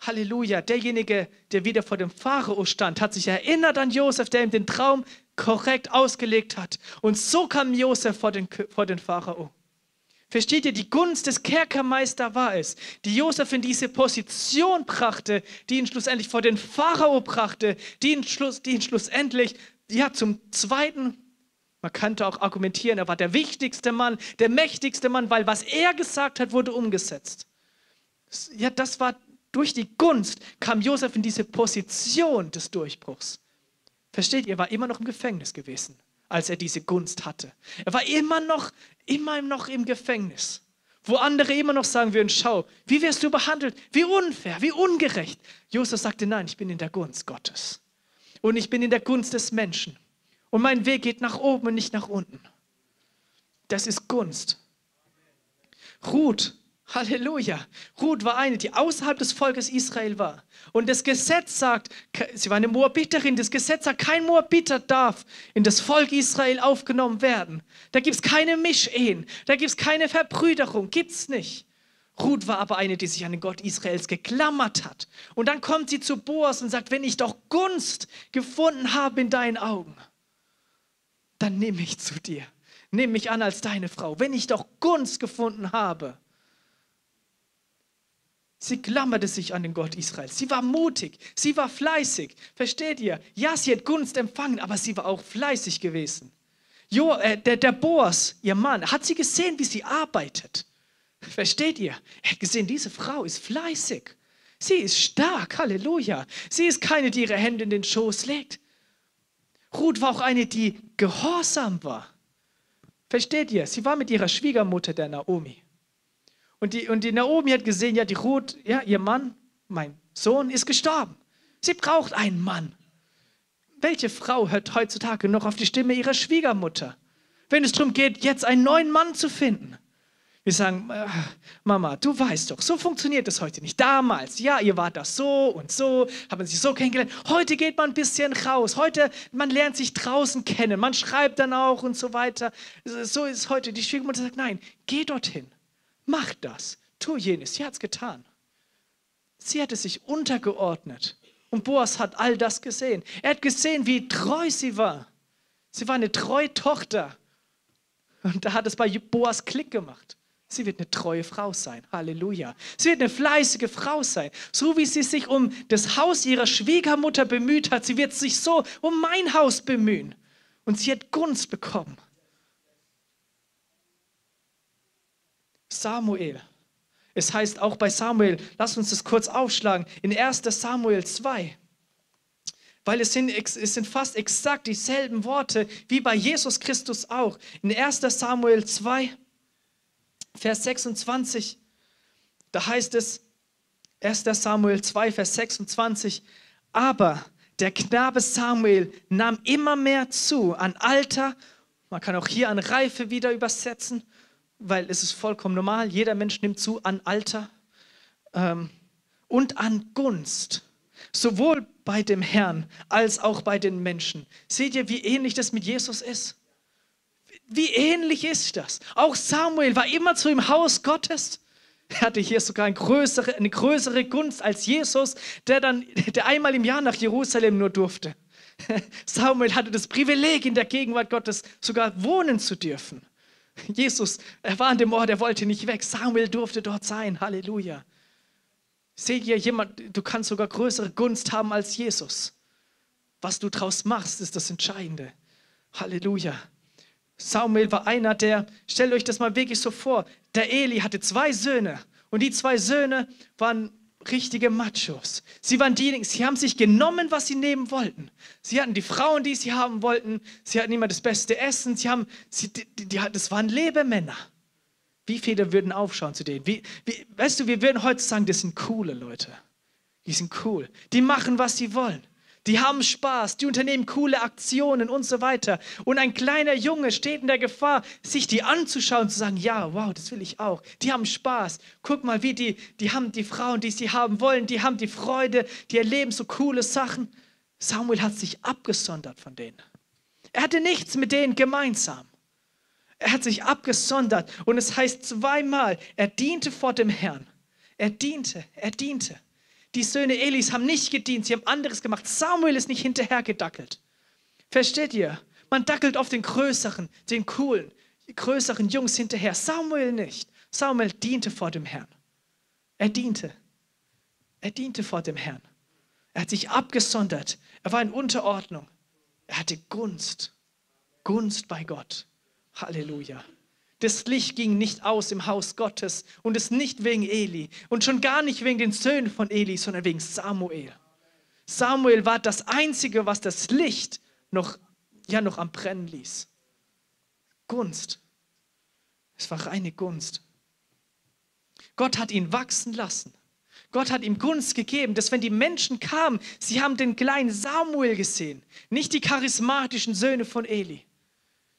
Halleluja, derjenige, der wieder vor dem Pharao stand, hat sich erinnert an Josef, der ihm den Traum korrekt ausgelegt hat. Und so kam Josef vor den, vor den Pharao. Versteht ihr, die Gunst des Kerkermeisters war es, die Josef in diese Position brachte, die ihn schlussendlich vor den Pharao brachte, die ihn, schluss, die ihn schlussendlich ja, zum Zweiten, man könnte auch argumentieren, er war der wichtigste Mann, der mächtigste Mann, weil was er gesagt hat, wurde umgesetzt. Ja, das war durch die Gunst, kam Josef in diese Position des Durchbruchs. Versteht ihr, er war immer noch im Gefängnis gewesen, als er diese Gunst hatte. Er war immer noch, immer noch im Gefängnis, wo andere immer noch sagen würden, schau, wie wirst du behandelt? Wie unfair, wie ungerecht. Josef sagte, nein, ich bin in der Gunst Gottes und ich bin in der Gunst des Menschen. Und mein Weg geht nach oben und nicht nach unten. Das ist Gunst. Ruth, Halleluja. Ruth war eine, die außerhalb des Volkes Israel war. Und das Gesetz sagt, sie war eine Moabiterin, das Gesetz sagt, kein Moabiter darf in das Volk Israel aufgenommen werden. Da gibt es keine Mischehen, da gibt es keine Verbrüderung, gibt es nicht. Ruth war aber eine, die sich an den Gott Israels geklammert hat. Und dann kommt sie zu Boas und sagt, wenn ich doch Gunst gefunden habe in deinen Augen, dann nimm mich zu dir. Nimm mich an als deine Frau. Wenn ich doch Gunst gefunden habe. Sie klammerte sich an den Gott Israels. Sie war mutig. Sie war fleißig. Versteht ihr? Ja, sie hat Gunst empfangen, aber sie war auch fleißig gewesen. Jo, äh, der, der Boas, ihr Mann, hat sie gesehen, wie sie arbeitet. Versteht ihr? Er hat gesehen, diese Frau ist fleißig. Sie ist stark, Halleluja. Sie ist keine, die ihre Hände in den Schoß legt. Ruth war auch eine, die gehorsam war. Versteht ihr? Sie war mit ihrer Schwiegermutter, der Naomi. Und die, und die Naomi hat gesehen, ja, die Ruth, ja, ihr Mann, mein Sohn, ist gestorben. Sie braucht einen Mann. Welche Frau hört heutzutage noch auf die Stimme ihrer Schwiegermutter, wenn es darum geht, jetzt einen neuen Mann zu finden? Wir sagen, äh, Mama, du weißt doch, so funktioniert das heute nicht. Damals, ja, ihr wart das so und so, haben sich so kennengelernt. Heute geht man ein bisschen raus. Heute, man lernt sich draußen kennen. Man schreibt dann auch und so weiter. So ist heute. Die Schwiegermutter sagt, nein, geh dorthin. Mach das. Tu jenes. Sie hat es getan. Sie hat es sich untergeordnet. Und Boas hat all das gesehen. Er hat gesehen, wie treu sie war. Sie war eine treue Tochter. Und da hat es bei Boas Klick gemacht. Sie wird eine treue Frau sein. Halleluja. Sie wird eine fleißige Frau sein. So wie sie sich um das Haus ihrer Schwiegermutter bemüht hat, sie wird sich so um mein Haus bemühen. Und sie hat Gunst bekommen. Samuel. Es heißt auch bei Samuel, lass uns das kurz aufschlagen, in 1 Samuel 2. weil es sind, es sind fast exakt dieselben Worte wie bei Jesus Christus auch. In 1 Samuel 2, Vers 26, da heißt es, 1. Samuel 2, Vers 26, aber der Knabe Samuel nahm immer mehr zu an Alter, man kann auch hier an Reife wieder übersetzen, weil es ist vollkommen normal, jeder Mensch nimmt zu an Alter ähm, und an Gunst, sowohl bei dem Herrn als auch bei den Menschen. Seht ihr, wie ähnlich das mit Jesus ist? Wie ähnlich ist das? Auch Samuel war immer zu im Haus Gottes. Er hatte hier sogar eine größere, eine größere Gunst als Jesus, der dann, der einmal im Jahr nach Jerusalem nur durfte. Samuel hatte das Privileg, in der Gegenwart Gottes sogar wohnen zu dürfen. Jesus, er war an dem Ort, er wollte nicht weg. Samuel durfte dort sein. Halleluja. Seht ihr, jemand, du kannst sogar größere Gunst haben als Jesus. Was du draus machst, ist das Entscheidende. Halleluja. Samuel war einer, der, stellt euch das mal wirklich so vor, der Eli hatte zwei Söhne und die zwei Söhne waren richtige Machos. Sie waren diejenigen, sie haben sich genommen, was sie nehmen wollten. Sie hatten die Frauen, die sie haben wollten, sie hatten immer das beste Essen, sie haben, sie, die, die, das waren Lebemänner. Wie viele würden aufschauen zu denen? Wie, wie, weißt du, wir würden heute sagen, das sind coole Leute. Die sind cool. Die machen, was sie wollen. Die haben Spaß, die unternehmen coole Aktionen und so weiter. Und ein kleiner Junge steht in der Gefahr, sich die anzuschauen und zu sagen, ja, wow, das will ich auch. Die haben Spaß. Guck mal, wie die, die haben die Frauen, die sie haben wollen, die haben die Freude, die erleben so coole Sachen. Samuel hat sich abgesondert von denen. Er hatte nichts mit denen gemeinsam. Er hat sich abgesondert und es heißt zweimal, er diente vor dem Herrn. Er diente, er diente. Die Söhne Elis haben nicht gedient, sie haben anderes gemacht. Samuel ist nicht hinterhergedackelt. Versteht ihr? Man dackelt auf den größeren, den coolen, größeren Jungs hinterher. Samuel nicht. Samuel diente vor dem Herrn. Er diente. Er diente vor dem Herrn. Er hat sich abgesondert. Er war in Unterordnung. Er hatte Gunst. Gunst bei Gott. Halleluja. Das Licht ging nicht aus im Haus Gottes und es nicht wegen Eli und schon gar nicht wegen den Söhnen von Eli, sondern wegen Samuel. Samuel war das Einzige, was das Licht noch, ja, noch am Brennen ließ. Gunst. Es war reine Gunst. Gott hat ihn wachsen lassen. Gott hat ihm Gunst gegeben, dass wenn die Menschen kamen, sie haben den kleinen Samuel gesehen, nicht die charismatischen Söhne von Eli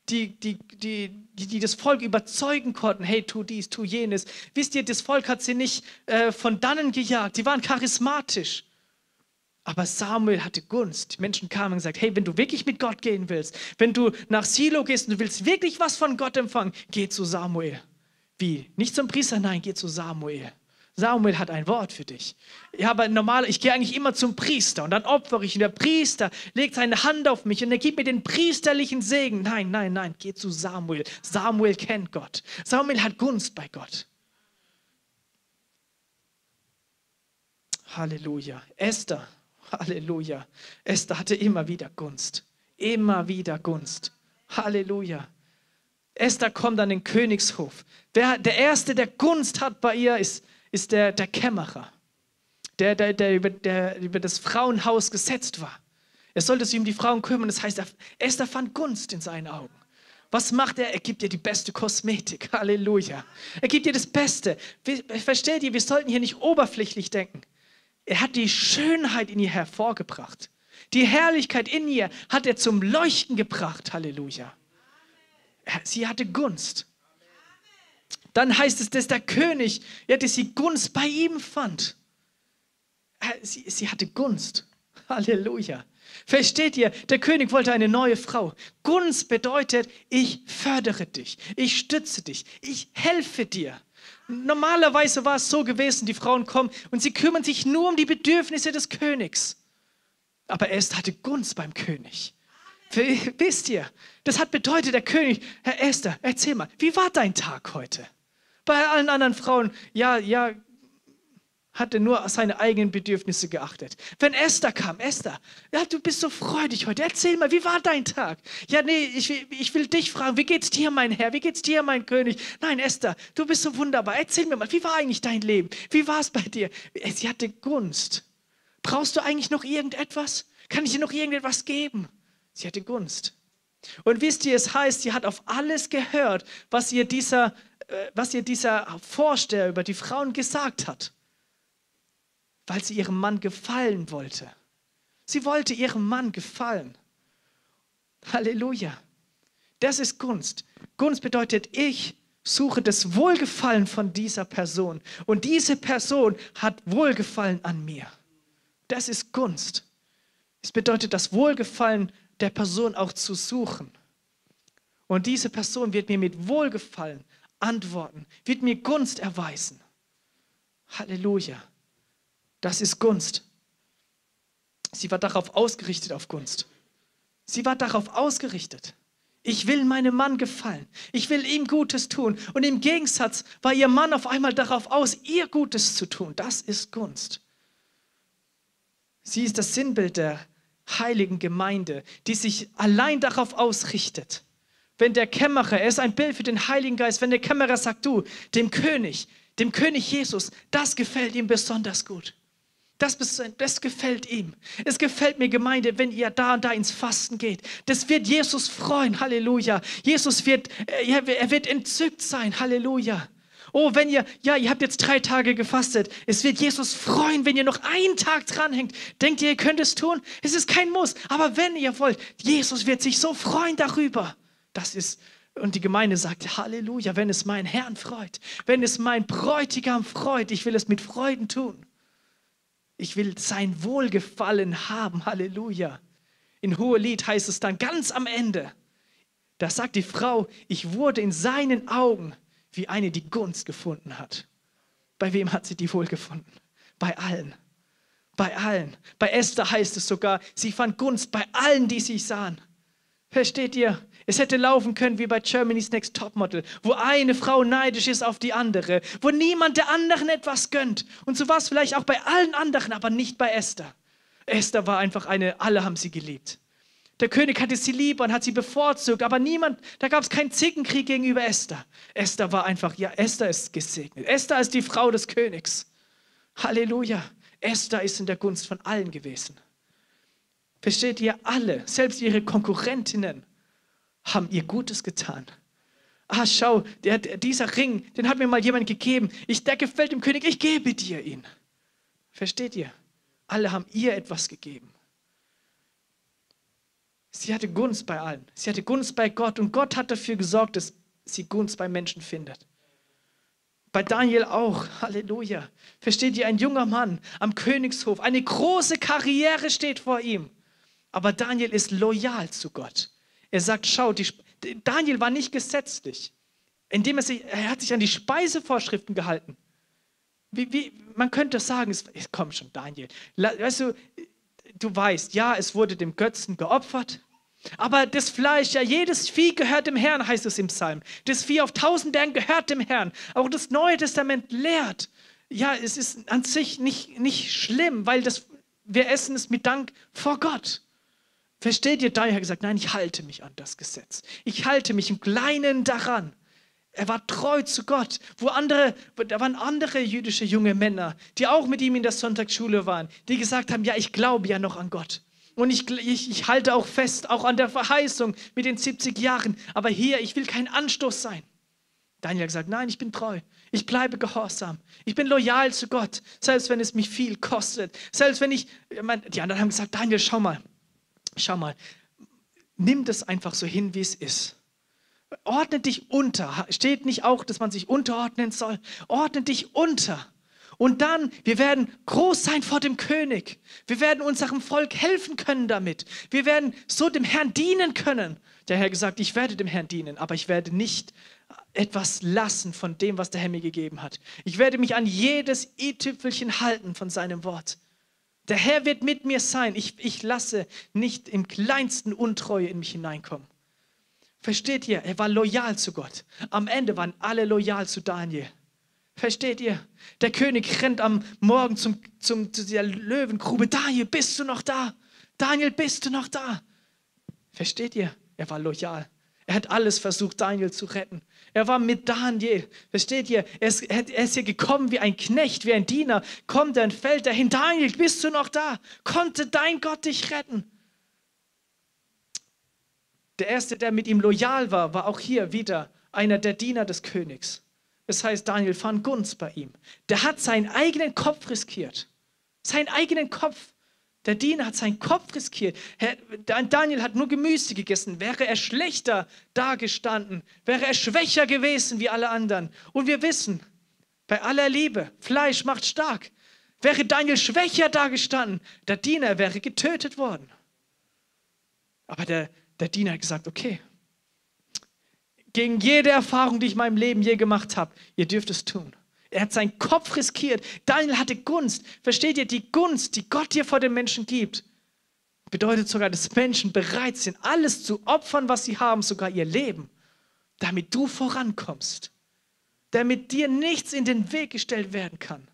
die, die, die, die, das Volk überzeugen konnten, hey, tu dies, tu jenes. Wisst ihr, das Volk hat sie nicht äh, von dannen gejagt, die waren charismatisch. Aber Samuel hatte Gunst. Die Menschen kamen und gesagt, hey, wenn du wirklich mit Gott gehen willst, wenn du nach Silo gehst und du willst wirklich was von Gott empfangen, geh zu Samuel. Wie? Nicht zum Priester, nein, geh zu Samuel. Samuel hat ein Wort für dich. Ja, aber normal, ich gehe eigentlich immer zum Priester und dann opfere ich und der Priester legt seine Hand auf mich und er gibt mir den priesterlichen Segen. Nein, nein, nein, geh zu Samuel. Samuel kennt Gott. Samuel hat Gunst bei Gott. Halleluja. Esther, Halleluja. Esther hatte immer wieder Gunst. Immer wieder Gunst. Halleluja. Esther kommt an den Königshof. Der, der Erste, der Gunst hat bei ihr, ist ist der, der Kämmerer, der, der, der, über, der über das Frauenhaus gesetzt war. Er sollte sich um die Frauen kümmern. Das heißt, Esther fand Gunst in seinen Augen. Was macht er? Er gibt ihr die beste Kosmetik. Halleluja. Er gibt ihr das Beste. Versteht ihr, wir sollten hier nicht oberflächlich denken. Er hat die Schönheit in ihr hervorgebracht. Die Herrlichkeit in ihr hat er zum Leuchten gebracht. Halleluja. Sie hatte Gunst. Dann heißt es, dass der König, ja, dass sie Gunst bei ihm fand. Sie, sie hatte Gunst. Halleluja. Versteht ihr? Der König wollte eine neue Frau. Gunst bedeutet, ich fördere dich, ich stütze dich, ich helfe dir. Normalerweise war es so gewesen, die Frauen kommen und sie kümmern sich nur um die Bedürfnisse des Königs. Aber Esther hatte Gunst beim König. Wisst ihr, das hat bedeutet, der König, Herr Esther, erzähl mal, wie war dein Tag heute? Bei allen anderen Frauen, ja, ja, hat er nur seine eigenen Bedürfnisse geachtet. Wenn Esther kam, Esther, ja, du bist so freudig heute. Erzähl mal, wie war dein Tag? Ja, nee, ich, ich will dich fragen, wie geht's dir, mein Herr? Wie geht's dir, mein König? Nein, Esther, du bist so wunderbar. Erzähl mir mal, wie war eigentlich dein Leben? Wie war es bei dir? Sie hatte Gunst. Brauchst du eigentlich noch irgendetwas? Kann ich dir noch irgendetwas geben? Sie hatte Gunst. Und wisst ihr, es heißt, sie hat auf alles gehört, was ihr dieser, was ihr dieser Vorsteher über die Frauen gesagt hat, weil sie ihrem Mann gefallen wollte. Sie wollte ihrem Mann gefallen. Halleluja. Das ist Gunst. Gunst bedeutet, ich suche das Wohlgefallen von dieser Person. Und diese Person hat Wohlgefallen an mir. Das ist Gunst. Es bedeutet, das Wohlgefallen der Person auch zu suchen. Und diese Person wird mir mit Wohlgefallen antworten, wird mir Gunst erweisen. Halleluja. Das ist Gunst. Sie war darauf ausgerichtet auf Gunst. Sie war darauf ausgerichtet. Ich will meinem Mann gefallen. Ich will ihm Gutes tun. Und im Gegensatz war ihr Mann auf einmal darauf aus, ihr Gutes zu tun. Das ist Gunst. Sie ist das Sinnbild der heiligen Gemeinde, die sich allein darauf ausrichtet. Wenn der Kämmerer, er ist ein Bild für den Heiligen Geist, wenn der Kämmerer sagt, du, dem König, dem König Jesus, das gefällt ihm besonders gut. Das, das gefällt ihm. Es gefällt mir, Gemeinde, wenn ihr da und da ins Fasten geht. Das wird Jesus freuen. Halleluja. Jesus wird, äh, er wird entzückt sein. Halleluja. Oh, wenn ihr, ja, ihr habt jetzt drei Tage gefastet. Es wird Jesus freuen, wenn ihr noch einen Tag dranhängt. Denkt ihr, ihr könnt es tun? Es ist kein Muss. Aber wenn ihr wollt, Jesus wird sich so freuen darüber. Das ist, und die Gemeinde sagt, Halleluja, wenn es mein Herrn freut, wenn es mein Bräutigam freut, ich will es mit Freuden tun. Ich will sein Wohlgefallen haben. Halleluja. In Hohelied heißt es dann ganz am Ende, da sagt die Frau, ich wurde in seinen Augen wie eine, die Gunst gefunden hat. Bei wem hat sie die wohl gefunden? Bei allen. Bei allen. Bei Esther heißt es sogar, sie fand Gunst bei allen, die sie sahen. Versteht ihr? Es hätte laufen können wie bei Germany's Next Topmodel, wo eine Frau neidisch ist auf die andere, wo niemand der anderen etwas gönnt. Und so war es vielleicht auch bei allen anderen, aber nicht bei Esther. Esther war einfach eine, alle haben sie geliebt. Der König hatte sie lieb und hat sie bevorzugt, aber niemand, da gab es keinen Zickenkrieg gegenüber Esther. Esther war einfach, ja, Esther ist gesegnet. Esther ist die Frau des Königs. Halleluja. Esther ist in der Gunst von allen gewesen. Versteht ihr alle, selbst ihre Konkurrentinnen haben ihr Gutes getan. Ah, schau, der, dieser Ring, den hat mir mal jemand gegeben. Ich, der gefällt dem König, ich gebe dir ihn. Versteht ihr? Alle haben ihr etwas gegeben. Sie hatte Gunst bei allen. Sie hatte Gunst bei Gott und Gott hat dafür gesorgt, dass sie Gunst bei Menschen findet. Bei Daniel auch. Halleluja. Versteht ihr, ein junger Mann am Königshof, eine große Karriere steht vor ihm. Aber Daniel ist loyal zu Gott. Er sagt, schau, die, Daniel war nicht gesetzlich, indem er sich, er hat sich an die Speisevorschriften gehalten. Wie, wie, man könnte sagen, es, komm schon, Daniel. Weißt du, du weißt, ja, es wurde dem Götzen geopfert, aber das Fleisch, ja, jedes Vieh gehört dem Herrn, heißt es im Psalm. Das Vieh auf tausend Bergen gehört dem Herrn. Auch das Neue Testament lehrt, ja, es ist an sich nicht, nicht schlimm, weil das, wir essen es mit Dank vor Gott. Versteht ihr? Daniel hat gesagt, nein, ich halte mich an das Gesetz. Ich halte mich im Kleinen daran. Er war treu zu Gott. Wo andere, da waren andere jüdische junge Männer, die auch mit ihm in der Sonntagsschule waren, die gesagt haben, ja, ich glaube ja noch an Gott. Und ich, ich, ich halte auch fest, auch an der Verheißung mit den 70 Jahren. Aber hier, ich will kein Anstoß sein. Daniel hat gesagt, nein, ich bin treu. Ich bleibe gehorsam. Ich bin loyal zu Gott, selbst wenn es mich viel kostet. Selbst wenn ich, die anderen haben gesagt, Daniel, schau mal, schau mal, nimm das einfach so hin, wie es ist. Ordne dich unter. Steht nicht auch, dass man sich unterordnen soll? Ordne dich unter. Und dann, wir werden groß sein vor dem König. Wir werden unserem Volk helfen können damit. Wir werden so dem Herrn dienen können. Der Herr gesagt, ich werde dem Herrn dienen, aber ich werde nicht etwas lassen von dem, was der Herr mir gegeben hat. Ich werde mich an jedes i-Tüpfelchen halten von seinem Wort. Der Herr wird mit mir sein. Ich, ich lasse nicht im kleinsten Untreue in mich hineinkommen. Versteht ihr? Er war loyal zu Gott. Am Ende waren alle loyal zu Daniel. Versteht ihr? Der König rennt am Morgen zum, zum, zu der Löwengrube. Daniel, bist du noch da? Daniel, bist du noch da? Versteht ihr? Er war loyal. Er hat alles versucht, Daniel zu retten. Er war mit Daniel. Versteht ihr? Er ist, er ist hier gekommen wie ein Knecht, wie ein Diener. Kommt er und fällt dahin. Daniel, bist du noch da? Konnte dein Gott dich retten? Der erste, der mit ihm loyal war, war auch hier wieder einer der Diener des Königs. Das heißt, Daniel fand Gunst bei ihm. Der hat seinen eigenen Kopf riskiert. Seinen eigenen Kopf. Der Diener hat seinen Kopf riskiert. Daniel hat nur Gemüse gegessen. Wäre er schlechter dagestanden, wäre er schwächer gewesen wie alle anderen. Und wir wissen, bei aller Liebe, Fleisch macht stark. Wäre Daniel schwächer dagestanden, der Diener wäre getötet worden. Aber der, der Diener hat gesagt, okay, gegen jede Erfahrung, die ich in meinem Leben je gemacht habe, ihr dürft es tun. Er hat seinen Kopf riskiert. Daniel hatte Gunst. Versteht ihr, die Gunst, die Gott dir vor den Menschen gibt, bedeutet sogar, dass Menschen bereit sind, alles zu opfern, was sie haben, sogar ihr Leben, damit du vorankommst, damit dir nichts in den Weg gestellt werden kann.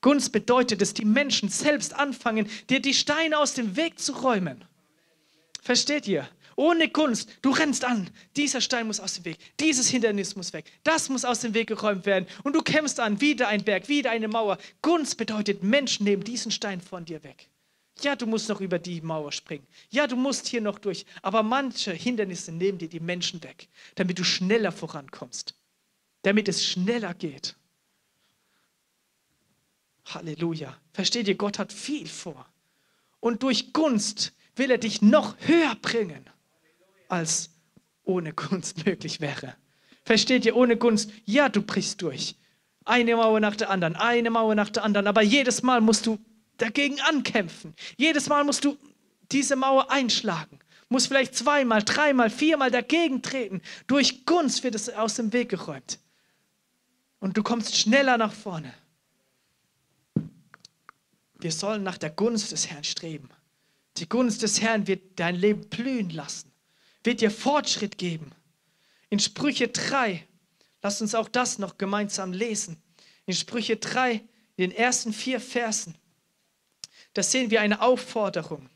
Gunst bedeutet, dass die Menschen selbst anfangen, dir die Steine aus dem Weg zu räumen. Versteht ihr? Ohne Kunst, du rennst an. Dieser Stein muss aus dem Weg. Dieses Hindernis muss weg. Das muss aus dem Weg geräumt werden. Und du kämpfst an. Wieder ein Berg, wieder eine Mauer. Gunst bedeutet, Menschen nehmen diesen Stein von dir weg. Ja, du musst noch über die Mauer springen. Ja, du musst hier noch durch. Aber manche Hindernisse nehmen dir die Menschen weg, damit du schneller vorankommst. Damit es schneller geht. Halleluja. Versteht ihr, Gott hat viel vor. Und durch Gunst will er dich noch höher bringen als ohne Gunst möglich wäre. Versteht ihr, ohne Gunst, ja, du brichst durch. Eine Mauer nach der anderen, eine Mauer nach der anderen, aber jedes Mal musst du dagegen ankämpfen. Jedes Mal musst du diese Mauer einschlagen. Musst vielleicht zweimal, dreimal, viermal dagegen treten. Durch Gunst wird es aus dem Weg geräumt. Und du kommst schneller nach vorne. Wir sollen nach der Gunst des Herrn streben. Die Gunst des Herrn wird dein Leben blühen lassen wird dir Fortschritt geben. In Sprüche 3, lasst uns auch das noch gemeinsam lesen. In Sprüche 3, in den ersten vier Versen, da sehen wir eine Aufforderung.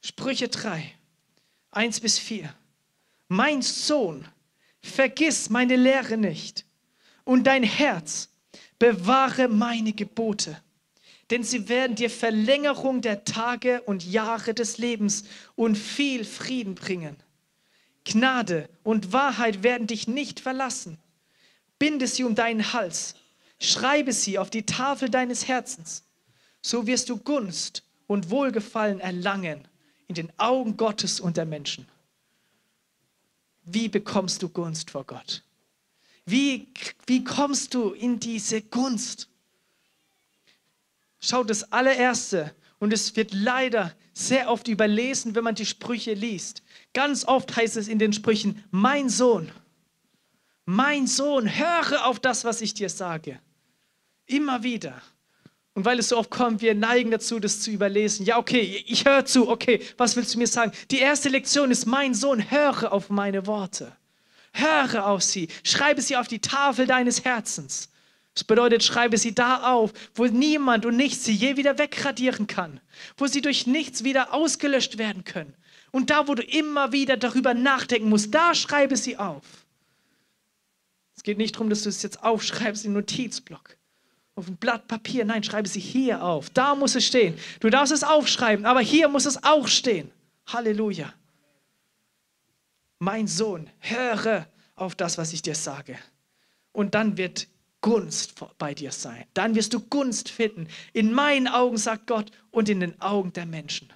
Sprüche 3, 1 bis 4. Mein Sohn, vergiss meine Lehre nicht und dein Herz bewahre meine Gebote, denn sie werden dir Verlängerung der Tage und Jahre des Lebens und viel Frieden bringen. Gnade und Wahrheit werden dich nicht verlassen. Binde sie um deinen Hals, schreibe sie auf die Tafel deines Herzens. So wirst du Gunst und Wohlgefallen erlangen in den Augen Gottes und der Menschen. Wie bekommst du Gunst vor Gott? Wie, wie kommst du in diese Gunst? Schau, das allererste, und es wird leider sehr oft überlesen, wenn man die Sprüche liest. Ganz oft heißt es in den Sprüchen, mein Sohn, mein Sohn, höre auf das, was ich dir sage. Immer wieder. Und weil es so oft kommt, wir neigen dazu, das zu überlesen. Ja, okay, ich höre zu. Okay, was willst du mir sagen? Die erste Lektion ist, mein Sohn, höre auf meine Worte. Höre auf sie. Schreibe sie auf die Tafel deines Herzens. Das bedeutet, schreibe sie da auf, wo niemand und nichts sie je wieder wegradieren kann, wo sie durch nichts wieder ausgelöscht werden können. Und da, wo du immer wieder darüber nachdenken musst, da schreibe sie auf. Es geht nicht darum, dass du es jetzt aufschreibst in Notizblock, auf ein Blatt Papier. Nein, schreibe sie hier auf. Da muss es stehen. Du darfst es aufschreiben, aber hier muss es auch stehen. Halleluja. Mein Sohn, höre auf das, was ich dir sage. Und dann wird Gunst bei dir sein. Dann wirst du Gunst finden. In meinen Augen, sagt Gott, und in den Augen der Menschen.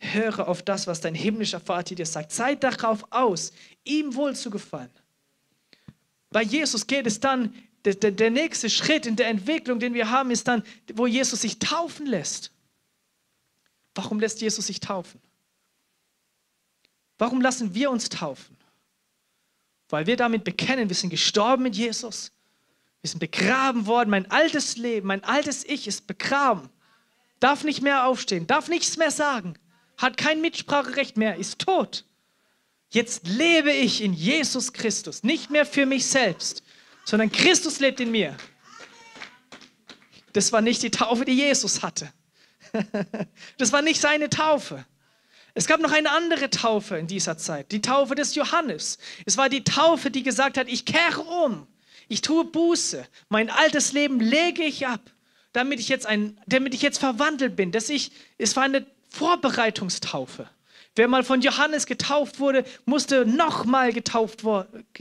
Höre auf das, was dein himmlischer Vater dir sagt. Sei darauf aus, ihm wohl zu gefallen. Bei Jesus geht es dann, der, der, der nächste Schritt in der Entwicklung, den wir haben, ist dann, wo Jesus sich taufen lässt. Warum lässt Jesus sich taufen? Warum lassen wir uns taufen? Weil wir damit bekennen, wir sind gestorben mit Jesus, wir sind begraben worden, mein altes Leben, mein altes Ich ist begraben, darf nicht mehr aufstehen, darf nichts mehr sagen, hat kein Mitspracherecht mehr, ist tot. Jetzt lebe ich in Jesus Christus, nicht mehr für mich selbst, sondern Christus lebt in mir. Das war nicht die Taufe, die Jesus hatte. Das war nicht seine Taufe. Es gab noch eine andere Taufe in dieser Zeit, die Taufe des Johannes. Es war die Taufe, die gesagt hat, ich kehre um, ich tue Buße, mein altes Leben lege ich ab, damit ich jetzt, ein, damit ich jetzt verwandelt bin. Dass ich, es war eine Vorbereitungstaufe. Wer mal von Johannes getauft wurde, musste nochmal getauft,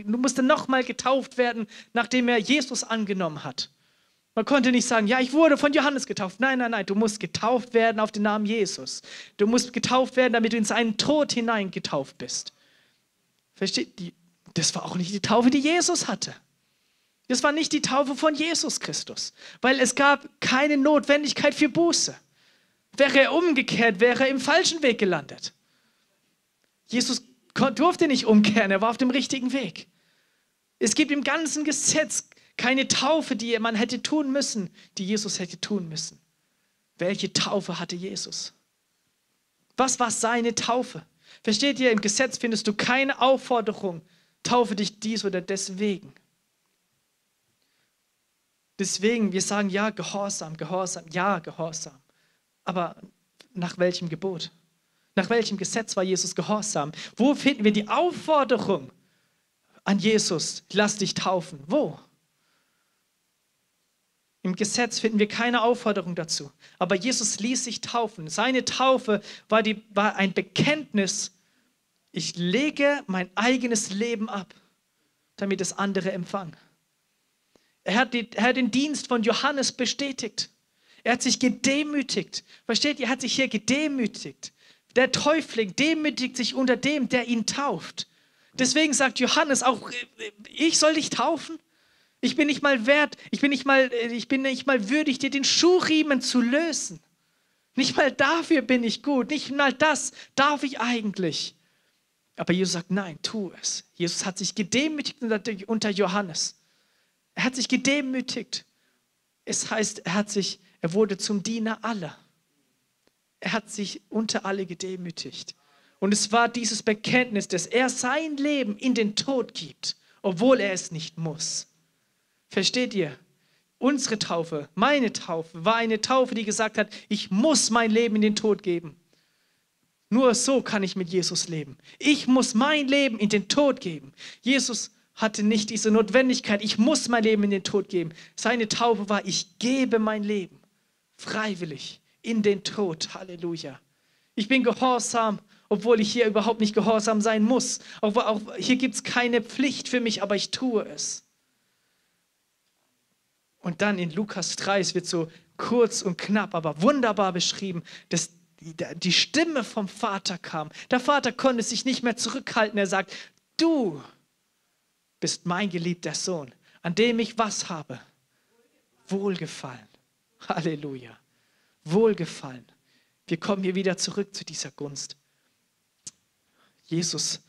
musste noch getauft werden, nachdem er Jesus angenommen hat. Man konnte nicht sagen, ja, ich wurde von Johannes getauft. Nein, nein, nein, du musst getauft werden auf den Namen Jesus. Du musst getauft werden, damit du in seinen Tod hinein getauft bist. Versteht? Das war auch nicht die Taufe, die Jesus hatte. Das war nicht die Taufe von Jesus Christus, weil es gab keine Notwendigkeit für Buße. Wäre er umgekehrt, wäre er im falschen Weg gelandet. Jesus durfte nicht umkehren, er war auf dem richtigen Weg. Es gibt im ganzen Gesetz keine Taufe, die man hätte tun müssen, die Jesus hätte tun müssen. Welche Taufe hatte Jesus? Was war seine Taufe? Versteht ihr, im Gesetz findest du keine Aufforderung, taufe dich dies oder deswegen. Deswegen, wir sagen ja, Gehorsam, Gehorsam, ja, Gehorsam. Aber nach welchem Gebot? Nach welchem Gesetz war Jesus gehorsam? Wo finden wir die Aufforderung an Jesus, lass dich taufen? Wo? Im Gesetz finden wir keine Aufforderung dazu. Aber Jesus ließ sich taufen. Seine Taufe war, die, war ein Bekenntnis, ich lege mein eigenes Leben ab, damit es andere empfangen. Er hat, die, er hat den Dienst von Johannes bestätigt. Er hat sich gedemütigt. Versteht ihr? Er hat sich hier gedemütigt. Der Täufling demütigt sich unter dem, der ihn tauft. Deswegen sagt Johannes auch, äh, ich soll dich taufen? Ich bin nicht mal wert, ich bin nicht mal, äh, ich bin nicht mal würdig, dir den Schuhriemen zu lösen. Nicht mal dafür bin ich gut, nicht mal das darf ich eigentlich. Aber Jesus sagt, nein, tu es. Jesus hat sich gedemütigt unter, unter Johannes. Er hat sich gedemütigt. Es heißt, er hat sich, er wurde zum Diener aller. Er hat sich unter alle gedemütigt. Und es war dieses Bekenntnis, dass er sein Leben in den Tod gibt, obwohl er es nicht muss. Versteht ihr? Unsere Taufe, meine Taufe, war eine Taufe, die gesagt hat, ich muss mein Leben in den Tod geben. Nur so kann ich mit Jesus leben. Ich muss mein Leben in den Tod geben. Jesus hatte nicht diese Notwendigkeit, ich muss mein Leben in den Tod geben. Seine Taufe war, ich gebe mein Leben freiwillig in den Tod. Halleluja. Ich bin gehorsam, obwohl ich hier überhaupt nicht gehorsam sein muss. Auch, auch, hier gibt es keine Pflicht für mich, aber ich tue es. Und dann in Lukas 3, es wird so kurz und knapp, aber wunderbar beschrieben, dass die, Stimme vom Vater kam. Der Vater konnte sich nicht mehr zurückhalten. Er sagt, du bist mein geliebter Sohn, an dem ich was habe? Wohlgefallen. Halleluja. Wohlgefallen. Wir kommen hier wieder zurück zu dieser Gunst. Jesus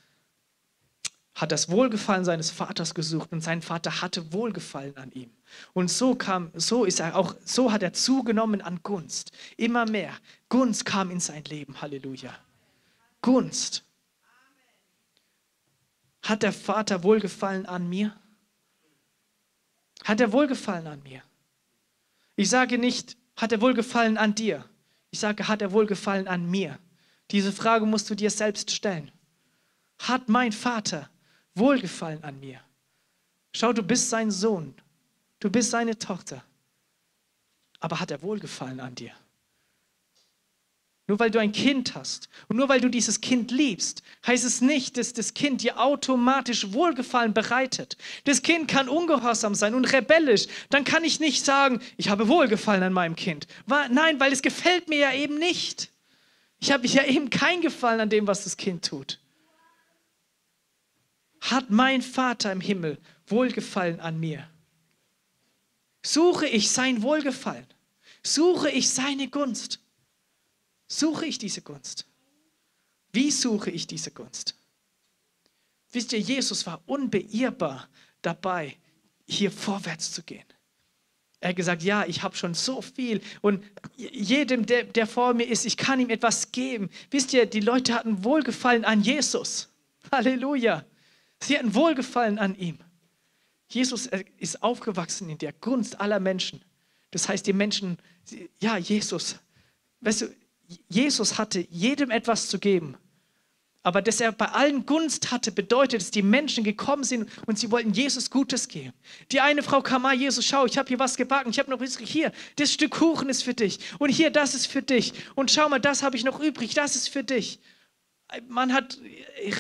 hat das Wohlgefallen seines Vaters gesucht und sein Vater hatte Wohlgefallen an ihm. Und so kam, so ist er auch, so hat er zugenommen an Gunst. Immer mehr. Gunst kam in sein Leben. Halleluja. Gunst. Hat der Vater Wohlgefallen an mir? Hat er Wohlgefallen an mir? Ich sage nicht, hat er Wohlgefallen an dir? Ich sage, hat er Wohlgefallen an mir? Diese Frage musst du dir selbst stellen. Hat mein Vater Wohlgefallen an mir? Schau, du bist sein Sohn. Du bist seine Tochter. Aber hat er Wohlgefallen an dir? Nur weil du ein Kind hast und nur weil du dieses Kind liebst, heißt es nicht, dass das Kind dir automatisch Wohlgefallen bereitet. Das Kind kann ungehorsam sein und rebellisch. Dann kann ich nicht sagen, ich habe Wohlgefallen an meinem Kind. Nein, weil es gefällt mir ja eben nicht. Ich habe ja eben kein Gefallen an dem, was das Kind tut. Hat mein Vater im Himmel Wohlgefallen an mir? Suche ich sein Wohlgefallen? Suche ich seine Gunst? Suche ich diese Gunst? Wie suche ich diese Gunst? Wisst ihr, Jesus war unbeirrbar dabei, hier vorwärts zu gehen. Er hat gesagt, ja, ich habe schon so viel und jedem, der, der vor mir ist, ich kann ihm etwas geben. Wisst ihr, die Leute hatten Wohlgefallen an Jesus. Halleluja. Sie hatten Wohlgefallen an ihm. Jesus ist aufgewachsen in der Gunst aller Menschen. Das heißt, die Menschen, ja, Jesus, weißt du, Jesus hatte jedem etwas zu geben. Aber dass er bei allen Gunst hatte, bedeutet, dass die Menschen gekommen sind und sie wollten Jesus Gutes geben. Die eine Frau kam mal, Jesus, schau, ich habe hier was gebacken, ich habe noch was hier, das Stück Kuchen ist für dich und hier, das ist für dich und schau mal, das habe ich noch übrig, das ist für dich. Man hat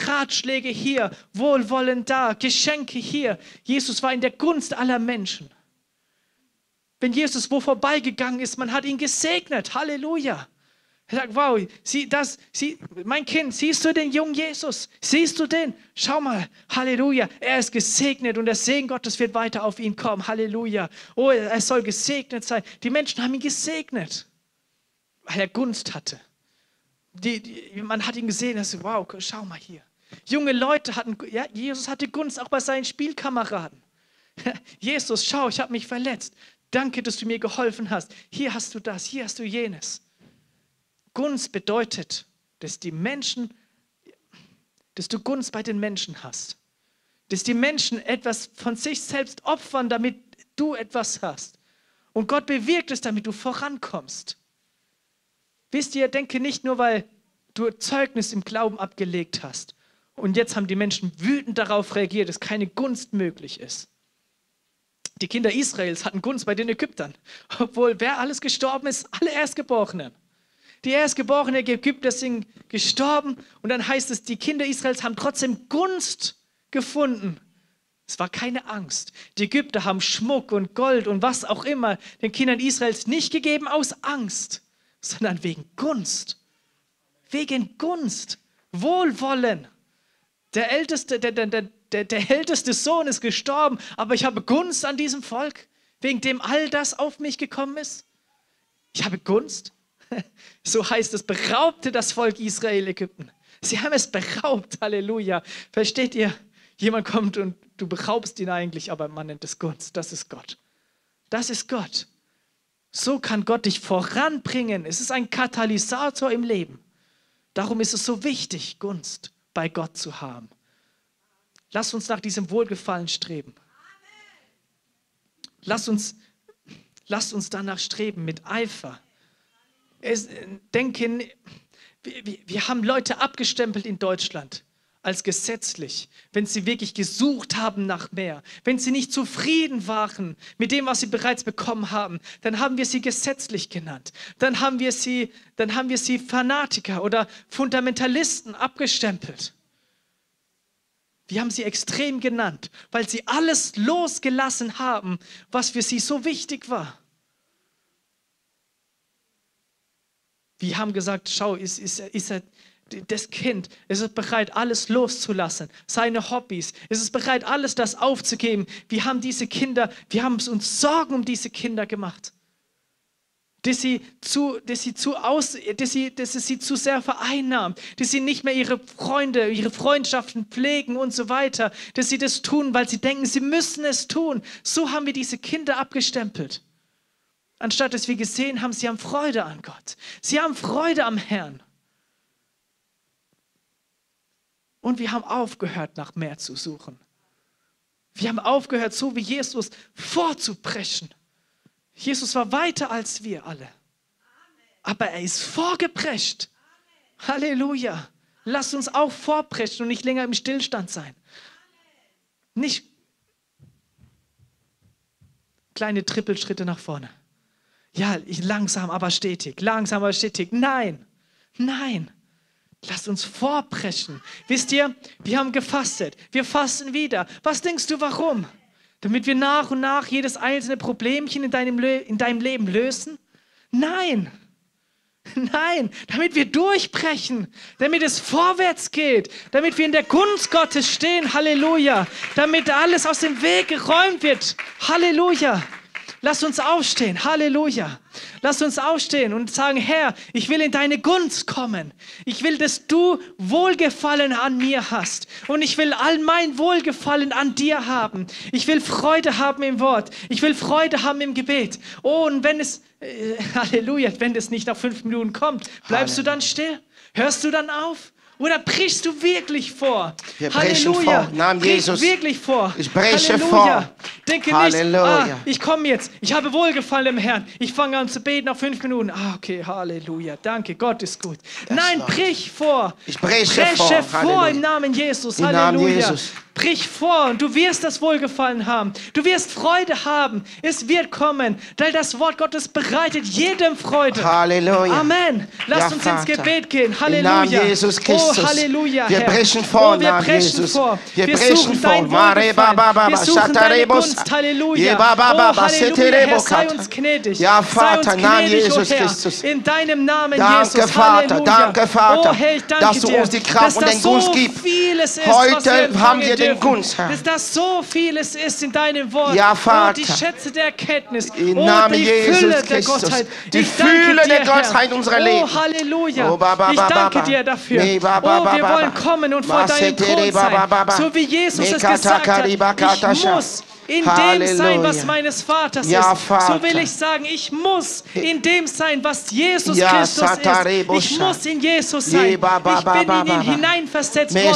Ratschläge hier, Wohlwollen da, Geschenke hier. Jesus war in der Gunst aller Menschen. Wenn Jesus wo vorbeigegangen ist, man hat ihn gesegnet. Halleluja. Er sagt, wow, sieh das, sieh, mein Kind, siehst du den jungen Jesus? Siehst du den? Schau mal, Halleluja, er ist gesegnet und der Segen Gottes wird weiter auf ihn kommen. Halleluja. Oh, er soll gesegnet sein. Die Menschen haben ihn gesegnet, weil er Gunst hatte. Die, die, man hat ihn gesehen, er sagt, wow, schau mal hier. Junge Leute hatten, ja, Jesus hatte Gunst auch bei seinen Spielkameraden. Jesus, schau, ich habe mich verletzt. Danke, dass du mir geholfen hast. Hier hast du das, hier hast du jenes. Gunst bedeutet, dass die Menschen, dass du Gunst bei den Menschen hast. Dass die Menschen etwas von sich selbst opfern, damit du etwas hast. Und Gott bewirkt es, damit du vorankommst. Wisst ihr, denke nicht nur, weil du Zeugnis im Glauben abgelegt hast. Und jetzt haben die Menschen wütend darauf reagiert, dass keine Gunst möglich ist. Die Kinder Israels hatten Gunst bei den Ägyptern, obwohl wer alles gestorben ist, alle Erstgeborenen. Die erstgeborenen Ägypter sind gestorben und dann heißt es, die Kinder Israels haben trotzdem Gunst gefunden. Es war keine Angst. Die Ägypter haben Schmuck und Gold und was auch immer den Kindern Israels nicht gegeben aus Angst, sondern wegen Gunst. Wegen Gunst, Wohlwollen. Der älteste, der, der, der, der, älteste Sohn ist gestorben, aber ich habe Gunst an diesem Volk, wegen dem all das auf mich gekommen ist. Ich habe Gunst. So heißt es, beraubte das Volk Israel Ägypten. Sie haben es beraubt, Halleluja. Versteht ihr? Jemand kommt und du beraubst ihn eigentlich, aber man nennt es Gunst. Das ist Gott. Das ist Gott. So kann Gott dich voranbringen. Es ist ein Katalysator im Leben. Darum ist es so wichtig, Gunst bei Gott zu haben. Lass uns nach diesem Wohlgefallen streben. Lass uns, lass uns danach streben mit Eifer. Es, denken, wir, wir haben Leute abgestempelt in Deutschland als gesetzlich, wenn sie wirklich gesucht haben nach mehr, wenn sie nicht zufrieden waren mit dem, was sie bereits bekommen haben, dann haben wir sie gesetzlich genannt. Dann haben wir sie, dann haben wir sie Fanatiker oder Fundamentalisten abgestempelt. Wir haben sie extrem genannt, weil sie alles losgelassen haben, was für sie so wichtig war. Wir haben gesagt, schau, ist, ist, ist er, das Kind, ist es bereit, alles loszulassen, seine Hobbys, ist es bereit, alles das aufzugeben. Wir haben diese Kinder, wir haben uns Sorgen um diese Kinder gemacht. Dass sie, zu, dass, sie zu aus, dass, sie, dass sie zu sehr vereinnahmt, dass sie nicht mehr ihre Freunde, ihre Freundschaften pflegen und so weiter, dass sie das tun, weil sie denken, sie müssen es tun. So haben wir diese Kinder abgestempelt. Anstatt dass wir gesehen haben, sie haben Freude an Gott. Sie haben Freude am Herrn. Und wir haben aufgehört, nach mehr zu suchen. Wir haben aufgehört, so wie Jesus vorzupreschen. Jesus war weiter als wir alle. Aber er ist vorgeprescht. Halleluja. Lasst uns auch vorpreschen und nicht länger im Stillstand sein. Nicht kleine Trippelschritte nach vorne. Ja, langsam, aber stetig. Langsam, aber stetig. Nein, nein. Lasst uns vorpreschen. Wisst ihr, wir haben gefastet. Wir fasten wieder. Was denkst du, warum? Damit wir nach und nach jedes einzelne Problemchen in deinem, in deinem Leben lösen? Nein. Nein, damit wir durchbrechen, damit es vorwärts geht, damit wir in der Gunst Gottes stehen, Halleluja, damit alles aus dem Weg geräumt wird, Halleluja. Lass uns aufstehen. Halleluja. Lass uns aufstehen und sagen, Herr, ich will in deine Gunst kommen. Ich will, dass du Wohlgefallen an mir hast. Und ich will all mein Wohlgefallen an dir haben. Ich will Freude haben im Wort. Ich will Freude haben im Gebet. Oh, und wenn es, äh, Halleluja, wenn es nicht nach fünf Minuten kommt, bleibst Halleluja. du dann still? Hörst du dann auf? Oder brichst du wirklich vor? Wir Halleluja. Vor. Namen Brich Jesus. wirklich vor. Ich breche Halleluja. vor. Denke Halleluja. nicht, ah, ich komme jetzt. Ich habe Wohlgefallen im Herrn. Ich fange an zu beten nach fünf Minuten. Ah, okay, Halleluja. Danke, Gott ist gut. Das Nein, Lord. brich vor. Ich breche, breche vor, vor im Namen Jesus. Halleluja. Namen Jesus. Brich vor und du wirst das Wohlgefallen haben. Du wirst Freude haben. Es wird kommen, weil das Wort Gottes bereitet jedem Freude. Halleluja. Amen. Lass ja, uns Vater. ins Gebet gehen. Halleluja. Im Jesus oh, Christus. Oh, Halleluja. Wir brechen oh, vor, oh, wir brechen Jesus. vor. Wir, wir brechen vor. Mare baba baba. Wir suchen deine Gunst. Halleluja. Oh, Halleluja. Herr, sei uns gnädig. Ja, Vater, sei uns gnädig, Jesus oh Christus. In deinem Namen, danke, Jesus. Danke, Vater, danke, Vater, oh, Herr, danke dass du uns die Kraft und den Gunst gibst. Heute haben wir dürfen, dass das so vieles ist in deinem Wort. Ja, Vater. Oh, die Schätze der Erkenntnis. Oh, Namen die Jesus Fülle Christus. der Gottheit. Die ich Fülle dir, der Gottheit Herr. unserer oh, Leben. Oh, Halleluja. Oh, ba, ba, ba, ich danke dir dafür. Nee, ba, ba, oh, wir wollen kommen und vor deinem Thron sein. So wie Jesus es gesagt hat. Ich muss in Halleluja. dem sein, was meines Vaters ja, ist. Vater. So will ich sagen, ich muss in dem sein, was Jesus ja, Christus Satarebo ist. Ich muss in Jesus sein. Ich bin in ihn hineinversetzt worden.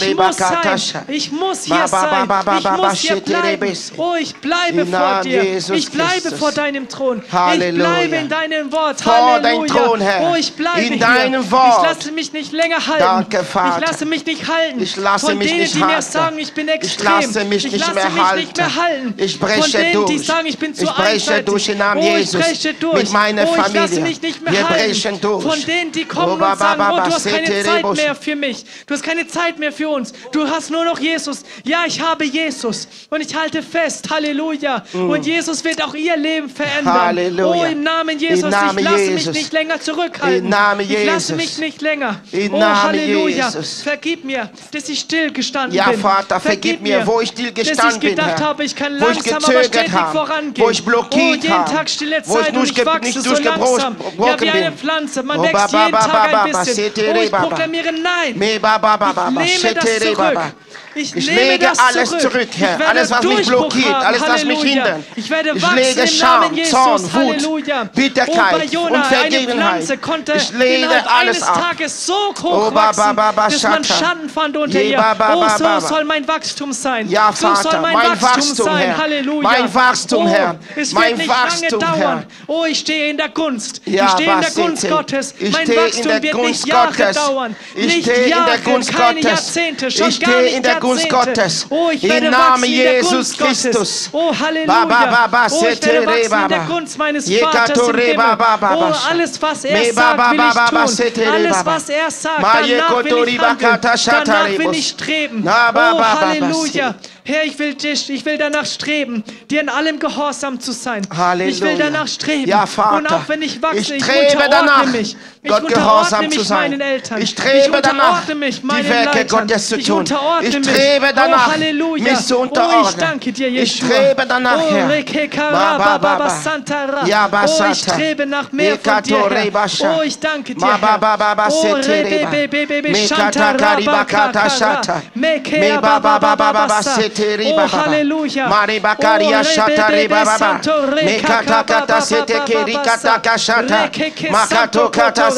Ich muss sein. Ich muss hier sein. Ich muss hier bleiben. Oh, ich bleibe vor dir. Ich bleibe vor deinem Thron. Ich bleibe in deinem Wort. Halleluja. Oh, ich bleibe in deinem Wort. Ich lasse mich nicht länger halten. Ich lasse mich nicht halten. Ich lasse Von mich denen, nicht die mir sagen, ich bin extrem. Ich lasse mich, nicht, mehr halten. Gehalten ich spreche von denen, durch. die sagen, ich bin zu ich breche durch im Namen oh, ich durch. Mit meiner oh, Familie. lasse mich nicht mehr Wir brechen Durch. Von denen, die kommen oh, und sagen, oh, du hast keine Zeit mehr für mich. Du hast keine Zeit mehr für uns. Du hast nur noch Jesus. Ja, ich habe Jesus und ich halte fest. Halleluja. Mm. Und Jesus wird auch ihr Leben verändern. Halleluja. Oh, im Namen Jesus. Im Namen ich lasse Jesus. mich nicht länger zurückhalten. Im Namen Jesus. Ich lasse mich nicht länger. Im oh, Halleluja. Jesus. Vergib mir, dass ich still gestanden ja, bin. Ja, Vater, vergib, vergib mir, wo ich still gestanden bin. Dass ich gedacht bin, aber ich kann langsam, aber stetig haben, vorangehen. Oh, wo ich blockiert habe. jeden Tag stille Zeit wo ich, und ich nicht so langsam. Ja, wie eine Pflanze, man oh, wächst jeden Tag ein bisschen. Oh, ich proklamiere Nein. Ich nehme das zurück. Ich, ich lege alles zurück, Herr. Alles, was mich blockiert, alles, was mich hindert. Ich, werde ich lege Scham, Zorn, Wut, Bitterkeit oh, und Vergebenheit. Ich lege alles ab. Tages so oh, hoch wachsen, dass man Schatten fand unter ihr. Oh, so soll mein Wachstum sein. Ja, Vater, so soll mein, mein Wachstum, Wachstum, sein. Herr. Halleluja. Mein Wachstum, oh, Herr. Es mein wird nicht Wachstum, lange dauern. Herr. Oh, ich stehe in der Gunst. Ja, ich stehe in der Gunst Gottes. Ich mein Wachstum wird Gunst nicht Jahre Gottes. dauern. Ich stehe in der Gunst keine Gottes. Jahrzehnte, schon ich stehe in der Gunst Gottes. Oh, ich werde Im Namen Jesus Christus. Oh, Halleluja. Ba, ba, ba, oh, ich werde wachsen in der Gunst meines Vaters im Himmel. Oh, alles, was er sagt, will ich tun. Alles, was er sagt, danach will ich handeln. Danach will ich streben. Oh, Halleluja. Herr, ich will dich, ich will danach streben, dir in allem gehorsam zu sein. Halleluja. Ich will danach streben. Ja, Vater. Und auch wenn ich wachse, ich, ich unterordne danach, mich. Ich Gott gehorsam mich zu sein. meinen Eltern. Ich strebe danach, mich die Werke Leitern. Gottes zu tun. Ich, ich strebe danach, oh, Halleluja. mich zu unterordnen. Oh, ich danke dir, Yeshua. Ich strebe danach, Herr. Oh, ich strebe nach mehr von dir, Herr. Oh, ich danke dir, Herr. Oh, rebebebebe, shantara, bakakara, mekea. Oh, Halleluja. Hallelujah. Maribakaria oh, Shatari Baba. Mekata kata sete kerikata kashata. Makato kata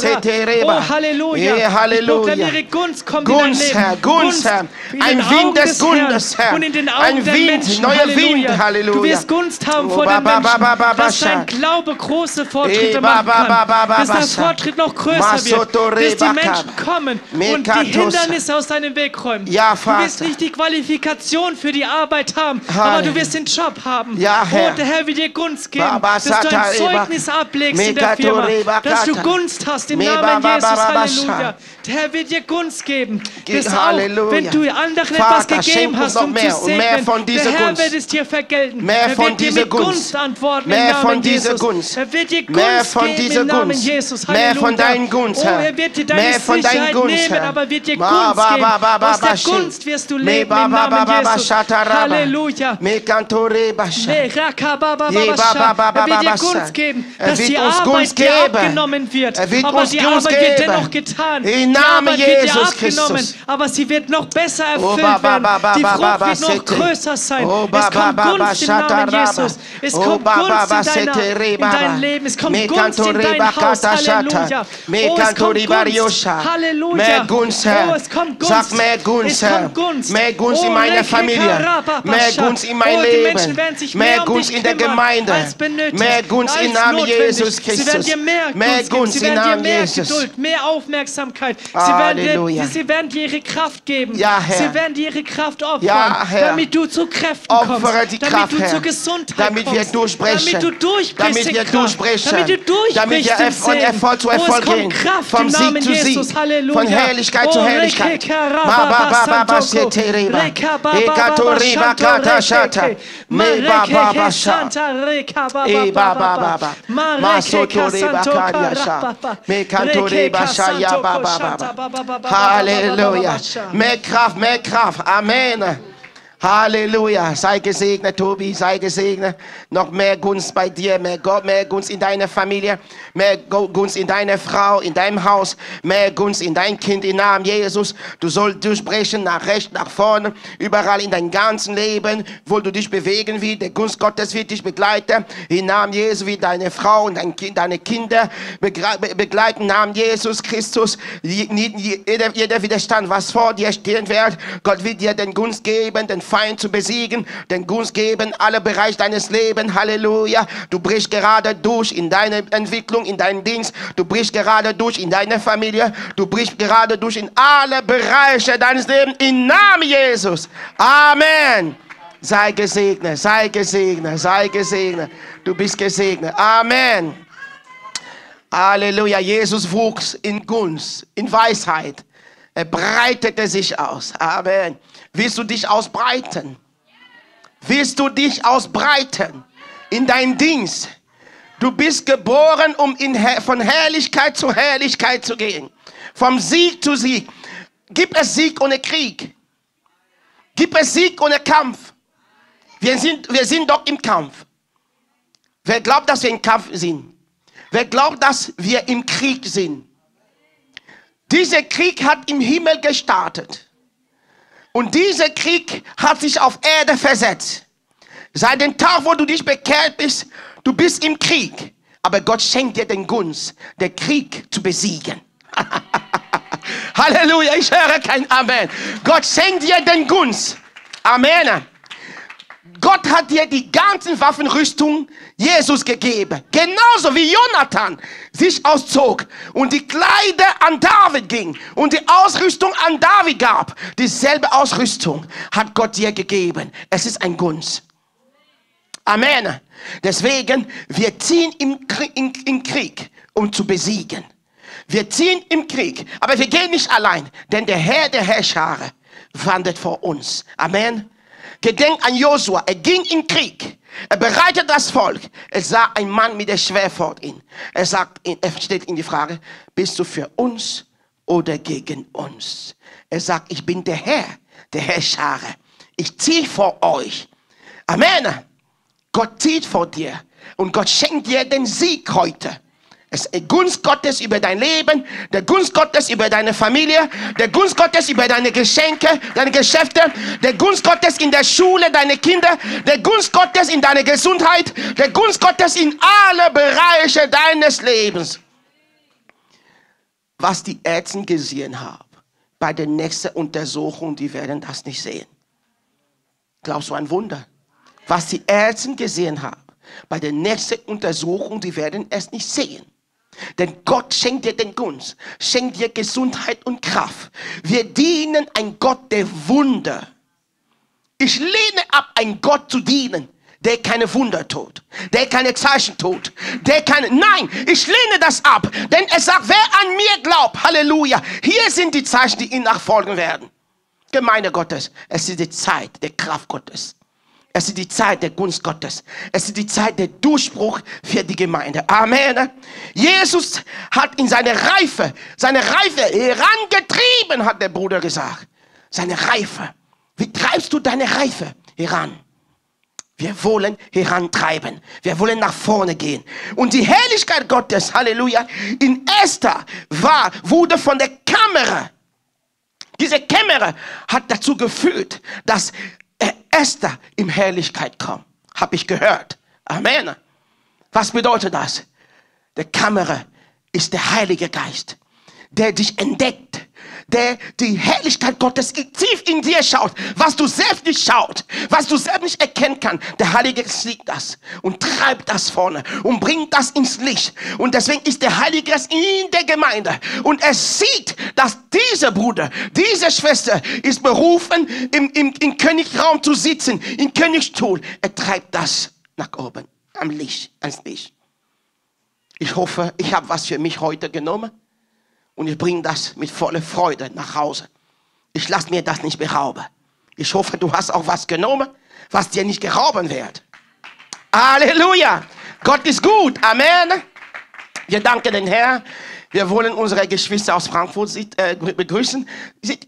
reba. Halleluja. Halleluja. Gunst, Gunst, Herr, Gunst, Herr. Ein Wind des Gundes, Herr. Ein Wind, neuer Wind, Halleluja. Du wirst Gunst haben oh, vor den Menschen, dass dein Glaube große Fortschritte eh, machen kann. Dass dein Fortschritt noch größer wird. Dass die Menschen kommen und die Hindernisse aus deinem Weg räumen. Du wirst nicht die Qualifikation für die Arbeit haben, aber du wirst den Job haben. Ja, Herr. Oh, der Herr wird dir Gunst geben, Baba, dass du ein Zeugnis ablegst in der Firma, dass du Gunst hast im Namen Jesus. Halleluja. Der Herr wird dir Gunst geben. Bis auch, wenn du anderen etwas gegeben hast, um zu segnen, der Herr wird es dir vergelten. er wird dir mit Gunst antworten im Namen Jesus. Gunst. Er wird dir Gunst geben im Namen Jesus. Halleluja. Mehr von deinen Gunst, oh, Herr. Oh, er wird dir deine mehr von Sicherheit nehmen, aber wird dir Gunst geben. Aus der Gunst wirst du leben im Namen Jesus. Halleluja. Halleluja. Er wird dir Gunst geben, dass die Arbeit dir abgenommen wird. Aber die Arbeit wird dennoch getan. Die Arbeit wird dir abgenommen, aber sie wird noch besser erfüllt werden. Die Frucht wird noch größer sein. Es kommt Gunst im Namen Jesus. Es kommt Gunst in, deiner, in dein Leben. Es kommt Gunst in dein Haus. Halleluja. Oh, es kommt Gunst. Halleluja. Oh, es kommt Gunst. Sag mehr Gunst. Mehr Gunst in meine Familie. Mehr Gunst in mein oh, Leben. Werden Mehr mehr Gunst in der Gemeinde. Benötigt, Mehr Gunst im Namen notwendig. Jesus werden Christus. mehr, Mehr Gunst. Gunst im werden dir Namen mehr Jesus. Geduld, mehr Aufmerksamkeit. Sie werden, Halleluja. dir, sie werden dir ihre Kraft geben. Ja, Herr. Sie werden dir ihre Kraft opfern, Ja, Herr. damit du zu Kräften Opfere kommst, die damit Kraft, du Herr. zur Gesundheit Damit wir kommst, durchbrechen. damit du durchbrichst Damit in wir durchbrechen. damit du durchbrichst Damit wir Erf- von. Erfolg zu Erfolg gehen. Kraft Vom Sieg Namen zu Sieg. Von Herrlichkeit zu Oh, Herrlichkeit. ba ba ba ba. Reka ba E ba kato ba ba shata. Me ba ba ba sha. E ba ba ba ba. Hallelujah. Me kraf. Amen. Halleluja. Sei gesegnet, Tobi. Sei gesegnet. Noch mehr Gunst bei dir. Mehr Gott, mehr Gunst in deiner Familie. Mehr Gunst in deiner Frau, in deinem Haus. Mehr Gunst in dein Kind im Namen Jesus. Du sollst durchbrechen nach rechts, nach vorne. Überall in deinem ganzen Leben, wo du dich bewegen willst. Der Gunst Gottes wird dich begleiten. Im Namen Jesus wie deine Frau und dein kind, deine Kinder begleiten. Im Namen Jesus Christus. Jeder, jeder Widerstand, was vor dir stehen wird, Gott wird dir den Gunst geben, den Feind zu besiegen, den Gunst geben, alle Bereiche deines Lebens. Halleluja. Du brichst gerade durch in deiner Entwicklung, in deinem Dienst. Du brichst gerade durch in deiner Familie. Du brichst gerade durch in alle Bereiche deines Lebens. Im Namen Jesus. Amen. Sei gesegnet, sei gesegnet, sei gesegnet. Du bist gesegnet. Amen. Halleluja. Jesus wuchs in Gunst, in Weisheit. Er breitete sich aus. Amen. Willst du dich ausbreiten? Willst du dich ausbreiten in deinen Dienst? Du bist geboren, um Her- von Herrlichkeit zu Herrlichkeit zu gehen. Vom Sieg zu Sieg. Gibt es Sieg ohne Krieg? Gibt es Sieg ohne Kampf? Wir sind, wir sind doch im Kampf. Wer glaubt, dass wir im Kampf sind? Wer glaubt, dass wir im Krieg sind? Dieser Krieg hat im Himmel gestartet. Und dieser Krieg hat sich auf Erde versetzt. Seit dem Tag, wo du dich bekehrt bist, du bist im Krieg. Aber Gott schenkt dir den Gunst, den Krieg zu besiegen. Halleluja, ich höre kein Amen. Gott schenkt dir den Gunst. Amen. Gott hat dir die ganzen Waffenrüstung Jesus gegeben. Genauso wie Jonathan sich auszog und die Kleider an David ging und die Ausrüstung an David gab. Dieselbe Ausrüstung hat Gott dir gegeben. Es ist ein Gunst. Amen. Deswegen, wir ziehen im Krieg, in, in Krieg, um zu besiegen. Wir ziehen im Krieg, aber wir gehen nicht allein, denn der Herr der Herrschare wandert vor uns. Amen. Gedenk an Josua, er ging in Krieg. Er bereitet das Volk. Er sah ein Mann mit der Schwer vor ihn. Er sagt, er stellt ihm die Frage, bist du für uns oder gegen uns? Er sagt, ich bin der Herr, der Herrschare. Ich ziehe vor euch. Amen. Gott zieht vor dir und Gott schenkt dir den Sieg heute. Es ist Gunst Gottes über dein Leben, der Gunst Gottes über deine Familie, der Gunst Gottes über deine Geschenke, deine Geschäfte, der Gunst Gottes in der Schule, deine Kinder, der Gunst Gottes in deine Gesundheit, der Gunst Gottes in alle Bereiche deines Lebens. Was die Ärzte gesehen haben, bei der nächsten Untersuchung, die werden das nicht sehen. Glaubst du ein Wunder? Was die Ärzte gesehen haben, bei der nächsten Untersuchung, die werden es nicht sehen. Denn Gott schenkt dir den Gunst, schenkt dir Gesundheit und Kraft. Wir dienen ein Gott der Wunder. Ich lehne ab, ein Gott zu dienen, der keine Wunder tut, der keine Zeichen tut, der keine. Nein, ich lehne das ab, denn es sagt, wer an mir glaubt, Halleluja, hier sind die Zeichen, die ihm nachfolgen werden. Gemeinde Gottes, es ist die Zeit der Kraft Gottes. Es ist die Zeit der Gunst Gottes. Es ist die Zeit der Durchbruch für die Gemeinde. Amen. Jesus hat in seine Reife, seine Reife herangetrieben, hat der Bruder gesagt. Seine Reife. Wie treibst du deine Reife heran? Wir wollen herantreiben. Wir wollen nach vorne gehen. Und die Herrlichkeit Gottes, Halleluja, in Esther war, wurde von der Kamera. Diese Kamera hat dazu geführt, dass Esther in Herrlichkeit kam. Habe ich gehört. Amen. Was bedeutet das? Der Kamera ist der Heilige Geist, der dich entdeckt, der die Herrlichkeit Gottes tief in dir schaut, was du selbst nicht schaut, was du selbst nicht erkennen kannst. Der Heilige Geist sieht das und treibt das vorne und bringt das ins Licht. Und deswegen ist der Heilige Geist in der Gemeinde und er sieht, dass dieser Bruder, diese Schwester ist berufen, im, im, im Königsraum zu sitzen, im Königsstuhl. Er treibt das nach oben, am Licht, ans Licht. Ich hoffe, ich habe was für mich heute genommen und ich bringe das mit voller Freude nach Hause. Ich lasse mir das nicht berauben. Ich hoffe, du hast auch was genommen, was dir nicht gerauben wird. Halleluja! Gott ist gut. Amen. Wir danken den Herrn. Wir wollen unsere Geschwister aus Frankfurt äh, begrüßen.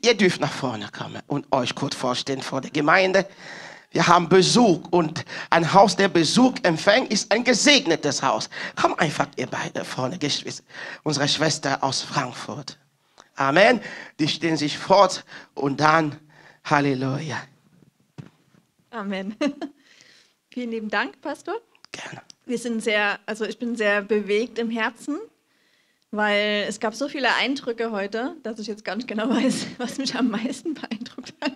Ihr dürft nach vorne kommen und euch kurz vorstellen vor der Gemeinde. Wir haben Besuch und ein Haus, der Besuch empfängt, ist ein gesegnetes Haus. Komm einfach ihr beide vorne, Geschwister. Unsere Schwester aus Frankfurt. Amen. Die stehen sich fort und dann Halleluja. Amen. Vielen lieben Dank, Pastor. Gerne. Wir sind sehr, also ich bin sehr bewegt im Herzen, weil es gab so viele Eindrücke heute, dass ich jetzt gar nicht genau weiß, was mich am meisten beeindruckt hat.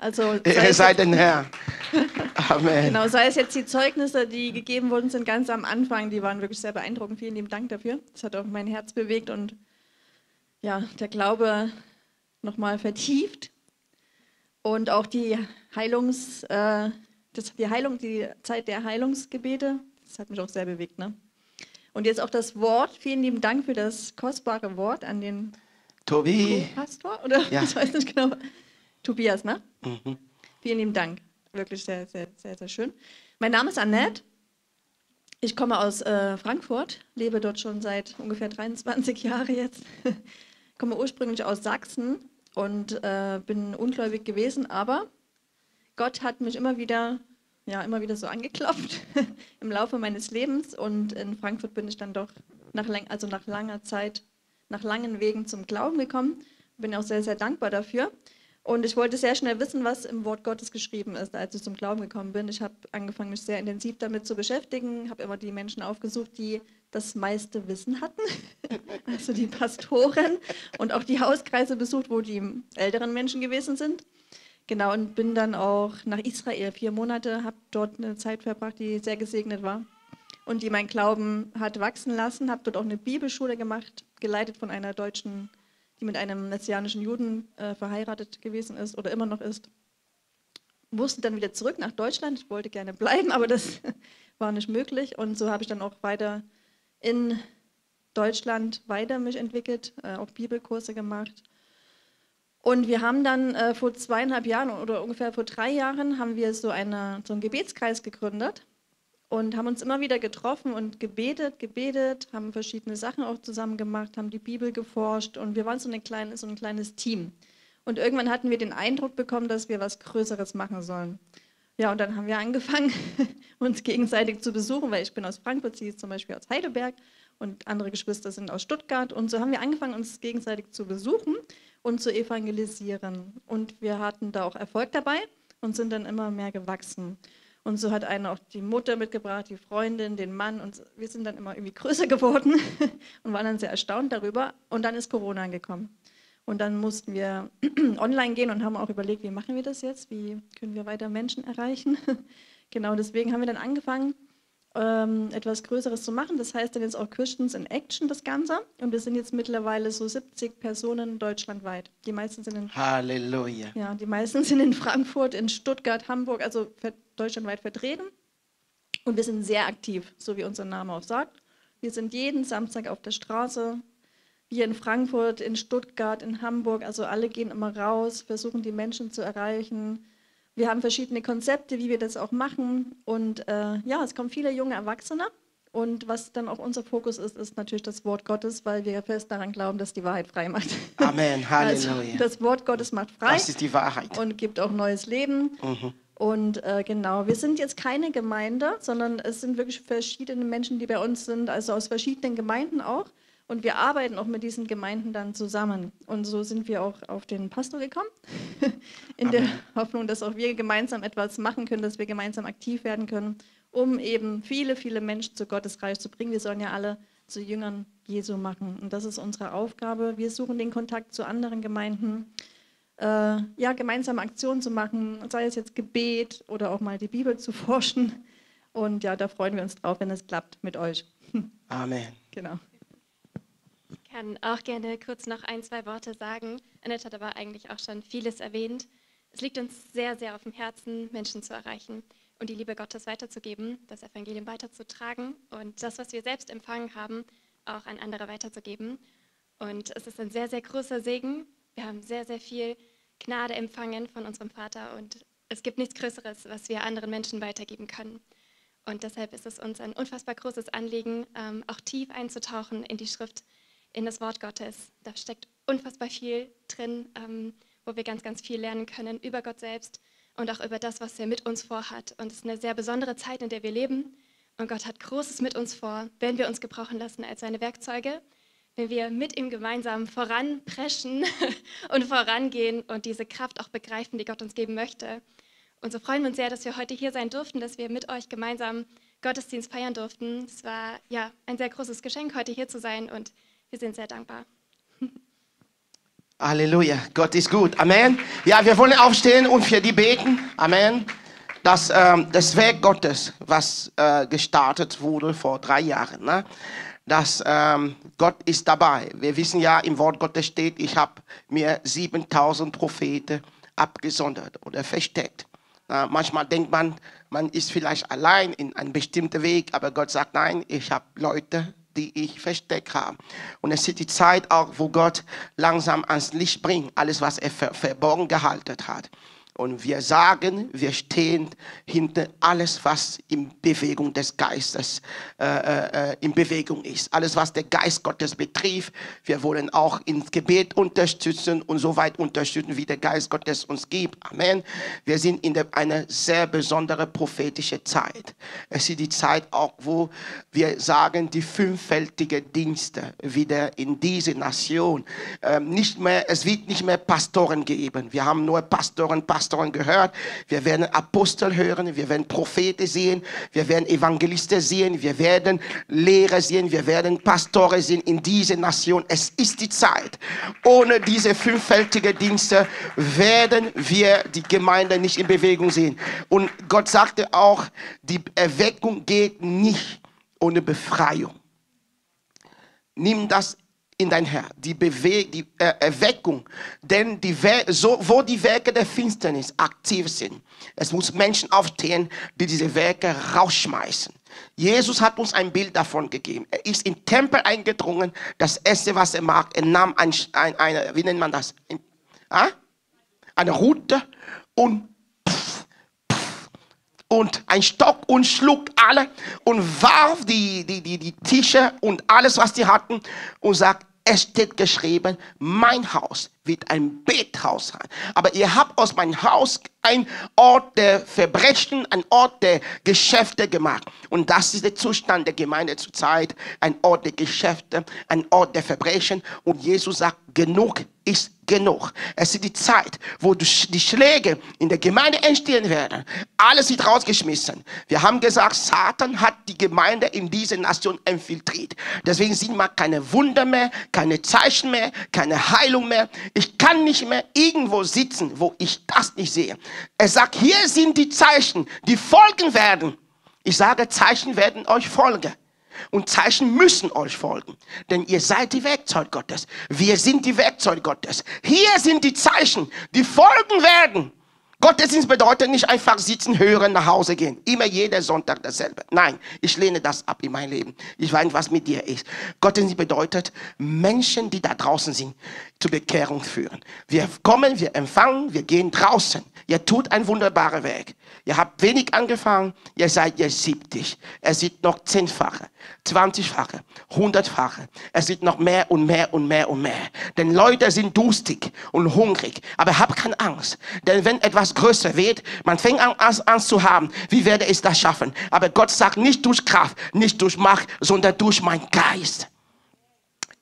Also sei Ehre sei jetzt- den Herrn. Amen. Genau, sei es jetzt die Zeugnisse, die gegeben worden sind ganz am Anfang, die waren wirklich sehr beeindruckend. Vielen lieben Dank dafür. Das hat auch mein Herz bewegt und ja, der Glaube nochmal vertieft. Und auch die Heilungs, äh, das, die Heilung, die Zeit der Heilungsgebete, das hat mich auch sehr bewegt. Ne? Und jetzt auch das Wort. Vielen lieben Dank für das kostbare Wort an den Tobi. Pastor oder Ja. ich weiß nicht genau. Tobias, ne? Mhm. Vielen lieben Dank. Wirklich sehr, sehr, sehr, sehr schön. Mein Name ist Annette. Ich komme aus äh, Frankfurt, lebe dort schon seit ungefähr 23 Jahren jetzt. komme ursprünglich aus Sachsen und äh, bin ungläubig gewesen, aber Gott hat mich immer wieder, ja, immer wieder so angeklopft im Laufe meines Lebens und in Frankfurt bin ich dann doch nach, also nach langer Zeit, nach langen Wegen zum Glauben gekommen. Bin auch sehr, sehr dankbar dafür. Und ich wollte sehr schnell wissen, was im Wort Gottes geschrieben ist, als ich zum Glauben gekommen bin. Ich habe angefangen, mich sehr intensiv damit zu beschäftigen, habe immer die Menschen aufgesucht, die das meiste Wissen hatten, also die Pastoren und auch die Hauskreise besucht, wo die älteren Menschen gewesen sind. Genau, und bin dann auch nach Israel vier Monate, habe dort eine Zeit verbracht, die sehr gesegnet war und die mein Glauben hat wachsen lassen. Habe dort auch eine Bibelschule gemacht, geleitet von einer deutschen, die mit einem messianischen Juden äh, verheiratet gewesen ist oder immer noch ist. Musste dann wieder zurück nach Deutschland. Ich wollte gerne bleiben, aber das war nicht möglich. Und so habe ich dann auch weiter in Deutschland weiter mich entwickelt, äh, auch Bibelkurse gemacht. Und wir haben dann äh, vor zweieinhalb Jahren oder ungefähr vor drei Jahren haben wir so, eine, so einen Gebetskreis gegründet und haben uns immer wieder getroffen und gebetet, gebetet, haben verschiedene Sachen auch zusammen gemacht, haben die Bibel geforscht und wir waren so, eine kleine, so ein kleines Team. Und irgendwann hatten wir den Eindruck bekommen, dass wir was Größeres machen sollen. Ja, und dann haben wir angefangen, uns gegenseitig zu besuchen, weil ich bin aus Frankfurt, sie ist zum Beispiel aus Heidelberg und andere Geschwister sind aus Stuttgart. Und so haben wir angefangen, uns gegenseitig zu besuchen und zu evangelisieren. Und wir hatten da auch Erfolg dabei und sind dann immer mehr gewachsen. Und so hat eine auch die Mutter mitgebracht, die Freundin, den Mann. Und wir sind dann immer irgendwie größer geworden und waren dann sehr erstaunt darüber. Und dann ist Corona angekommen. Und dann mussten wir online gehen und haben auch überlegt, wie machen wir das jetzt? Wie können wir weiter Menschen erreichen? genau deswegen haben wir dann angefangen, ähm, etwas Größeres zu machen. Das heißt dann jetzt auch Christians in Action, das Ganze. Und wir sind jetzt mittlerweile so 70 Personen deutschlandweit. Die meisten sind in Halleluja. ja, die meisten sind in Frankfurt, in Stuttgart, Hamburg, also deutschlandweit vertreten. Und wir sind sehr aktiv, so wie unser Name auch sagt. Wir sind jeden Samstag auf der Straße. Wir in Frankfurt, in Stuttgart, in Hamburg, also alle gehen immer raus, versuchen die Menschen zu erreichen. Wir haben verschiedene Konzepte, wie wir das auch machen. Und äh, ja, es kommen viele junge Erwachsene. Und was dann auch unser Fokus ist, ist natürlich das Wort Gottes, weil wir fest daran glauben, dass die Wahrheit frei macht. Amen. Also, Halleluja. das Wort Gottes macht frei Das ist die Wahrheit. und gibt auch neues Leben. Mhm. Und äh, genau, wir sind jetzt keine Gemeinde, sondern es sind wirklich verschiedene Menschen, die bei uns sind, also aus verschiedenen Gemeinden auch. Und wir arbeiten auch mit diesen Gemeinden dann zusammen. Und so sind wir auch auf den Pastor gekommen, in der Hoffnung, dass auch wir gemeinsam etwas machen können, dass wir gemeinsam aktiv werden können, um eben viele, viele Menschen zu Gottes Reich zu bringen. Wir sollen ja alle zu Jüngern Jesu machen. Und das ist unsere Aufgabe. Wir suchen den Kontakt zu anderen Gemeinden, äh, ja, gemeinsame Aktionen zu machen, sei es jetzt Gebet oder auch mal die Bibel zu forschen. Und ja, da freuen wir uns drauf, wenn es klappt mit euch. Amen. Genau. Kann auch gerne kurz noch ein, zwei Worte sagen. Annette hat aber eigentlich auch schon vieles erwähnt. Es liegt uns sehr, sehr auf dem Herzen, Menschen zu erreichen und die Liebe Gottes weiterzugeben, das Evangelium weiterzutragen und das, was wir selbst empfangen haben, auch an andere weiterzugeben. Und es ist ein sehr, sehr großer Segen. Wir haben sehr, sehr viel Gnade empfangen von unserem Vater und es gibt nichts Größeres, was wir anderen Menschen weitergeben können. Und deshalb ist es uns ein unfassbar großes Anliegen, ähm, auch tief einzutauchen in die Schrift, in das Wort Gottes. Da steckt unfassbar viel drin, ähm, wo wir ganz, ganz viel lernen können über Gott selbst und auch über das, was er mit uns vorhat. Und es ist eine sehr besondere Zeit, in der wir leben. Und Gott hat Großes mit uns vor, wenn wir uns gebrauchen lassen als seine Werkzeuge, wenn wir mit ihm gemeinsam voranpreschen und vorangehen und diese Kraft auch begreifen, die Gott uns geben möchte. Und so freuen wir uns sehr, dass wir heute hier sein durften, dass wir mit euch gemeinsam Gottesdienst feiern durften. Es war ja ein sehr großes Geschenk, heute hier zu sein und wir sind sehr dankbar. Halleluja, Gott ist gut. Amen. Ja, wir wollen aufstehen und für die beten. Amen. Das, ähm, das Werk Gottes, was äh, gestartet wurde vor drei Jahren, ne? dass ähm, Gott ist dabei. Wir wissen ja, im Wort Gottes steht, ich habe mir 7000 Propheten abgesondert oder versteckt. Na, manchmal denkt man, man ist vielleicht allein in einem bestimmten Weg, aber Gott sagt, nein, ich habe Leute, die ich versteckt habe. Und es ist die Zeit auch, wo Gott langsam ans Licht bringt, alles, was er ver verborgen gehalten hat. Und wir sagen, wir stehen hinter alles, was in Bewegung des Geistes äh, äh, in Bewegung ist. Alles, was der Geist Gottes betrifft. Wir wollen auch ins Gebet unterstützen und so weit unterstützen, wie der Geist Gottes uns gibt. Amen. Wir sind in einer sehr besonderen prophetischen Zeit. Es ist die Zeit auch, wo wir sagen, die fünffältige Dienste wieder in diese Nation. Ähm, nicht mehr, es wird nicht mehr Pastoren geben. Wir haben nur Pastoren, Pastoren gehört. Wir werden Apostel hören, wir werden Propheten sehen, wir werden Evangelisten sehen, wir werden Lehrer sehen, wir werden Pastoren sehen in dieser Nation. Es ist die Zeit. Ohne diese fünffältige Dienste werden wir die Gemeinde nicht in Bewegung sehen. Und Gott sagte auch, die Erweckung geht nicht ohne Befreiung. Nimm das in dein Herz, die, Bewe die äh, Erweckung, denn die so, wo die Werke der Finsternis aktiv sind, es muss Menschen aufstehen, die diese Werke rausschmeißen. Jesus hat uns ein Bild davon gegeben. Er ist in den Tempel eingedrungen, das erste, was er mag, er nahm ein, ein, eine, wie nennt man das, ein, ah? eine Rute und und ein Stock und schlug alle und warf die, die, die, die Tische und alles, was die hatten und sagt, es steht geschrieben, mein Haus wird ein Bethaus sein. Aber ihr habt aus meinem Haus ein Ort der Verbrechen, ein Ort der Geschäfte gemacht. Und das ist der Zustand der Gemeinde zurzeit. Ein Ort der Geschäfte, ein Ort der Verbrechen. Und Jesus sagt, genug ist genug. Es ist die Zeit, wo die Schläge in der Gemeinde entstehen werden. Alles wird rausgeschmissen. Wir haben gesagt, Satan hat die Gemeinde in diese Nation infiltriert. Deswegen sind mal keine Wunder mehr, keine Zeichen mehr, keine Heilung mehr. Ich kann nicht mehr irgendwo sitzen, wo ich das nicht sehe. Er sagt, hier sind die Zeichen, die folgen werden. Ich sage, Zeichen werden euch folgen. Und Zeichen müssen euch folgen, denn ihr seid die Werkzeug Gottes. Wir sind die Werkzeug Gottes. Hier sind die Zeichen, die folgen werden. Gottesdienst bedeutet nicht einfach sitzen, hören, nach Hause gehen. Immer jeder Sonntag dasselbe. Nein, ich lehne das ab in mein Leben. Ich weiß, was mit dir ist. Gottesdienst bedeutet, Menschen, die da draußen sind, zur Bekehrung führen. Wir kommen, wir empfangen, wir gehen draußen. Ihr tut ein wunderbares Werk. Ihr habt wenig angefangen, ihr seid jetzt 70. Es sind noch zehnfache, 20-fache, 100-fache. Es sind noch mehr und mehr und mehr und mehr. Denn Leute sind durstig und hungrig. Aber habt keine Angst. Denn wenn etwas größer wird, man fängt an, an, an zu haben, wie werde ich das schaffen? Aber Gott sagt nicht durch Kraft, nicht durch Macht, sondern durch meinen Geist.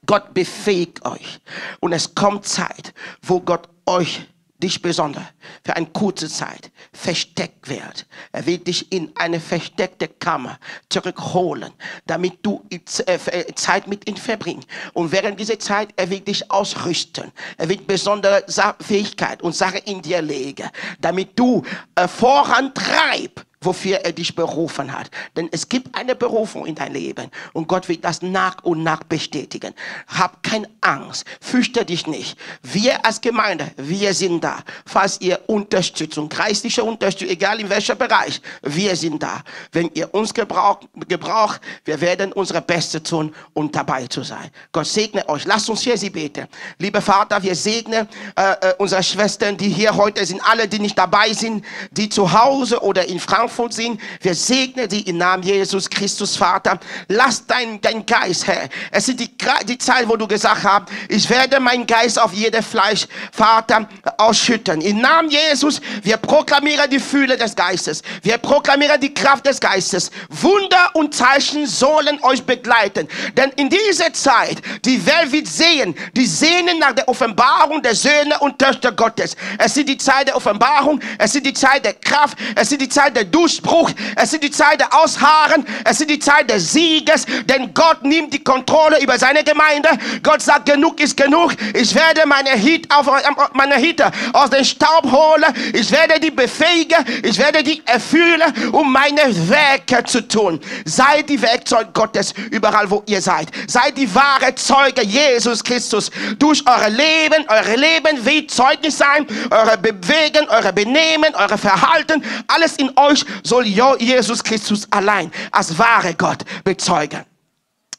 Gott befähigt euch. Und es kommt Zeit, wo Gott euch dich besonders für eine kurze Zeit versteckt wird. Er will dich in eine versteckte Kammer zurückholen, damit du äh, Zeit mit ihm verbringst. Und während dieser Zeit, er will dich ausrüsten. Er wird besondere Fähigkeit und Sache in dir legen, damit du äh, vorantreibst wofür er dich berufen hat. Denn es gibt eine Berufung in dein Leben und Gott wird das nach und nach bestätigen. Hab keine Angst, fürchte dich nicht. Wir als Gemeinde, wir sind da. Falls ihr Unterstützung, geistliche Unterstützung, egal in welcher Bereich, wir sind da. Wenn ihr uns gebraucht, gebraucht wir werden unsere Beste tun, um dabei zu sein. Gott segne euch. Lasst uns hier sie beten. Lieber Vater, wir segnen äh, äh, unsere Schwestern, die hier heute sind, alle, die nicht dabei sind, die zu Hause oder in Frankfurt Frankfurt sind. Wir segnen die im Namen Jesus Christus, Vater. Lass dein, dein Geist, Herr. Es ist die, die Zeit, wo du gesagt hast, ich werde meinen Geist auf jedes Fleisch, Vater, ausschütten. Im Namen Jesus, wir proklamieren die Fühle des Geistes. Wir proklamieren die Kraft des Geistes. Wunder und Zeichen sollen euch begleiten. Denn in dieser Zeit, die Welt wird sehen, die sehnen nach der Offenbarung der Söhne und Töchter Gottes. Es ist die Zeit der Offenbarung, es ist die Zeit der Kraft, es ist die Zeit der Durchbruch, es ist die Zeit der Ausharren, es ist die Zeit des Sieges, denn Gott nimmt die Kontrolle über seine Gemeinde. Gott sagt, genug ist genug. Ich werde meine, Hit auf, meine Hüter aus dem Staub holen. Ich werde die befähigen, ich werde die erfüllen, um meine Werke zu tun. Seid die Werkzeug Gottes überall, wo ihr seid. Seid die wahre Zeuge Jesus Christus. Durch eure Leben, eure Leben wird Zeugnis sein, eure Bewegen, eure Benehmen, eure Verhalten, alles in euch soll Jesus Christus allein als wahre Gott bezeugen.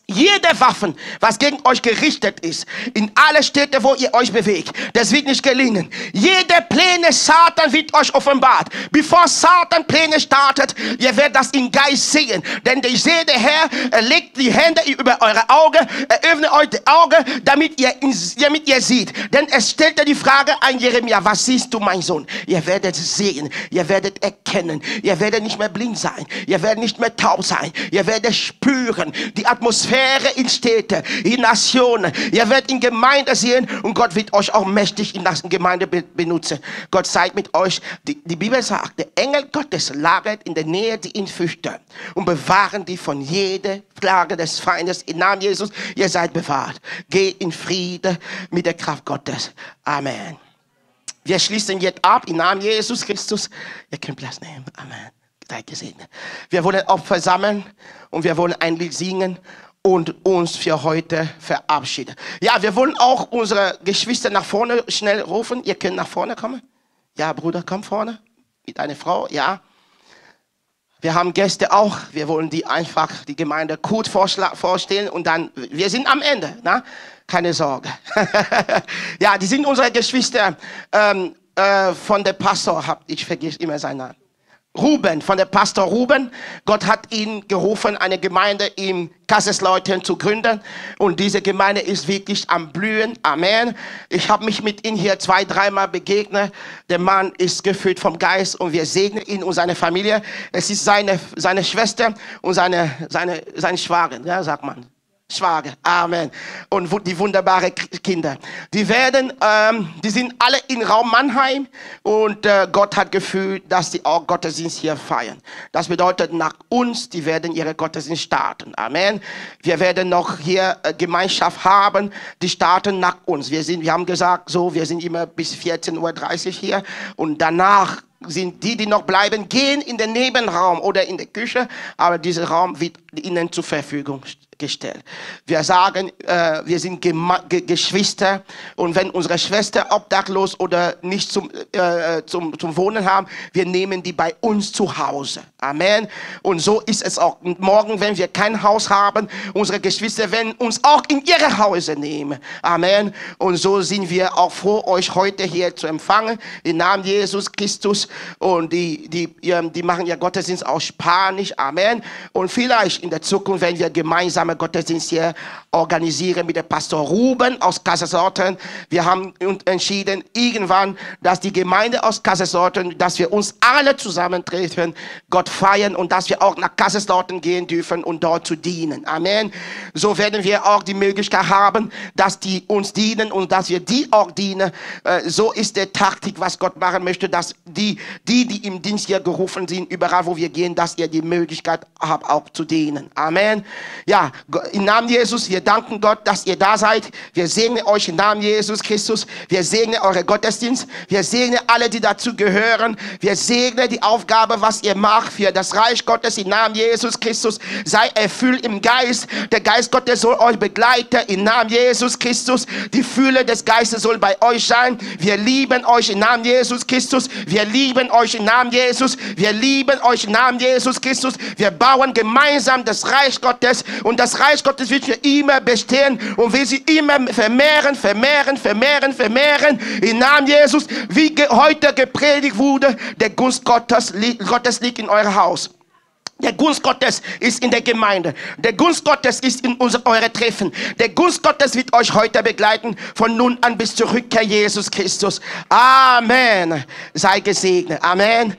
Jede Waffen, was gegen euch gerichtet ist, in alle Städte, wo ihr euch bewegt, das wird nicht gelingen. Jede Pläne Satan wird euch offenbart. Bevor Satan Pläne startet, ihr werdet das im Geist sehen. Denn ich sehe, der Herr er legt die Hände über eure Augen, er öffnet euch die Augen, damit ihr, damit ihr seht. Denn es stellte die Frage an Jeremia, was siehst du, mein Sohn? Ihr werdet sehen, ihr werdet erkennen, ihr werdet nicht mehr blind sein, ihr werdet nicht mehr taub sein, ihr werdet spüren, die Atmosphäre Atmosphäre in Städte, in Nationen. Ihr werdet in Gemeinde sehen und Gott wird euch auch mächtig in der Gemeinde benutzen. Gott seid mit euch. Die, die Bibel sagt, der Engel Gottes lagert in der Nähe, die ihn fürchten und bewahren die von jeder Plage des Feindes. Im Namen Jesus, ihr seid bewahrt. Geht in Friede mit der Kraft Gottes. Amen. Wir schließen jetzt ab im Namen Jesus Christus. Ihr könnt Platz nehmen. Amen. Seid gesegnet. Wir wollen Opfer sammeln und wir wollen ein Lied singen und uns für heute verabschieden. Ja, wir wollen auch unsere Geschwister nach vorne schnell rufen. Ihr könnt nach vorne kommen. Ja, Bruder, komm vorne. Mit einer Frau, ja. Wir haben Gäste auch. Wir wollen die einfach die Gemeinde gut vorstellen und dann, wir sind am Ende. Na? Keine Sorge. ja, die sind unsere Geschwister ähm, äh, von der Pastor. Ich vergesse immer seinen Namen. Ruben, von der Pastor Ruben. Gott hat ihn gerufen, eine Gemeinde in Kaiserslautern zu gründen. Und diese Gemeinde ist wirklich am Blühen. Amen. Ich habe mich mit ihm hier zwei, dreimal begegnet. Der Mann ist gefüllt vom Geist und wir segnen ihn und seine Familie. Es ist seine, seine Schwester und seine, seine, sein Schwager, ja, sagt man. Schwager. Amen. Und die wunderbare Kinder. Die werden, ähm, die sind alle in Raum Mannheim und äh, Gott hat gefühlt, dass die auch Gottesdienst hier feiern. Das bedeutet, nach uns, die werden ihre Gottesdienst starten. Amen. Wir werden noch hier äh, Gemeinschaft haben, die starten nach uns. Wir sind, wir haben gesagt, so, wir sind immer bis 14.30 Uhr hier und danach sind die, die noch bleiben, gehen in den Nebenraum oder in der Küche, aber dieser Raum wird ihnen zur Verfügung gestellt. Wir sagen, äh, wir sind Gema Ge Geschwister und wenn unsere Schwester obdachlos oder nicht zum, äh, zum, zum Wohnen haben, wir nehmen die bei uns zu Hause. Amen. Und so ist es auch. Und morgen, wenn wir kein Haus haben, unsere Geschwister werden uns auch in ihre Häuser nehmen. Amen. Und so sind wir auch froh, euch heute hier zu empfangen. Im Namen Jesus Christus. Und die, die, die machen ja Gottesdienst auf Spanisch. Amen. Und vielleicht in der Zukunft, wenn wir gemeinsam Gottesdienst hier organisieren mit dem Pastor Ruben aus Kaiserslautern. Wir haben entschieden, irgendwann, dass die Gemeinde aus Kaiserslautern, dass wir uns alle zusammentreffen, Gott feiern und dass wir auch nach Kaiserslautern gehen dürfen und dort zu dienen. Amen. So werden wir auch die Möglichkeit haben, dass die uns dienen und dass wir die auch dienen. Äh, So ist der Taktik, was Gott machen möchte, dass die, die, die im Dienst hier gerufen sind, überall wo wir gehen, dass ihr die Möglichkeit habt, auch zu dienen. Amen. Ja, im Namen Jesus, wir danken Gott, dass ihr da seid. Wir segnen euch im Namen Jesus Christus. Wir segnen eure Gottesdienst. Wir segnen alle, die dazu gehören. Wir segnen die Aufgabe, was ihr macht für das Reich Gottes im Namen Jesus Christus. Sei erfüllt im Geist. Der Geist Gottes soll euch begleiten im Namen Jesus Christus. Die Fülle des Geistes soll bei euch sein. Wir lieben euch im Namen Jesus Christus. Wir lieben euch im Namen Jesus. Wir lieben euch im Namen Jesus Christus. Wir bauen gemeinsam das Reich Gottes und das Reich Gottes wird für immer bestehen und will sie immer vermehren, vermehren, vermehren, vermehren im Namen Jesus, wie heute gepredigt wurde, der Gunst Gottes, Gottes liegt in eurem Haus. Der Gunst Gottes ist in der Gemeinde. Der Gunst Gottes ist in unser, eure Treffen. Der Gunst Gottes wird euch heute begleiten, von nun an bis zur Rückkehr Jesus Christus. Amen. Sei gesegnet. Amen.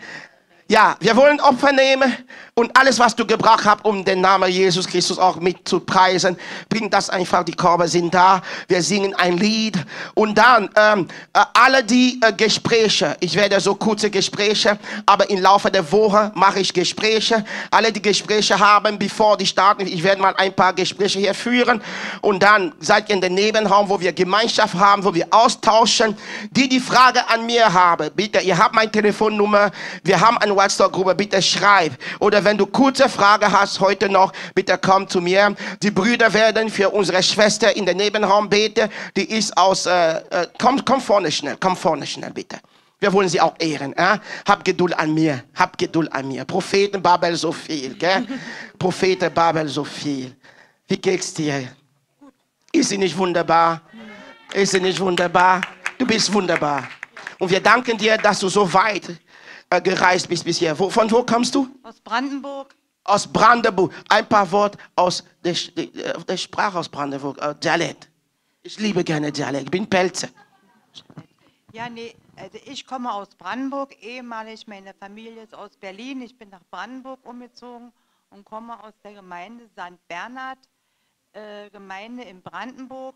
Ja, wir wollen Opfer nehmen und alles, was du gebracht hast, um den Namen Jesus Christus auch mit zu preisen, bring das einfach, die Körbe sind da, wir singen ein Lied und dann ähm, äh, alle die äh, Gespräche, ich werde so kurze Gespräche, aber im Laufe der Woche mache ich Gespräche, alle die Gespräche haben, bevor die starten, ich werde mal ein paar Gespräche hier führen. Und dann seid ihr in den Nebenraum, wo wir Gemeinschaft haben, wo wir austauschen, die die Frage an mir haben, bitte, ihr habt meine Telefonnummer, wir haben eine WhatsApp-Gruppe, bitte schreib. Oder wenn du kurze Frage hast heute noch, bitte komm zu mir. Die Brüder werden für unsere Schwester in den Nebenraum beten. Die ist aus, äh, äh, komm, komm vorne schnell, komm vorne schnell, bitte. Wir wollen sie auch ehren. Äh? Hab Geduld an mir, hab Geduld an mir. Propheten Babel so viel, gell? Propheten Babel so viel. Wie geht's dir? Ist sie nicht wunderbar? Ist sie nicht wunderbar? Du bist wunderbar. Und wir danken dir, dass du so weit äh, gereist bist bisher. Wo, von wo kommst du? Aus Brandenburg. Aus Brandenburg. Ein paar Worte aus der, der, der Sprache aus Brandenburg, äh, Dialekt. Ich liebe gerne Dialekt. Ich bin Pelze. Ja, nee, also ich komme aus Brandenburg, ehemalig meine Familie ist aus Berlin. Ich bin nach Brandenburg umgezogen und komme aus der Gemeinde St. Bernhard, äh, Gemeinde in Brandenburg.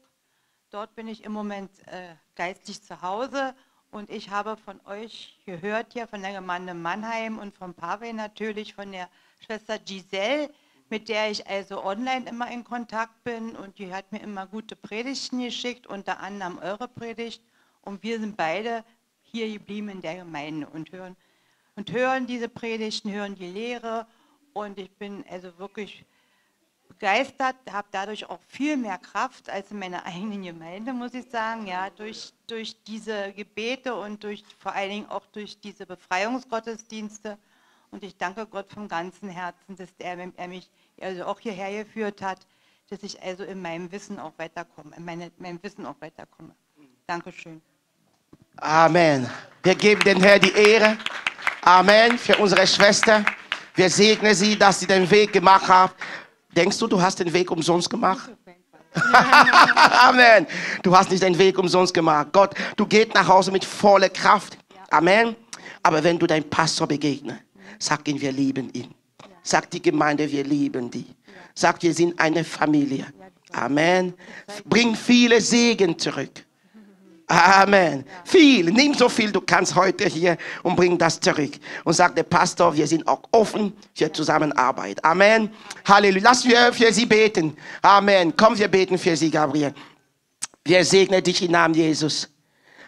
Dort bin ich im Moment äh, geistlich zu Hause und ich habe von euch gehört hier von der Gemeinde Mannheim und von Pavel natürlich, von der Schwester Giselle, mit der ich also online immer in Kontakt bin und die hat mir immer gute Predigten geschickt, unter anderem eure Predigt. Und wir sind beide hier geblieben in der Gemeinde und hören, und hören diese Predigten, hören die Lehre. Und ich bin also wirklich begeistert, habe dadurch auch viel mehr Kraft als in meiner eigenen Gemeinde, muss ich sagen. Ja, durch, durch diese Gebete und durch, vor allen Dingen auch durch diese Befreiungsgottesdienste. Und ich danke Gott vom ganzen Herzen, dass er, er mich also auch hierher geführt hat, dass ich also in meinem Wissen auch weiterkomme, in meine, meinem Wissen auch weiterkomme. Dankeschön. Amen. Wir geben den Herrn die Ehre. Amen. Für unsere Schwester. Wir segnen sie, dass sie den Weg gemacht hat. Denkst du, du hast den Weg umsonst gemacht? Amen. Du hast nicht den Weg umsonst gemacht. Gott, du gehst nach Hause mit voller Kraft. Amen. Aber wenn du deinem Pastor begegnest, sag ihm, wir lieben ihn. Sag die Gemeinde, wir lieben die. Sag, wir sind eine Familie. Amen. Bring viele Segen zurück. Amen. Viel, nimm so viel du kannst heute hier und bring das zurück. Und sag der Pastor, wir sind auch offen für Zusammenarbeit. Amen. Halleluja. Lass wir für sie beten. Amen. Komm, wir beten für sie, Gabriel. Wir segnen dich im Namen Jesus.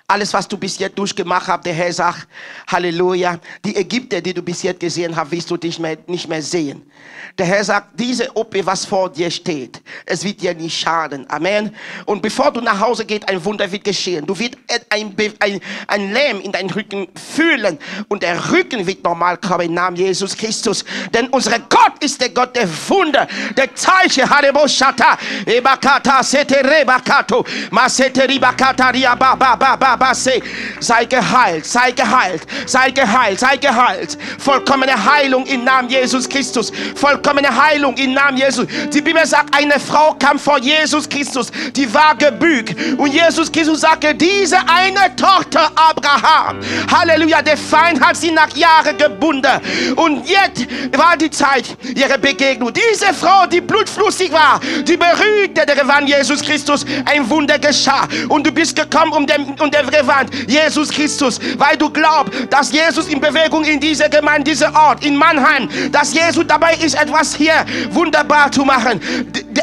Alles, was du bis jetzt durchgemacht hast, der Herr sagt, Halleluja. Die Ägypter, die du bis jetzt gesehen hast, wirst du dich mehr, nicht mehr sehen. Der Herr sagt, diese OP, was vor dir steht, es wird dir nicht schaden. Amen. Und bevor du nach Hause gehst, ein Wunder wird geschehen. Du wirst ein, ein, ein Lähm in deinen Rücken fühlen und der Rücken wird normal kommen im Namen Jesus Christus. Denn unser Gott ist der Gott der Wunder, der Zeichen. Halleluja. Ebakata, sete rebakato, masete ribakata, riaba, ba, ba, ba, Rabase. Sei geheilt, sei geheilt, sei geheilt, sei geheilt. Vollkommene Heilung im Namen Jesus Christus. Vollkommene Heilung im Namen Jesus. Die Bibel sagt, eine Frau kam vor Jesus Christus, die war gebückt. Und Jesus Christus sagte, diese eine Tochter Abraham. Halleluja, der Feind hat sie nach Jahren gebunden. Und jetzt war die Zeit ihrer Begegnung. Diese Frau, die blutflüssig war, die berührte der Gewand Jesus Christus. Ein Wunder geschah. Und du bist gekommen um den, um den Gewand Jesus Christus, weil du glaubst, dass Jesus in Bewegung in dieser Gemeinde, dieser Ort, in Mannheim, dass Jesus dabei ist, etwas hier wunderbar zu machen.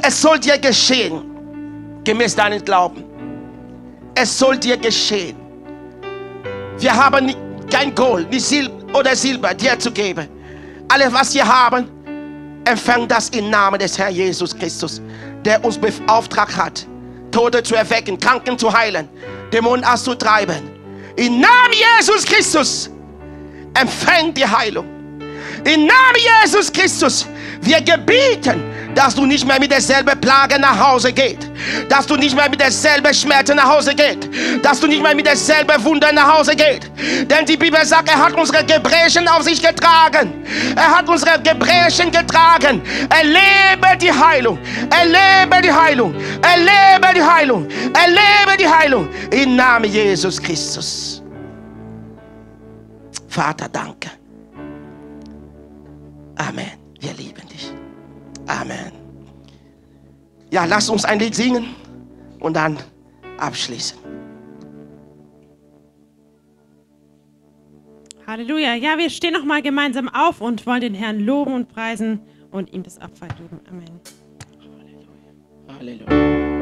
Es soll dir geschehen, gemäß deinem Glauben. Es soll dir geschehen. Wir haben kein Gold, nicht Sil oder Silber dir zu geben. Alles, was wir haben, empfang das im Namen des Herrn Jesus Christus, der uns beauftragt hat, Tote zu erwecken, Kranken zu heilen, Dämonen auszutreiben. Im Namen Jesus Christus empfang die Heilung. Im Namen Jesus Christus, wir gebieten, dass du nicht mehr mit derselben Plage nach Hause gehst, dass du nicht mehr mit derselben Schmerzen nach Hause gehst, dass du nicht mehr mit derselben Wunder nach Hause gehst. Denn die Bibel sagt, er hat unsere Gebrechen auf sich getragen. Er hat unsere Gebrechen getragen. Erlebe die Heilung. Erlebe die Heilung. Erlebe die Heilung. Erlebe die Heilung. Im Namen Jesus Christus. Vater, danke. Amen. Wir lieben dich. Amen. Ja, lass uns ein Lied singen und dann abschließen. Halleluja. Ja, wir stehen noch mal gemeinsam auf und wollen den Herrn loben und preisen und ihm das Abfall geben. Amen. Halleluja.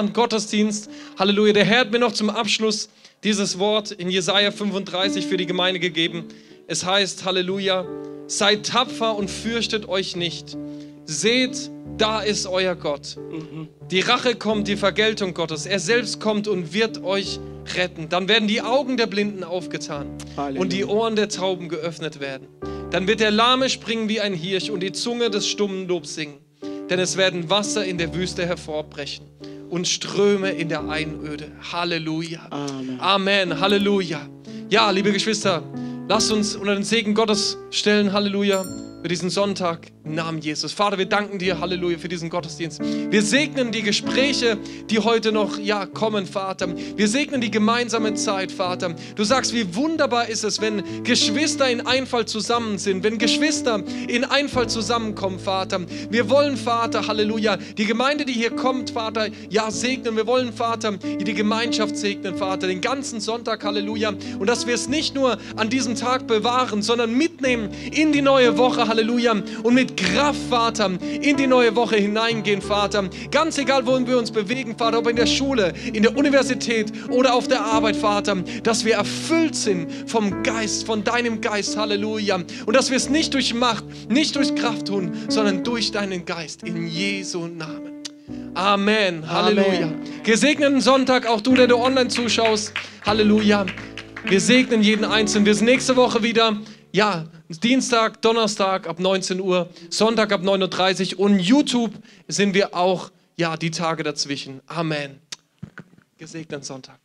Wunderbaren Gottesdienst. Halleluja. Der Herr hat mir noch zum Abschluss dieses Wort in Jesaja 35 für die Gemeinde gegeben. Es heißt, Halleluja, seid tapfer und fürchtet euch nicht. seht, da ist euer Gott. Die Rache kommt, die Vergeltung Gottes. Er selbst kommt und wird euch retten. Dann werden die Augen der Blinden aufgetan und die Ohren der Tauben geöffnet werden. Dann wird der Lahme springen wie ein Hirsch und die Zunge des stummen Lob singen. Denn es werden Wasser in der Wüste hervorbrechen und Ströme in der Einöde. Halleluja. Amen. Amen. Halleluja. Ja, liebe Geschwister, lasst uns unter den Segen Gottes stellen. Halleluja. Für diesen Sonntag Namen Jesus. Vater, wir danken dir, Halleluja, für diesen Gottesdienst. Wir segnen die Gespräche, die heute noch ja, kommen, Vater. Wir segnen die gemeinsame Zeit, Vater. Du sagst, wie wunderbar ist es, wenn Geschwister in Einfall zusammen sind, wenn Geschwister in Einfall zusammenkommen, Vater. Wir wollen, Vater, Halleluja, die Gemeinde, die hier kommt, Vater, ja, segnen. Wir wollen, Vater, die Gemeinschaft segnen, Vater, den ganzen Sonntag, Halleluja. Und dass wir es nicht nur an diesem Tag bewahren, sondern mitnehmen in die neue Woche, Halleluja. Und mit Kraft, Vater, in die neue Woche hineingehen, Vater. Ganz egal, wohin wir uns bewegen, Vater, ob in der Schule, in der Universität oder auf der Arbeit, Vater, dass wir erfüllt sind vom Geist, von deinem Geist, Halleluja. Und dass wir es nicht durch Macht, nicht durch Kraft tun, sondern durch deinen Geist, in Jesu Namen. Amen. Halleluja. Amen. Gesegneten Sonntag, auch du, der du online zuschaust. Halleluja. Wir segnen jeden Einzelnen. Wir sind nächste Woche wieder. Ja, Dienstag, Donnerstag ab 19 Uhr, Sonntag ab 9.30 Uhr und YouTube sind wir auch, ja, die Tage dazwischen. Amen. Gesegneten Sonntag.